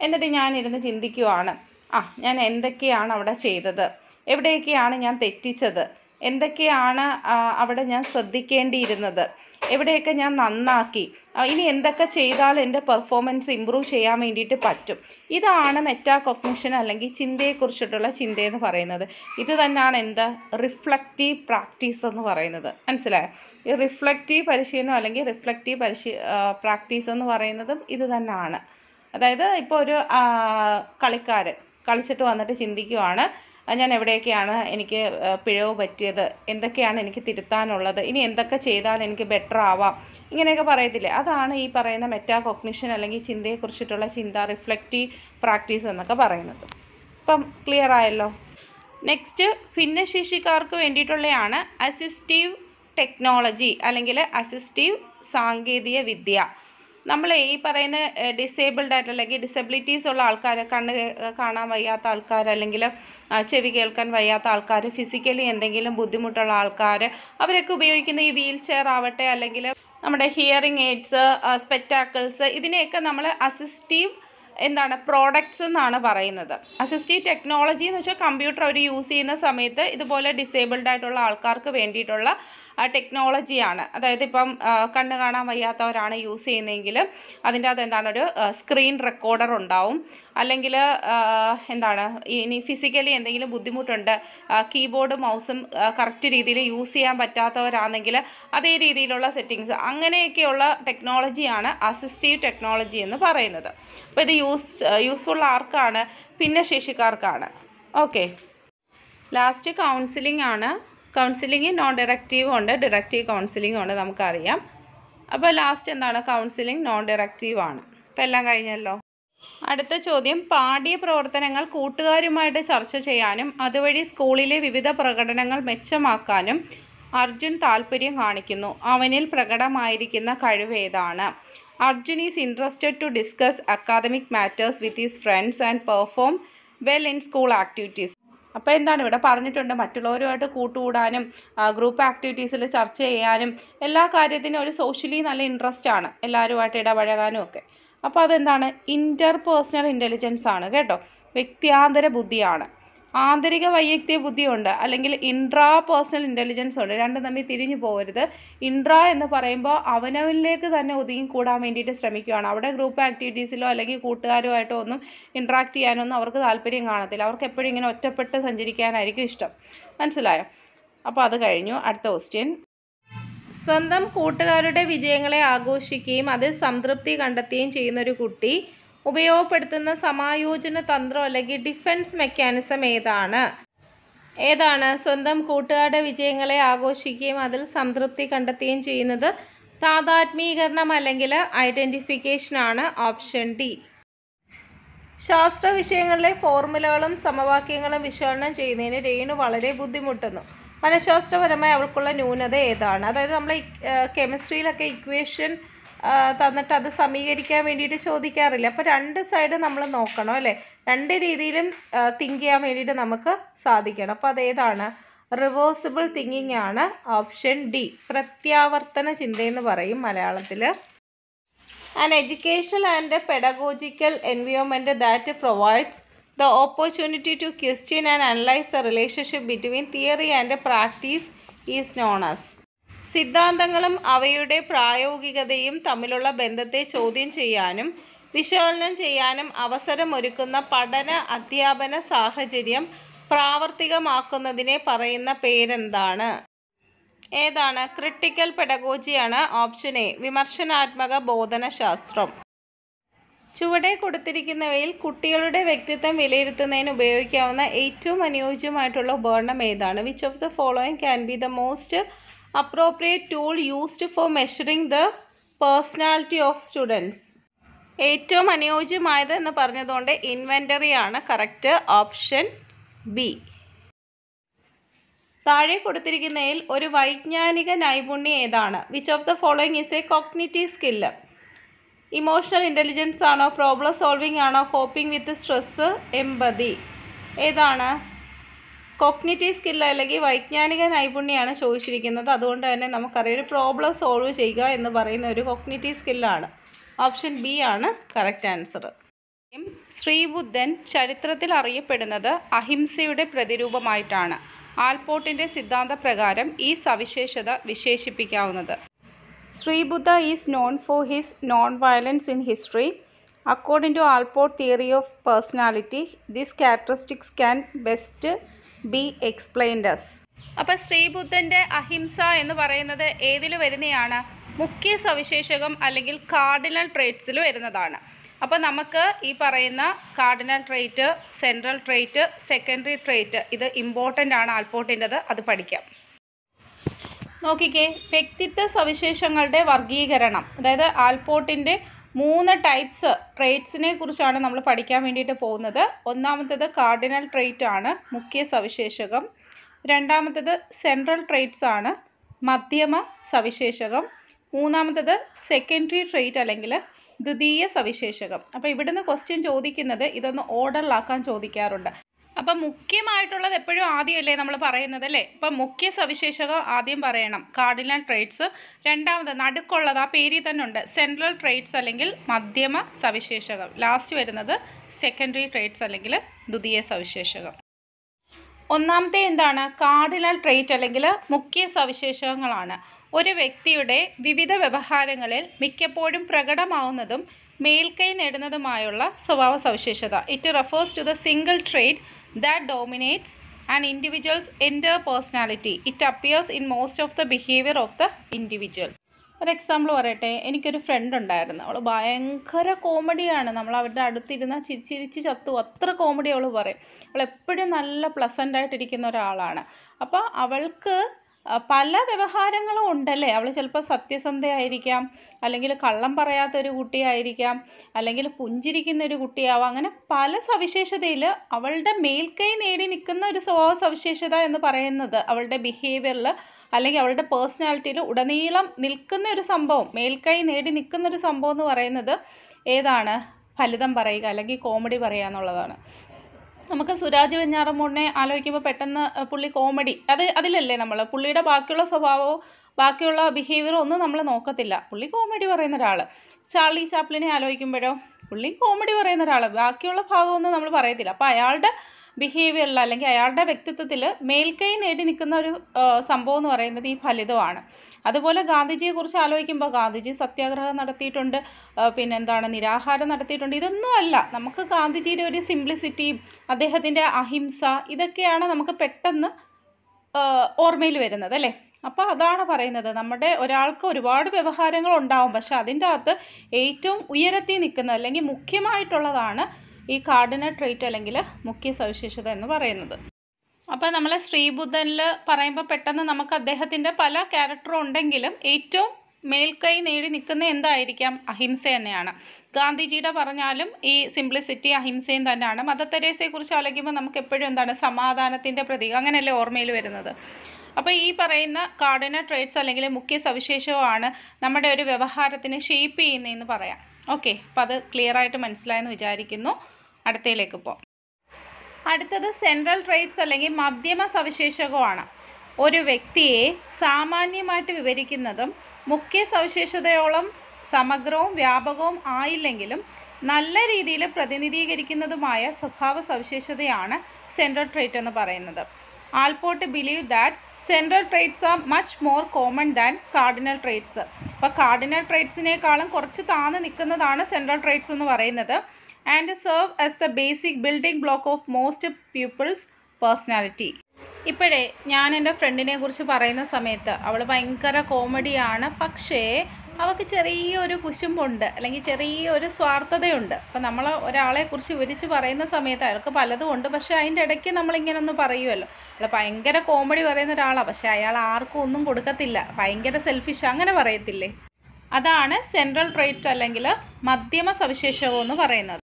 A: എന്നിട്ട് ഞാനിരുന്ന് ചിന്തിക്കുവാണ്. ആ ഞാൻ എന്തൊക്കെയാണ് അവിടെ ചെയ്തത്? എവിടെയൊക്കെയാണ് ഞാൻ തെറ്റിച്ചത്? എന്തൊക്കെയാണ് അവിടെ ഞാൻ ശ്രദ്ധിക്കേണ്ടിയിരുന്നത്? എവിടെയൊക്കെ ഞാൻ നന്നാക്കി? ഇനി എന്തൊക്കെ ചെയ്താൽ എന്റെ പെർഫോമൻസ് ഇമ്പ്രൂവ് ചെയ്യാൻ വേണ്ടിയിട്ട് പറ്റും? ഇതാണ് മെറ്റാ കൊഗ്നിഷൻ അല്ലെങ്കിൽ ചിന്തയെക്കുറിച്ചിട്ടുള്ള ചിന്തയെന്ന് പറയുന്നത്. ഇത് തന്നെയാണ് എന്താ? റിഫ്ലക്റ്റീവ് പ്രാക്ടീസ് എന്ന് പറയുന്നത്. മനസ്സിലായോ? ഈ റിഫ്ലക്റ്റീവ് പരിശീലനം അല്ലെങ്കിൽ റിഫ്ലക്റ്റീവ് പരിശീ പ്രാക്ടീസ് എന്ന് പറയുന്നതും ഇത് തന്നെയാണ്. അതായത് ഇപ്പോൾ ഒരു കളിക്കാരൻ കളിച്ചിട്ട് വന്നിട്ട് ചിന്തിക്കുവാണ്. ഞാൻ എവിടെയൊക്കെയാണ് എനിക്ക് പിഴവ് പറ്റിയത്? എന്തൊക്കെയാണ് എനിക്ക് തിരുത്താനുള്ളത്? ഇനി എന്തൊക്കെ ചെയ്താൽ എനിക്ക് ബെറ്റർ ആവാം? ഇങ്ങനെയൊക്കെ പറയത്തില്ലേ? അതാണ് ഈ പറയുന്ന മെറ്റാ കൊഗ്നിഷൻ അല്ലെങ്കിൽ ചിന്തയെക്കുറിച്ചിട്ടുള്ള ചിന്ത റിഫ്ലക്റ്റീവ് പ്രാക്ടീസ് എന്നൊക്കെ പറയുന്നത്. ഇപ്പം ക്ലിയർ ആയല്ലോ? നെക്സ്റ്റ് ഭിന്നശേഷിക്കാർക്ക് വേണ്ടിയിട്ടുള്ളതാണ് അസിസ്റ്റീവ് ടെക്നോളജി അല്ലെങ്കിൽ അസിസ്റ്റീവ് സാങ്കേതിക വിദ്യ നമ്മൾ ഈ പറയുന്ന ഡിസേബിൾഡ് ആയിട്ട് അല്ലെങ്കിൽ ഡിസബിലിറ്റീസ് ഉള്ള ആൾക്കാർ കണ്ണ് കാണാൻ വയ്യാത്ത ആൾക്കാർ അല്ലെങ്കിൽ ചെവി കേൾക്കാൻ വയ്യാത്ത ആൾക്കാർ ഫിസിക്കലി എന്തെങ്കിലും ബുദ്ധിമുട്ടുള്ള ആൾക്കാർ അവരൊക്കെ ഉപയോഗിക്കുന്ന ഈ വീൽ ചെയർ ആവട്ടെ അല്ലെങ്കിൽ നമ്മുടെ ഹിയറിംഗ് എയ്ഡ്സ് സ്പെറ്റാക്കിൾസ് ഇതിനെയൊക്കെ നമ്മൾ അസിസ്റ്റീവ് എന്താണ് പ്രോഡക്ട്സ് എന്നാണ് പറയുന്നത്. അസിസ്റ്റീവ് ടെക്നോളജി എന്ന് വെച്ചാൽ കമ്പ്യൂട്ടർ അവർ യൂസ് ചെയ്യുന്ന സമയത്ത് ഇതുപോലെ ഡിസേബിൾഡ് ആയിട്ടുള്ള ആൾക്കാർക്ക് വേണ്ടിയിട്ടുള്ള ടെക്നോളജിയാണ് അതായത് ഇപ്പം കണ്ണ് കാണാൻ വയ്യാത്തവരാണ് യൂസ് ചെയ്യുന്നതെങ്കിൽ അതിന്റെ അത് എന്താണ് ഒരു സ്ക്രീൻ റെക്കോർഡർ ഉണ്ടാവും. അല്ലെങ്കിൽ എന്താണ് ഇനി ഫിസിക്കലി എന്തെങ്കിലും ബുദ്ധിമുട്ടുണ്ട് കീബോർഡ് മൗസും കറക്റ്റ് രീതിയിൽ യൂസ് ചെയ്യാൻ പറ്റാത്തവരാണെങ്കിൽ അതേ രീതിയിലുള്ള സെറ്റിങ്സ് അങ്ങനെയൊക്കെയുള്ള ടെക്നോളജിയാണ് അസിസ്റ്റീവ് ടെക്നോളജി എന്ന് പറയുന്നത്. അപ്പോൾ ഇത് യൂസ് യൂസ്ഫുൾ ആർക്കാണ് ഭിന്നശേഷിക്കാർക്കാണ് ഓക്കെ ലാസ്റ്റ് കൗൺസിലിംഗ് ആണ്. കൗൺസിലിംഗ് നോൺ ഡയറക്റ്റീവും ഉണ്ട് ഡയറക്റ്റീവ് കൗൺസിലിംഗും ഉണ്ട് നമുക്കറിയാം. അപ്പോൾ ലാസ്റ്റ് എന്താണ്? കൗൺസിലിംഗ് നോൺ ഡയറക്റ്റീവ് ആണ്. അപ്പോൾ എല്ലാം കഴിഞ്ഞല്ലോ? അടുത്ത ചോദ്യം പാഠ്യ പ്രവർത്തനങ്ങൾ കൂട്ടുകാരുമായിട്ട് ചർച്ച ചെയ്യാനും അതുവഴി സ്കൂളിലെ വിവിധ പ്രകടനങ്ങൾ മെച്ചമാക്കാനും അർജുൻ താല്പര്യം കാണിക്കുന്നു. അവനിൽ പ്രകടമായിരിക്കുന്ന കഴിവേതാണ് Arjun is interested to discuss academic matters with his friends and perform well in school activities അപ്പോൾ എന്താണ് ഇവിടെ പറഞ്ഞിട്ടുണ്ട്? മറ്റുള്ളവരുമായിട്ട് കൂട്ടുകൂടാനും ഗ്രൂപ്പ് ആക്ടിവിറ്റീസിൽ ചർച്ച ചെയ്യാനും എല്ലാ കാര്യത്തിനും ഒരു സോഷ്യലി നല്ല ഇൻട്രസ്റ്റ് ആണ് എല്ലാവരുമായിട്ട് ഇടപഴകാനും ഒക്കെ. അപ്പോൾ അതെന്താണ്? ഇന്റർ പേഴ്സണൽ ഇന്റലിജൻസ് ആണ് കേട്ടോ. വ്യക്തിയാന്തര ബുദ്ധിയാണ്. ആന്തരിക വൈയക്തിക ബുദ്ധിയുണ്ട്. അല്ലെങ്കിൽ ഇൻട്രാ പേഴ്സണൽ ഇന്റലിജൻസ് ഉണ്ട്. രണ്ടും തമ്മിൽ തിരിഞ്ഞു പോകരുത്. ഇൻട്രാ എന്ന് പറയുമ്പോൾ അവനവനിലേക്ക് തന്നെ ഒതുങ്ങി കൂടാൻ വേണ്ടിയിട്ട് ശ്രമിക്കുകയാണ്. അവിടെ ഗ്രൂപ്പ് ആക്ടിവിറ്റീസിലോ അല്ലെങ്കിൽ കൂട്ടുകാരുമായിട്ടോ ഒന്നും ഇൻട്രാക്ട് ചെയ്യാനൊന്നും അവർക്ക് താല്പര്യം കാണത്തില്ല. അവർക്ക് എപ്പോഴും ഇങ്ങനെ ഒറ്റപ്പെട്ട് സഞ്ചരിക്കാനായിരിക്കും ഇഷ്ടം. മനസ്സിലായോ? അപ്പോൾ അത് കഴിഞ്ഞു. അടുത്ത ക്വസ്റ്റ്യൻ സ്വന്തം കൂട്ടുകാരുടെ വിജയങ്ങളെ ആഘോഷിക്കുകയും അതിൽ സംതൃപ്തി കണ്ടെത്തുകയും ചെയ്യുന്ന ഒരു കുട്ടി ഉപയോഗപ്പെടുത്തുന്ന സമായോജന തന്ത്രം അല്ലെങ്കിൽ ഡിഫൻസ് മെക്കാനിസം ഏതാണ്? ഏതാണ്? സ്വന്തം കൂട്ടുകാരുടെ വിജയങ്ങളെ ആഘോഷിക്കുകയും അതിൽ സംതൃപ്തി കണ്ടെത്തുകയും ചെയ്യുന്നത് താതാത്മീകരണം അല്ലെങ്കിൽ ഐഡന്റിഫിക്കേഷനാണ് ഓപ്ഷൻ ഡി ശാസ്ത്ര വിഷയങ്ങളിലെ ഫോർമുലകളും സമവാക്യങ്ങളും വിശകലനം ചെയ്യുന്നതിന് രേണു വളരെ ബുദ്ധിമുട്ടുന്നു. മനഃശാസ്ത്രപരമായി അവൾക്കുള്ള ന്യൂനത ഏതാണ്? അതായത് നമ്മൾ കെമിസ്ട്രിയിലൊക്കെ ഇക്വേഷൻ തന്നിട്ട് അത് സമീകരിക്കാൻ വേണ്ടിയിട്ട് ചോദിക്കാറില്ല. അപ്പോൾ രണ്ട് സൈഡ് നമ്മൾ നോക്കണം അല്ലേ? രണ്ട് രീതിയിലും തിങ്ക് ചെയ്യാൻ വേണ്ടിയിട്ട് നമുക്ക് സാധിക്കണം. അപ്പോൾ അതേതാണ്? റിവേഴ്സിബിൾ തിങ്കിങ് ആണ് ഓപ്ഷൻ ഡി പ്രത്യാവർത്തന ചിന്തയെന്ന് പറയും മലയാളത്തിൽ and educational and pedagogical environment that provides the opportunity to question and analyse the relationship between theory and practice is known as സിദ്ധാന്തങ്ങളും അവയുടെ പ്രായോഗികതയും തമ്മിലുള്ള ബന്ധത്തെ ചോദ്യം ചെയ്യാനും വിശകലനം ചെയ്യാനും അവസരമൊരുക്കുന്ന പഠന അധ്യാപന സാഹചര്യം പ്രാവർത്തികമാക്കുന്നതിനെ പറയുന്ന പേരെന്താണ്? ഏതാണ്? ക്രിട്ടിക്കൽ പെഡഗോജിയാണ് ഓപ്ഷൻ എ വിമർശനാത്മക ബോധനശാസ്ത്രം. ചുവടെ കൊടുത്തിരിക്കുന്നവയിൽ കുട്ടികളുടെ വ്യക്തിത്വം വിലയിരുത്തുന്നതിന് ഉപയോഗിക്കാവുന്ന ഏറ്റവും അനുയോജ്യമായിട്ടുള്ള ഉപകരണം ഏതാണ്? Which of the following can be the most appropriate tool used for measuring the personality of students ഏറ്റവും അനുയോജ്യമായത് എന്ന് പറഞ്ഞതുകൊണ്ട് ഇൻവെന്ററി ആണ്. കറക്റ്റ് ഓപ്ഷൻ ബി താഴെ കൊടുത്തിരിക്കുന്നതിൽ ഒരു വൈജ്ഞാനിക നൈപുണ്യം ഏതാണ്? Which of the following is a cognitive skill emotional intelligence ആണോ? പ്രോബ്ലം സോൾവിംഗ് ആണോ? കോപ്പിംഗ് വിത്ത് സ്ട്രെസ്സ് എമ്പതി ഏതാണ്? കോഗ്നിറ്റീവ് സ്കിൽ അല്ലെങ്കിൽ വൈജ്ഞാനിക നൈപുണ്യമാണ് ചോദിച്ചിരിക്കുന്നത്. അതുകൊണ്ട് തന്നെ നമുക്കറിയാം ഒരു പ്രോബ്ലം സോൾവ് ചെയ്യുക എന്ന് പറയുന്ന ഒരു കോഗ്നിറ്റീവ് സ്കില്ലാണ്. ഓപ്ഷൻ ബി ആണ് കറക്റ്റ് ആൻസർ. ശ്രീബുദ്ധൻ ചരിത്രത്തിൽ അറിയപ്പെടുന്നത് അഹിംസയുടെ പ്രതിരൂപമായിട്ടാണ്. ആൽപോർട്ടിന്റെ സിദ്ധാന്തപ്രകാരം ഈ സവിശേഷത വിശേഷിപ്പിക്കാവുന്നത്. Sribuddha is known for his non violence in history. According to Allport theory of personality this characteristics can best be explained as അപ്പോൾ ശ്രീബുദ്ധന്റെ അഹിംസ എന്ന് പറയുന്നത് ഏതിൽ വരുന്നതാണ്? മുഖ്യ സവിശേഷകം അല്ലെങ്കിൽ കാർഡിനൽ ട്രേറ്റ്സിൽ വരുന്നതാണ്. അപ്പോൾ നമുക്ക് ഈ പറയുന്ന cardinal trait central trait secondary trait ഇത് ഇമ്പോർട്ടന്റ് ആണ് ആൽപോർട്ടിന്റെത് അത് പഠിക്കാം. നോക്കിക്കേ വ്യക്തിത്വ സവിശേഷങ്ങളുടെ വർഗീകരണം അതായത് ആൽപോർട്ടിന്റെ മൂന്ന് ടൈപ്സ് ട്രേറ്റ്സിനെ കുറിച്ചാണ് നമ്മൾ പഠിക്കാൻ വേണ്ടിയിട്ട് പോകുന്നത്. ഒന്നാമത്തേത് കാർഡിനൽ ട്രേറ്റ് ആണ് മുഖ്യ സവിശേഷകം. രണ്ടാമത്തേത് സെൻട്രൽ ട്രേറ്റ്സ് ആണ് മധ്യമ സവിശേഷകം. മൂന്നാമത്തേത് സെക്കൻഡറി ട്രേറ്റ് അല്ലെങ്കിൽ ദ്വിതീയ സവിശേഷകം. അപ്പോൾ ഇവിടുന്ന് ക്വസ്റ്റ്യൻ ചോദിക്കുന്നത് ഇതൊന്ന് ഓർഡറിലാക്കാൻ ചോദിക്കാറുണ്ട്. അപ്പം മുഖ്യമായിട്ടുള്ളത് എപ്പോഴും ആദ്യമല്ലേ നമ്മൾ പറയുന്നത് അല്ലേ? ഇപ്പം മുഖ്യ സവിശേഷത ആദ്യം പറയണം. കാർഡിനൽ ട്രേറ്റ്സ് രണ്ടാമത് നടുക്കുള്ളത് ആ പേരിൽ തന്നെ ഉണ്ട്. സെൻട്രൽ ട്രേറ്റ്സ് അല്ലെങ്കിൽ മധ്യമ സവിശേഷകം. ലാസ്റ്റ് വരുന്നത് സെക്കൻഡറി ട്രേറ്റ്സ് അല്ലെങ്കിൽ ദ്വിതീയ സവിശേഷകം. ഒന്നാമത്തെ എന്താണ്? കാർഡിനൽ ട്രേറ്റ് അല്ലെങ്കിൽ മുഖ്യ സവിശേഷങ്ങളാണ്. ഒരു വ്യക്തിയുടെ വിവിധ വ്യവഹാരങ്ങളിൽ മിക്കപ്പോഴും പ്രകടമാവുന്നതും മേൽക്കൈ നേടുന്നതുമായുള്ള സ്വഭാവ സവിശേഷത. It refers to the single trait that dominates an individual's entire personality. It appears in most of the behavior of the individual. ഒരു എക്സാമ്പിൾ പറയട്ടെ. എനിക്കൊരു ഫ്രണ്ട് ഉണ്ടായിരുന്നു. അവൾ ഭയങ്കര കോമഡിയാണ് നമ്മൾ അവരുടെ അടുത്തിരുന്ന ചിരിച്ചിരിച്ച് ചത്തു. അത്ര കോമഡി അവൾ പറയും. അവൾ എപ്പോഴും നല്ല പ്ലസന്റ് ആയിട്ടിരിക്കുന്ന ഒരാളാണ്. അപ്പോൾ അവൾക്ക് പല വ്യവഹാരങ്ങളും ഉണ്ടല്ലേ? അവൾ ചിലപ്പോൾ സത്യസന്ധയായിരിക്കാം അല്ലെങ്കിൽ കള്ളം പറയാത്ത ഒരു കുട്ടിയായിരിക്കാം അല്ലെങ്കിൽ പുഞ്ചിരിക്കുന്ന ഒരു കുട്ടിയാവാം. അങ്ങനെ പല സവിശേഷതയിൽ അവളുടെ മേൽക്കൈ നേടി നിൽക്കുന്ന ഒരു സ്വഭാവ സവിശേഷത എന്ന് പറയുന്നത് അവളുടെ ബിഹേവിയറിൽ അല്ലെങ്കിൽ അവളുടെ പേഴ്സണാലിറ്റിയിൽ ഉടനീളം നിൽക്കുന്ന ഒരു സംഭവം മേൽക്കൈ നേടി നിൽക്കുന്ന ഒരു സംഭവം എന്ന് പറയുന്നത് ഏതാണ്? ഫലിതം പറയുക അല്ലെങ്കിൽ കോമഡി പറയുക എന്നുള്ളതാണ്. നമുക്ക് സുരാജ് വെഞ്ഞാറമ്മൂടിനെ ആലോചിക്കുമ്പോൾ പെട്ടെന്ന് പുള്ളി കോമഡി അത് അതിലല്ലേ നമ്മൾ പുള്ളിയുടെ ബാക്കിയുള്ള സ്വഭാവവും ബാക്കിയുള്ള ബിഹേവിയറോ ഒന്നും നമ്മൾ നോക്കത്തില്ല. പുള്ളി കോമഡി പറയുന്ന ഒരാൾ ചാർലി ചാപ്ലിനെ ആലോചിക്കുമ്പോഴോ പുള്ളി കോമഡി പറയുന്ന ഒരാൾ ബാക്കിയുള്ള ഭാഗമൊന്നും നമ്മൾ പറയത്തില്ല. അപ്പോൾ അയാളുടെ ബിഹേവിയറിൽ അല്ലെങ്കിൽ അയാളുടെ വ്യക്തിത്വത്തിൽ മേൽക്കൈ നേടി നിൽക്കുന്ന ഒരു സംഭവം എന്ന് പറയുന്നത് ഈ ഫലിതമാണ്. അതുപോലെ ഗാന്ധിജിയെക്കുറിച്ച് ആലോചിക്കുമ്പോൾ ഗാന്ധിജി സത്യാഗ്രഹം നടത്തിയിട്ടുണ്ട് പിന്നെ എന്താണ് നിരാഹാരം നടത്തിയിട്ടുണ്ട്. ഇതൊന്നും അല്ല നമുക്ക് ഗാന്ധിജിയുടെ ഒരു സിംപ്ലിസിറ്റിയും അദ്ദേഹത്തിന്റെ അഹിംസ ഇതൊക്കെയാണ് നമുക്ക് പെട്ടെന്ന് ഓർമ്മയിൽ വരുന്നത് അല്ലേ? അപ്പോൾ അതാണ് പറയുന്നത് നമ്മുടെ ഒരാൾക്ക് ഒരുപാട് വ്യവഹാരങ്ങൾ ഉണ്ടാവും പക്ഷെ അതിന്റെ അകത്ത് ഏറ്റവും ഉയരത്തിൽ നിൽക്കുന്നത് അല്ലെങ്കിൽ മുഖ്യമായിട്ടുള്ളതാണ് ഈ കാർഡിനൽ ട്രേറ്റ് അല്ലെങ്കിൽ മുഖ്യ സവിശേഷത എന്ന് പറയുന്നത്. അപ്പോൾ നമ്മൾ ശ്രീബുദ്ധനിൽ പറയുമ്പോൾ പെട്ടെന്ന് നമുക്ക് അദ്ദേഹത്തിന്റെ പല ക്യാരക്ടറും ഉണ്ടെങ്കിലും ഏറ്റവും മേൽക്കൈ നേടി നിൽക്കുന്ന എന്തായിരിക്കാം? അഹിംസ തന്നെയാണ്. ഗാന്ധിജിയുടെ പറഞ്ഞാലും ഈ സിംപ്ലിസിറ്റി അഹിംസയും തന്നെയാണ്. മദർ തെരേസയെക്കുറിച്ച് ആലോചിക്കുമ്പോൾ നമുക്ക് എപ്പോഴും എന്താണ്? സമാധാനത്തിന്റെ പ്രതീകം. അങ്ങനെയല്ലേ ഓർമ്മയിൽ വരുന്നത്? അപ്പോൾ ഈ പറയുന്ന കാർഡിന ട്രേഡ്സ് അല്ലെങ്കിൽ മുഖ്യ സവിശേഷമാണ് നമ്മുടെ ഒരു വ്യവഹാരത്തിന് ഷേപ്പ് ചെയ്യുന്നതെന്ന് പറയാം. ഓക്കെ അപ്പോൾ അത് ക്ലിയർ ആയിട്ട് മനസ്സിലായെന്ന് വിചാരിക്കുന്നു. അടുത്തയിലേക്ക് പോകാം അടുത്തത് സെൻട്രൽ ട്രേറ്റ്സ് അല്ലെങ്കിൽ മധ്യമ സവിശേഷകമാണ്. ഒരു വ്യക്തിയെ സാമാന്യമായിട്ട് വിവരിക്കുന്നതും മുഖ്യ സവിശേഷതയോളം സമഗ്രവും വ്യാപകവും ആയില്ലെങ്കിലും നല്ല രീതിയിൽ പ്രതിനിധീകരിക്കുന്നതുമായ സ്വഭാവ സവിശേഷതയാണ് സെൻട്രൽ ട്രേറ്റ് എന്ന് പറയുന്നത്. Allport believe that central traits are much more common than cardinal traits അപ്പോൾ കാർഡിനൽ ട്രേറ്റ്സിനേക്കാളും കുറച്ച് താന്ന് നിൽക്കുന്നതാണ് സെൻട്രൽ ട്രേറ്റ്സ് എന്ന് പറയുന്നത്. And serve as the basic building block of most people's personality ഇപ്പോഴേ ഞാൻ എന്റെ ഫ്രണ്ടിനെ കുറിച്ച് പറയുന്ന സമയത്ത് അവൾ ഭയങ്കര കോമഡിയാണ്. പക്ഷേ അവൾക്ക് ചെറിയൊരു കുശുമ്പുണ്ട്. അല്ലെങ്കിൽ ചെറിയൊരു സ്വാർത്ഥതയുണ്ട്. അപ്പം നമ്മൾ ഒരാളെ കുറിച്ച് വിവരിച്ച് പറയുന്ന സമയത്ത് അയാൾക്ക് പലതും ഉണ്ട്. പക്ഷേ അതിന്റെ ഇടയ്ക്ക് നമ്മളിങ്ങനെ ഒന്ന് പറയുമല്ലോ അയാൾ ഭയങ്കര കോമഡി പറയുന്ന ഒരാളാണ് പക്ഷേ അയാൾ ആർക്കും ഒന്നും കൊടുക്കത്തില്ല. ഭയങ്കര സെൽഫിഷ് അങ്ങനെ പറയത്തില്ലേ? അതാണ് സെൻട്രൽ ട്രേറ്റ് അല്ലെങ്കിൽ മധ്യമ സവിശേഷകം എന്ന് പറയുന്നത്.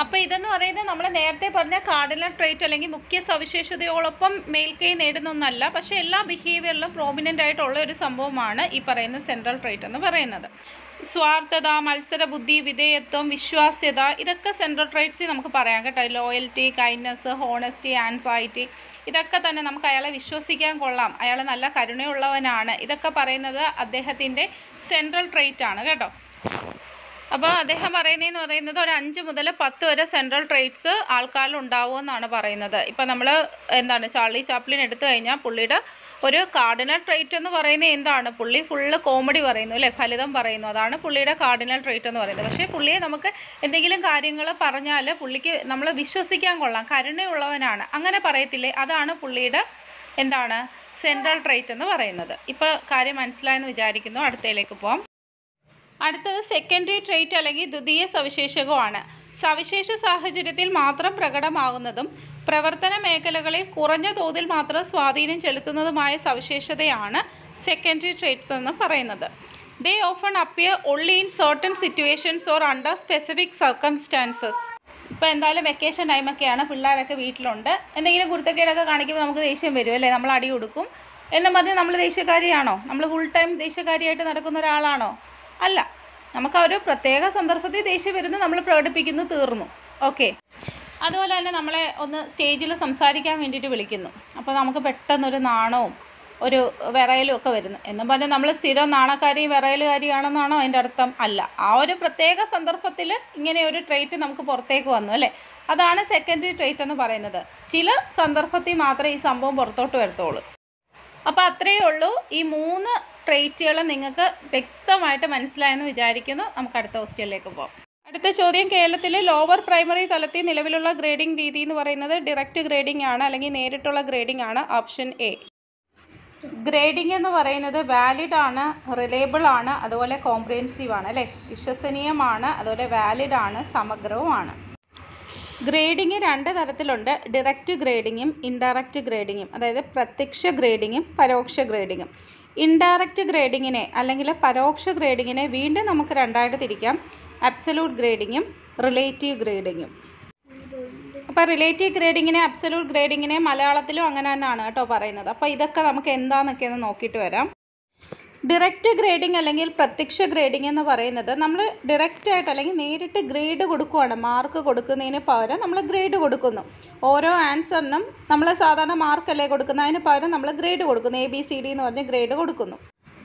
A: അപ്പോൾ ഇതെന്ന് പറയുന്നത് നമ്മൾ നേരത്തെ പറഞ്ഞ കാർഡിനൽ ട്രേറ്റ് അല്ലെങ്കിൽ മുഖ്യ സവിശേഷതയോടൊപ്പം മേൽക്കൈ നേടുന്ന ഒന്നല്ല പക്ഷേ എല്ലാ ബിഹേവിയറിലും പ്രോമിനന്റ് ആയിട്ടുള്ള ഒരു സംഭവമാണ് ഈ പറയുന്ന സെൻട്രൽ ട്രേറ്റ് എന്ന് പറയുന്നത്. സ്വാർത്ഥത മത്സര ബുദ്ധി വിധേയത്വം വിശ്വാസ്യത ഇതൊക്കെ സെൻട്രൽ ട്രേറ്റ്സ് നമുക്ക് പറയാം കേട്ടോ. ലോയൽറ്റി കൈൻഡ്നസ് ഹോണസ്റ്റി ആൻസൈറ്റി ഇതൊക്കെ തന്നെ നമുക്ക് അയാളെ വിശ്വസിക്കാൻ കൊള്ളാം. അയാൾ നല്ല കരുണയുള്ളവനാണ്. ഇതൊക്കെ പറയുന്നത് അദ്ദേഹത്തിന്റെ സെൻട്രൽ ട്രേറ്റ് ആണ് കേട്ടോ. അപ്പോൾ അദ്ദേഹം പറയുന്നതെന്ന് പറയുന്നത് ഒരു അഞ്ച് മുതൽ പത്ത് വരെ സെൻട്രൽ ട്രേറ്റ്സ് ആൾക്കാരിൽ ഉണ്ടാവുമെന്നാണ് പറയുന്നത്. ഇപ്പം നമ്മൾ എന്താണ് ചാർലി ചാപ്ലിൻ എടുത്തു കഴിഞ്ഞാൽ പുള്ളിയുടെ ഒരു കാർഡിനൽ ട്രേറ്റ് എന്ന് പറയുന്നത് എന്താണ്? പുള്ളി ഫുള്ള് കോമഡി പറയുന്നു അല്ലേ? ഫലിതം പറയുന്നു. അതാണ് പുള്ളിയുടെ കാർഡിനൽ ട്രേറ്റ് എന്ന് പറയുന്നത്. പക്ഷേ പുള്ളിയെ നമുക്ക് എന്തെങ്കിലും കാര്യങ്ങൾ പറഞ്ഞാൽ പുള്ളിക്ക് നമ്മൾ വിശ്വസിക്കാൻ കൊള്ളാം. കരുണയുള്ളവനാണ്. അങ്ങനെ പറയത്തില്ലേ? അതാണ് പുള്ളിയുടെ എന്താണ്? സെൻട്രൽ ട്രേറ്റ് എന്ന് പറയുന്നത്. ഇപ്പോൾ കാര്യം മനസ്സിലായെന്ന് വിചാരിക്കുന്നു. അടുത്തയിലേക്ക് പോവാം. അടുത്തത് സെക്കൻഡറി ട്രേറ്റ് അല്ലെങ്കിൽ ദ്വിതീയ സവിശേഷകമാണ് സവിശേഷ സാഹചര്യത്തിൽ മാത്രം പ്രകടമാകുന്നതും പ്രവർത്തന മേഖലകളിൽ കുറഞ്ഞ തോതിൽ മാത്രം സ്വാധീനം ചെലുത്തുന്നതുമായ സവിശേഷതയാണ് സെക്കൻഡറി ട്രേറ്റ്സ് എന്ന് പറയുന്നത്. They often appear only in certain situations or under specific circumstances ഇപ്പോൾ എന്തായാലും വെക്കേഷൻ ടൈമൊക്കെയാണ് പിള്ളേരൊക്കെ വീട്ടിലുണ്ട്. എന്തെങ്കിലും കുരുത്തക്കേടൊക്കെ കാണിക്കുമ്പോൾ നമുക്ക് ദേഷ്യം വരും അല്ലേ? നമ്മൾ അടി കൊടുക്കും. എന്നും പറഞ്ഞ് നമ്മൾ ദേഷ്യക്കാരിയാണോ? നമ്മൾ ഫുൾ ടൈം ദേഷ്യക്കാരിയായിട്ട് നടക്കുന്ന ഒരാളാണോ? അല്ല നമുക്ക് ആ ഒരു പ്രത്യേക സന്ദർഭത്തിൽ ദേഷ്യം വരുന്നു നമ്മൾ പ്രകടിപ്പിക്കുന്നു തീർന്നു. ഓക്കെ അതുപോലെ തന്നെ നമ്മളെ ഒന്ന് സ്റ്റേജിൽ സംസാരിക്കാൻ വേണ്ടിയിട്ട് വിളിക്കുന്നു. അപ്പോൾ നമുക്ക് പെട്ടെന്നൊരു നാണവും ഒരു വിറയലും ഒക്കെ വരുന്നു. എന്നും പറഞ്ഞാൽ നമ്മൾ സ്ഥിരം നാണക്കാരിയും വിറയലുകാരിയാണെന്നാണോ അതിന്റെ അർത്ഥം? അല്ല. ആ ഒരു പ്രത്യേക സന്ദർഭത്തിൽ ഇങ്ങനെ ഒരു ട്രേറ്റ് നമുക്ക് പുറത്തേക്ക് വന്നു അല്ലേ? അതാണ് സെക്കൻഡറി ട്രേറ്റ് എന്ന് പറയുന്നത്. ചില സന്ദർഭത്തിൽ മാത്രമേ ഈ സംഭവം പുറത്തോട്ട് വരത്തുള്ളൂ. അപ്പോൾ അത്രയേ ഉള്ളൂ. ഈ മൂന്ന് ട്രേറ്റുകൾ നിങ്ങൾക്ക് വ്യക്തമായിട്ട് മനസ്സിലായെന്ന് വിചാരിക്കുന്നു. നമുക്ക് അടുത്ത ക്വസ്റ്റ്യനിലേക്ക് പോകാം അടുത്ത ചോദ്യം കേരളത്തിലെ ലോവർ പ്രൈമറി തലത്തിൽ നിലവിലുള്ള ഗ്രേഡിംഗ് രീതി എന്ന് പറയുന്നത് ഡയറക്റ്റ് ഗ്രേഡിംഗ് ആണ് അല്ലെങ്കിൽ നേരിട്ടുള്ള ഗ്രേഡിംഗ് ആണ് ഓപ്ഷൻ എ ഗ്രേഡിംഗ് എന്ന് പറയുന്നത് വാലിഡ് ആണ് റിലയബിൾ ആണ് അതുപോലെ കോംപ്രിഹെൻസീവ് ആണ് അല്ലേ? വിശ്വസനീയമാണ് അതുപോലെ വാലിഡ് ആണ് സമഗ്രവുമാണ് ഗ്രേഡിംഗ് രണ്ട് തരത്തിലുണ്ട്. ഡിറക്റ്റ് ഗ്രേഡിങ്ങും ഇൻഡയറക്റ്റ് ഗ്രേഡിങ്ങും അതായത് പ്രത്യക്ഷ ഗ്രേഡിങ്ങും പരോക്ഷ ഗ്രേഡിങ്ങും ഇൻഡയറക്റ്റ് ഗ്രേഡിങ്ങിനെ അല്ലെങ്കിൽ പരോക്ഷ ഗ്രേഡിങ്ങിനെ വീണ്ടും നമുക്ക് രണ്ടായിട്ട് തിരിക്കാം. അബ്സലൂട്ട് ഗ്രേഡിങ്ങും റിലേറ്റീവ് ഗ്രേഡിങ്ങും അപ്പോൾ റിലേറ്റീവ് ഗ്രേഡിങ്ങിനെ അബ്സലൂട്ട് ഗ്രേഡിങ്ങിനെ മലയാളത്തിലും അങ്ങനെ തന്നെയാണ് കേട്ടോ പറയുന്നത്. അപ്പോൾ ഇതൊക്കെ നമുക്ക് എന്താണെന്നൊക്കെ ഒന്ന് നോക്കിയിട്ട് വരാം. ഡിറക്റ്റ് ഗ്രേഡിംഗ് അല്ലെങ്കിൽ പ്രത്യക്ഷ ഗ്രേഡിംഗ് എന്ന് പറയുന്നത് നമ്മൾ ഡയറക്റ്റ് ആയിട്ട് അല്ലെങ്കിൽ നേരിട്ട് ഗ്രേഡ് കൊടുക്കുവാണ് മാർക്ക് കൊടുക്കുന്നതിന് പകരം നമ്മൾ ഗ്രേഡ് കൊടുക്കുന്നു. ഓരോ ആൻസറിനും നമ്മൾ സാധാരണ മാർക്കല്ലേ കൊടുക്കുന്നത്? അതിന് പകരം നമ്മൾ ഗ്രേഡ് കൊടുക്കുന്നു. എ ബി സി ഡി എന്ന് പറഞ്ഞ് ഗ്രേഡ് കൊടുക്കുന്നു.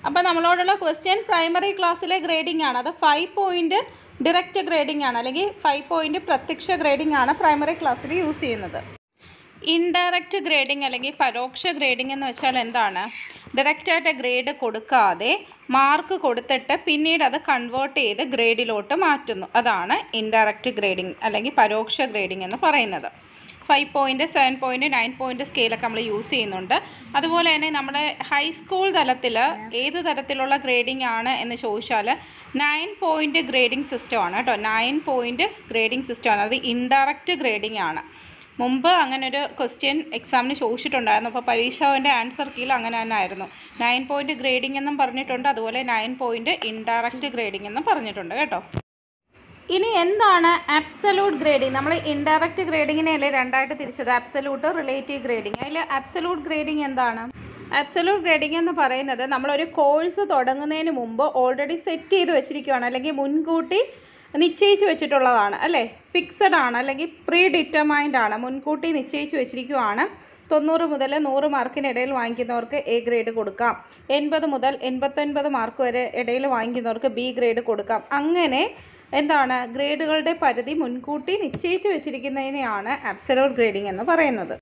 A: അപ്പോൾ നമ്മളോടുള്ള ക്വസ്റ്റ്യൻ പ്രൈമറി ക്ലാസ്സിലെ ഗ്രേഡിംഗ് ആണ്. അത് ഫൈവ് പോയിന്റ് ഡിറക്റ്റ് ഗ്രേഡിംഗ് ആണ്. അല്ലെങ്കിൽ ഫൈവ് പോയിന്റ് പ്രത്യക്ഷ ഗ്രേഡിംഗ് ആണ് പ്രൈമറി ക്ലാസ്സിൽ യൂസ് ചെയ്യുന്നത്. ഇൻഡയറക്റ്റ് ഗ്രേഡിംഗ് അല്ലെങ്കിൽ പരോക്ഷ ഗ്രേഡിംഗ് എന്ന് വെച്ചാൽ എന്താണ്? ഡയറക്റ്റായിട്ട് ഗ്രേഡ് കൊടുക്കാതെ മാർക്ക് കൊടുത്തിട്ട് പിന്നീട് അത് കൺവേർട്ട് ചെയ്ത് ഗ്രേഡിലോട്ട് മാറ്റുന്നു. അതാണ് ഇൻഡയറക്റ്റ് ഗ്രേഡിംഗ് അല്ലെങ്കിൽ പരോക്ഷ ഗ്രേഡിംഗ് എന്ന് പറയുന്നത്. Five point seven point nine point സ്കെയിലൊക്കെ നമ്മൾ യൂസ് ചെയ്യുന്നുണ്ട്. അതുപോലെ തന്നെ നമ്മുടെ ഹൈസ്കൂൾ തലത്തിൽ ഏത് തരത്തിലുള്ള ഗ്രേഡിംഗ് ആണ് എന്ന് ചോദിച്ചാൽ നയൻ പോയിന്റ് ഗ്രേഡിംഗ് സിസ്റ്റമാണ് കേട്ടോ. നയൻ പോയിന്റ് ഗ്രേഡിംഗ് സിസ്റ്റമാണ് അത് ഇൻഡയറക്റ്റ് ഗ്രേഡിംഗ് ആണ്. മുമ്പ് അങ്ങനെ ഒരു ക്വസ്റ്റ്യൻ എക്സാമിന് ചോദിച്ചിട്ടുണ്ടായിരുന്നു. അപ്പോൾ പരീക്ഷാവിന്റെ ആൻസർ കീൽ അങ്ങനെ തന്നെ ആയിരുന്നു. നയൻ പോയിന്റ് ഗ്രേഡിംഗ് എന്നും പറഞ്ഞിട്ടുണ്ട്. അതുപോലെ നയൻ പോയിന്റ് ഇൻഡയറക്റ്റ് ഗ്രേഡിംഗ് എന്നും പറഞ്ഞിട്ടുണ്ട് കേട്ടോ. ഇനി എന്താണ് അബ്സലൂട്ട് ഗ്രേഡിംഗ് നമ്മൾ ഇൻഡയറക്റ്റ് ഗ്രേഡിങ്ങിനെ അല്ലേ രണ്ടായിട്ട് തിരിച്ചത്? അബ്സലൂട്ട് റിലേറ്റീവ് ഗ്രേഡിംഗ് അതിൽ അബ്സലൂട്ട് ഗ്രേഡിംഗ് എന്താണ്? അബ്സലൂട്ട് ഗ്രേഡിംഗ് എന്ന് പറയുന്നത് നമ്മളൊരു കോഴ്സ് തുടങ്ങുന്നതിന് മുമ്പ് ഓൾറെഡി സെറ്റ് ചെയ്ത് വെച്ചിരിക്കുകയാണ് അല്ലെങ്കിൽ മുൻകൂട്ടി നിശ്ചയിച്ച് വെച്ചിട്ടുള്ളതാണ് അല്ലേ? ഫിക്സഡ് ആണ് അല്ലെങ്കിൽ പ്രീ ഡിറ്റർമൈൻഡ് ആണ്. മുൻകൂട്ടി നിശ്ചയിച്ച് വെച്ചിരിക്കുവാണ്. തൊണ്ണൂറ് മുതൽ നൂറ് മാർക്കിനിടയിൽ വാങ്ങിക്കുന്നവർക്ക് എ ഗ്രേഡ് കൊടുക്കാം. എൺപത് മുതൽ എൺപത്തൊൻപത് മാർക്ക് വരെ ഇടയിൽ വാങ്ങിക്കുന്നവർക്ക് ബി ഗ്രേഡ് കൊടുക്കാം. അങ്ങനെ എന്താണ്? ഗ്രേഡുകളുടെ പരിധി മുൻകൂട്ടി നിശ്ചയിച്ച് വെച്ചിരിക്കുന്നതിനെയാണ് അബ്സലൂട്ട് ഗ്രേഡിംഗ് എന്ന് പറയുന്നത്.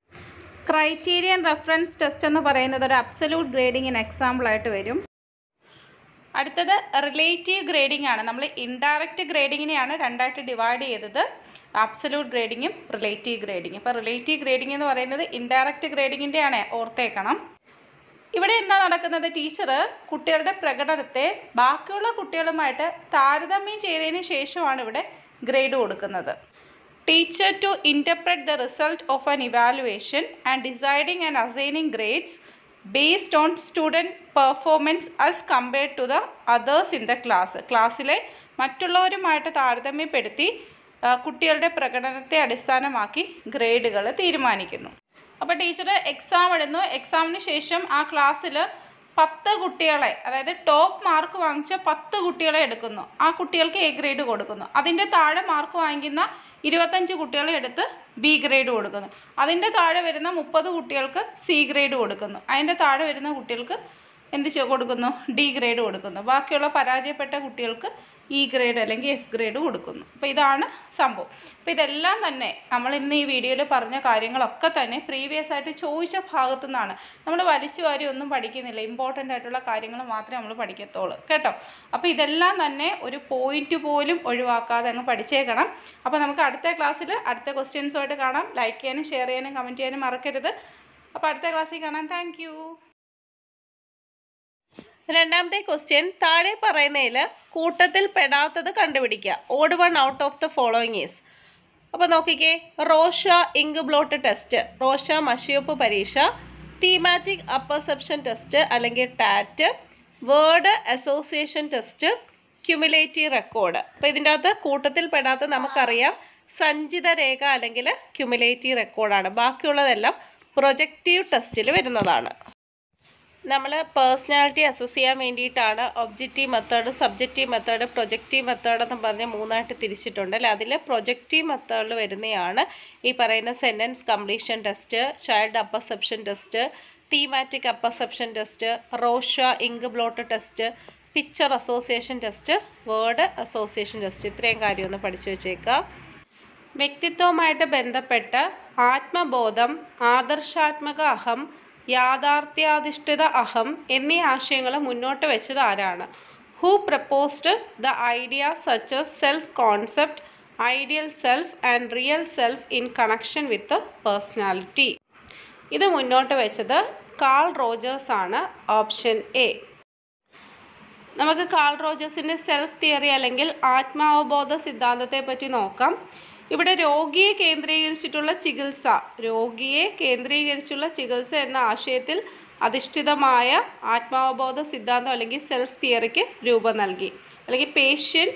A: ക്രൈറ്റീരിയൻ റെഫറൻസ് ടെസ്റ്റ് എന്ന് പറയുന്നത് ഒരു അബ്സലൂട്ട് ഗ്രേഡിങ്ങിന് എക്സാമ്പിളായിട്ട് വരും. അടുത്തത് റിലേറ്റീവ് ഗ്രേഡിംഗ് ആണ്. നമ്മൾ ഇൻഡയറക്റ്റ് ഗ്രേഡിങ്ങിനെയാണ് രണ്ടായിട്ട് ഡിവൈഡ് ചെയ്തത്. അബ്സലൂട്ട് ഗ്രേഡിങ്ങും റിലേറ്റീവ് ഗ്രേഡിങ്ങും അപ്പോൾ റിലേറ്റീവ് ഗ്രേഡിംഗ് എന്ന് പറയുന്നത് ഇൻഡയറക്റ്റ് ഗ്രേഡിങ്ങിന്റെ ആണ് ഓർത്തേക്കണം. ഇവിടെ എന്താ നടക്കുന്നത്? ടീച്ചർ കുട്ടികളുടെ പ്രകടനത്തെ ബാക്കിയുള്ള കുട്ടികളുമായിട്ട് താരതമ്യം ചെയ്തതിന് ശേഷമാണ് ഇവിടെ ഗ്രേഡ് കൊടുക്കുന്നത്. Teacher to interpret the result of an evaluation and deciding and assigning grades based on student performance as compared to the others in the class ക്ലാസ്സിലെ മറ്റുള്ളവരുമായിട്ട് താരതമ്യപ്പെടുത്തി കുട്ടികളുടെ പ്രകടനത്തെ അടിസ്ഥാനമാക്കി ഗ്രേഡുകൾ തീരുമാനിക്കുന്നു. അപ്പോൾ ടീച്ചർ എക്സാം ഇടുന്നു. എക്സാമിന് ശേഷം ആ ക്ലാസ്സിൽ പത്ത് കുട്ടികളെ അതായത് ടോപ്പ് മാർക്ക് വാങ്ങിച്ച പത്ത് കുട്ടികളെ എടുക്കുന്നു. ആ കുട്ടികൾക്ക് എ ഗ്രേഡ് കൊടുക്കുന്നു. അതിന്റെ താഴെ മാർക്ക് വാങ്ങിക്കുന്ന ഇരുപത്തഞ്ച് കുട്ടികളെ എടുത്ത് ബി ഗ്രേഡ് കൊടുക്കുന്നു. അതിന്റെ താഴെ വരുന്ന മുപ്പത് കുട്ടികൾക്ക് സി ഗ്രേഡ് കൊടുക്കുന്നു. അതിന്റെ താഴെ വരുന്ന കുട്ടികൾക്ക് എന്ത് കൊടുക്കുന്നു? ഡി ഗ്രേഡ് കൊടുക്കുന്നു. ബാക്കിയുള്ള പരാജയപ്പെട്ട കുട്ടികൾക്ക് ഇ ഗ്രേഡ് അല്ലെങ്കിൽ എഫ് ഗ്രേഡ് കൊടുക്കുന്നു. അപ്പോൾ ഇതാണ് സംഭവം. അപ്പോൾ ഇതെല്ലാം തന്നെ നമ്മൾ ഇന്ന് ഈ വീഡിയോയിൽ പറഞ്ഞ കാര്യങ്ങളൊക്കെ തന്നെ പ്രീവിയസ് ആയിട്ട് ചോദിച്ച ഭാഗത്തു നിന്നാണ്. നമ്മൾ വലിച്ചു വാരി ഒന്നും പഠിക്കുന്നില്ല. ഇമ്പോർട്ടന്റ് ആയിട്ടുള്ള കാര്യങ്ങൾ മാത്രമേ നമ്മൾ പഠിക്കത്തുള്ളൂ. കേട്ടോ? അപ്പോൾ ഇതെല്ലാം തന്നെ ഒരു പോയിന്റ് പോലും ഒഴിവാക്കാതെ അങ്ങ് പഠിച്ചേക്കണം. അപ്പോൾ നമുക്ക് അടുത്ത ക്ലാസ്സിൽ അടുത്ത ക്വസ്റ്റ്യൻസുമായിട്ട് കാണാം. ലൈക്ക് ചെയ്യാനും ഷെയർ ചെയ്യാനും കമന്റ് ചെയ്യാനും മറക്കരുത്. അപ്പോൾ അടുത്ത ക്ലാസ്സിൽ കാണാം. താങ്ക് രണ്ടാമത്തെ ക്വസ്റ്റ്യൻ താഴെ പറയുന്നതിൽ കൂട്ടത്തിൽ പെടാത്തത് കണ്ടുപിടിക്കുക. Odd one out of the following is അപ്പോൾ നോക്കിക്കേ Rorschach ink blot test Rorschach മഷിയൊപ്പ് പരീക്ഷ തീമാറ്റിക് അപ്പർസെപ്ഷൻ ടെസ്റ്റ് അല്ലെങ്കിൽ TAT word association test cumulative record അപ്പോൾ ഇതിന്റെ അകത്ത് കൂട്ടത്തിൽ പെടാത്ത നമുക്കറിയാം സഞ്ചിത രേഖ അല്ലെങ്കിൽ ക്യുമുലേറ്റീവ് റെക്കോർഡാണ് ബാക്കിയുള്ളതെല്ലാം പ്രൊജക്റ്റീവ് ടെസ്റ്റിൽ വരുന്നതാണ്. നമ്മൾ പേഴ്സണാലിറ്റി അസസ് ചെയ്യാൻ വേണ്ടിയിട്ടാണ് objective method subjective method projective method എന്ന് പറഞ്ഞ് മൂന്നായിട്ട് തിരിച്ചിട്ടുണ്ട് അല്ലേ? അതിൽ പ്രൊജക്റ്റീവ് മെത്തേഡിൽ വരുന്നതാണ് ഈ പറയുന്ന sentence completion test child apperception test thematic apperception test Rorschach ink blot test picture association test word association test ഇത്രയും കാര്യം ഒന്ന് പഠിച്ചു വെച്ചേക്കാം. വ്യക്തിത്വവുമായിട്ട് ബന്ധപ്പെട്ട് ആത്മബോധം ആദർശാത്മക അഹം യാഥാർത്ഥ്യാധിഷ്ഠിത അഹം എന്നീ ആശയങ്ങൾ മുന്നോട്ട് വെച്ചത് ആരാണ്? Who proposed the idea such self concept ideal self and real self in connection with personality ഇത് മുന്നോട്ട് വെച്ചത് കാൾ റോജേഴ്സ് ആണ് ഓപ്ഷൻ എ നമുക്ക് കാൾ റോജേഴ്സിന്റെ സെൽഫ് തിയറി അല്ലെങ്കിൽ ആത്മാവബോധ സിദ്ധാന്തത്തെ പറ്റി നോക്കാം. ഇവിടെ രോഗിയെ കേന്ദ്രീകരിച്ചിട്ടുള്ള ചികിത്സ രോഗിയെ കേന്ദ്രീകരിച്ചുള്ള ചികിത്സ എന്ന ആശയത്തിൽ അധിഷ്ഠിതമായ ആത്മാവബോധ സിദ്ധാന്തം അല്ലെങ്കിൽ സെൽഫ് തിയറിക്ക് രൂപം നൽകി. അല്ലെങ്കിൽ പേഷ്യൻ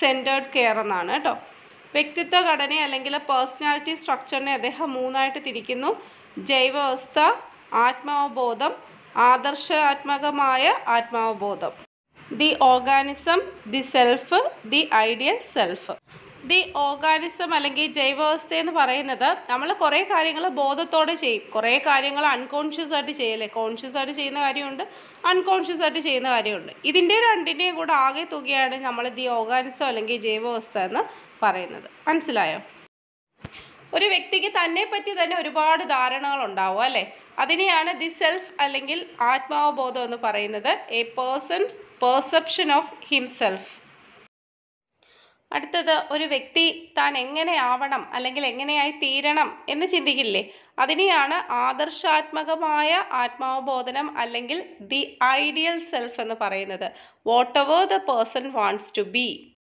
A: സെന്റേർഡ് കെയർ എന്നാണ് കേട്ടോ. വ്യക്തിത്വ ഘടന അല്ലെങ്കിൽ പേഴ്സണാലിറ്റി സ്ട്രക്ചറിനെ അദ്ദേഹം മൂന്നായിട്ട് തിരിക്കുന്നു. ജൈവവസ്ഥ ആത്മാവബോധം ആദർശാത്മകമായ ആത്മാവബോധം. The organism the self the ideal self the organism അല്ലെങ്കിൽ ജൈവവസ്ഥ എന്ന് പറയുന്നത് നമ്മൾ കുറേ കാര്യങ്ങൾ ബോധത്തോടെ ചെയ്യും. കുറേ കാര്യങ്ങൾ അൺകോൺഷ്യസ് ആയിട്ട് ചെയ്യല്ലേ? കോൺഷ്യസ് ആയിട്ട് ചെയ്യുന്ന കാര്യമുണ്ട് അൺകോൺഷ്യസ് ആയിട്ട് ചെയ്യുന്ന കാര്യമുണ്ട്. ഇതിന്റെ രണ്ടിന്റെയും കൂടെ ആകെ തുകയാണ് നമ്മൾ ദി ഓർഗാനിസം അല്ലെങ്കിൽ ജൈവവസ്ഥ എന്ന് പറയുന്നത്. മനസ്സിലായോ? ഒരു വ്യക്തിക്ക് തന്നെ പറ്റി തന്നെ ഒരുപാട് ധാരണകൾ ഉണ്ടാവും അല്ലേ? അതിനെയാണ് ദി സെൽഫ് അല്ലെങ്കിൽ ആത്മാവബോധം എന്ന് പറയുന്നത്. A person's perception of himself. അടുത്തത് ഒരു വ്യക്തി താൻ എങ്ങനെയാവണം അല്ലെങ്കിൽ എങ്ങനെയായി തീരണം എന്ന് ചിന്തിക്കില്ലേ? അതിനെയാണ് ആദർശാത്മകമായ ആത്മാവബോധനം അല്ലെങ്കിൽ ദി ഐഡിയൽ സെൽഫ് എന്ന് പറയുന്നത്. Whatever the person wants to be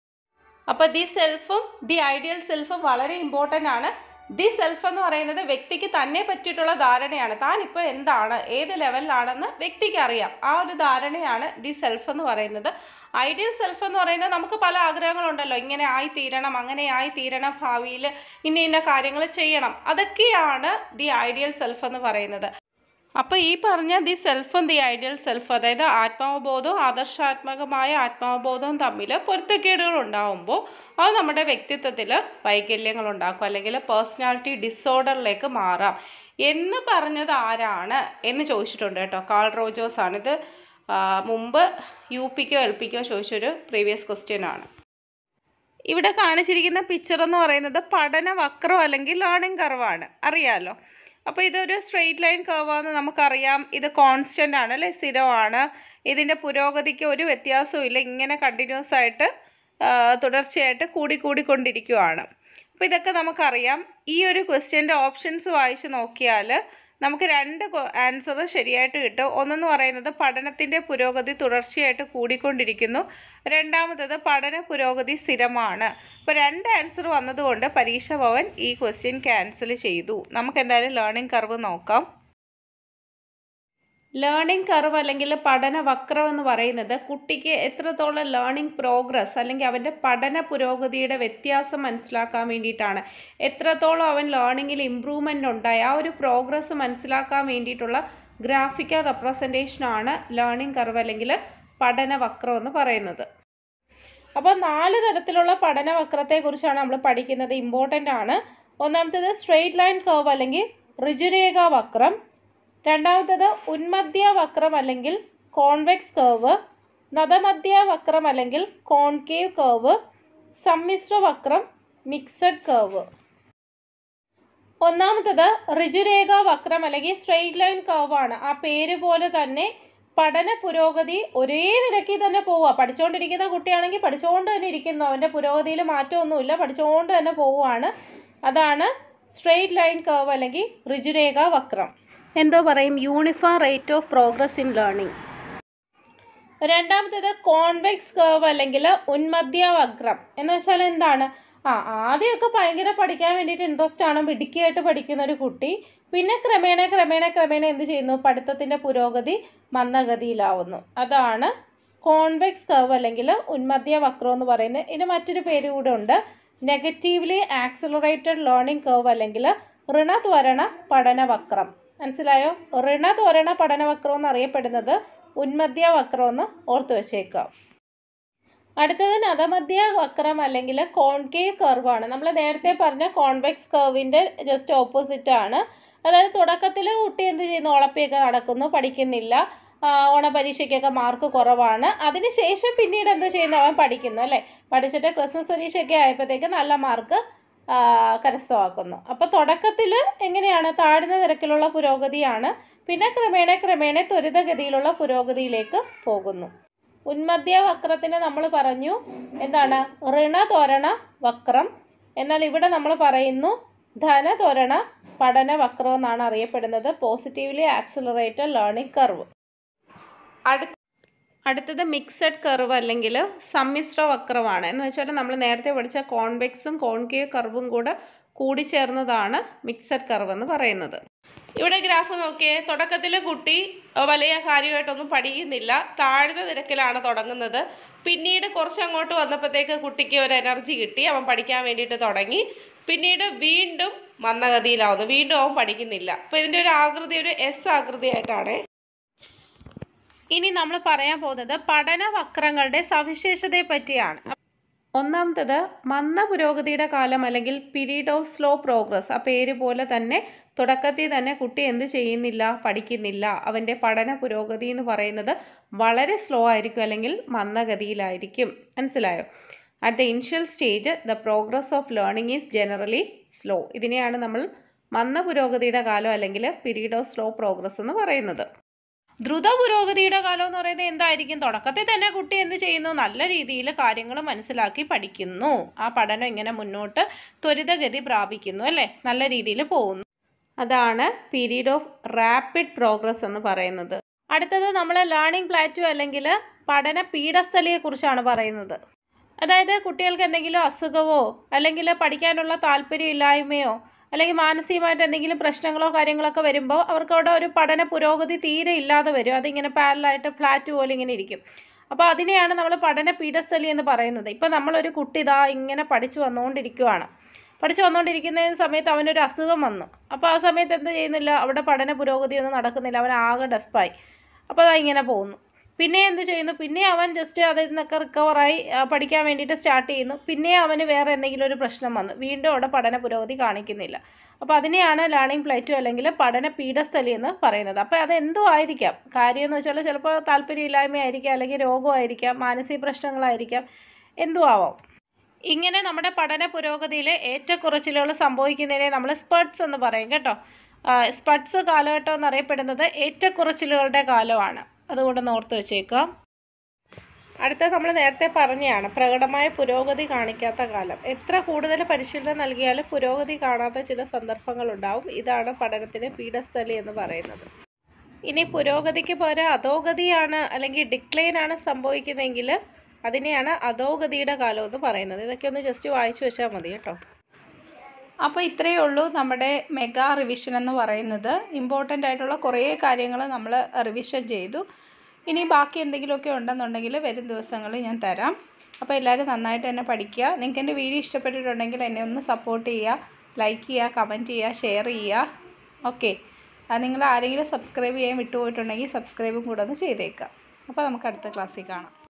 A: അപ്പോൾ ദി സെൽഫും ദി ഐഡിയൽ സെൽഫും വളരെ ഇമ്പോർട്ടന്റ് ആണ്. ദി സെൽഫ് എന്ന് പറയുന്നത് വ്യക്തിക്ക് തന്നെ പറ്റിയിട്ടുള്ള ധാരണയാണ്. താൻ ഇപ്പോൾ എന്താണ് ഏത് ലെവലിലാണെന്ന് വ്യക്തിക്ക് അറിയാം. ആ ഒരു ധാരണയാണ് ദി സെൽഫ് എന്ന് പറയുന്നത്. ഐഡിയൽ സെൽഫ് എന്ന് പറയുന്നത് നമുക്ക് പല ആഗ്രഹങ്ങളുണ്ടല്ലോ. ഇങ്ങനെ ആയി തീരണം അങ്ങനെ ആയി തീരണം ഭാവിയിൽ ഇന്ന ഇന്ന കാര്യങ്ങൾ ചെയ്യണം. അതൊക്കെയാണ് ദി ഐഡിയൽ സെൽഫ് എന്ന് പറയുന്നത്. അപ്പോൾ ഈ പറഞ്ഞ ദി സെൽഫും ദി ഐഡിയൽ സെൽഫ് അതായത് ആത്മാവബോധവും ആദർശാത്മകമായ ആത്മാവബോധവും തമ്മിൽ പൊരുത്തക്കേടുകൾ ഉണ്ടാകുമ്പോൾ അത് നമ്മുടെ വ്യക്തിത്വത്തിൽ വൈകല്യങ്ങൾ ഉണ്ടാക്കും അല്ലെങ്കിൽ പേഴ്സണാലിറ്റി ഡിസോർഡറിലേക്ക് മാറാം. എന്ന് പറഞ്ഞത് ആരാണ് എന്ന് ചോദിച്ചിട്ടുണ്ട് കേട്ടോ. കാൾ റോജോസ് ആണ്. ഇത് മുമ്പ് യു പിക്കോ എൽ പിക്കോ ചോദിച്ചൊരു പ്രീവിയസ് ക്വസ്റ്റ്യൻ ആണ്. ഇവിടെ കാണിച്ചിരിക്കുന്ന പിക്ചർ എന്ന് പറയുന്നത് പഠന വക്രം അല്ലെങ്കിൽ ലേണിംഗ് കർവാണ് അറിയാമല്ലോ അപ്പോൾ ഇതൊരു സ്ട്രെയിറ്റ് ലൈൻ കർവാന്ന് നമുക്കറിയാം. ഇത് കോൺസ്റ്റന്റ് ആണ് അല്ലേ? സ്ഥിരമാണ് ഇതിന്റെ പുരോഗതിക്ക് ഒരു വ്യത്യാസവും ഇല്ല. ഇങ്ങനെ കണ്ടിന്യൂസ് ആയിട്ട് തുടർച്ചയായിട്ട് കൂടി കൂടിക്കൊണ്ടിരിക്കുവാണ്. അപ്പോൾ ഇതൊക്കെ നമുക്കറിയാം. ഈ ഒരു ക്വസ്റ്റ്യന്റെ ഓപ്ഷൻസ് വായിച്ച് നോക്കിയാൽ നമുക്ക് രണ്ട് ആൻസർ ശരിയായിട്ട് കിട്ടും. ഒന്നെന്ന് പറയുന്നത് പഠനത്തിന്റെ പുരോഗതി തുടർച്ചയായിട്ട് കൂടിക്കൊണ്ടിരിക്കുന്നു. രണ്ടാമത്തത് പഠന പുരോഗതി സ്ഥിരമാണ്. അപ്പോൾ രണ്ട് ആൻസർ വന്നതുകൊണ്ട് പരീക്ഷ ഭവൻ ഈ ക്വസ്റ്റ്യൻ ക്യാൻസൽ ചെയ്തു. നമുക്ക് എന്തായാലും ലേണിംഗ് കർവ് നോക്കാം. ലേണിംഗ് കർവ് അല്ലെങ്കിൽ പഠന വക്രം എന്ന് പറയുന്നത് കുട്ടിക്ക് എത്രത്തോളം ലേണിംഗ് പ്രോഗ്രസ് അല്ലെങ്കിൽ അവന്റെ പഠന പുരോഗതിയുടെ വ്യത്യാസം മനസ്സിലാക്കാൻ വേണ്ടിയിട്ടാണ്. എത്രത്തോളം അവൻ ലേണിങ്ങിൽ ഇമ്പ്രൂവ്മെന്റ് ഉണ്ടായി ആ ഒരു പ്രോഗ്രസ് മനസ്സിലാക്കാൻ വേണ്ടിയിട്ടുള്ള ഗ്രാഫിക്കൽ റെപ്രസെന്റേഷനാണ് ലേണിംഗ് കർവ് അല്ലെങ്കിൽ പഠന വക്രം എന്ന് പറയുന്നത്. അപ്പോൾ നാല് തരത്തിലുള്ള പഠന വക്രത്തെക്കുറിച്ചാണ് നമ്മൾ പഠിക്കുന്നത്. ഇമ്പോർട്ടന്റ് ആണ്. ഒന്നാമത്തേത് സ്ട്രെയിറ്റ് ലൈൻ കർവ് അല്ലെങ്കിൽ ഋജുരേഖ വക്രം. രണ്ടാമത്തേത് ഉന്മധ്യ വക്രം അല്ലെങ്കിൽ കോൺവെക്സ് കർവ് നദമധ്യ വക്രം അല്ലെങ്കിൽ കോൺകേവ് കർവ് സമ്മിശ്ര വക്രം മിക്സഡ് കർവ്. ഒന്നാമത്തത് ഋജുരേഖ വക്രം അല്ലെങ്കിൽ സ്ട്രെയിറ്റ് ലൈൻ കർവ് ആണ് ആ പേര് പോലെ തന്നെ പഠന പുരോഗതി ഒരേ നിരക്കിൽ തന്നെ പോവുക. പഠിച്ചുകൊണ്ടിരിക്കുന്ന കുട്ടിയാണെങ്കിൽ പഠിച്ചുകൊണ്ട് തന്നെ ഇരിക്കുന്നു. അവന്റെ പുരോഗതിയിൽ മാറ്റമൊന്നുമില്ല. പഠിച്ചുകൊണ്ട് തന്നെ പോവുകയാണ്. അതാണ് സ്ട്രെയിറ്റ് ലൈൻ കർവ് അല്ലെങ്കിൽ ഋജുരേഖ വക്രം എന്തോ പറയും uniform rate of progress in learning രണ്ടാമത്തേത് കോൺവെക്സ് കേവ് അല്ലെങ്കിൽ ഉന്മധ്യവഗ്രം എന്ന് വെച്ചാൽ എന്താണ്? ആ ആദ്യമൊക്കെ ഭയങ്കര പഠിക്കാൻ വേണ്ടിയിട്ട് ഇൻട്രസ്റ്റ് ആണ് മിടുക്കിയായിട്ട് പഠിക്കുന്ന ഒരു കുട്ടി. പിന്നെ ക്രമേണ ക്രമേണ ക്രമേണ എന്ത് ചെയ്യുന്നു? പഠിത്തത്തിന്റെ പുരോഗതി മന്ദഗതിയിലാവുന്നു. അതാണ് കോൺവെക്സ് കർവ് അല്ലെങ്കിൽ ഉന്മധ്യ വക്രം എന്ന് പറയുന്നത്. ഇതിന് മറ്റൊരു പേര് കൂടെ ഉണ്ട്. നെഗറ്റീവ്ലി ആക്സിലറേറ്റഡ് ലേണിംഗ് കർവ് അല്ലെങ്കിൽ ഋണത്വരണ പഠനവക്രം. മനസ്സിലായോ? ഋണതോരണ പഠനവക്രം എന്നറിയപ്പെടുന്നത് ഉന്മധ്യ വക്രം എന്ന് ഓർത്ത് വെച്ചേക്കാം അടുത്തത് നതമധ്യ വക്രം അല്ലെങ്കിൽ കോൺകേവ് കർവാണ് നമ്മൾ നേരത്തെ പറഞ്ഞ കോൺവെക്സ് കർവിന്റെ ജസ്റ്റ് ഓപ്പോസിറ്റ് ആണ്. അതായത് തുടക്കത്തിൽ കുട്ടി എന്ത് ചെയ്യുന്നു? ഉളപ്പിയൊക്കെ നടക്കുന്നു പഠിക്കുന്നില്ല. ഓണപരീക്ഷയ്ക്കൊക്കെ മാർക്ക് കുറവാണ്. അതിനുശേഷം പിന്നീട് എന്ത് ചെയ്യുന്നു? അവൻ പഠിക്കുന്നു അല്ലേ? പഠിച്ചിട്ട് ക്രിസ്മസ് പരീക്ഷയൊക്കെ ആയപ്പോഴത്തേക്ക് നല്ല മാർക്ക് കരസ്ഥമാക്കുന്നു. അപ്പോൾ തുടക്കത്തിൽ എങ്ങനെയാണ്? താഴ്ന്ന നിരക്കിലുള്ള പുരോഗതിയാണ്. പിന്നെ ക്രമേണ ക്രമേണ ത്വരിതഗതിയിലുള്ള പുരോഗതിയിലേക്ക് പോകുന്നു. ഉന്മധ്യ വക്രത്തിന് നമ്മൾ പറഞ്ഞു എന്താണ്? ഋണതോരണ വക്രം. എന്നാൽ ഇവിടെ നമ്മൾ പറയുന്നു ധനതോരണ പഠന വക്രം എന്നാണ് അറിയപ്പെടുന്നത്. പോസിറ്റീവ്ലി ആക്സിലറേറ്റഡ് ലേണിംഗ് കർവ് അടുത്ത അടുത്തത് മിക്സഡ് കർവ് അല്ലെങ്കിൽ സമ്മിശ്ര വക്രമാണ്. എന്ന് വെച്ചാൽ നമ്മൾ നേരത്തെ പഠിച്ച കോൺവെക്സും കോൺകേവ് കർവും കൂടെ കൂടിച്ചേർന്നതാണ് മിക്സഡ് കർവ് എന്ന് പറയുന്നത്. ഇവിടെ ഗ്രാഫ് നോക്കിയേ തുടക്കത്തിൽ കുട്ടി വലിയ കാര്യമായിട്ടൊന്നും പഠിക്കുന്നില്ല. താഴ്ന്ന നിരക്കിലാണ് തുടങ്ങുന്നത്. പിന്നീട് കുറച്ച് അങ്ങോട്ട് വന്നപ്പോഴത്തേക്ക് കുട്ടിക്ക് ഒരു എനർജി കിട്ടി. അവൻ പഠിക്കാൻ വേണ്ടിയിട്ട് തുടങ്ങി. പിന്നീട് വീണ്ടും മന്ദഗതിയിലാവുന്നു വീണ്ടും അവൻ പഠിക്കുന്നില്ല. അപ്പോൾ ഇതിന്റെ ഒരു ആകൃതി ഒരു എസ് ആകൃതിയായിട്ടാണ് ഇനി നമ്മൾ പറയാൻ പോകുന്നത് പഠനവക്രങ്ങളുടെ സവിശേഷതയെ പറ്റിയാണ്. ഒന്നാമത്തത് മന്ദ പുരോഗതിയുടെ കാലം അല്ലെങ്കിൽ പീരീഡ് ഓഫ് സ്ലോ പ്രോഗ്രസ്. ആ പേര് പോലെ തന്നെ തുടക്കത്തിൽ തന്നെ കുട്ടി എന്ത് ചെയ്യുന്നില്ല പഠിക്കുന്നില്ല. അവന്റെ പഠന പുരോഗതി എന്ന് പറയുന്നത് വളരെ സ്ലോ ആയിരിക്കും അല്ലെങ്കിൽ മന്ദഗതിയിലായിരിക്കും. മനസ്സിലായോ? At the initial stage the progress of learning is generally slow ഇതിനെയാണ് നമ്മൾ മന്ദ പുരോഗതിയുടെ കാലം അല്ലെങ്കിൽ പീരീഡ് ഓഫ് സ്ലോ പ്രോഗ്രസ് എന്ന് പറയുന്നത്. ദ്രുത പുരോഗതിയുടെ കാലം എന്ന് പറയുന്നത് എന്തായിരിക്കും? തുടക്കത്തിൽ തന്നെ കുട്ടി എന്ത് ചെയ്യുന്നു? നല്ല രീതിയിൽ കാര്യങ്ങൾ മനസ്സിലാക്കി പഠിക്കുന്നു. ആ പഠനം ഇങ്ങനെ മുന്നോട്ട് ത്വരിതഗതി പ്രാപിക്കുന്നു അല്ലേ? നല്ല രീതിയിൽ പോകുന്നു. അതാണ് പീരീഡ് ഓഫ് റാപ്പിഡ് പ്രോഗ്രസ് എന്ന് പറയുന്നത്. അടുത്തത് നമ്മൾ ലേണിംഗ് പ്ലാറ്റു അല്ലെങ്കിൽ പഠന പീഠസ്ഥലിയെക്കുറിച്ചാണ് പറയുന്നത്. അതായത് കുട്ടികൾക്ക് എന്തെങ്കിലും അസുഖമോ അല്ലെങ്കിൽ പഠിക്കാനുള്ള താല്പര്യമില്ലായ്മയോ അല്ലെങ്കിൽ മാനസികമായിട്ട് എന്തെങ്കിലും പ്രശ്നങ്ങളോ കാര്യങ്ങളൊക്കെ വരുമ്പോൾ അവർക്ക് അവിടെ ഒരു പഠന പുരോഗതി തീരെ ഇല്ലാതെ വരും. അതിങ്ങനെ പാരലായിട്ട് ഫ്ലാറ്റ് പോലെ ഇങ്ങനെ ഇരിക്കും. അപ്പോൾ അതിനെയാണ് നമ്മൾ പഠന പീഠസ്ഥലി എന്ന് പറയുന്നത്. ഇപ്പം നമ്മളൊരു കുട്ടി ഇതാ ഇങ്ങനെ പഠിച്ചു വന്നുകൊണ്ടിരിക്കുവാണ്. പഠിച്ചു വന്നുകൊണ്ടിരിക്കുന്ന സമയത്ത് അവനൊരു അസുഖം വന്നു. അപ്പോൾ ആ സമയത്ത് എന്ത് ചെയ്യുന്നില്ല? അവിടെ പഠന പുരോഗതിയൊന്നും നടക്കുന്നില്ല. അവൻ ആകെ ഡെസ്പായി അപ്പോൾ അതാ ഇങ്ങനെ പോകുന്നു. പിന്നെ എന്ത് ചെയ്യുന്നു? പിന്നെ അവൻ ജസ്റ്റ് അതിൽ നിന്നൊക്കെ റിക്കവറായി പഠിക്കാൻ വേണ്ടിയിട്ട് സ്റ്റാർട്ട് ചെയ്യുന്നു. പിന്നെ അവന് വേറെ എന്തെങ്കിലും ഒരു പ്രശ്നം വന്നു. വീണ്ടും അവിടെ പഠന പുരോഗതി കാണിക്കുന്നില്ല. അപ്പോൾ അതിനെയാണ് ലേണിംഗ് പ്ലേറ്റോ അല്ലെങ്കിൽ പഠന പീഠസ്ഥലി എന്ന് പറയുന്നത്. അപ്പോൾ അത് എന്തോ ആയിരിക്കാം. കാര്യം എന്ന് വെച്ചാൽ ചിലപ്പോൾ താല്പര്യമില്ലായ്മയായിരിക്കാം അല്ലെങ്കിൽ രോഗമായിരിക്കാം മാനസിക പ്രശ്നങ്ങളായിരിക്കാം എന്തോ ആവാം. ഇങ്ങനെ നമ്മുടെ പഠന പുരോഗതിയിൽ ഏറ്റക്കുറച്ചിലുകൾ സംഭവിക്കുന്നതിനെ നമ്മൾ സ്പട്സ് എന്ന് പറയും കേട്ടോ. സ്പട്സ് കാലഘട്ടം എന്നറിയപ്പെടുന്നത് ഏറ്റക്കുറച്ചിലുകളുടെ കാലമാണ്. അതുകൊണ്ട് ഓർത്ത് വെച്ചേക്കാം. അടുത്തത് നമ്മൾ നേരത്തെ പറഞ്ഞതാണ് പ്രകടമായ പുരോഗതി കാണിക്കാത്ത കാലം. എത്ര കൂടുതൽ പരിശീലനം നൽകിയാലും പുരോഗതി കാണാത്ത ചില സന്ദർഭങ്ങളുണ്ടാവും ഇതാണ് പഠനത്തിന് പീഠസ്ഥലി എന്ന് പറയുന്നത്. ഇനി പുരോഗതിക്ക് പോരാ അധോഗതിയാണ് അല്ലെങ്കിൽ ഡിക്ലൈൻ ആണ് സംഭവിക്കുന്നതെങ്കിൽ അതിനെയാണ് അധോഗതിയുടെ കാലം എന്ന് പറയുന്നത്. ഇതൊക്കെ ഒന്ന് ജസ്റ്റ് വായിച്ചു വെച്ചാൽ മതി കേട്ടോ. അപ്പോൾ ഇത്രയേ ഉള്ളൂ നമ്മുടെ മെഗാ റിവിഷൻ എന്ന് പറയുന്നത്. ഇമ്പോർട്ടന്റ് ആയിട്ടുള്ള കുറേ കാര്യങ്ങൾ നമ്മൾ റിവിഷൻ ചെയ്തു. ഇനി ബാക്കി എന്തെങ്കിലുമൊക്കെ ഉണ്ടെന്നുണ്ടെങ്കിൽ വരും ദിവസങ്ങളിൽ ഞാൻ തരാം. അപ്പോൾ എല്ലാവരും നന്നായിട്ട് തന്നെ പഠിക്കുക. നിങ്ങൾക്ക് എന്റെ വീഡിയോ ഇഷ്ടപ്പെട്ടിട്ടുണ്ടെങ്കിൽ എന്നെ ഒന്ന് സപ്പോർട്ട് ചെയ്യുക ലൈക്ക് ചെയ്യുക കമന്റ് ചെയ്യുക ഷെയർ ചെയ്യുക. ഓക്കെ നിങ്ങൾ ആരെങ്കിലും സബ്സ്ക്രൈബ് ചെയ്യാൻ വിട്ടുപോയിട്ടുണ്ടെങ്കിൽ സബ്സ്ക്രൈബും കൂടെ ഒന്ന് ചെയ്തേക്കാം അപ്പോൾ നമുക്ക് അടുത്ത ക്ലാസ്സിൽ കാണാം.